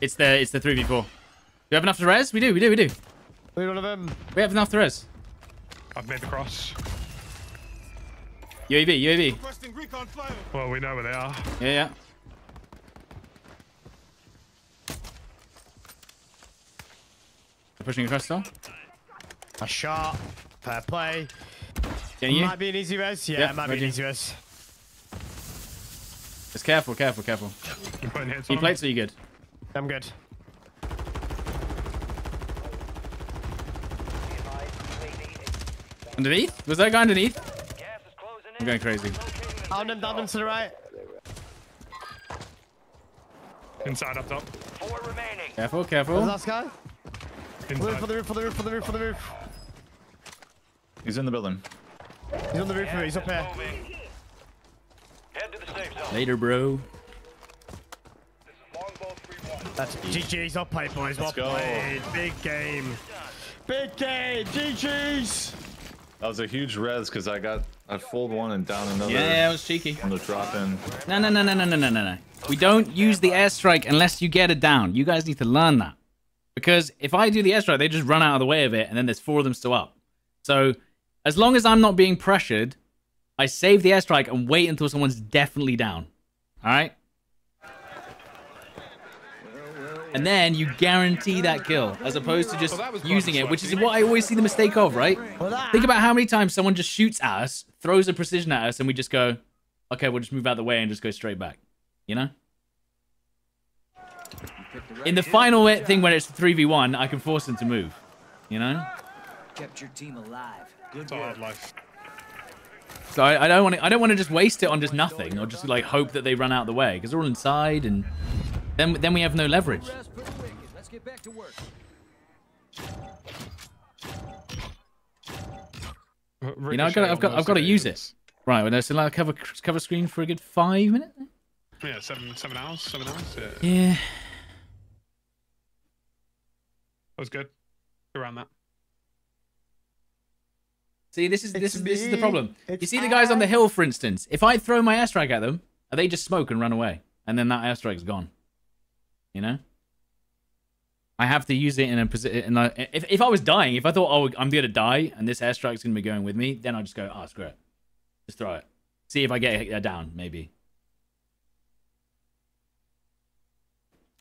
It's the it's the three v four. We have enough to res? We do, we do, we do. We're one of them. We have enough to res. I've made the cross. UAV, UAV. Requesting recon flyover. Well, we know where they are. Yeah, yeah. They're pushing across still. A shot. Fair play. Getting you. Might be an easy res. Yeah, Yeah, it might be an easy res. Just careful, careful, careful. I'm putting hits Any on them. plates or you good? I'm good. Underneath? Was that guy underneath? Gas is closing I'm going crazy. Locating the Down safe him, down him to the right. Inside, up top. Four remaining. Careful, careful. the last guy? Roof, for the roof, for the roof, for the roof, for the roof. He's in the building. He's on the roof, he's up here. Head to the safe zone. Later, bro. That's GG's. I'll boys. Let's played. Big game. Big game. GG's. That was a huge res because I got I fooled one and down another. Yeah, it was cheeky. On the drop in. No, no, no, no, no, no, no, no. We don't use the airstrike unless you get it down. You guys need to learn that. Because if I do the airstrike, they just run out of the way of it, and then there's four of them still up. So as long as I'm not being pressured, I save the airstrike and wait until someone's definitely down. All right? And then you guarantee that kill, as opposed to just Well, using it, which is what I always see the mistake of, right? Think about how many times someone just shoots at us, throws a precision at us, and we just go, okay, we'll just move out the way and just go straight back. You know? In the final thing when it's 3v1, I can force them to move. You know? Kept your team alive. Good It's a work. life. So I, I don't want to. I don't want to just waste it on just nothing, or just like hope that they run out of the way because they're all inside, and then then we have no leverage. Rest for the wicked. Let's get back to work. You know, I've got, I've got, I've got to use it. Right, well, so like cover cover screen for a good five minutes. Yeah, seven seven hours. Seven hours. Yeah, that was good. Around that. See, this is this is this is the problem. You It's see the guys on the hill, for instance. If I throw my airstrike at them, they just smoke and run away, and then that airstrike's gone. You know. I have to use it in a position. If if I was dying, if I thought, oh, I'm gonna die, and this airstrike's gonna be going with me, then I just go, oh, screw it, just throw it. See if I get it down, maybe.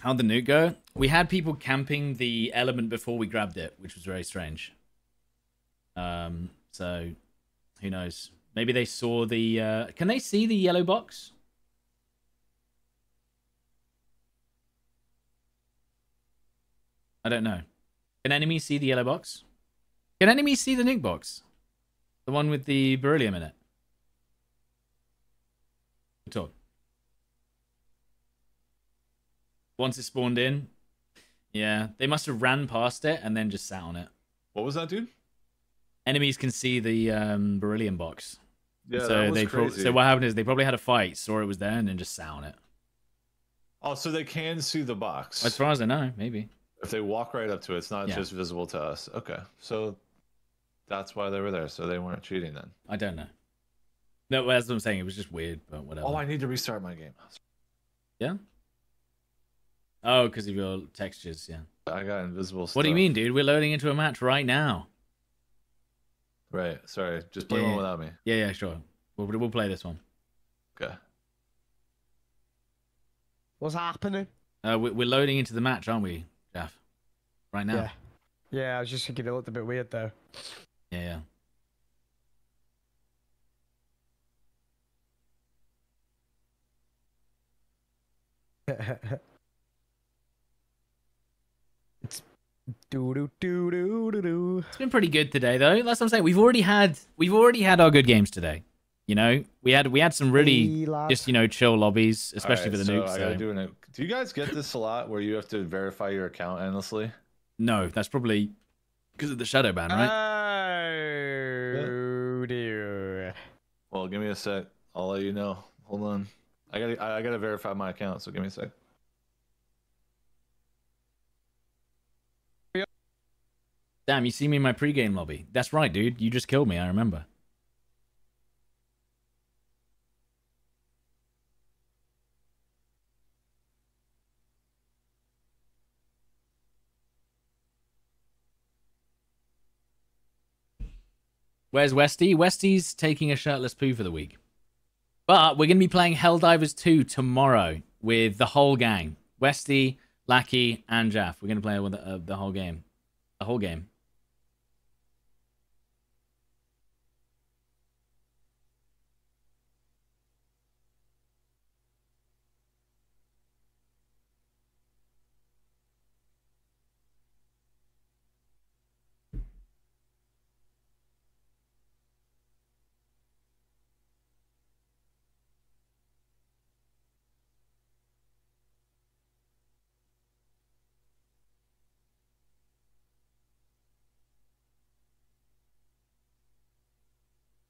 How'd the nuke go? We had people camping the element before we grabbed it, which was very strange. Um, so who knows? Maybe they saw the. Uh, can they see the yellow box? I don't know. Can enemies see the yellow box? Can enemies see the nuke box? The one with the beryllium in it. Good Talk. Once it spawned in, yeah, they must have ran past it and then just sat on it. What was that, dude? Enemies can see the um, beryllium box. Yeah, so that was they pro- so what happened is they probably had a fight, saw it was there, and then just sat on it. Oh, so they can see the box. As far as I know, maybe. If they walk right up to it, it's not Yeah. just visible to us. Okay, so that's why they were there. So they weren't cheating then. I don't know. No, that's what I'm saying. It was just weird, but whatever. Oh, I need to restart my game. Yeah. Oh, because of your textures, yeah. I got invisible. What do you mean, dude? We're loading into a match right now. Right. Sorry. Just play yeah, one without me. Yeah, yeah, sure. We'll, we'll play this one. Okay. What's happening? Uh, we, we're loading into the match, aren't we, Jeff? Right now. Yeah. Yeah, I was just thinking it looked a bit weird though. Yeah, yeah. do do do do do do. It's been pretty good today, though. That's what I'm saying. We've already had we've already had our good games today. You know, we had we had some really Hey, just you know chill lobbies, especially Alright, for the so nukes. I gotta so- do an, do you guys get this a lot where you have to verify your account endlessly? No, that's probably because of the shadow ban, right? Oh dear. Well, give me a sec. I'll let you know. Hold on. I gotta I I gotta verify my account, so give me a sec. Damn, you see me in my pregame lobby. That's right, dude. You just killed me. I remember. Where's Westy? Westy's taking a shirtless poo for the week. But we're going to be playing Helldivers 2 tomorrow with the whole gang. Westy, Lackey, and Jaff. We're going to play with uh, the whole game. The whole game.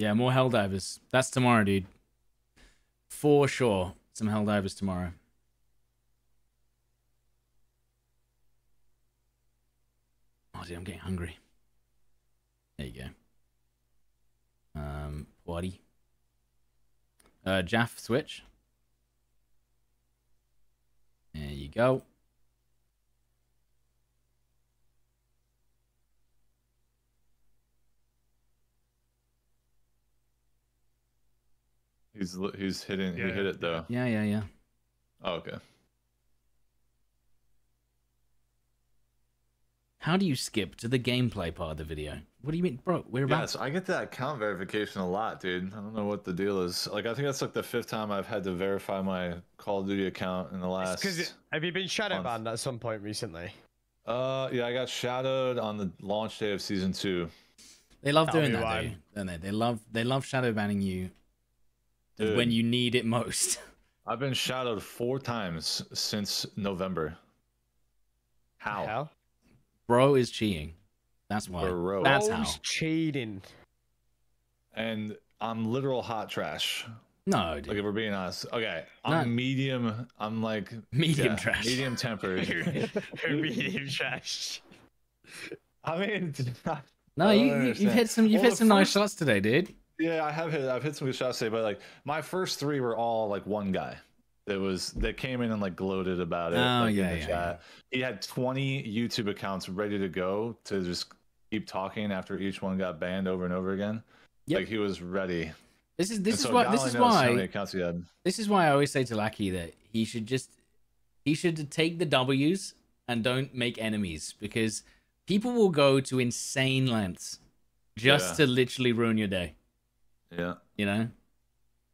Yeah, more Helldivers. That's tomorrow, dude. For sure. Some Helldivers tomorrow. Oh, dude, I'm getting hungry. There you go. Um, Waddy. Uh, Jaff, switch. There you go. He's li- he's hitting he Yeah, hit it though. Yeah, yeah, yeah. Oh, okay. How do you skip to the gameplay part of the video? What do you mean, bro? We're about. Yes, I get that account verification a lot, dude. I don't know what the deal is. Like, I think that's like the fifth time I've had to verify my Call of Duty account in the last. Because have you been shadow month. banned at some point recently? Uh, yeah, I got shadowed on the launch day of season two. They love That'll doing that, why. though, don't they? They love they love shadow banning you when you need it most. I've been shadowed four times since November. How? Hell? Bro is cheating. That's why. Bro. That's how. Bro's cheating. And I'm literal hot trash. No, Like dude. if we're being honest. Okay, I'm No. medium. I'm like Medium yeah, trash. Medium tempered. Medium trash. I mean, No, I you, don't you you've understand. hit some you've Well, hit the some nice shots today, dude. Yeah, I have hit. I've hit some good shots today, but like my first three were all like one guy. That was that came in and like gloated about it. Oh, like, yeah, in the yeah, chat. He had 20 YouTube accounts ready to go to just keep talking after each one got banned over and over again. Yep. Like he was ready. This is this And is so why this is knows how many why accounts he had. this is why I always say to Lackey that he should just he should take the W's and don't make enemies because people will go to insane lengths just Yeah. to literally ruin your day. Yeah. You know.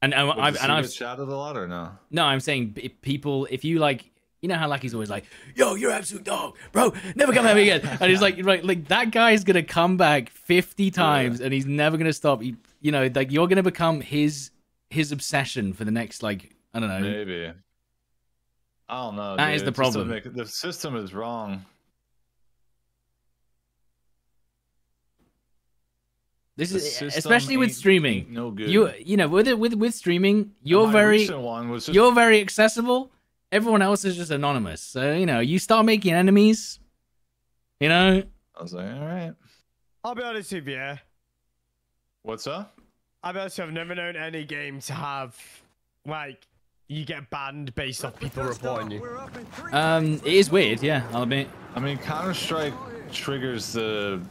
And and I've and I've shadowed a lot or no? No, I'm saying b- people, if you like, you know how Lucky's always like, yo, you're absolute dog, bro, never come at me again. And he's like, right, like that guy's gonna come back 50 times and he's never gonna stop. You, you know, like you're gonna become his his obsession for the next like I don't know. Maybe. I don't know. That dude. is the It just doesn't problem. make- the system is wrong. This The is especially with streaming. no good. You you know with it with with streaming, you're My very one was just you're very accessible. Everyone else is just anonymous. So you know, you start making enemies. You know, I was like, all right. I'll be honest with you. What's up? I'll be honest with you, I've never known any game to have, like, you get banned based off people reporting you. We're up in three. um, it is weird. Yeah, I'll admit. I mean, Counter Strike triggers the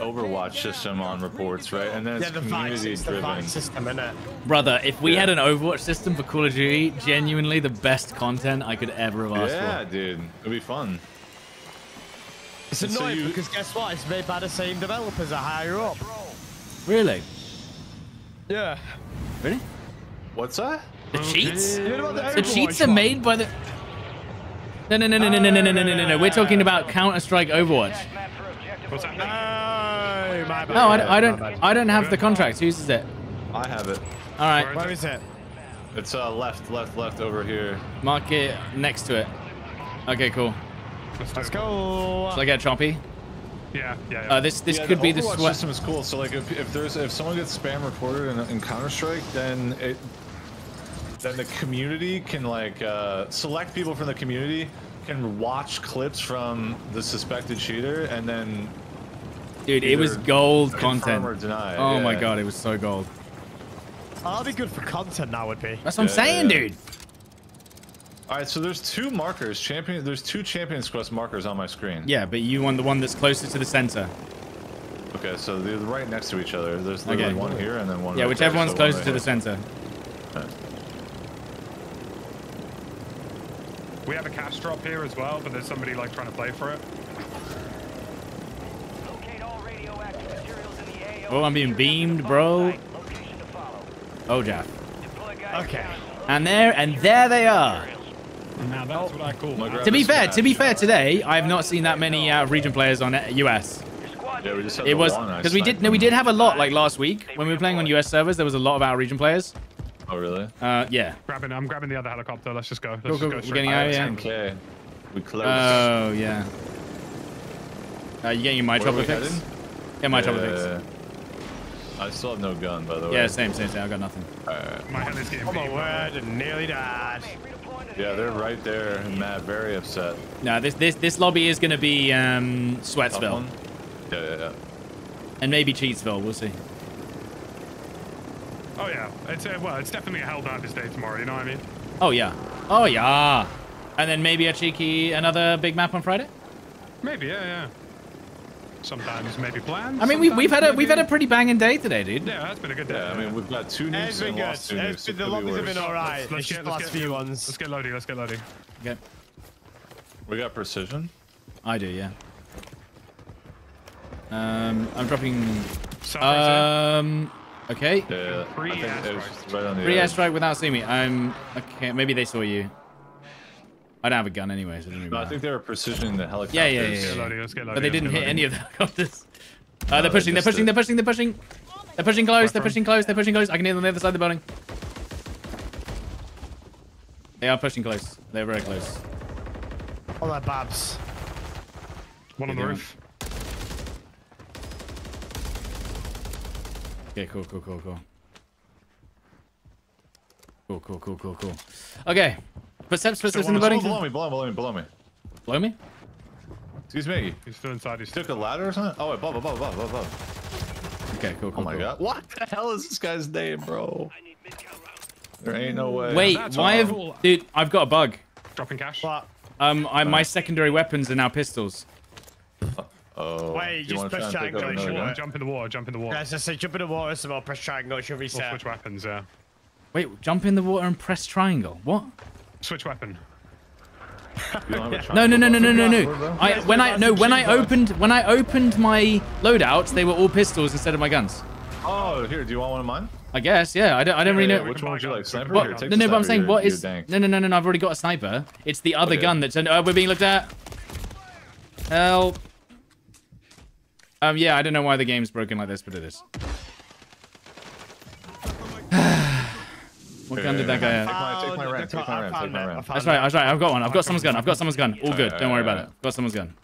Overwatch system on reports, right? And then it's Yeah, the VAC, community it's the driven. VAC system, innit? Brother, if we Yeah. had an Overwatch system for Call of Duty, genuinely the best content I could ever have asked for. Yeah, dude, it'd be fun. It's And so annoying you- because guess what? It's made by the same developers that higher up. Really? Yeah. Really? What's that? The oh, cheats? You know about The cheats are made by the. No, no, no, no, no, no, no, no, no, no, no. We're talking about oh, Counter Strike Overwatch. What's that? No, my bad. No, I, don't- I don't. I don't have the contract. Who uses it? I have it. All right, Where is it? It's uh left, left, left over here. mark it next to it. Okay, cool. Let's go. Shall I get choppy? Yeah, yeah, yeah. Uh, this this Yeah, could be the Overwatch sweat. system is cool. So like if, if there's if someone gets spam reported in, in Counter Strike, then it then the community can like uh, select people from the community can watch clips from the suspected cheater and then Dude, it was gold content. or deny. Oh my god, it was so gold. That'd be good for content. That would be. That's what I'm saying, yeah. dude. All right, so there's two markers. Champion. There's two Champions Quest markers on my screen. Yeah, but you want the one that's closest to the center. Okay, so they're right next to each other. There's literally Okay. one here and then one. Yeah, right whichever one's so one right to the here. center. We have a cash drop here as well, but there's somebody like trying to play for it. Locate all radioactive materials in the AO. Oh, I'm being beamed, bro. Location to follow. Oh, Jeff. Okay. And there, and there they are. Now that's what I call I'm gonna be fair, to be fair, today I have not seen that many uh, region players on uh, US. Yeah, we just have It was because we did no, we did have a lot like last week when we were playing on US servers. There was a lot of our region players. Oh really? Uh, yeah. Grabbing, I'm grabbing the other helicopter. Let's just go. Let's Go, just go, go we're straight getting out, yeah. 10k. We closed. Oh yeah. Uh, you getting your my Where are chopper we fix? Yeah, my chopper fix. Yeah. I still have no gun, by the way. Yeah, same, same, same. I got nothing. Alright. My heli's getting Oh my beamed. word! And nearly died. Yeah, they're right there. Matt, very upset. No, this this this lobby is gonna be um, Tough Sweatsville one? Yeah, yeah, yeah. and maybe Cheatsville. We'll see. Oh yeah, it's uh, well, it's definitely a Helldivers day tomorrow. You know what I mean? Oh yeah. Oh yeah. And then maybe a cheeky another big map on Friday. Maybe, yeah, yeah. Sometimes maybe planned. I mean, we, we've had a sometimes we've had a pretty banging day today, dude. Yeah, that's been a good day. Yeah, I mean, we've got two nukes It's been and good. lost two It's nukes. been, the could be lobbies have been alright. Let's It's just get- the let's last get- few ones. Let's get loadie. Let's get loadie. Okay. We got precision. I do, yeah. Um, I'm dropping. Um, okay. Yeah, Free I think it was airstrike. right Free airstrike without seeing me. I'm okay. Maybe they saw you. I don't have a gun anyway, so it doesn't really No, I think they were precisioning the helicopters. Yeah, yeah, yeah, yeah. get loadie. Let's get loadie. But they didn't hit loadie. any of the helicopters. Uh, No, they're they pushing. They're just pushing. They're pushing. They're pushing. They're pushing close. They're pushing close. They're pushing close. I can hear them on the other side of the building. They are pushing close. They're very close. All that babs. One on the roof. Okay, cool, cool, cool, cool. Cool, cool, cool, cool, cool. Okay. Footsteps, footsteps in the building. below me, below me, below me, below me. Blow me? Excuse me. He's still inside. He's Took a ladder or something? Oh, above, above, above, above, above. Okay, cool, cool. Oh my cool. god. What the hell is this guy's name, bro? There ain't no way. Wait, That's why have... cool. Dude, I've got a bug. dropping cash. What? Um, I, my secondary weapons are now pistols. Oh. Wait, you just press triangle up and another shoot. Jump in the water. Jump in the water. Guys, just say jump in the water, some more press triangle, it should We'll reset. switch weapons. Yeah. Wait, jump in the water and press triangle. What? Switch weapon. You don't have a No, no, no, no, no, no, no. I when I no when I opened when I opened my loadouts, they were all pistols instead of my guns. Oh, here. Do you want one of mine? I guess, yeah. I don't, I don't really Yeah, know. Which one would you like? Sniper? What? Here, take No, the no, but I'm saying, you're- what you're is? dank. No, no, no, no, no. I've already got a sniper. It's the other Okay. gun that's. Uh, we're being looked at. Help. Um, yeah, I don't know why the game's broken like this, but it is. What gun did that guy have? Take my, take. Take my ramp. Take my ramp. That's right, that's right. I've got one. I've got someone's gun. I've got someone's gun. All good. Don't worry about it. I've got someone's gun.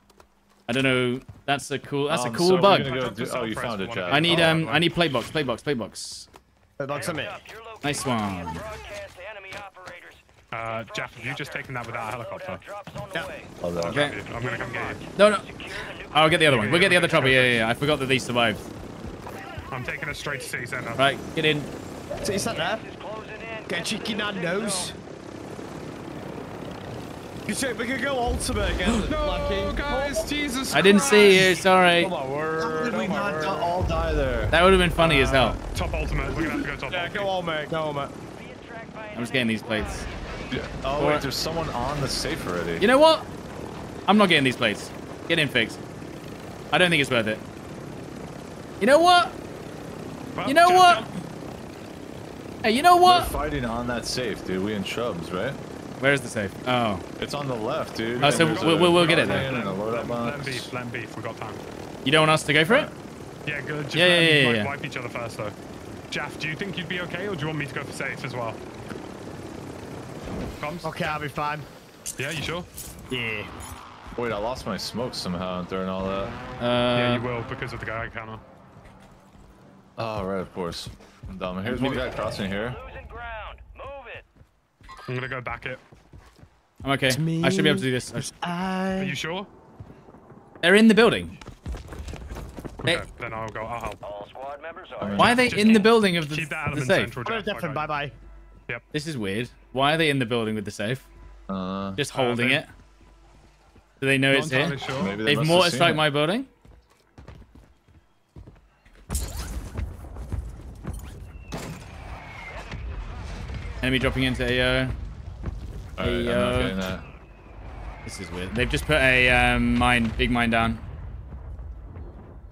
I don't know. That's a cool. That's a Um, cool bug. go do- oh, you found it, Chad. I need Oh, um. oh. I need play box. Play box. Play box. Looks at me. Nice one. Broadcast to enemy operators. Uh, Jeff, have you just taken that without a helicopter? Drops Yeah. Oh. Okay. I'm gonna come get you. No, no. I'll get the other one. We'll get the other chopper. Yeah, yeah, yeah. I forgot that these survived. I'm taking it straight to city center. Right, get in. So is that there? Is closing in. Get cheeky Nando's. You say we could go ultimate again. No, Lucky. guys, Jesus. I didn't see you. Sorry. Oh my word. How did we my not word. all die there? That would have been funny as hell. Uh, top ultimate. We're gonna have to go top Yeah, ultimate. go on, mate. Go on, mate. Being tracked by I'm just getting these plates. Yeah. Oh wait, there's someone on the safe already. You know what? I'm not getting these plates. Get in, Figs. I don't think it's worth it. You know what? Well, You know Jeff, what? Jump. Hey, you know what? We're what? fighting on that safe, dude. We in chubs, right? Where is the safe? Oh. It's on the left, dude. Oh, so we'll- we'll- we'll get it can there. And a loadout Let box. beef, let beef. We got time. You don't want us to go for it? Yeah, good. Just Yeah, let yeah, yeah, yeah. wipe each other first, though. Jaff, do you think you'd be okay, or do you want me to go for safe as well? Comms? Okay, I'll be fine. Yeah, you sure? Yeah. Wait, I lost my smoke somehow during all that. yeah, you Uh, will because of the guy counter. Oh, right, of course. I'm dumb. Here's one guy crossing here. Losing ground. I'm gonna go back it. I'm okay. I should be able to do this. I Are you sure? They're in the building. Okay, Hey. then I'll go. I'll help. All squad members are. Why are they in the building of the, Keep that the safe? central, different. Okay. Bye bye. This is weird. Why are they in the building with the safe? Uh, Just Uh, holding they- it. Do they know Not it's here? entirely sure. maybe they They've must mortar strike my building. Enemy dropping into AO. All right, I'm Ayo. getting that. This is weird. They've just put a um, mine, big mine down.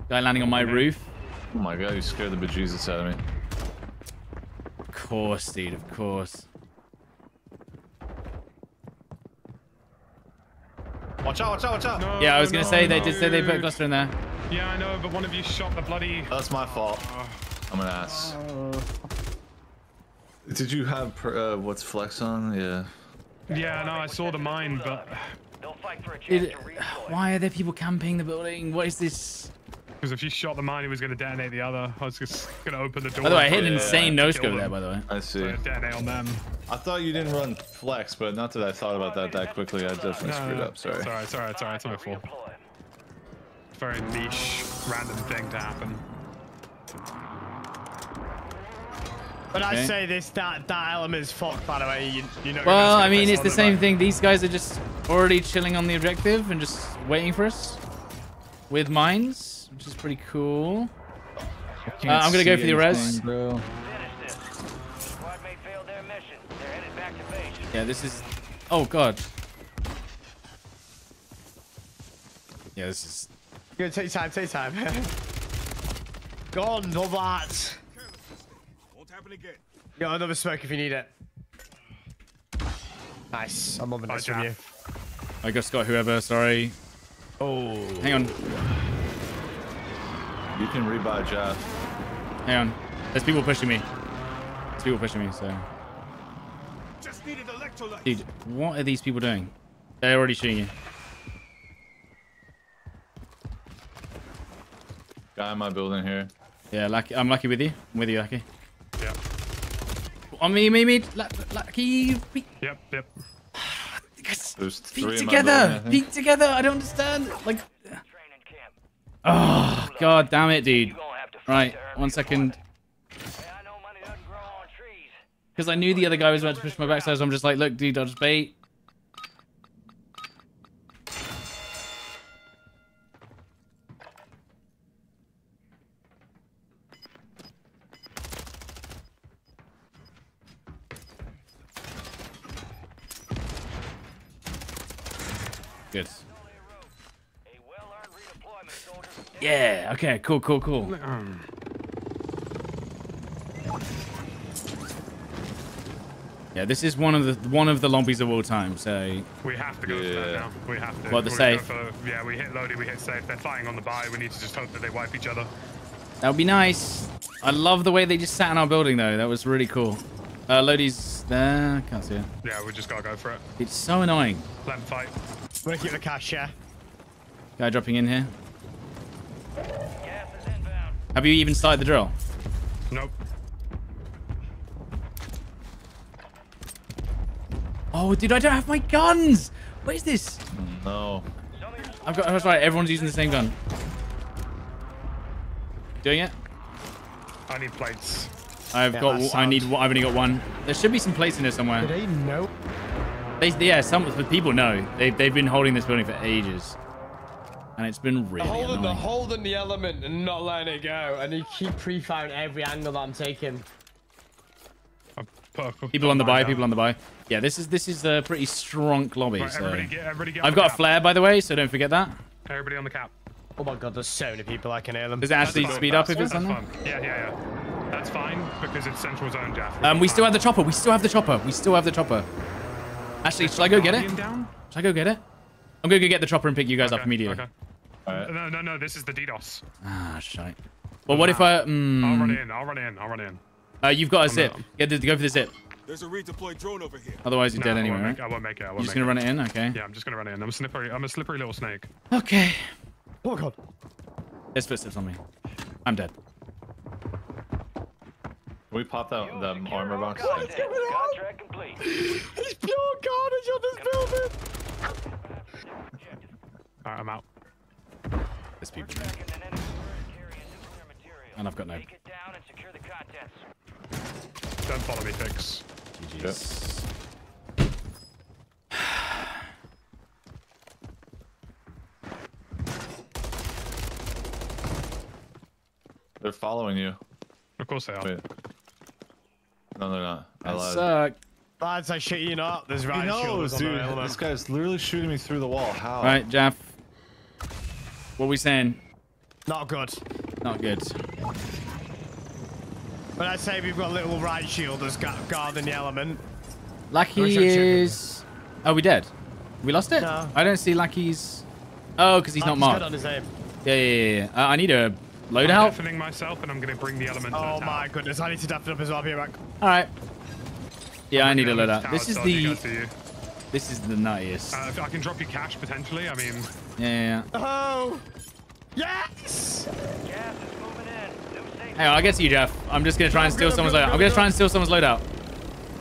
Guy landing on my roof. Oh my god, you scared the bejesus out of me. Of course, dude. Of course. Watch out, watch out, watch out! No, Yeah, I was gonna no, say they did say they put a cluster in there. Yeah, I know, but one of you shot the bloody. That's my fault. I'm an ass. Did you have per- uh, what's flex on? Yeah. Yeah, no, I saw the mine, but They'll fight for a chance It, why are there people camping the building? What is this? because if you shot the mine, he was gonna detonate the other. I was just gonna open the door. By the way, I hit an insane kill no scope them. there. By the way. I see. So detonate on them. I thought you didn't run flex, but not that I thought about that that quickly. I definitely No, screwed up. Sorry. It's alright, it's alright, it's alright. It's my fault. Very niche, random thing to happen. But I say this, that that element is fucked. By the way, you, you know. Well, I mean, it's the same thing. These guys are just already chilling on the objective and just waiting for us with mines, which is pretty cool. Uh, I'm gonna go for the res. bro. Finish this. Squad mate failed their mission. They're headed back to base. Yeah, this is. Oh god. Yeah, this is. Good, take your time, take your time. Go on, love that. Won't happen again. Got another smoke if you need it. Nice. I'm loving Bye, this from you. I just got whoever. Sorry. Oh. Hang on. You can rebuy Jeff. Uh, Hang on. There's people pushing me. There's people pushing me. So, Just needed electrolyte. dude, what are these people doing? They're already shooting you. Guy in my building here. Yeah, lucky. I'm lucky with you. I'm with you, lucky. Yeah. On me, me, me. Lucky. Yep, yep. There's be three in my building, together. I think. Together. I don't understand. Like. Oh, god damn it, dude. You gonna have to fight Right, to earn one redeployment. second. Hey, I know money doesn't grow on trees. Because I knew the other guy was about to push my backside, so I'm just like, look, dude, I'll just bait. Yeah, okay, cool, cool, cool. Yeah, this is one of the one of the lobbies of all time, so We have to go for that now. We have to. What, the safe? for- yeah, we hit loadie, we hit safe. They're fighting on the buy. We need to just hope that they wipe each other. that would be nice. I love the way they just sat in our building, though. That was really cool. Uh, loadie's there. Can't see her. Yeah, we just gotta go for it. It's so annoying. Let them fight. I'm gonna keep the cash, yeah. Guy dropping in here. Gas is inbound. Have you even started the drill? Nope. Oh, dude, I don't have my guns. What is this? No. I've got. That's right. Everyone's using the same gun. Doing it. I need plates. I've Yeah, got. I need. I've only got one. There should be some plates in there Did somewhere. they know? They, yeah, some the people know. They they've been holding this building for ages, and it's been really holding the holding the element and not letting it go, and you keep pre-firing every angle that I'm taking. I've put a- put People on the buy. People on the buy. Yeah, this is this is a pretty strong lobby. Right, so. everybody get, everybody get. I've the got a cap. flare, by the way, so don't forget that. Everybody on the cap. Oh my god, there's so many people I can hear them. Does it actually fine. speed up if it's on there? Yeah, yeah, yeah. That's fine because it's central zone, Jaff. Um, we still have the. the chopper. We still have the chopper. We still have the chopper. Actually, shall I go get it? Guardian down? Shall I go get it? I'm gonna go get the chopper and pick you guys up immediately. Okay. Alright. No, no, no. This is the DDoS. Ah, shite. Well, what if I? I'll run Mm, in. I'll run in. I'll run in. uh, you've got a I'm zip. not- Get the, go for the zip. There's a redeployed drone over here. Otherwise, you're No, dead I anyway, won't right? make it. I won't make it. I won't You're just make gonna it. run it in, okay? Yeah, I'm just gonna run in. I'm a slippery. I'm a slippery little snake. Okay. Oh god. There's footsteps on me. I'm dead. we pop that You the secure armor all box. content. Contract complete. There's pure carnage on this building. Alright, I'm out. There's people We're there. tracking an enemy bird carrying nuclear material. And I've got no- Take it down and secure the contents. Don't follow me, Fix. GG's. They're following you. Of course they are. Wait. No, they're not. I I lied. suck. Lads, I shit you not. There's He right knows, shoulders on dude. This guy's literally shooting me through the wall. How? All right, Jaff. What are we saying? Not good. Not good. But I say we've got a little right shielders gu- guarding the element, Lucky Looks like chicken. is. Oh, we dead. We lost it. No. I don't see Lucky's. Oh, because he's not marked. on his name. Yeah, yeah, yeah. yeah. Uh, I need a I'm loadout. deafening myself, and I'm gonna bring the element Oh the my goodness, I need to deafen up as well. I'll be right back. All right. Yeah, I I'm need a bringing the element loadout. This is so I the. Go to you. This is the nuttiest. Uh, if I can drop you cash potentially. I mean, Yeah, yeah, yeah. Oh! Yes! Gas is moving in. New safe Hang on, I'll get to you, Jeff. I'm just gonna try and steal someone's go, loadout. I'm gonna try and steal someone's loadout.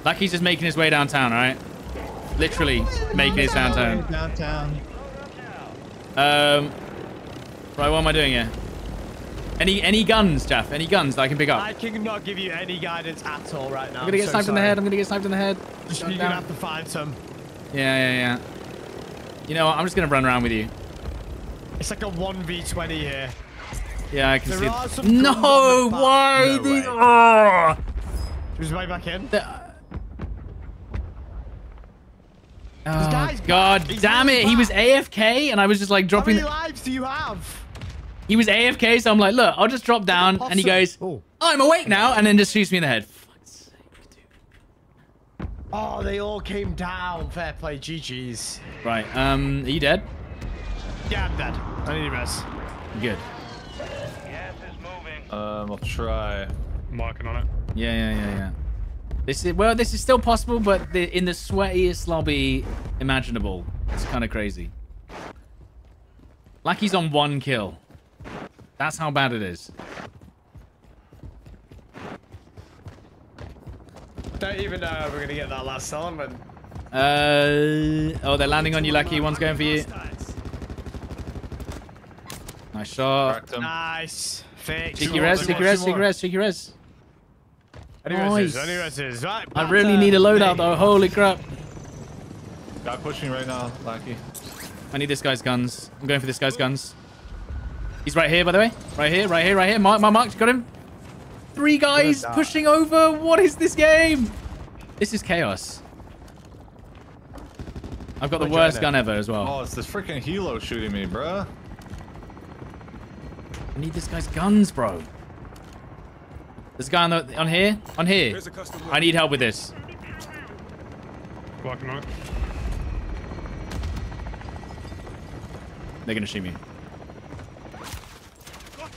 Lucky's just making his way downtown, all right? Literally making his downtown. Downtown. Um. Right, what am I doing here? Any any guns, Jeff? Any guns that I can pick up? I cannot give you any guidance at all right now. I'm gonna get so sniped in the head. I'm gonna get sniped in the head. Just- Calm You're down. gonna have to find some. Yeah, yeah, yeah. You know? I'm just gonna run around with you. It's like a 1v20 here. Yeah, I can There see. are it. some No, guns on why? No the, way. Ah! oh, Who's way back in? the, uh, oh, guy's God. He's damn really it! He was. AFK, and I was just like dropping. How dropping. many lives do you have? He was AFK, so I'm like, look, I'll just drop down, and he goes, Oh. "I'm awake now," and then just shoots me in the head. Fuck's sake, dude. Oh, they all came down. Fair play, GG's. Right. Um, are you dead? Yeah, I'm dead. I need a rest. Good. Gas is moving. Um, I'll try. I'm working on it. Yeah, yeah, yeah, yeah. This is well, this is still possible, but the, in the sweatiest lobby imaginable. It's kind of crazy. Lucky's on one kill. That's how bad it is. Don't even know if we're gonna get that last element. Uh oh, they're landing on you, Lucky. One's going for you. Nice shot. Cracked. Nice. Fix. Cheeky Two res, more, cheeky two res, more. cheeky res, cheeky res. Any Nice. any reses. Right, I really need a loadout though. Holy crap. Guy pushing right now, Lackey. I need this guy's guns. I'm going for this guy's guns. He's right here, by the way. Right here, right here, right here. Mark, mark, mark. Got him. Three guys pushing over. What is this game? This is chaos. I've got the Where'd worst gun ever as well. Oh, it's this freaking helo shooting me, bruh. I need this guy's guns, bro. There's a guy on, the, on here. On here. There's a custom I need help with this. Working on. They're going to shoot me. Got.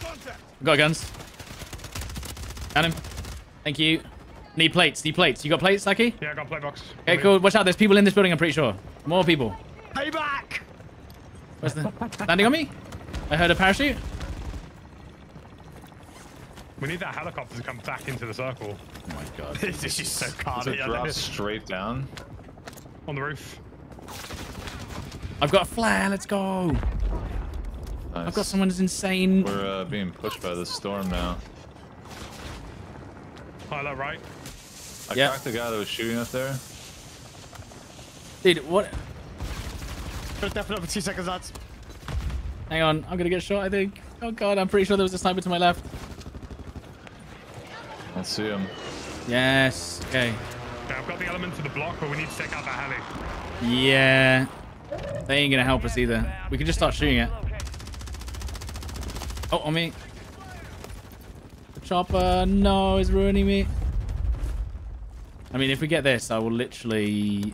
Got guns. Got him. Thank you. Need plates. Need plates. You got plates, Lucky? Yeah, I got plate box. Okay, cool. Watch out. There's people in this building, I'm pretty sure. More people. Payback. Where's the... Landing on me? I heard a parachute. We need that helicopter to come back into the circle. Oh my god. This is just so Does carnage. it drop straight down? On the roof. I've got a flare. Let's go. Nice. I've got someone's insane. We're uh, being pushed by the storm now. Highlight right. I Yeah. cracked the guy that was shooting up there. Dude, what? Definitely for two seconds, lads. Hang on. I'm gonna get shot, I think. Oh god, I'm pretty sure there was a sniper to my left. I'll see him. Yes. Okay. Yeah, I've got the element to the block, but we need to take out that heli. Yeah. They ain't gonna help us either. We can just start shooting it. Oh, on me. The chopper, no, is ruining me. I mean, if we get this, I will literally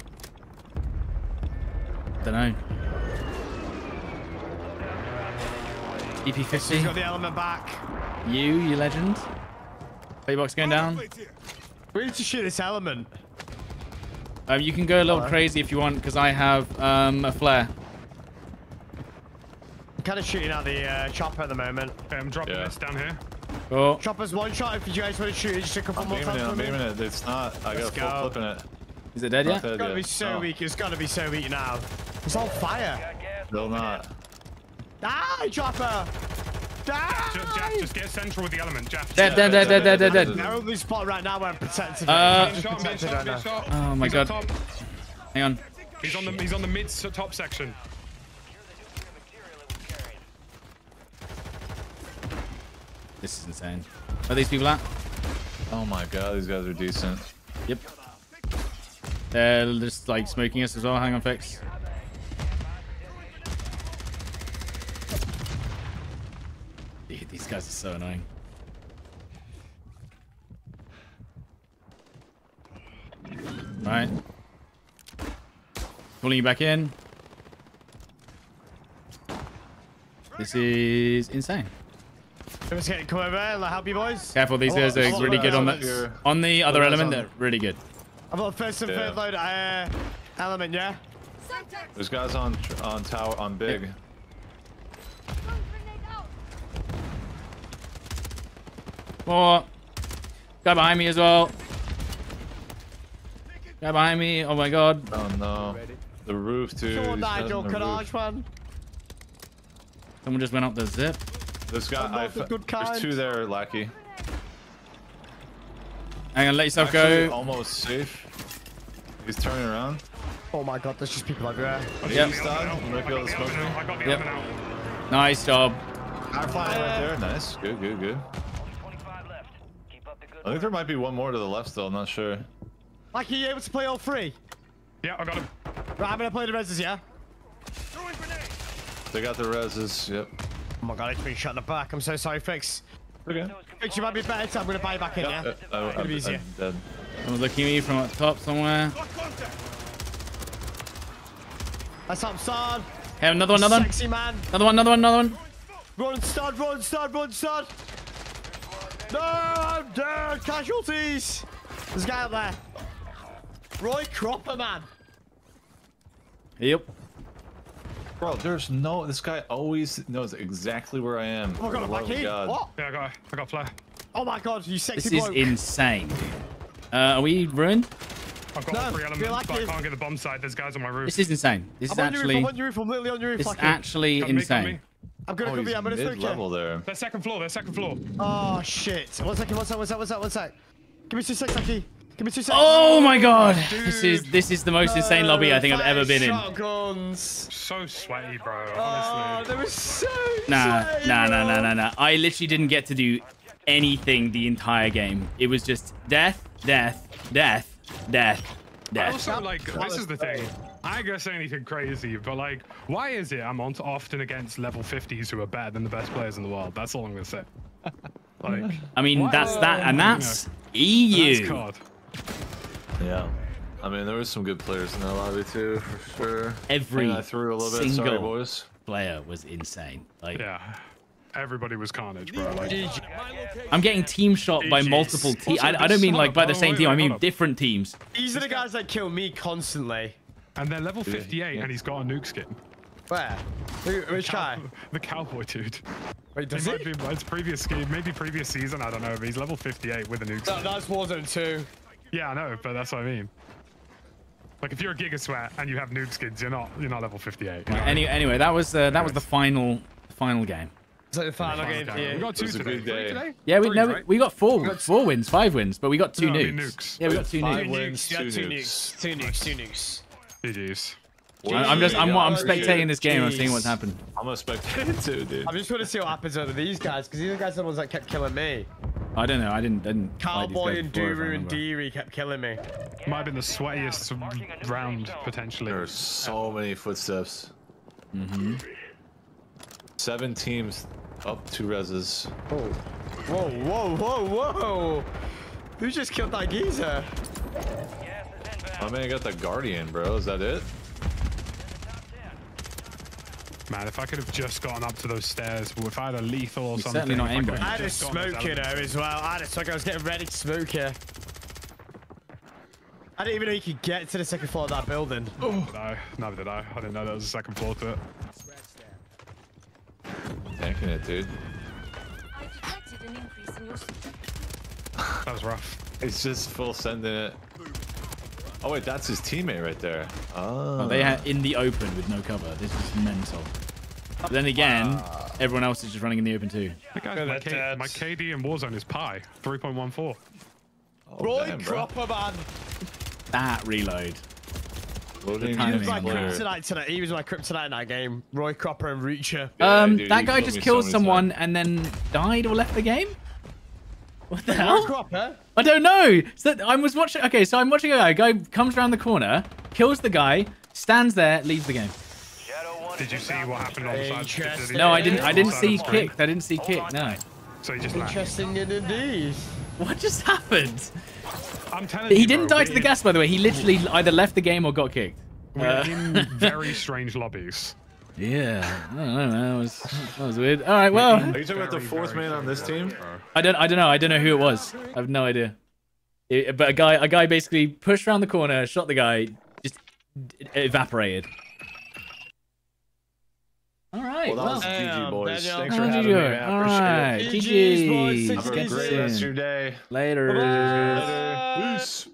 don't know. He's got the element back. You, you legend. Playbox going down. Plates here. We need to shoot this element. Um, you can go a little crazy if you want, because I have um, a flare. I'm kind of shooting at the uh, chopper at the moment. Okay, I'm dropping Yeah. this down here. Oh, Chopper's one shot. If you guys want to shoot it, just a couple I'm more it. times. I'm for me. beaming it. It's not. I Let's got full go. clip in it. is it dead yet? dead It's gotta yet. be so No, weak. It's gotta be so weak now. It's on fire. Got Still not. Die, chopper. Die. Just, Jaff, just get central with the element. Jaff. Dead, dead, dead, dead, dead, dead, dead. They're only spot right now where I'm protected. Uh, Being shot, being protected shot, right being now. shot. Oh my He's God. Hang on. He's on the he's on the mid top section. This is insane. Where are these people at? Oh my god, these guys are decent. Yep. They're just like smoking us as well. Hang on, fix. Dude, these guys are so annoying. Right. Pulling you back in. This is insane. Let's get come over. I'll help you boys. Careful, these Oh, guys are oh, really good on elements. the on the other What are those element. on? They're really good. I've got first and Yeah. third load uh, element, yeah? There's guys on tr- on tower on big. More. Guy behind me as well. Guy behind me. Oh my god. Oh no. The roof too. Come on, These guys Nigel. on Carnage, roof. Someone just went up the zip. This guy. I'm not I the fa- there's two there, Lackey. Hang on, let yourself Actually, go. almost safe. He's turning around. Oh my god, there's just people everywhere. Yep. He's done. You might be able to smoke me. I got the Yep. element out. Nice job. Firefly right there. Nice. Good, good, good. 25 left. Keep up the good I think there might be one more to the left though, I'm not sure. Like, are you able to play all three? Yeah, I got him. Right, I'm gonna play the reses, yeah? They got the reses. Yep. Oh my god, it's been shot in the back. I'm so sorry, Fix. Okay. Fix, you might be better, so I'm gonna buy back in, yeah? Yep. I, I, It'll I'm easier. dead. Someone's looking at me from up top somewhere. Got contact. That's up, Stod. Hey, another one, another one. Sexy man. Another one, another one, another one. Run, Stod, run, Stod, run, Stod. No, I'm dead. Casualties. There's a guy up there. Roy Cropper, man. Yep. Bro, there's no. This guy always knows exactly where I am. Oh my god, I'm back love of in. God. What? Yeah, I got I got flare. Oh my god, you sexy This sexy is insane. Uh, are we ruined? I've got No, three elements, like but I can't get the bomb site. There's guys on my roof. This is insane. This is I'm on your roof, actually I'm on your roof, I'm literally on your roof. this is like actually Come me, come me. insane. I'm gonna Oh, come he's here, I'm gonna smoke mid-level there. They're second floor. They're second floor. Oh shit. One second, one second, one second, one second, one second. Give me two seconds, Aki. Give me two seconds. Oh my god! This is this is the most insane lobby I think I've ever been in. So sweaty, bro. Oh, Honestly. they were so Nah, sweaty, nah, nah, nah, nah, nah. I literally didn't get to do anything the entire game. It was just death, death, death, death, I death. also like this is the thing. I ain't gonna say anything crazy, but like, why is it I'm on often against level 50s who are better than the best players in the world? That's all I'm gonna say. like, I mean, Why- that's that, and that's EU. that's COD. Yeah. I mean, there was some good players in that lobby too, for sure. Every I threw a little bit. Sorry, single boys. player was insane. Like, Yeah. Everybody was carnage, bro. Like, I'm getting team shot by GGs. multiple teams. I, I don't mean like by the same team. I mean different teams. These are the guys that kill me constantly. and they're level 58, yeah. and he's got a nuke skin. Where? Who, which guy? The cowboy dude. Wait, It does he? might be it's previous scheme, maybe previous season. I don't know, but he's level 58 with a nuke. That, skin. that's Warzone 2. Yeah, I know, but that's what I mean. Like if you're a Giga Sweat and you have noob skins, you're not you're not level 58. you know? Any, anyway, that was uh, that was the final final game. It's like the final Okay, game for We got two today. Three today? Yeah, we Three, no, right? we got four four wins, five wins, but we got two No, I nukes. mean nukes. Yeah, we got two Five nukes. wins, Yeah, two two nukes. nukes. Two nukes, two nukes. GG's. I- I'm just I'm I'm spectating this game. I'm seeing what's happened. I'm a spectator too, dude. I'm just trying to see what happens under these guys, because these guys are the ones that kept killing me. I don't know. I didn't didn't. fight these Cowboy and before, if Duru and remember. Deary kept killing me. Might have been the sweatiest round potentially. There are so many footsteps. Mm-hmm. Seven teams, up two reses. Oh. Whoa, whoa, whoa, whoa! Who just killed that geezer? Gas is inbound. My man got the Guardian, bro. Is that it? Man. If I could have just gotten up to those stairs, but if I had a lethal or You're something, certainly not if I could aimbot. have I had a just gotten smoke here elements- though as well. I had a smoke. I was getting ready to smoke here. I didn't even know you could get to the second floor of that building. Did I? Neither did I. I didn't know there was a second floor to it. Tanking it, dude. I detected an increase in your That was rough. It's just full sending it. Oh wait, that's his teammate right there. Oh. Oh, they are in the open with no cover. This is mental. But then again, everyone else is just running in the open too. Hey guys, my, K- my KD in Warzone is pi, 3.14. Oh, Roy damn, bro. Cropper, man. That reload. He was my kryptonite tonight. He was my kryptonite in that game. Roy Cropper and Reacher. Yeah, um, dude, that guy just me so killed someone times. and then died or left the game. What the Roy hell? Cropper? I don't know. So I was watching. Okay, so I'm watching a guy. guy comes around the corner, kills the guy, stands there, leaves the game. Did you see what happened on the side? Interesting. No, I didn't. I didn't see side of the screen? kick. I didn't see kick. No. So he just left. Interesting indeed. What just happened? I'm telling you, He didn't bro, die to the gas, by the way. He literally either left the game or got kicked. We're Uh, in very strange lobbies. Yeah, I don't know. That was that was weird. All right, well, Are you talking about the fourth man on this team? I don't. I don't know. I don't know who it was. I have no idea. It- but a guy, a guy basically pushed around the corner, shot the guy, just evaporated. All right. Well, that was. GG, boys. Daniel. Thanks for How having you me, do it? man. I All appreciate right. it. GG's, boys. GG. Six Have a great rest of your day. Later. Peace.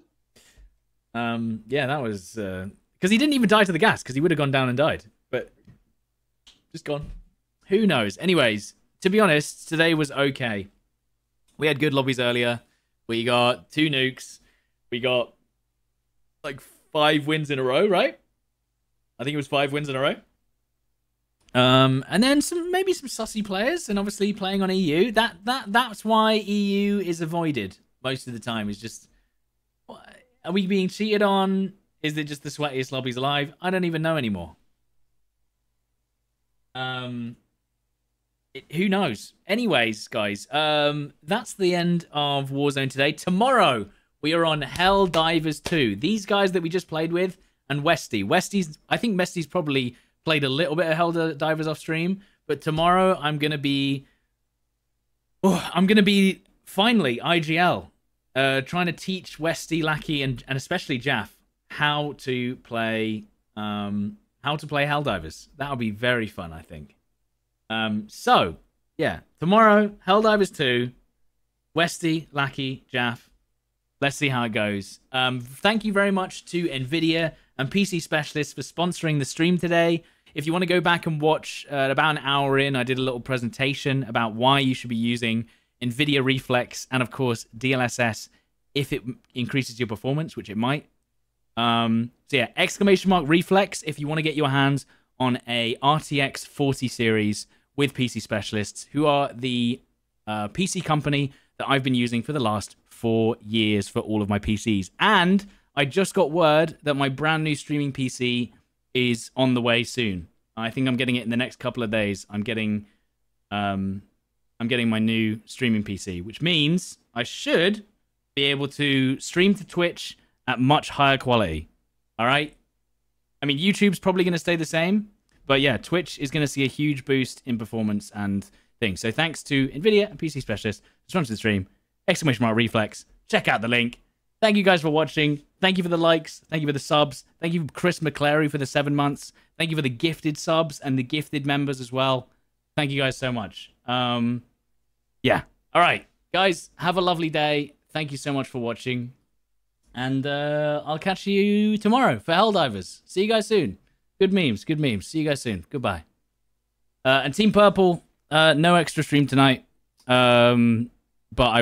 Um, yeah, that was because he didn't even die to the gas because he would have gone down and died, but just gone. Who knows? Anyways, to be honest, today was okay. We had good lobbies earlier. We got two nukes. We got like five wins in a row, right? I think it was five wins in a row. Um, and then some maybe some sussy players, and obviously playing on EU. That that that's why EU is avoided most of the time. Is just are we being cheated on? Is it just the sweatiest lobbies alive? I don't even know anymore. Um, it- who knows? Anyways, guys, um, that's the end of Warzone today. Tomorrow we are on Helldivers 2. These guys that we just played with and Westy. Westy's, I think Westy's probably played a little bit of Hell Divers off stream, but tomorrow I'm gonna be, oh, I'm gonna be finally IGL uh, trying to teach Westy, Lackey, and and especially Jaff how to play um how to play Helldivers. That'll be very fun, I think. Um, so yeah, tomorrow Helldivers two, Westy, Lackey, Jaff. Let's see how it goes. Um, thank you very much to Nvidia and PCSpecialists for sponsoring the stream today. If you want to go back and watch, uh, about an hour in, I did a little presentation about why you should be using NVIDIA Reflex and, of course, DLSS if it increases your performance, which it might. Um, so, yeah, exclamation mark Reflex if you want to get your hands on a RTX 40 series with PCSpecialists, who are the uh, PC company that I've been using for the last four years for all of my PCs. And I just got word that my brand new streaming PC is on the way soon. I think I'm getting it in the next couple of days. I'm getting um, I'm getting my new streaming PC, which means I should be able to stream to Twitch at much higher quality. All right. I mean, YouTube's probably going to stay the same, but yeah, Twitch is going to see a huge boost in performance and things. So thanks to Nvidia and PCSpecialist for sponsoring the stream. Exclamation mark Reflex. Check out the link. Thank you guys for watching. Thank you for the likes. Thank you for the subs. Thank you, Chris McClary, for the seven months. Thank you for the gifted subs and the gifted members as well. Thank you guys so much. Um, yeah. All right, guys, have a lovely day. Thank you so much for watching. And uh, I'll catch you tomorrow for Helldivers. See you guys soon. Good memes, good memes. See you guys soon. Goodbye. Uh, and Team Purple, uh, no extra stream tonight. Um, but I